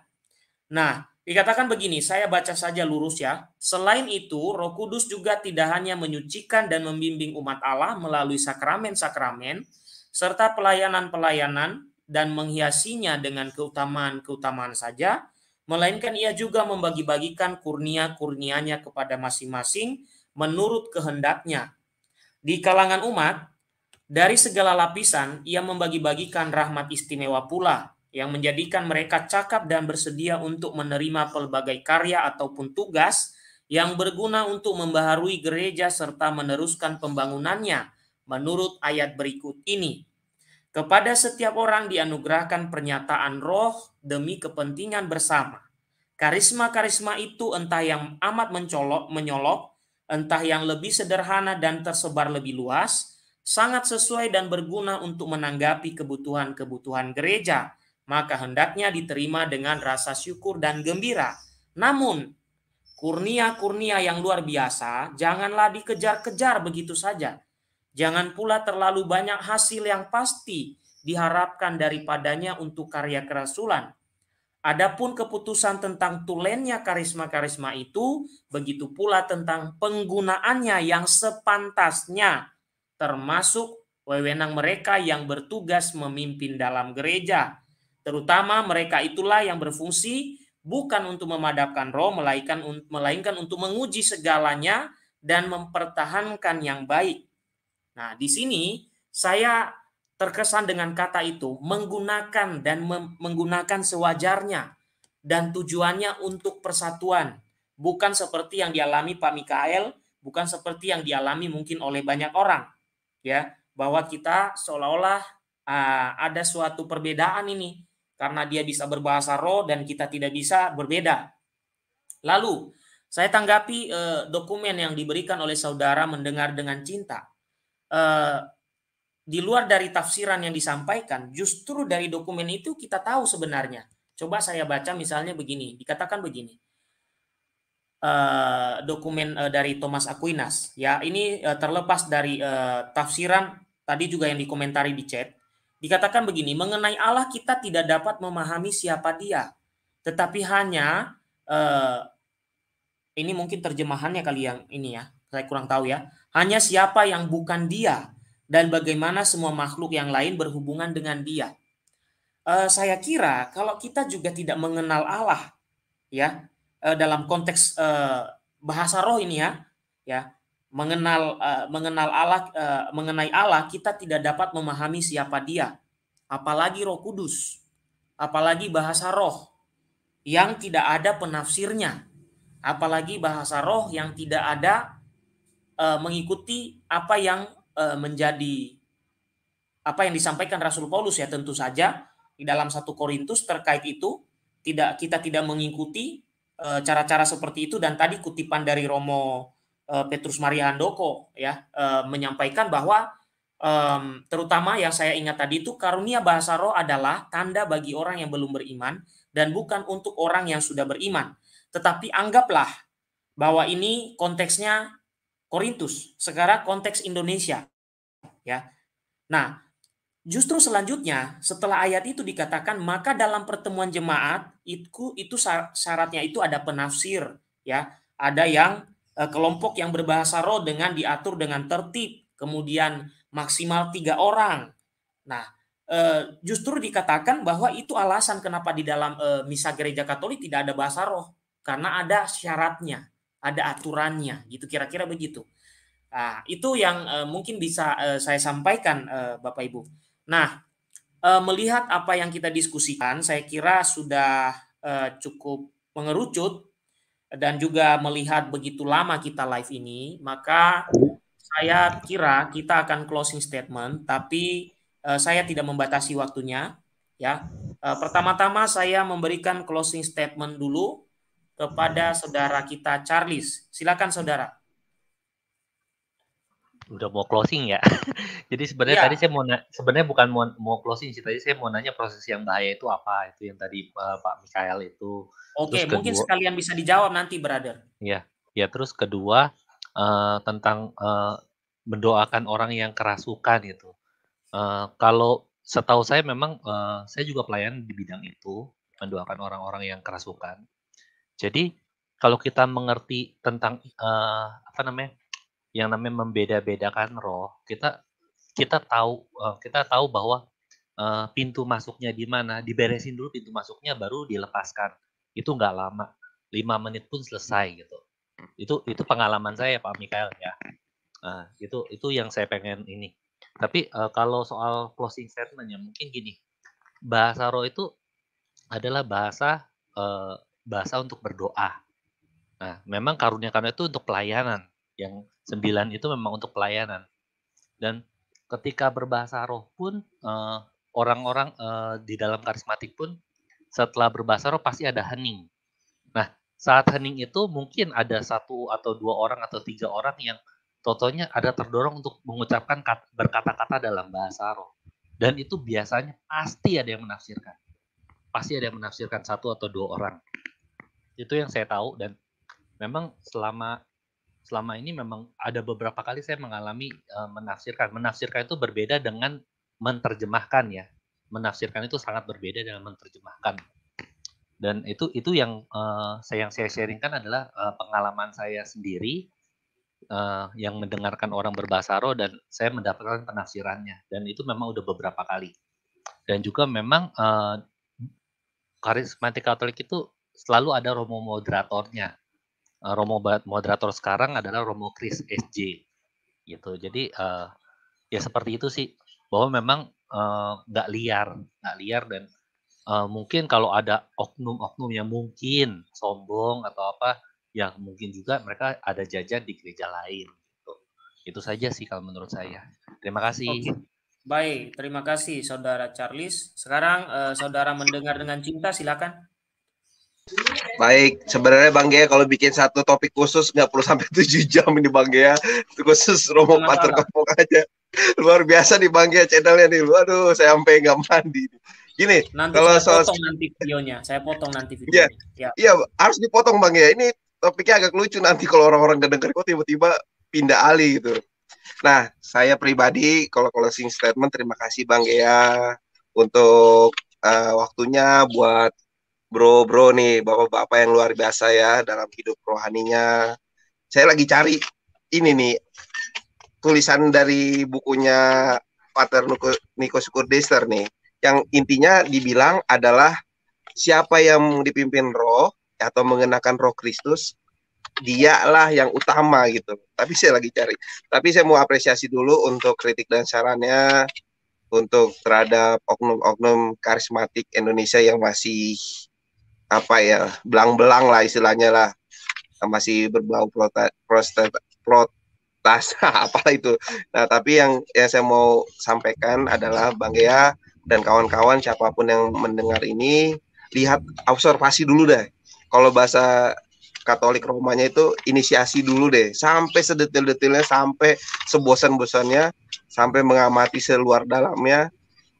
Nah, dikatakan begini, saya baca saja lurus ya. Selain itu, Roh Kudus juga tidak hanya menyucikan dan membimbing umat Allah melalui sakramen-sakramen, serta pelayanan-pelayanan dan menghiasinya dengan keutamaan-keutamaan saja, melainkan ia juga membagi-bagikan kurnia-kurnianya kepada masing-masing menurut kehendaknya. Di kalangan umat, dari segala lapisan, ia membagi-bagikan rahmat istimewa pula, yang menjadikan mereka cakap dan bersedia untuk menerima pelbagai karya ataupun tugas yang berguna untuk membaharui gereja serta meneruskan pembangunannya menurut ayat berikut ini. Kepada setiap orang dianugerahkan pernyataan roh demi kepentingan bersama. Karisma-karisma itu entah yang amat mencolok, menyolok, entah yang lebih sederhana dan tersebar lebih luas, sangat sesuai dan berguna untuk menanggapi kebutuhan-kebutuhan gereja, maka hendaknya diterima dengan rasa syukur dan gembira. Namun, kurnia-kurnia yang luar biasa janganlah dikejar-kejar begitu saja Jangan pula terlalu banyak hasil yang pasti diharapkan daripadanya untuk karya kerasulan. Adapun keputusan tentang tulennya karisma-karisma itu, begitu pula tentang penggunaannya yang sepantasnya, termasuk wewenang mereka yang bertugas memimpin dalam gereja. Terutama mereka itulah yang berfungsi bukan untuk memadamkan roh, melainkan, melainkan untuk menguji segalanya dan mempertahankan yang baik. Nah, di sini saya terkesan dengan kata itu menggunakan dan menggunakan sewajarnya dan tujuannya untuk persatuan, bukan seperti yang dialami Pak Mikael, bukan seperti yang dialami mungkin oleh banyak orang, ya, bahwa kita seolah-olah uh, ada suatu perbedaan ini karena dia bisa berbahasa roh dan kita tidak bisa berbeda. Lalu saya tanggapi uh, dokumen yang diberikan oleh saudara mendengar dengan cinta uh, di luar dari tafsiran yang disampaikan, justru dari dokumen itu kita tahu sebenarnya. Coba saya baca misalnya begini, dikatakan begini. Uh, dokumen uh, dari Thomas Aquinas, ya ini uh, terlepas dari uh, tafsiran tadi juga yang dikomentari di chat, dikatakan begini, mengenai Allah kita tidak dapat memahami siapa Dia, tetapi hanya uh, ini mungkin terjemahannya kali yang ini ya, saya kurang tahu ya. Hanya siapa yang bukan dia dan bagaimana semua makhluk yang lain berhubungan dengan dia. Uh, saya kira kalau kita juga tidak mengenal Allah, ya uh, dalam konteks uh, bahasa roh ini ya, ya mengenal uh, mengenal Allah uh, mengenai Allah kita tidak dapat memahami siapa Dia, apalagi Roh Kudus, apalagi bahasa roh yang tidak ada penafsirnya, apalagi bahasa roh yang tidak ada uh, mengikuti apa yang uh, menjadi apa yang disampaikan Rasul Paulus ya tentu saja. Di dalam satu Korintus terkait itu tidak kita tidak mengikuti cara-cara seperti itu. Dan tadi kutipan dari Romo Petrus Maria Handoko ya uh, menyampaikan bahwa um, terutama yang saya ingat tadi itu karunia bahasa roh adalah tanda bagi orang yang belum beriman dan bukan untuk orang yang sudah beriman tetapi anggaplah bahwa ini konteksnya Korintus, sekarang konteks Indonesia. Ya. Nah, justru selanjutnya setelah ayat itu dikatakan maka dalam pertemuan jemaat itu itu syaratnya itu ada penafsir ya. Ada yang eh, kelompok yang berbahasa roh dengan diatur dengan tertib, kemudian maksimal tiga orang. Nah, eh, justru dikatakan bahwa itu alasan kenapa di dalam eh, misa gereja Katolik tidak ada bahasa roh karena ada syaratnya ada aturannya gitu kira-kira begitu. Nah, itu yang mungkin bisa saya sampaikan Bapak Ibu. Nah, melihat apa yang kita diskusikan, saya kira sudah cukup mengerucut dan juga melihat begitu lama kita live ini, maka saya kira kita akan closing statement, tapi uh, saya tidak membatasi waktunya. Ya, uh, pertama-tama saya memberikan closing statement dulu kepada saudara kita Charles. Silakan saudara udah mau closing ya. Jadi sebenarnya ya. tadi saya mau sebenarnya bukan mau, mau closing sih tadi saya mau nanya proses yang bahaya itu apa itu yang tadi uh, Pak Mikael itu. Oke, terus mungkin kedua, sekalian bisa dijawab nanti, brother. Iya, ya terus kedua uh, tentang uh, mendoakan orang yang kerasukan itu. Uh, kalau setahu saya memang uh, saya juga pelayan di bidang itu mendoakan orang-orang yang kerasukan. Jadi kalau kita mengerti tentang uh, apa namanya yang namanya membeda-bedakan roh, kita kita tahu uh, kita tahu bahwa uh, pintu masuknya di mana, diberesin dulu pintu masuknya baru dilepaskan. Itu nggak lama, lima menit pun selesai gitu. Itu itu pengalaman saya Pak Mikael ya. Uh, itu itu yang saya pengen ini. Tapi uh, kalau soal closing statementnya mungkin gini, bahasa roh itu adalah bahasa bahasa untuk berdoa. Nah, memang karunia karunia itu untuk pelayanan yang sembilan itu memang untuk pelayanan. Dan ketika berbahasa roh pun eh, orang-orang uh, di dalam karismatik pun setelah berbahasa roh pasti ada hening. Nah, saat hening itu mungkin ada satu atau dua orang atau tiga orang yang totonya ada terdorong untuk mengucapkan berkata-kata dalam bahasa roh. Dan itu biasanya pasti ada yang menafsirkan. Pasti ada yang menafsirkan satu atau dua orang. Itu yang saya tahu dan memang selama selama ini memang ada beberapa kali saya mengalami uh, menafsirkan. Menafsirkan itu berbeda dengan menerjemahkan ya. Menafsirkan itu sangat berbeda dengan menerjemahkan. Dan itu itu yang uh, saya yang saya sharingkan adalah uh, pengalaman saya sendiri uh, yang mendengarkan orang berbahasa roh dan saya mendapatkan penafsirannya dan itu memang udah beberapa kali. Dan juga memang uh, karismatik Katolik itu selalu ada romo moderatornya Romo moderator sekarang adalah Romo Chris SJ gitu. Jadi uh, ya seperti itu sih bahwa memang eh, nggak uh, liar, nggak liar dan uh, mungkin kalau ada oknum-oknum yang mungkin sombong atau apa, ya mungkin juga mereka ada jajan di gereja lain. Gitu. Itu saja sih kalau menurut saya. Terima kasih. Okay. Baik, terima kasih Saudara Charles. Sekarang uh, Saudara mendengar dengan cinta, silakan. Baik, sebenarnya Bang Gea kalau bikin satu topik khusus nggak perlu sampai tujuh jam ini Bang Gea. Itu khusus Romo Pater Kopok aja. Luar biasa nih Bang Gea channelnya nih. Waduh, saya sampai nggak mandi. Gini, nanti kalau saya soal potong nanti videonya. Saya potong nanti iya, videonya. Iya, ya. ya, harus dipotong Bang Gea. Ini topiknya agak lucu nanti kalau orang-orang gak denger kok tiba-tiba pindah alih gitu. Nah, saya pribadi kalau closing statement terima kasih Bang Gea untuk uh, waktunya buat bro-bro nih, bapak-bapak yang luar biasa ya dalam hidup rohaninya. Saya lagi cari ini nih tulisan dari bukunya Pater Niko Sukurdester nih, yang intinya dibilang adalah siapa yang dipimpin roh atau mengenakan roh Kristus, dialah yang utama gitu. Tapi saya lagi cari. Tapi saya mau apresiasi dulu untuk kritik dan sarannya untuk terhadap oknum-oknum karismatik Indonesia yang masih apa ya belang-belang lah istilahnya lah. Masih berbau protes protes apa itu. Nah tapi yang yang saya mau sampaikan adalah bang Gea dan kawan-kawan siapa pun yang mendengar ini lihat observasi dulu deh. Kalau bahasa Katolik Romanya itu inisiasi dulu deh. Sampai sedetil-detilnya sampai sebosan-bosannya sampai mengamati seluar dalamnya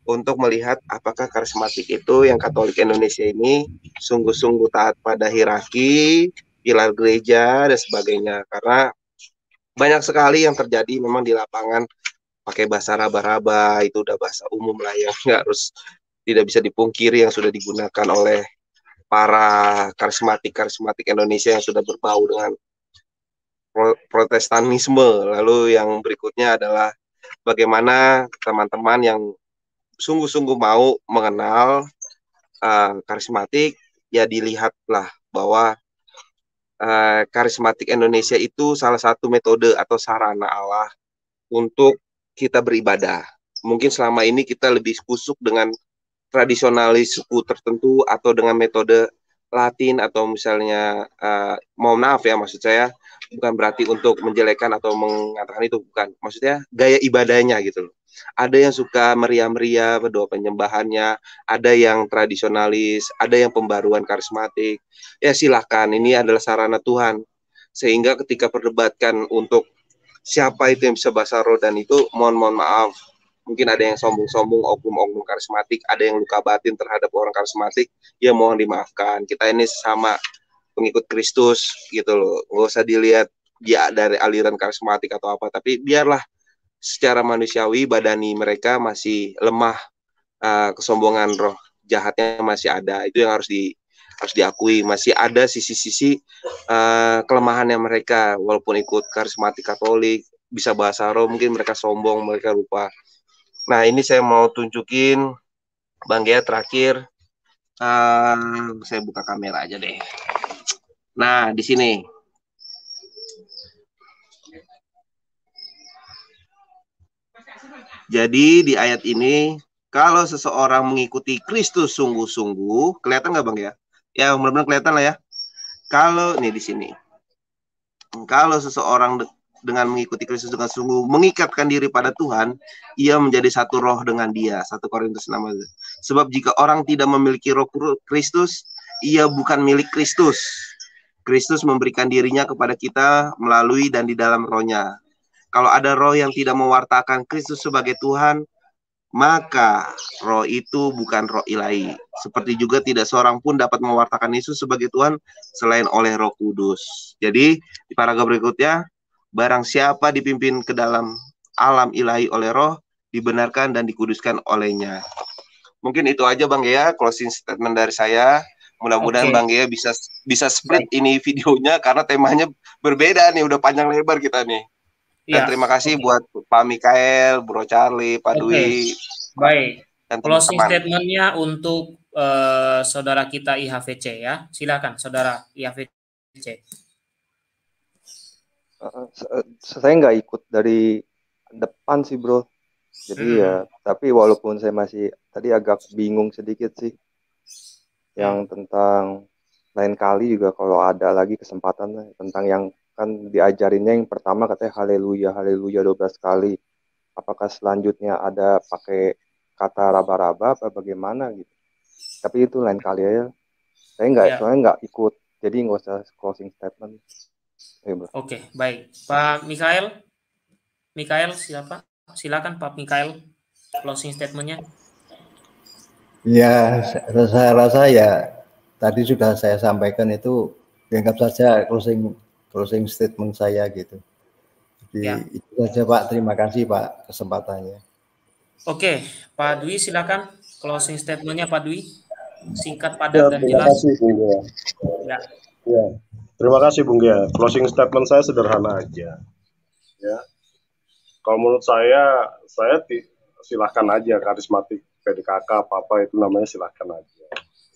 untuk melihat apakah karismatik itu yang Katolik Indonesia ini sungguh-sungguh taat pada hierarki, pilar gereja dan sebagainya. Karena banyak sekali yang terjadi memang di lapangan pakai bahasa raba-raba itu udah bahasa umum lah yang nggak harus tidak bisa dipungkiri yang sudah digunakan oleh para karismatik karismatik Indonesia yang sudah berbau dengan protestanisme lalu yang berikutnya adalah bagaimana teman-teman yang sungguh-sungguh mau mengenal uh, karismatik, ya dilihatlah bahwa uh, karismatik Indonesia itu salah satu metode atau sarana Allah untuk kita beribadah. mungkin selama ini kita lebih kusuk dengan tradisionalis suku tertentu atau dengan metode Latin atau misalnya uh, mohon maaf ya maksud saya bukan berarti untuk menjelekkan atau mengatakan itu bukan. Maksudnya gaya ibadahnya gitu loh. Ada yang suka meriah-meriah berdoa penyembahannya ada yang tradisionalis ada yang pembaruan karismatik. Ya silahkan ini adalah sarana Tuhan. Sehingga ketika perdebatkan untuk siapa itu yang bisa bahasa roh dan itu mohon mohon maaf. Mungkin ada yang sombong-sombong oknum-oknum karismatik, ada yang luka batin terhadap orang karismatik, ya mohon dimaafkan. Kita ini sama pengikut Kristus gitu loh. Nggak usah dilihat dia dari aliran karismatik atau apa, tapi biarlah secara manusiawi badani mereka masih lemah, uh, kesombongan roh jahatnya masih ada. Itu yang harus di harus diakui masih ada sisi-sisi uh, kelemahannya mereka walaupun ikut karismatik Katolik bisa bahasa roh mungkin mereka sombong mereka lupa Nah, ini saya mau tunjukin Bang Gea terakhir. Uh, saya buka kamera aja deh. Nah, di sini. Jadi di ayat ini, kalau seseorang mengikuti Kristus sungguh-sungguh, kelihatan nggak Bang ya? Ya, benar-benar kelihatan lah ya. Kalau nih di sini. Kalau seseorang dengan mengikuti Kristus dengan sungguh mengikatkan diri pada Tuhan, ia menjadi satu roh dengan dia. Satu Korintus 6. Sebab jika orang tidak memiliki roh Kristus, ia bukan milik Kristus. Kristus memberikan dirinya kepada kita melalui dan di dalam rohnya. Kalau ada roh yang tidak mewartakan Kristus sebagai Tuhan, maka roh itu bukan roh ilahi. Seperti juga tidak seorang pun dapat mewartakan Yesus sebagai Tuhan selain oleh roh kudus. Jadi di paragraf berikutnya, Barang siapa dipimpin ke dalam alam ilahi oleh roh, dibenarkan dan dikuduskan olehnya. Mungkin itu aja Bang Gea, closing statement dari saya. Mudah-mudahan okay. Bang Gea bisa bisa split Baik. ini videonya karena temanya berbeda nih, udah panjang lebar kita nih. Dan ya. terima kasih okay. buat Pak Mikael, Bro Charlie, Pak okay. Dwi. Baik. Dan closing statementnya untuk uh, saudara kita IHVC ya. Silakan saudara IHVC saya nggak ikut dari depan sih bro jadi hmm. ya tapi walaupun saya masih tadi agak bingung sedikit sih yang tentang lain kali juga kalau ada lagi kesempatan tentang yang kan diajarinnya yang pertama katanya haleluya haleluya 12 kali apakah selanjutnya ada pakai kata raba-raba apa bagaimana gitu tapi itu lain kali ya saya nggak ya. soalnya nggak ikut jadi nggak usah closing statement Oke, okay, baik. Pak Mikael, Mikael siapa? Silakan Pak Mikael, closing statementnya. Ya, saya rasa ya tadi sudah saya sampaikan itu dianggap saja closing closing statement saya gitu. Jadi ya. itu saja Pak. Terima kasih Pak kesempatannya. Oke, Pak Dwi silakan closing statementnya Pak Dwi. Singkat, padat, ya, dan jelas. Kasih, ya. ya. Terima kasih Bung Gia. Closing statement saya sederhana aja. Ya. Kalau menurut saya, saya silahkan aja karismatik PDKK apa-apa itu namanya silahkan aja.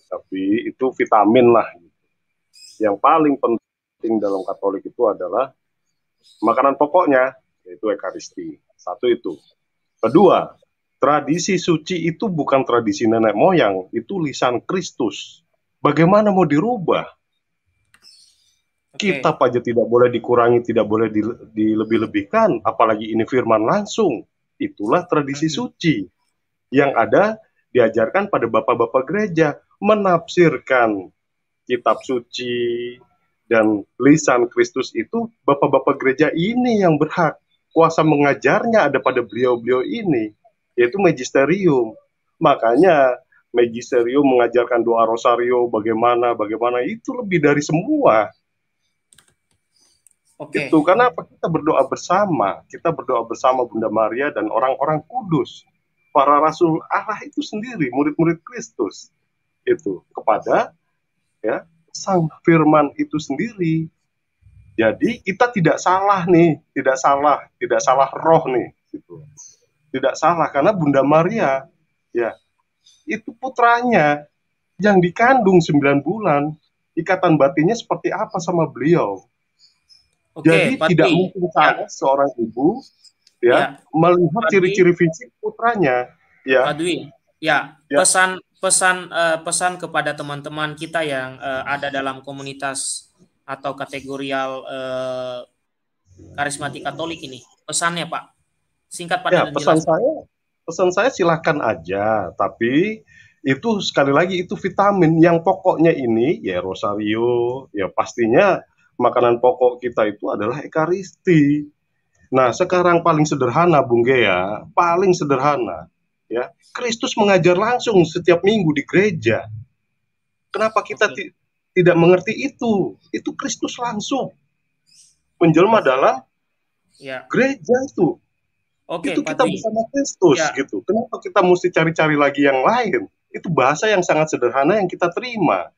Tapi itu vitamin lah. Yang paling penting dalam Katolik itu adalah makanan pokoknya, yaitu Ekaristi. Satu itu. Kedua, tradisi suci itu bukan tradisi nenek moyang, itu lisan Kristus. Bagaimana mau dirubah? Okay. Kitab aja tidak boleh dikurangi, tidak boleh dilebih-lebihkan, apalagi ini firman langsung. Itulah tradisi suci yang ada diajarkan pada bapak-bapak gereja menafsirkan kitab suci dan lisan Kristus itu bapak-bapak gereja ini yang berhak. Kuasa mengajarnya ada pada beliau-beliau ini yaitu magisterium. Makanya magisterium mengajarkan doa rosario bagaimana bagaimana itu lebih dari semua. Okay. Itu karena apa? Kita berdoa bersama, kita berdoa bersama Bunda Maria dan orang-orang kudus, para rasul Allah itu sendiri, murid-murid Kristus itu kepada ya Sang Firman itu sendiri. Jadi kita tidak salah nih, tidak salah, tidak salah roh nih, gitu. Tidak salah karena Bunda Maria ya itu putranya yang dikandung 9 bulan, ikatan batinnya seperti apa sama beliau? Oke, Jadi Pak tidak mungkin saya ya. seorang ibu ya, ya. melihat ciri-ciri fisik putranya ya Pak Dwi ya, ya. pesan pesan uh, pesan kepada teman-teman kita yang uh, ada dalam komunitas atau kategorial uh, karismatik Katolik ini pesannya Pak singkat pada ya, pesan jelas. saya pesan saya silakan aja tapi itu sekali lagi itu vitamin yang pokoknya ini ya rosario ya pastinya makanan pokok kita itu adalah ekaristi. Nah, sekarang paling sederhana Bung Gea, paling sederhana ya. Kristus mengajar langsung setiap minggu di gereja. Kenapa kita tidak mengerti itu? Itu Kristus langsung menjelma dalam ya. gereja itu. Oke, itu kita bersama Kristus ya. gitu. Kenapa kita mesti cari-cari lagi yang lain? itu bahasa yang sangat sederhana yang kita terima.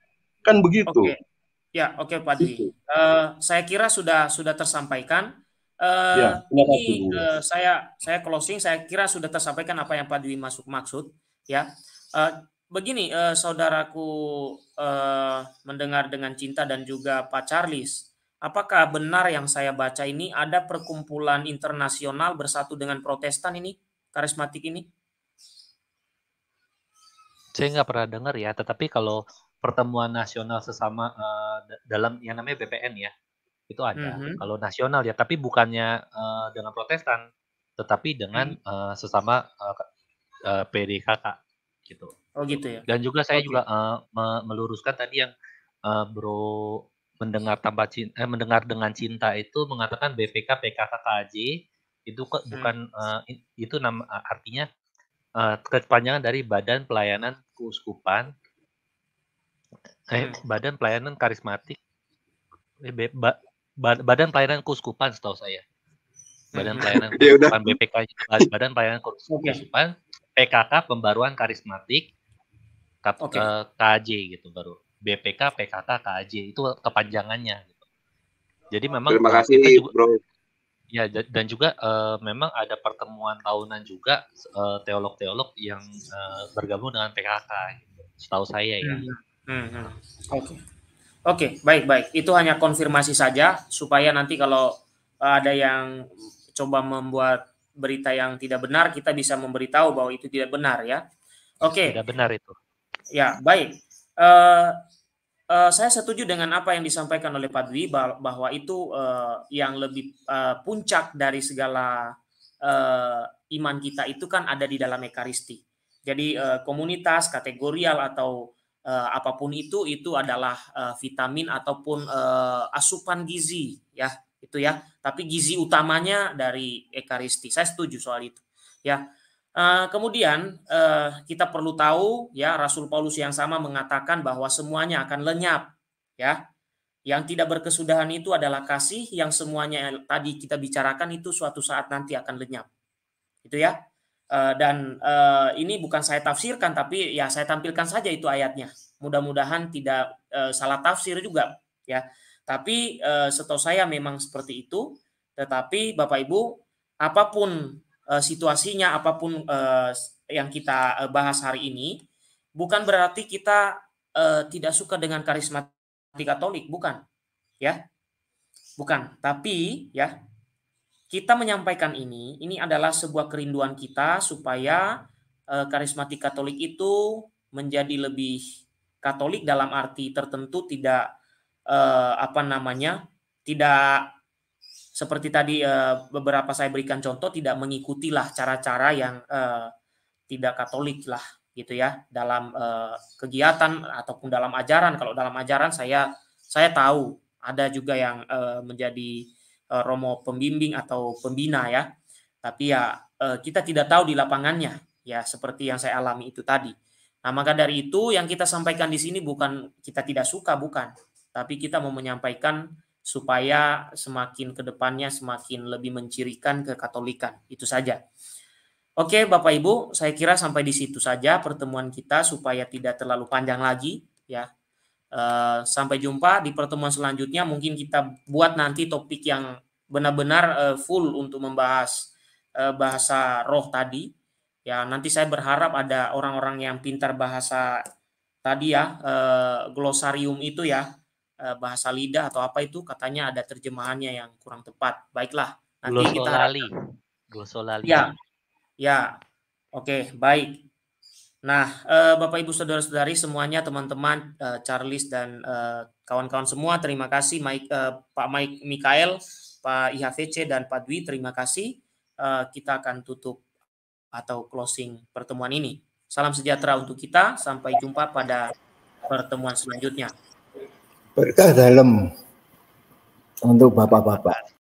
Kan begitu. Oke. Ya, oke Pak Dwi. Uh, saya kira sudah sudah tersampaikan. Uh, ya, ini uh, saya saya closing. Saya kira sudah tersampaikan apa yang Pak Dwi masuk maksud. Ya, uh, begini uh, saudaraku uh, mendengar dengan cinta dan juga Pak Charles. Apakah benar yang saya baca ini ada perkumpulan internasional bersatu dengan Protestan ini karismatik ini? Saya nggak pernah dengar ya, tetapi kalau pertemuan nasional sesama uh, dalam yang namanya BPN ya, itu ada. Mm -hmm. Kalau nasional ya, tapi bukannya uh, dengan Protestan, tetapi dengan mm. uh, sesama uh, uh, PDKK gitu. Oh gitu ya. Dan juga saya okay. juga uh, me meluruskan tadi yang uh, Bro mendengar tanpa cinta, eh, mendengar dengan cinta itu mengatakan BPK PKK KJ itu kok bukan hmm. uh, itu nama artinya uh, kepanjangan dari Badan Pelayanan Keuskupan eh, hmm. Badan Pelayanan Karismatik eh, ba, Badan Pelayanan Keuskupan setahu saya Badan hmm. Pelayanan ya Keuskupan BPK Badan Pelayanan Keuskupan PKK Pembaruan Karismatik okay. uh, KJ gitu baru BPK PKK KJ itu kepanjangannya gitu. Jadi memang Terima kasih juga, Bro Ya, dan juga uh, memang ada pertemuan tahunan juga uh, teolog-teolog yang uh, bergabung dengan PKK, gitu, setahu saya ya. Hmm, hmm, hmm. Oke, okay. Oke, baik baik. Itu hanya konfirmasi saja supaya nanti kalau ada yang coba membuat berita yang tidak benar, kita bisa memberitahu bahwa itu tidak benar ya. Oke. Okay. Tidak benar itu. Ya, baik. Uh, Uh, saya setuju dengan apa yang disampaikan oleh Pak Dwi bahwa itu uh, yang lebih uh, puncak dari segala uh, iman kita itu kan ada di dalam ekaristi. Jadi uh, komunitas, kategorial atau uh, apa pun itu itu adalah uh, vitamin ataupun uh, asupan gizi ya itu ya. Tapi gizi utamanya dari ekaristi. Saya setuju soal itu ya. Uh, kemudian uh, kita perlu tahu ya Rasul Paulus yang sama mengatakan bahwa semuanya akan lenyap ya. Yang tidak berkesudahan itu adalah kasih yang semuanya tadi kita bicarakan itu suatu saat nanti akan lenyap. Itu ya. Uh, dan uh, ini bukan saya tafsirkan tapi ya saya tampilkan saja itu ayatnya. Mudah-mudahan tidak uh, salah tafsir juga ya. Tapi setahu saya memang seperti itu. Tetapi Bapak Ibu apa pun situasinya apa pun yang kita bahas hari ini bukan berarti kita tidak suka dengan karismatik Katolik, bukan. Ya. Bukan, tapi ya kita menyampaikan ini, ini adalah sebuah kerinduan kita supaya uh, karismatik Katolik itu menjadi lebih Katolik dalam arti tertentu tidak uh, apa namanya tidak seperti tadi uh, beberapa saya berikan contoh tidak mengikutilah cara-cara yang uh, tidak Katolik lah gitu ya dalam uh, kegiatan ataupun dalam ajaran. Kalau dalam ajaran saya saya tahu ada juga yang uh, menjadi uh, romo pembimbing atau pembina ya tapi ya uh, kita tidak tahu di lapangannya ya seperti yang saya alami itu tadi nah maka dari itu yang kita sampaikan di sini bukan kita tidak suka bukan tapi kita mau menyampaikan supaya semakin ke depannya semakin lebih mencirikan kekatolikan. Itu saja. Oke, Bapak Ibu, saya kira sampai di situ saja pertemuan kita supaya tidak terlalu panjang lagi ya. Uh, sampai jumpa di pertemuan selanjutnya. Mungkin kita buat nanti topik yang benar-benar uh, full untuk membahas uh, bahasa roh tadi. Ya, nanti saya berharap ada orang-orang yang pintar bahasa tadi ya, glosarium itu ya, Eh, bahasa lidah atau apa itu katanya ada terjemahannya yang kurang tepat. Baiklah, nanti kita Glosolalia. Ya, ya, oke, baik. Nah, eh, Bapak Ibu Saudara-saudari semuanya, teman-teman, eh, Charles dan eh, kawan-kawan semua, terima kasih Mike, eh, Pak Mike Mikael, Pak IHVC dan Pak Dwi, terima kasih. Eh, kita akan tutup atau closing pertemuan ini. Salam sejahtera untuk kita, sampai jumpa pada pertemuan selanjutnya. Berkah dalam untuk Bapak-bapak.